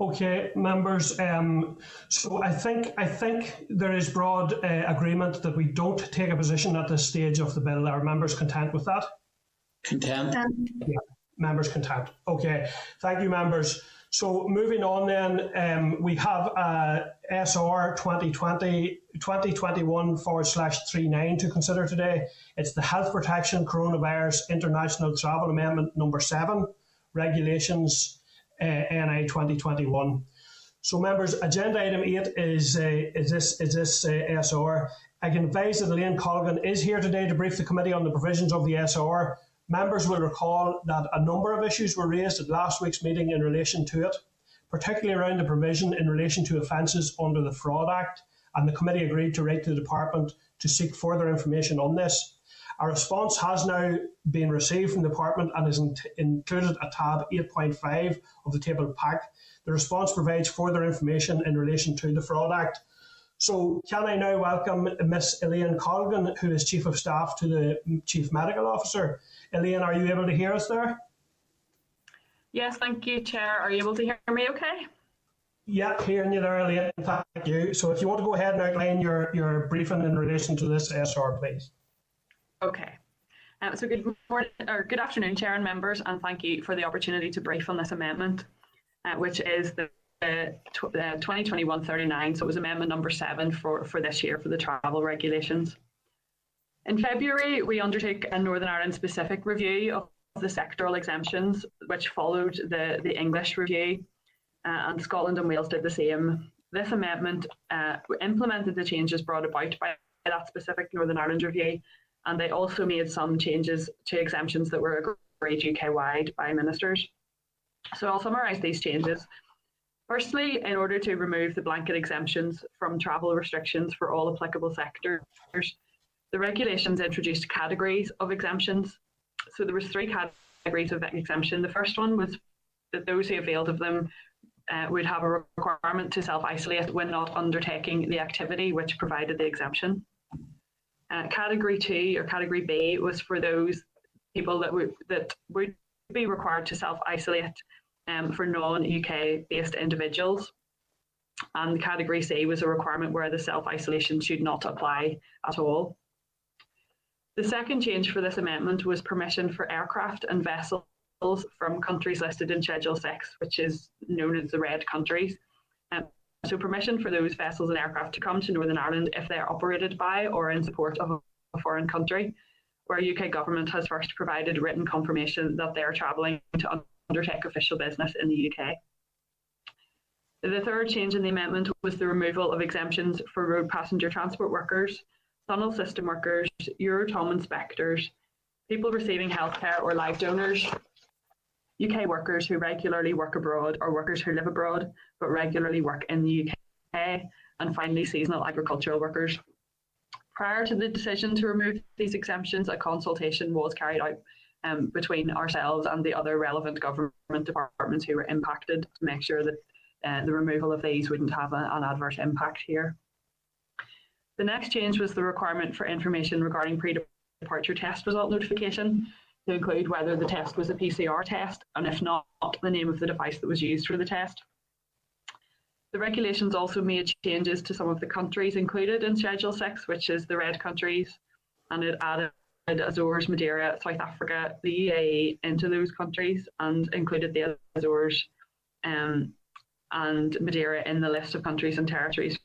Okay, members. Um, so I think I think there is broad uh, agreement that we don't take a position at this stage of the bill. Are members content with that? Content. Yeah, members content. Okay, thank you, members. So moving on then, um, we have uh, SR 2020 2021 forward slash 39 to consider today. It's the Health Protection Coronavirus International Travel Amendment number seven, regulations uh, NI 2021. So, members, agenda item eight is uh, is this is this uh, SR. I can advise that Elaine Colgan is here today to brief the committee on the provisions of the SR. Members will recall that a number of issues were raised at last week's meeting in relation to it, particularly around the provision in relation to offences under the Fraud Act, and the committee agreed to write to the department to seek further information on this. A response has now been received from the department and is in- included at tab 8.5 of the table pack. The response provides further information in relation to the Fraud Act. So, can I now welcome Miss Elaine Colgan, who is Chief of Staff to the mm, Chief Medical Officer? Elaine, are you able to hear us there? Yes, thank you, Chair. Are you able to hear me okay? Yeah, hearing you there, Elaine. Thank you. So, if you want to go ahead and outline your, your briefing in relation to this SR, please. Okay. Um, so good morning or good afternoon, Chair and members, and thank you for the opportunity to brief on this amendment, uh, which is the uh, 2021-39. So it was amendment number seven for, for this year for the travel regulations. In February, we undertook a Northern Ireland specific review of the sectoral exemptions, which followed the, the English review, uh, and Scotland and Wales did the same. This amendment uh, implemented the changes brought about by that specific Northern Ireland review and they also made some changes to exemptions that were agreed UK wide by ministers. So I'll summarise these changes. Firstly, in order to remove the blanket exemptions from travel restrictions for all applicable sectors, the regulations introduced categories of exemptions. So there was three categories of exemption. The first one was that those who availed of them uh, would have a requirement to self-isolate when not undertaking the activity which provided the exemption. Uh, category two or category B was for those people that would that would be required to self isolate um, for non UK based individuals. And category C was a requirement where the self isolation should not apply at all. The second change for this amendment was permission for aircraft and vessels from countries listed in Schedule 6, which is known as the red countries, um, so permission for those vessels and aircraft to come to Northern Ireland if they are operated by or in support of a foreign country, where UK government has first provided written confirmation that they are travelling to undertake official business in the UK. The third change in the amendment was the removal of exemptions for road passenger transport workers, tunnel system workers, Euratom inspectors, people receiving healthcare or live donors, UK workers who regularly work abroad or workers who live abroad but regularly work in the UK, and finally seasonal agricultural workers. Prior to the decision to remove these exemptions, a consultation was carried out um, between ourselves and the other relevant government departments who were impacted to make sure that uh, the removal of these wouldn't have a, an adverse impact here. The next change was the requirement for information regarding pre-departure test result notification to include whether the test was a PCR test and if not, the name of the device that was used for the test. The regulations also made changes to some of the countries included in Schedule 6, which is the red countries, and it added Azores, Madeira, South Africa, the UAE into those countries and included the Azores um, and Madeira in the list of countries and territories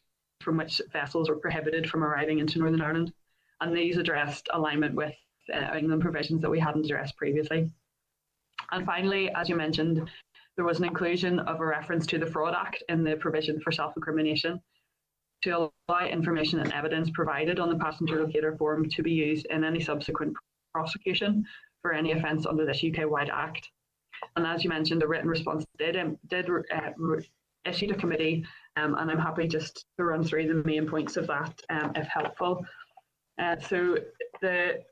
from which vessels were prohibited from arriving into Northern Ireland. And these addressed alignment with uh, England provisions that we hadn't addressed previously. And finally, as you mentioned, there was an inclusion of a reference to the Fraud Act in the provision for self incrimination to allow information and evidence provided on the passenger locator form to be used in any subsequent prosecution for any offence under this UK wide Act. And as you mentioned, a written response did, um, did uh, issue to committee, um, and I'm happy just to run through the main points of that um, if helpful. Uh, so the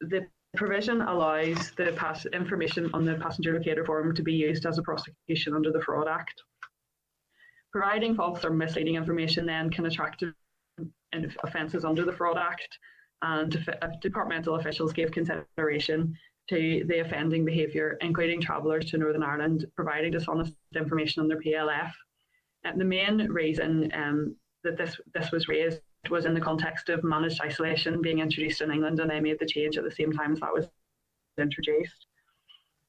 the provision allows the pass information on the passenger locator form to be used as a prosecution under the Fraud Act. Providing false or misleading information then can attract offences under the Fraud Act, and uh, departmental officials gave consideration to the offending behaviour, including travellers to Northern Ireland providing dishonest information on their PLF. And the main reason um, that this this was raised was in the context of managed isolation being introduced in England, and they made the change at the same time as that was introduced,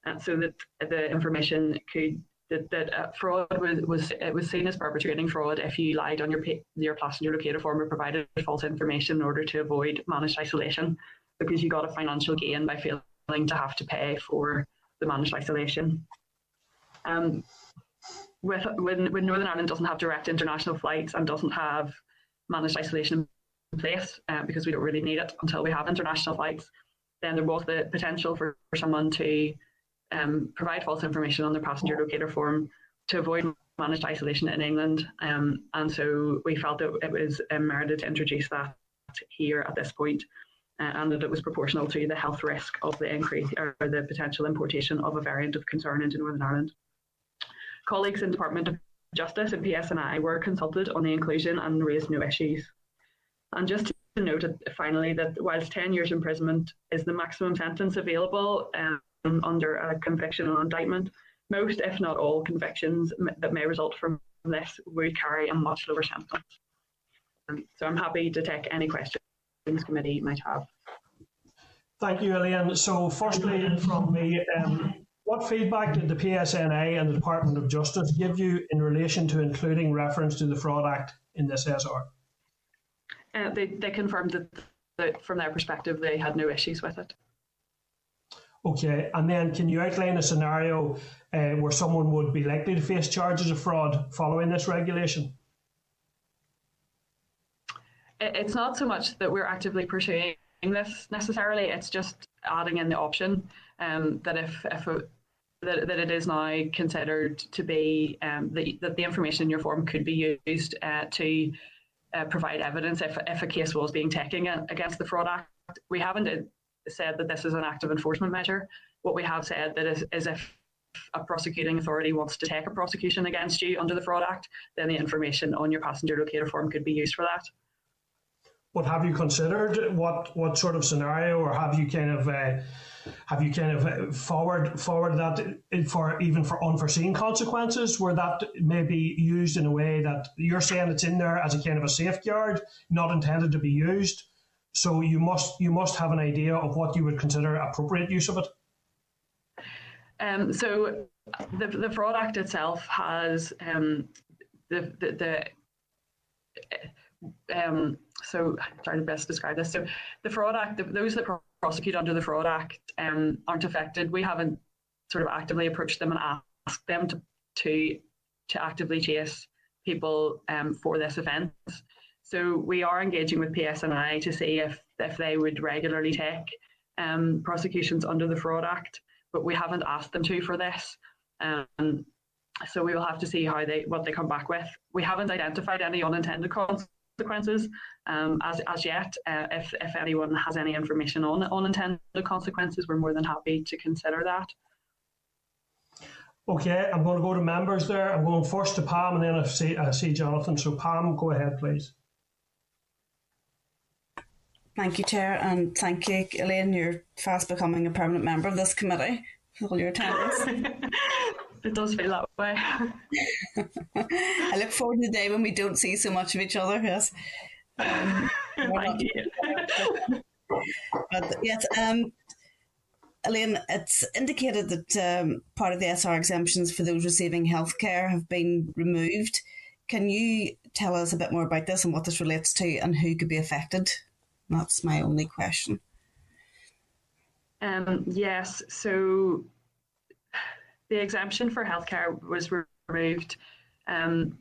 and so that the information could that, that uh, fraud was, was it was seen as perpetrating fraud if you lied on your your passenger locator form or provided false information in order to avoid managed isolation because you got a financial gain by failing to have to pay for the managed isolation. Um, with when, when Northern Ireland doesn't have direct international flights and doesn't have managed isolation in place uh, because we don't really need it until we have international flights, then there was the potential for, for someone to um, provide false information on their passenger locator form to avoid managed isolation in England. Um, and so we felt that it was um, merited to introduce that here at this point, uh, and that it was proportional to the health risk of the increase or the potential importation of a variant of concern into Northern Ireland. Colleagues in Department of Justice and PSNI were consulted on the inclusion and raised no issues. And just to note finally that whilst 10 years imprisonment is the maximum sentence available, um, under a conviction or indictment. Most, if not all, convictions that may result from this would carry a much lower sentence. Um, so I'm happy to take any questions the committee might have. Thank you, Elaine. So, firstly, from me, um, what feedback did the PSNI and the Department of Justice give you in relation to including reference to the Fraud Act in this SR? Uh, they, they confirmed that, that, from their perspective, they had no issues with it. Okay, and then can you outline a scenario uh, where someone would be likely to face charges of fraud following this regulation? It's not so much that we're actively pursuing this necessarily. It's just adding in the option um, that if if a, that, that it is now considered to be um, the, that the information in your form could be used uh, to uh, provide evidence if, if a case was being taken against the Fraud Act. We haven't said that this is an active enforcement measure. What we have said that is, is if a prosecuting authority wants to take a prosecution against you under the Fraud Act, then the information on your passenger locator form could be used for that. But have you considered what what sort of scenario, or have you kind of uh, have you kind of uh, forward forward that for even for unforeseen consequences, where that may be used in a way that you're saying it's in there as a kind of a safeguard, not intended to be used? So you must you must have an idea of what you would consider appropriate use of it. Um, so the the Fraud Act itself has um, the the, the um, so I'm trying to best describe this. So the Fraud Act, those that prosecute under the Fraud Act um, aren't affected. We haven't sort of actively approached them and asked them to to to actively chase people um, for this offence. So we are engaging with PSNI to see if, if they would regularly take um, prosecutions under the Fraud Act, but we haven't asked them to for this. Um, so we will have to see how they what they come back with. We haven't identified any unintended consequences um, as, as yet. Uh, if, if anyone has any information on unintended consequences, we're more than happy to consider that. Okay, I'm going to go to members there. I'm going first to Pam and then I see, I see Jonathan. So Pam, go ahead, please. Thank you, Chair, and thank you, Elaine. You're fast becoming a permanent member of this committee with all your attendance. *laughs* it does feel that way. *laughs* I look forward to the day when we don't see so much of each other. Yes. Um, *laughs* *laughs* but yes, um, Elaine, it's indicated that um, part of the SR exemptions for those receiving healthcare have been removed. Can you tell us a bit more about this and what this relates to and who could be affected? That's my only question. Um, yes, so the exemption for healthcare was removed um,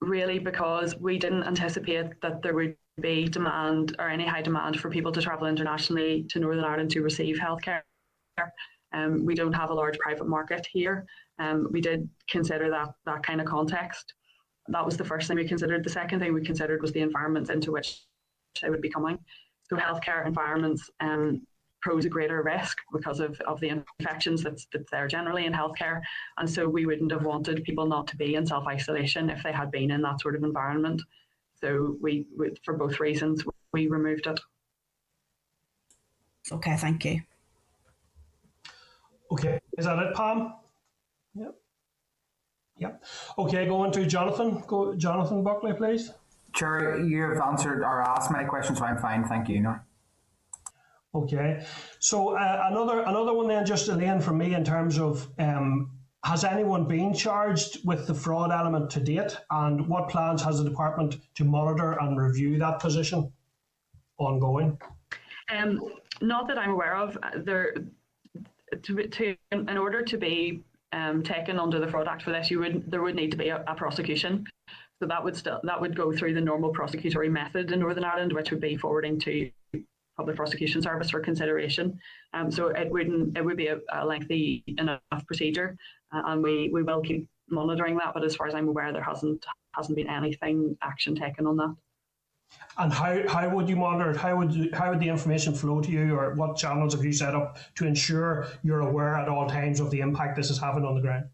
really because we didn't anticipate that there would be demand or any high demand for people to travel internationally to Northern Ireland to receive healthcare. Um, we don't have a large private market here. Um, we did consider that that kind of context. That was the first thing we considered. The second thing we considered was the environment into which they would be coming. So healthcare environments um, pose a greater risk because of, of the infections that's, that's there generally in healthcare. And so we wouldn't have wanted people not to be in self isolation if they had been in that sort of environment. So we, we, for both reasons, we removed it. Okay, thank you. Okay, is that it, Pam? Yep. Yep. Okay, going to Jonathan. Go, Jonathan Buckley, please. Chair, you've answered or asked many questions, so I'm fine. Thank you. No. Okay, so uh, another another one then, just Elaine for me in terms of um, has anyone been charged with the fraud element to date, and what plans has the department to monitor and review that position ongoing? Um, not that I'm aware of. There, to, to in order to be um, taken under the Fraud Act for this, you would there would need to be a, a prosecution. So that would still that would go through the normal prosecutory method in Northern Ireland, which would be forwarding to Public Prosecution Service for consideration. Um, so it wouldn't it would be a, a lengthy enough procedure, uh, and we, we will keep monitoring that. But as far as I'm aware, there hasn't hasn't been anything action taken on that. And how, how would you monitor it? How would you, how would the information flow to you, or what channels have you set up to ensure you're aware at all times of the impact this is having on the ground?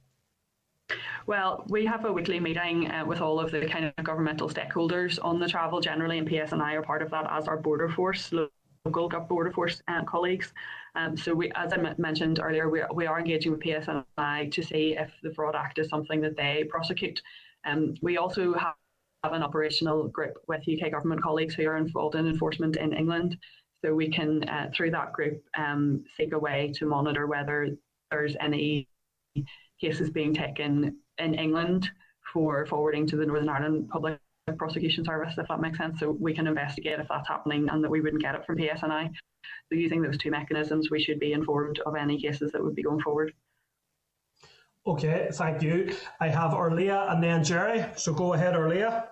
Well, we have a weekly meeting uh, with all of the kind of governmental stakeholders on the travel generally, and PSNI are part of that as our border force local border force uh, colleagues. Um, so we, as I m- mentioned earlier, we, we are engaging with PSNI to see if the Fraud Act is something that they prosecute. Um, we also have, have an operational group with UK government colleagues who are involved in enforcement in England. So we can, uh, through that group, um, seek a way to monitor whether there's any cases being taken in England for forwarding to the Northern Ireland Public prosecution service, if that makes sense. So we can investigate if that's happening and that we wouldn't get it from PSNI. So using those two mechanisms, we should be informed of any cases that would be going forward. Okay, thank you. I have Órlaithí and then Gerry. So go ahead, Órlaithí.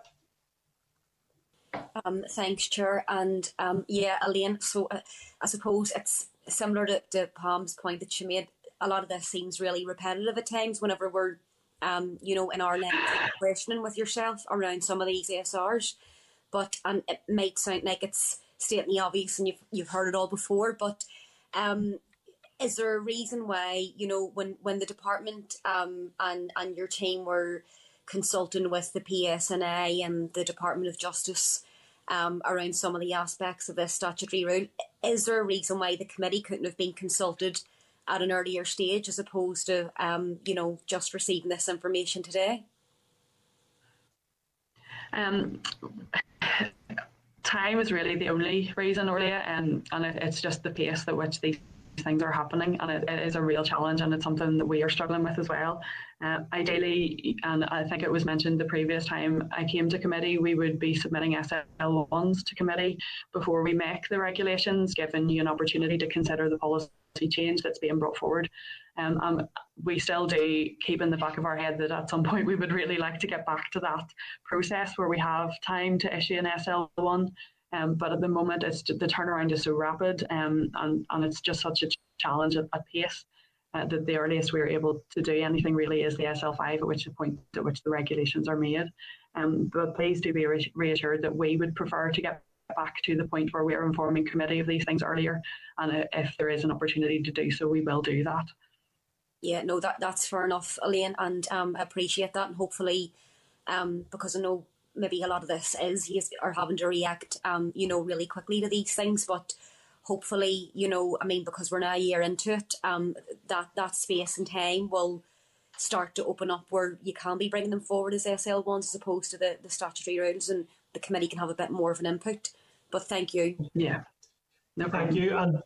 Um, thanks, Chair. And um, yeah, Elaine, so uh, I suppose it's similar to, to Pam's point that she made. A lot of this seems really repetitive at times whenever we're um, you know, in our length questioning with yourself around some of these ASRs. But and it might sound like it's stating the obvious and you've you've heard it all before, but um, is there a reason why, you know, when, when the department um, and, and your team were consulting with the PSNI and the Department of Justice um, around some of the aspects of this statutory rule, is there a reason why the committee couldn't have been consulted at an earlier stage as opposed to um, you know just receiving this information today? Um, *sighs* time is really the only reason, Órlaithí, and and it, it's just the pace at which these things are happening, and it, it is a real challenge, and it's something that we are struggling with as well. Uh, ideally, and I think it was mentioned the previous time I came to committee, we would be submitting SL1s to committee before we make the regulations, giving you an opportunity to consider the policy change that's being brought forward. Um, and we still do keep in the back of our head that at some *laughs* point we would really like to get back to that process where we have time to issue an SL1. Um, but at the moment, it's the turnaround is so rapid, um, and and it's just such a challenge at, at pace uh, that the earliest we're able to do anything really is the SL5, at which the point at which the regulations are made. Um, but please do be re- reassured that we would prefer to get back to the point where we are informing committee of these things earlier. And if there is an opportunity to do so, we will do that. Yeah, no, that that's fair enough, Elaine, and um, I appreciate that. And hopefully, um, because I know maybe a lot of this is you are having to react, um, you know, really quickly to these things, but hopefully, you know, I mean, because we're now a year into it, um, that that space and time will start to open up where you can be bringing them forward as SL ones as opposed to the, the statutory rules and the committee can have a bit more of an input. But thank you. Yeah. No thank you. And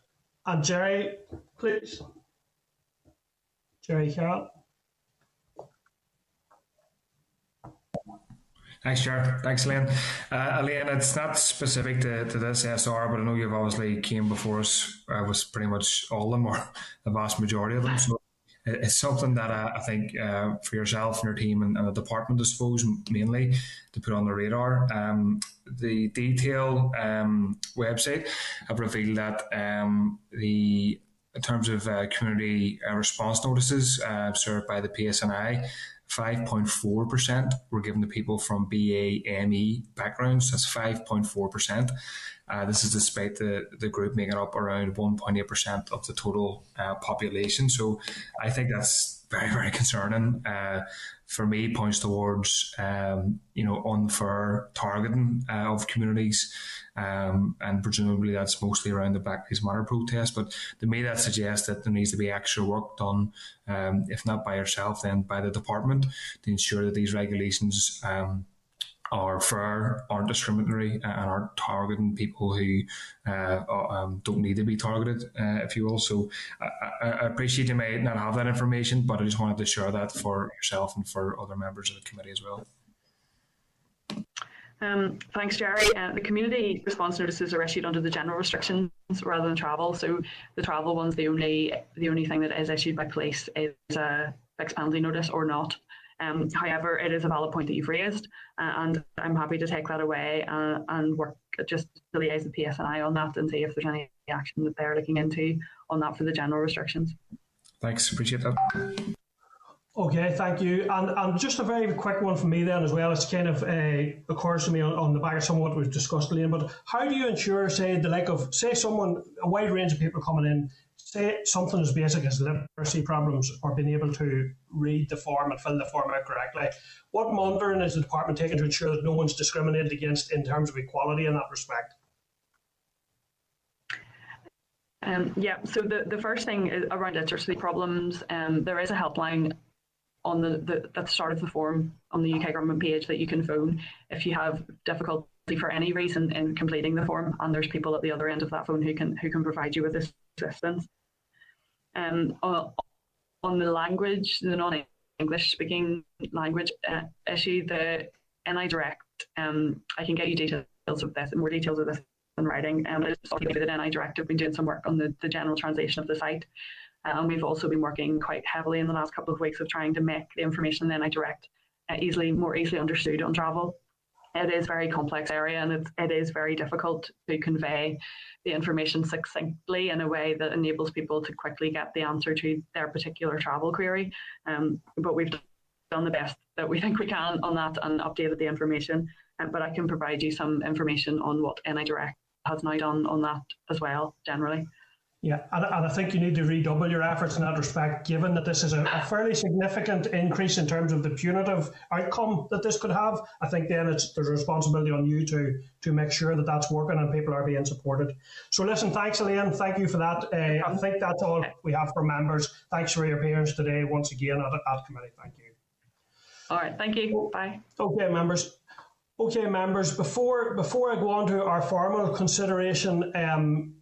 and Gerry, please. Gerry Carroll. Thanks, Chair. Thanks, Elaine. Uh, Elaine, it's not specific to, to this SR, but I know you've obviously came before us uh, with pretty much all of them, or the vast majority of them. So it's something that I, I think uh, for yourself and your team and, and, the department, I suppose, mainly to put on the radar. Um, the detail um, website have revealed that um, the in terms of uh, community uh, response notices uh, served by the PSNI, 5.4% were given to people from BAME backgrounds. That's 5.4%. Uh, this is despite the, the group making up around 1.8% of the total uh, population. So I think that's very, *laughs* very concerning. Uh, for me, points towards um, you know unfair targeting uh, of communities, um, and presumably that's mostly around the Black Lives Matter protest. But to me, that suggests that there needs to be extra work done, um, if not by yourself, then by the department to ensure that these regulations. Are fair, aren't discriminatory, and aren't targeting people who uh, um, don't need to be targeted, uh, if you will. So I, I, appreciate you may not have that information, but I just wanted to share that for yourself and for other members of the committee as well. Um, thanks, Gerry. Uh, the community response notices are issued under the general restrictions rather than travel. So the travel ones, the only the only thing that is issued by police is a fixed penalty notice or not. Um, however, it is a valid point that you've raised, uh, and I'm happy to take that away uh, and work just to liaise the PSNI on that and see if there's any action that they're looking into on that for the general restrictions. Thanks, appreciate that. Okay, thank you. And, and just a very quick one for me then as well. It's kind of uh, occurs to me on, on the back of some of what we've discussed, Liam. But how do you ensure, say, the like of say someone a wide range of people coming in say something as basic as literacy problems or being able to read the form and fill the form out correctly, what monitoring is the department taking to ensure that no one's discriminated against in terms of equality in that respect? Um, yeah, so the, the first thing is around literacy problems. Um, there is a helpline on the, the at the start of the form on the UK government page that you can phone if you have difficulty for any reason in completing the form, and there's people at the other end of that phone who can who can provide you with assistance. Um, on the language, the non-English speaking language uh, issue, the NI Direct, um, I can get you details of this, more details of this in writing. Um, it's that NI Direct have been doing some work on the, the general translation of the site. Uh, and we've also been working quite heavily in the last couple of weeks of trying to make the information in NI Direct uh, easily, more easily understood on travel it is a very complex area and it's, it is very difficult to convey the information succinctly in a way that enables people to quickly get the answer to their particular travel query. Um, but we've done the best that we *laughs* think we can on that and updated the information. Um, but I can provide you some information on what NI Direct has now done on that as well, generally. Yeah, and, and I think you need to redouble your efforts in that respect, given that this is a, a, fairly significant increase in terms of the punitive outcome that this could have. I think then it's there's a responsibility on you to to make sure that that's working and people are being supported. So listen, thanks, Elaine. Thank you for that. Uh, I think that's all we have for members. Thanks for your appearance today once again at, at committee. Thank you. All right, thank you. Bye. Okay, members. Okay, members. Before before I go on to our formal consideration. Um,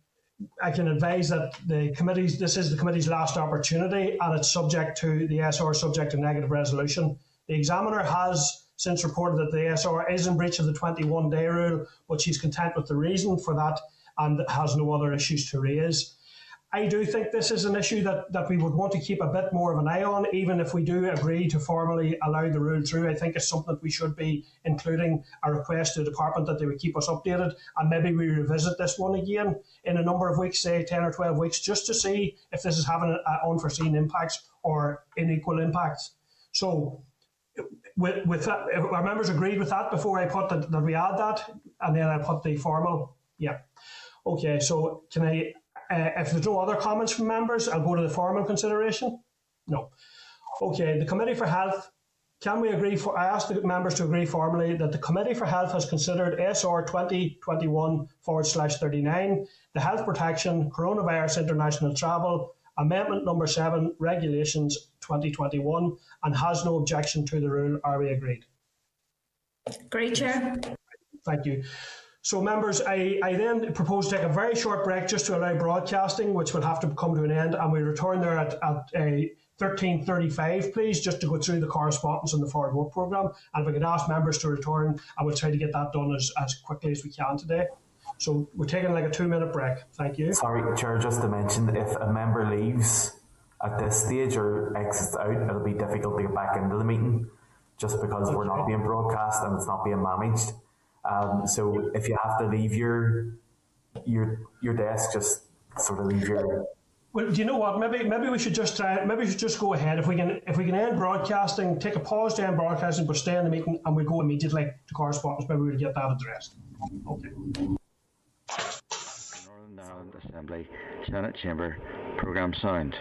I can advise that the committee's this is the committee's last opportunity, and it's subject to the SR subject to negative resolution. The examiner has since reported that the SR is in breach of the 21 day rule, but she's content with the reason for that and has no other issues to raise. I do think this is an issue that, that we would want to keep a bit more of an eye on, even if we do agree to formally allow the rule through. I think it's something that we should be including a request to the department that they would keep us updated, and maybe we revisit this one again in a number of weeks, say 10 or 12 weeks, just to see if this is having unforeseen impacts or unequal impacts. So, with, with that, our members agreed with that before I put that, that we add that, and then I put the formal. Yeah. Okay, so can I uh, if there's no other comments from members, I'll go to the formal consideration. No. Okay, the Committee for Health. Can we agree for? I ask the members to agree formally that the Committee for Health has considered SR 2021 forward slash 39, the Health Protection Coronavirus International Travel Amendment Number 7 Regulations 2021 and has no objection to the rule. Are we agreed? Great, Chair. Thank you. So, members, I, I then propose to take a very short break just to allow broadcasting, which will have to come to an end, and we return there at, at uh, a 13.35, please, just to go through the correspondence on the forward work programme. And if we could ask members to return, I will try to get that done as, as quickly as we can today. So we're taking like a two minute break. Thank you. Sorry, Chair, just to mention if a member leaves at this stage or exits out, it'll be difficult to get back into the meeting just because okay. we're not being broadcast and it's not being managed. Um, so if you have to leave your your your desk, just sort of leave your. Well, do you know what? Maybe maybe we should just try. Maybe we should just go ahead. If we can, if we can end broadcasting, take a pause to end broadcasting, but stay in the meeting, and we go immediately to correspondence. Maybe we'll get that addressed. Okay. Northern Ireland Assembly, Senate Chamber, Programme Sound.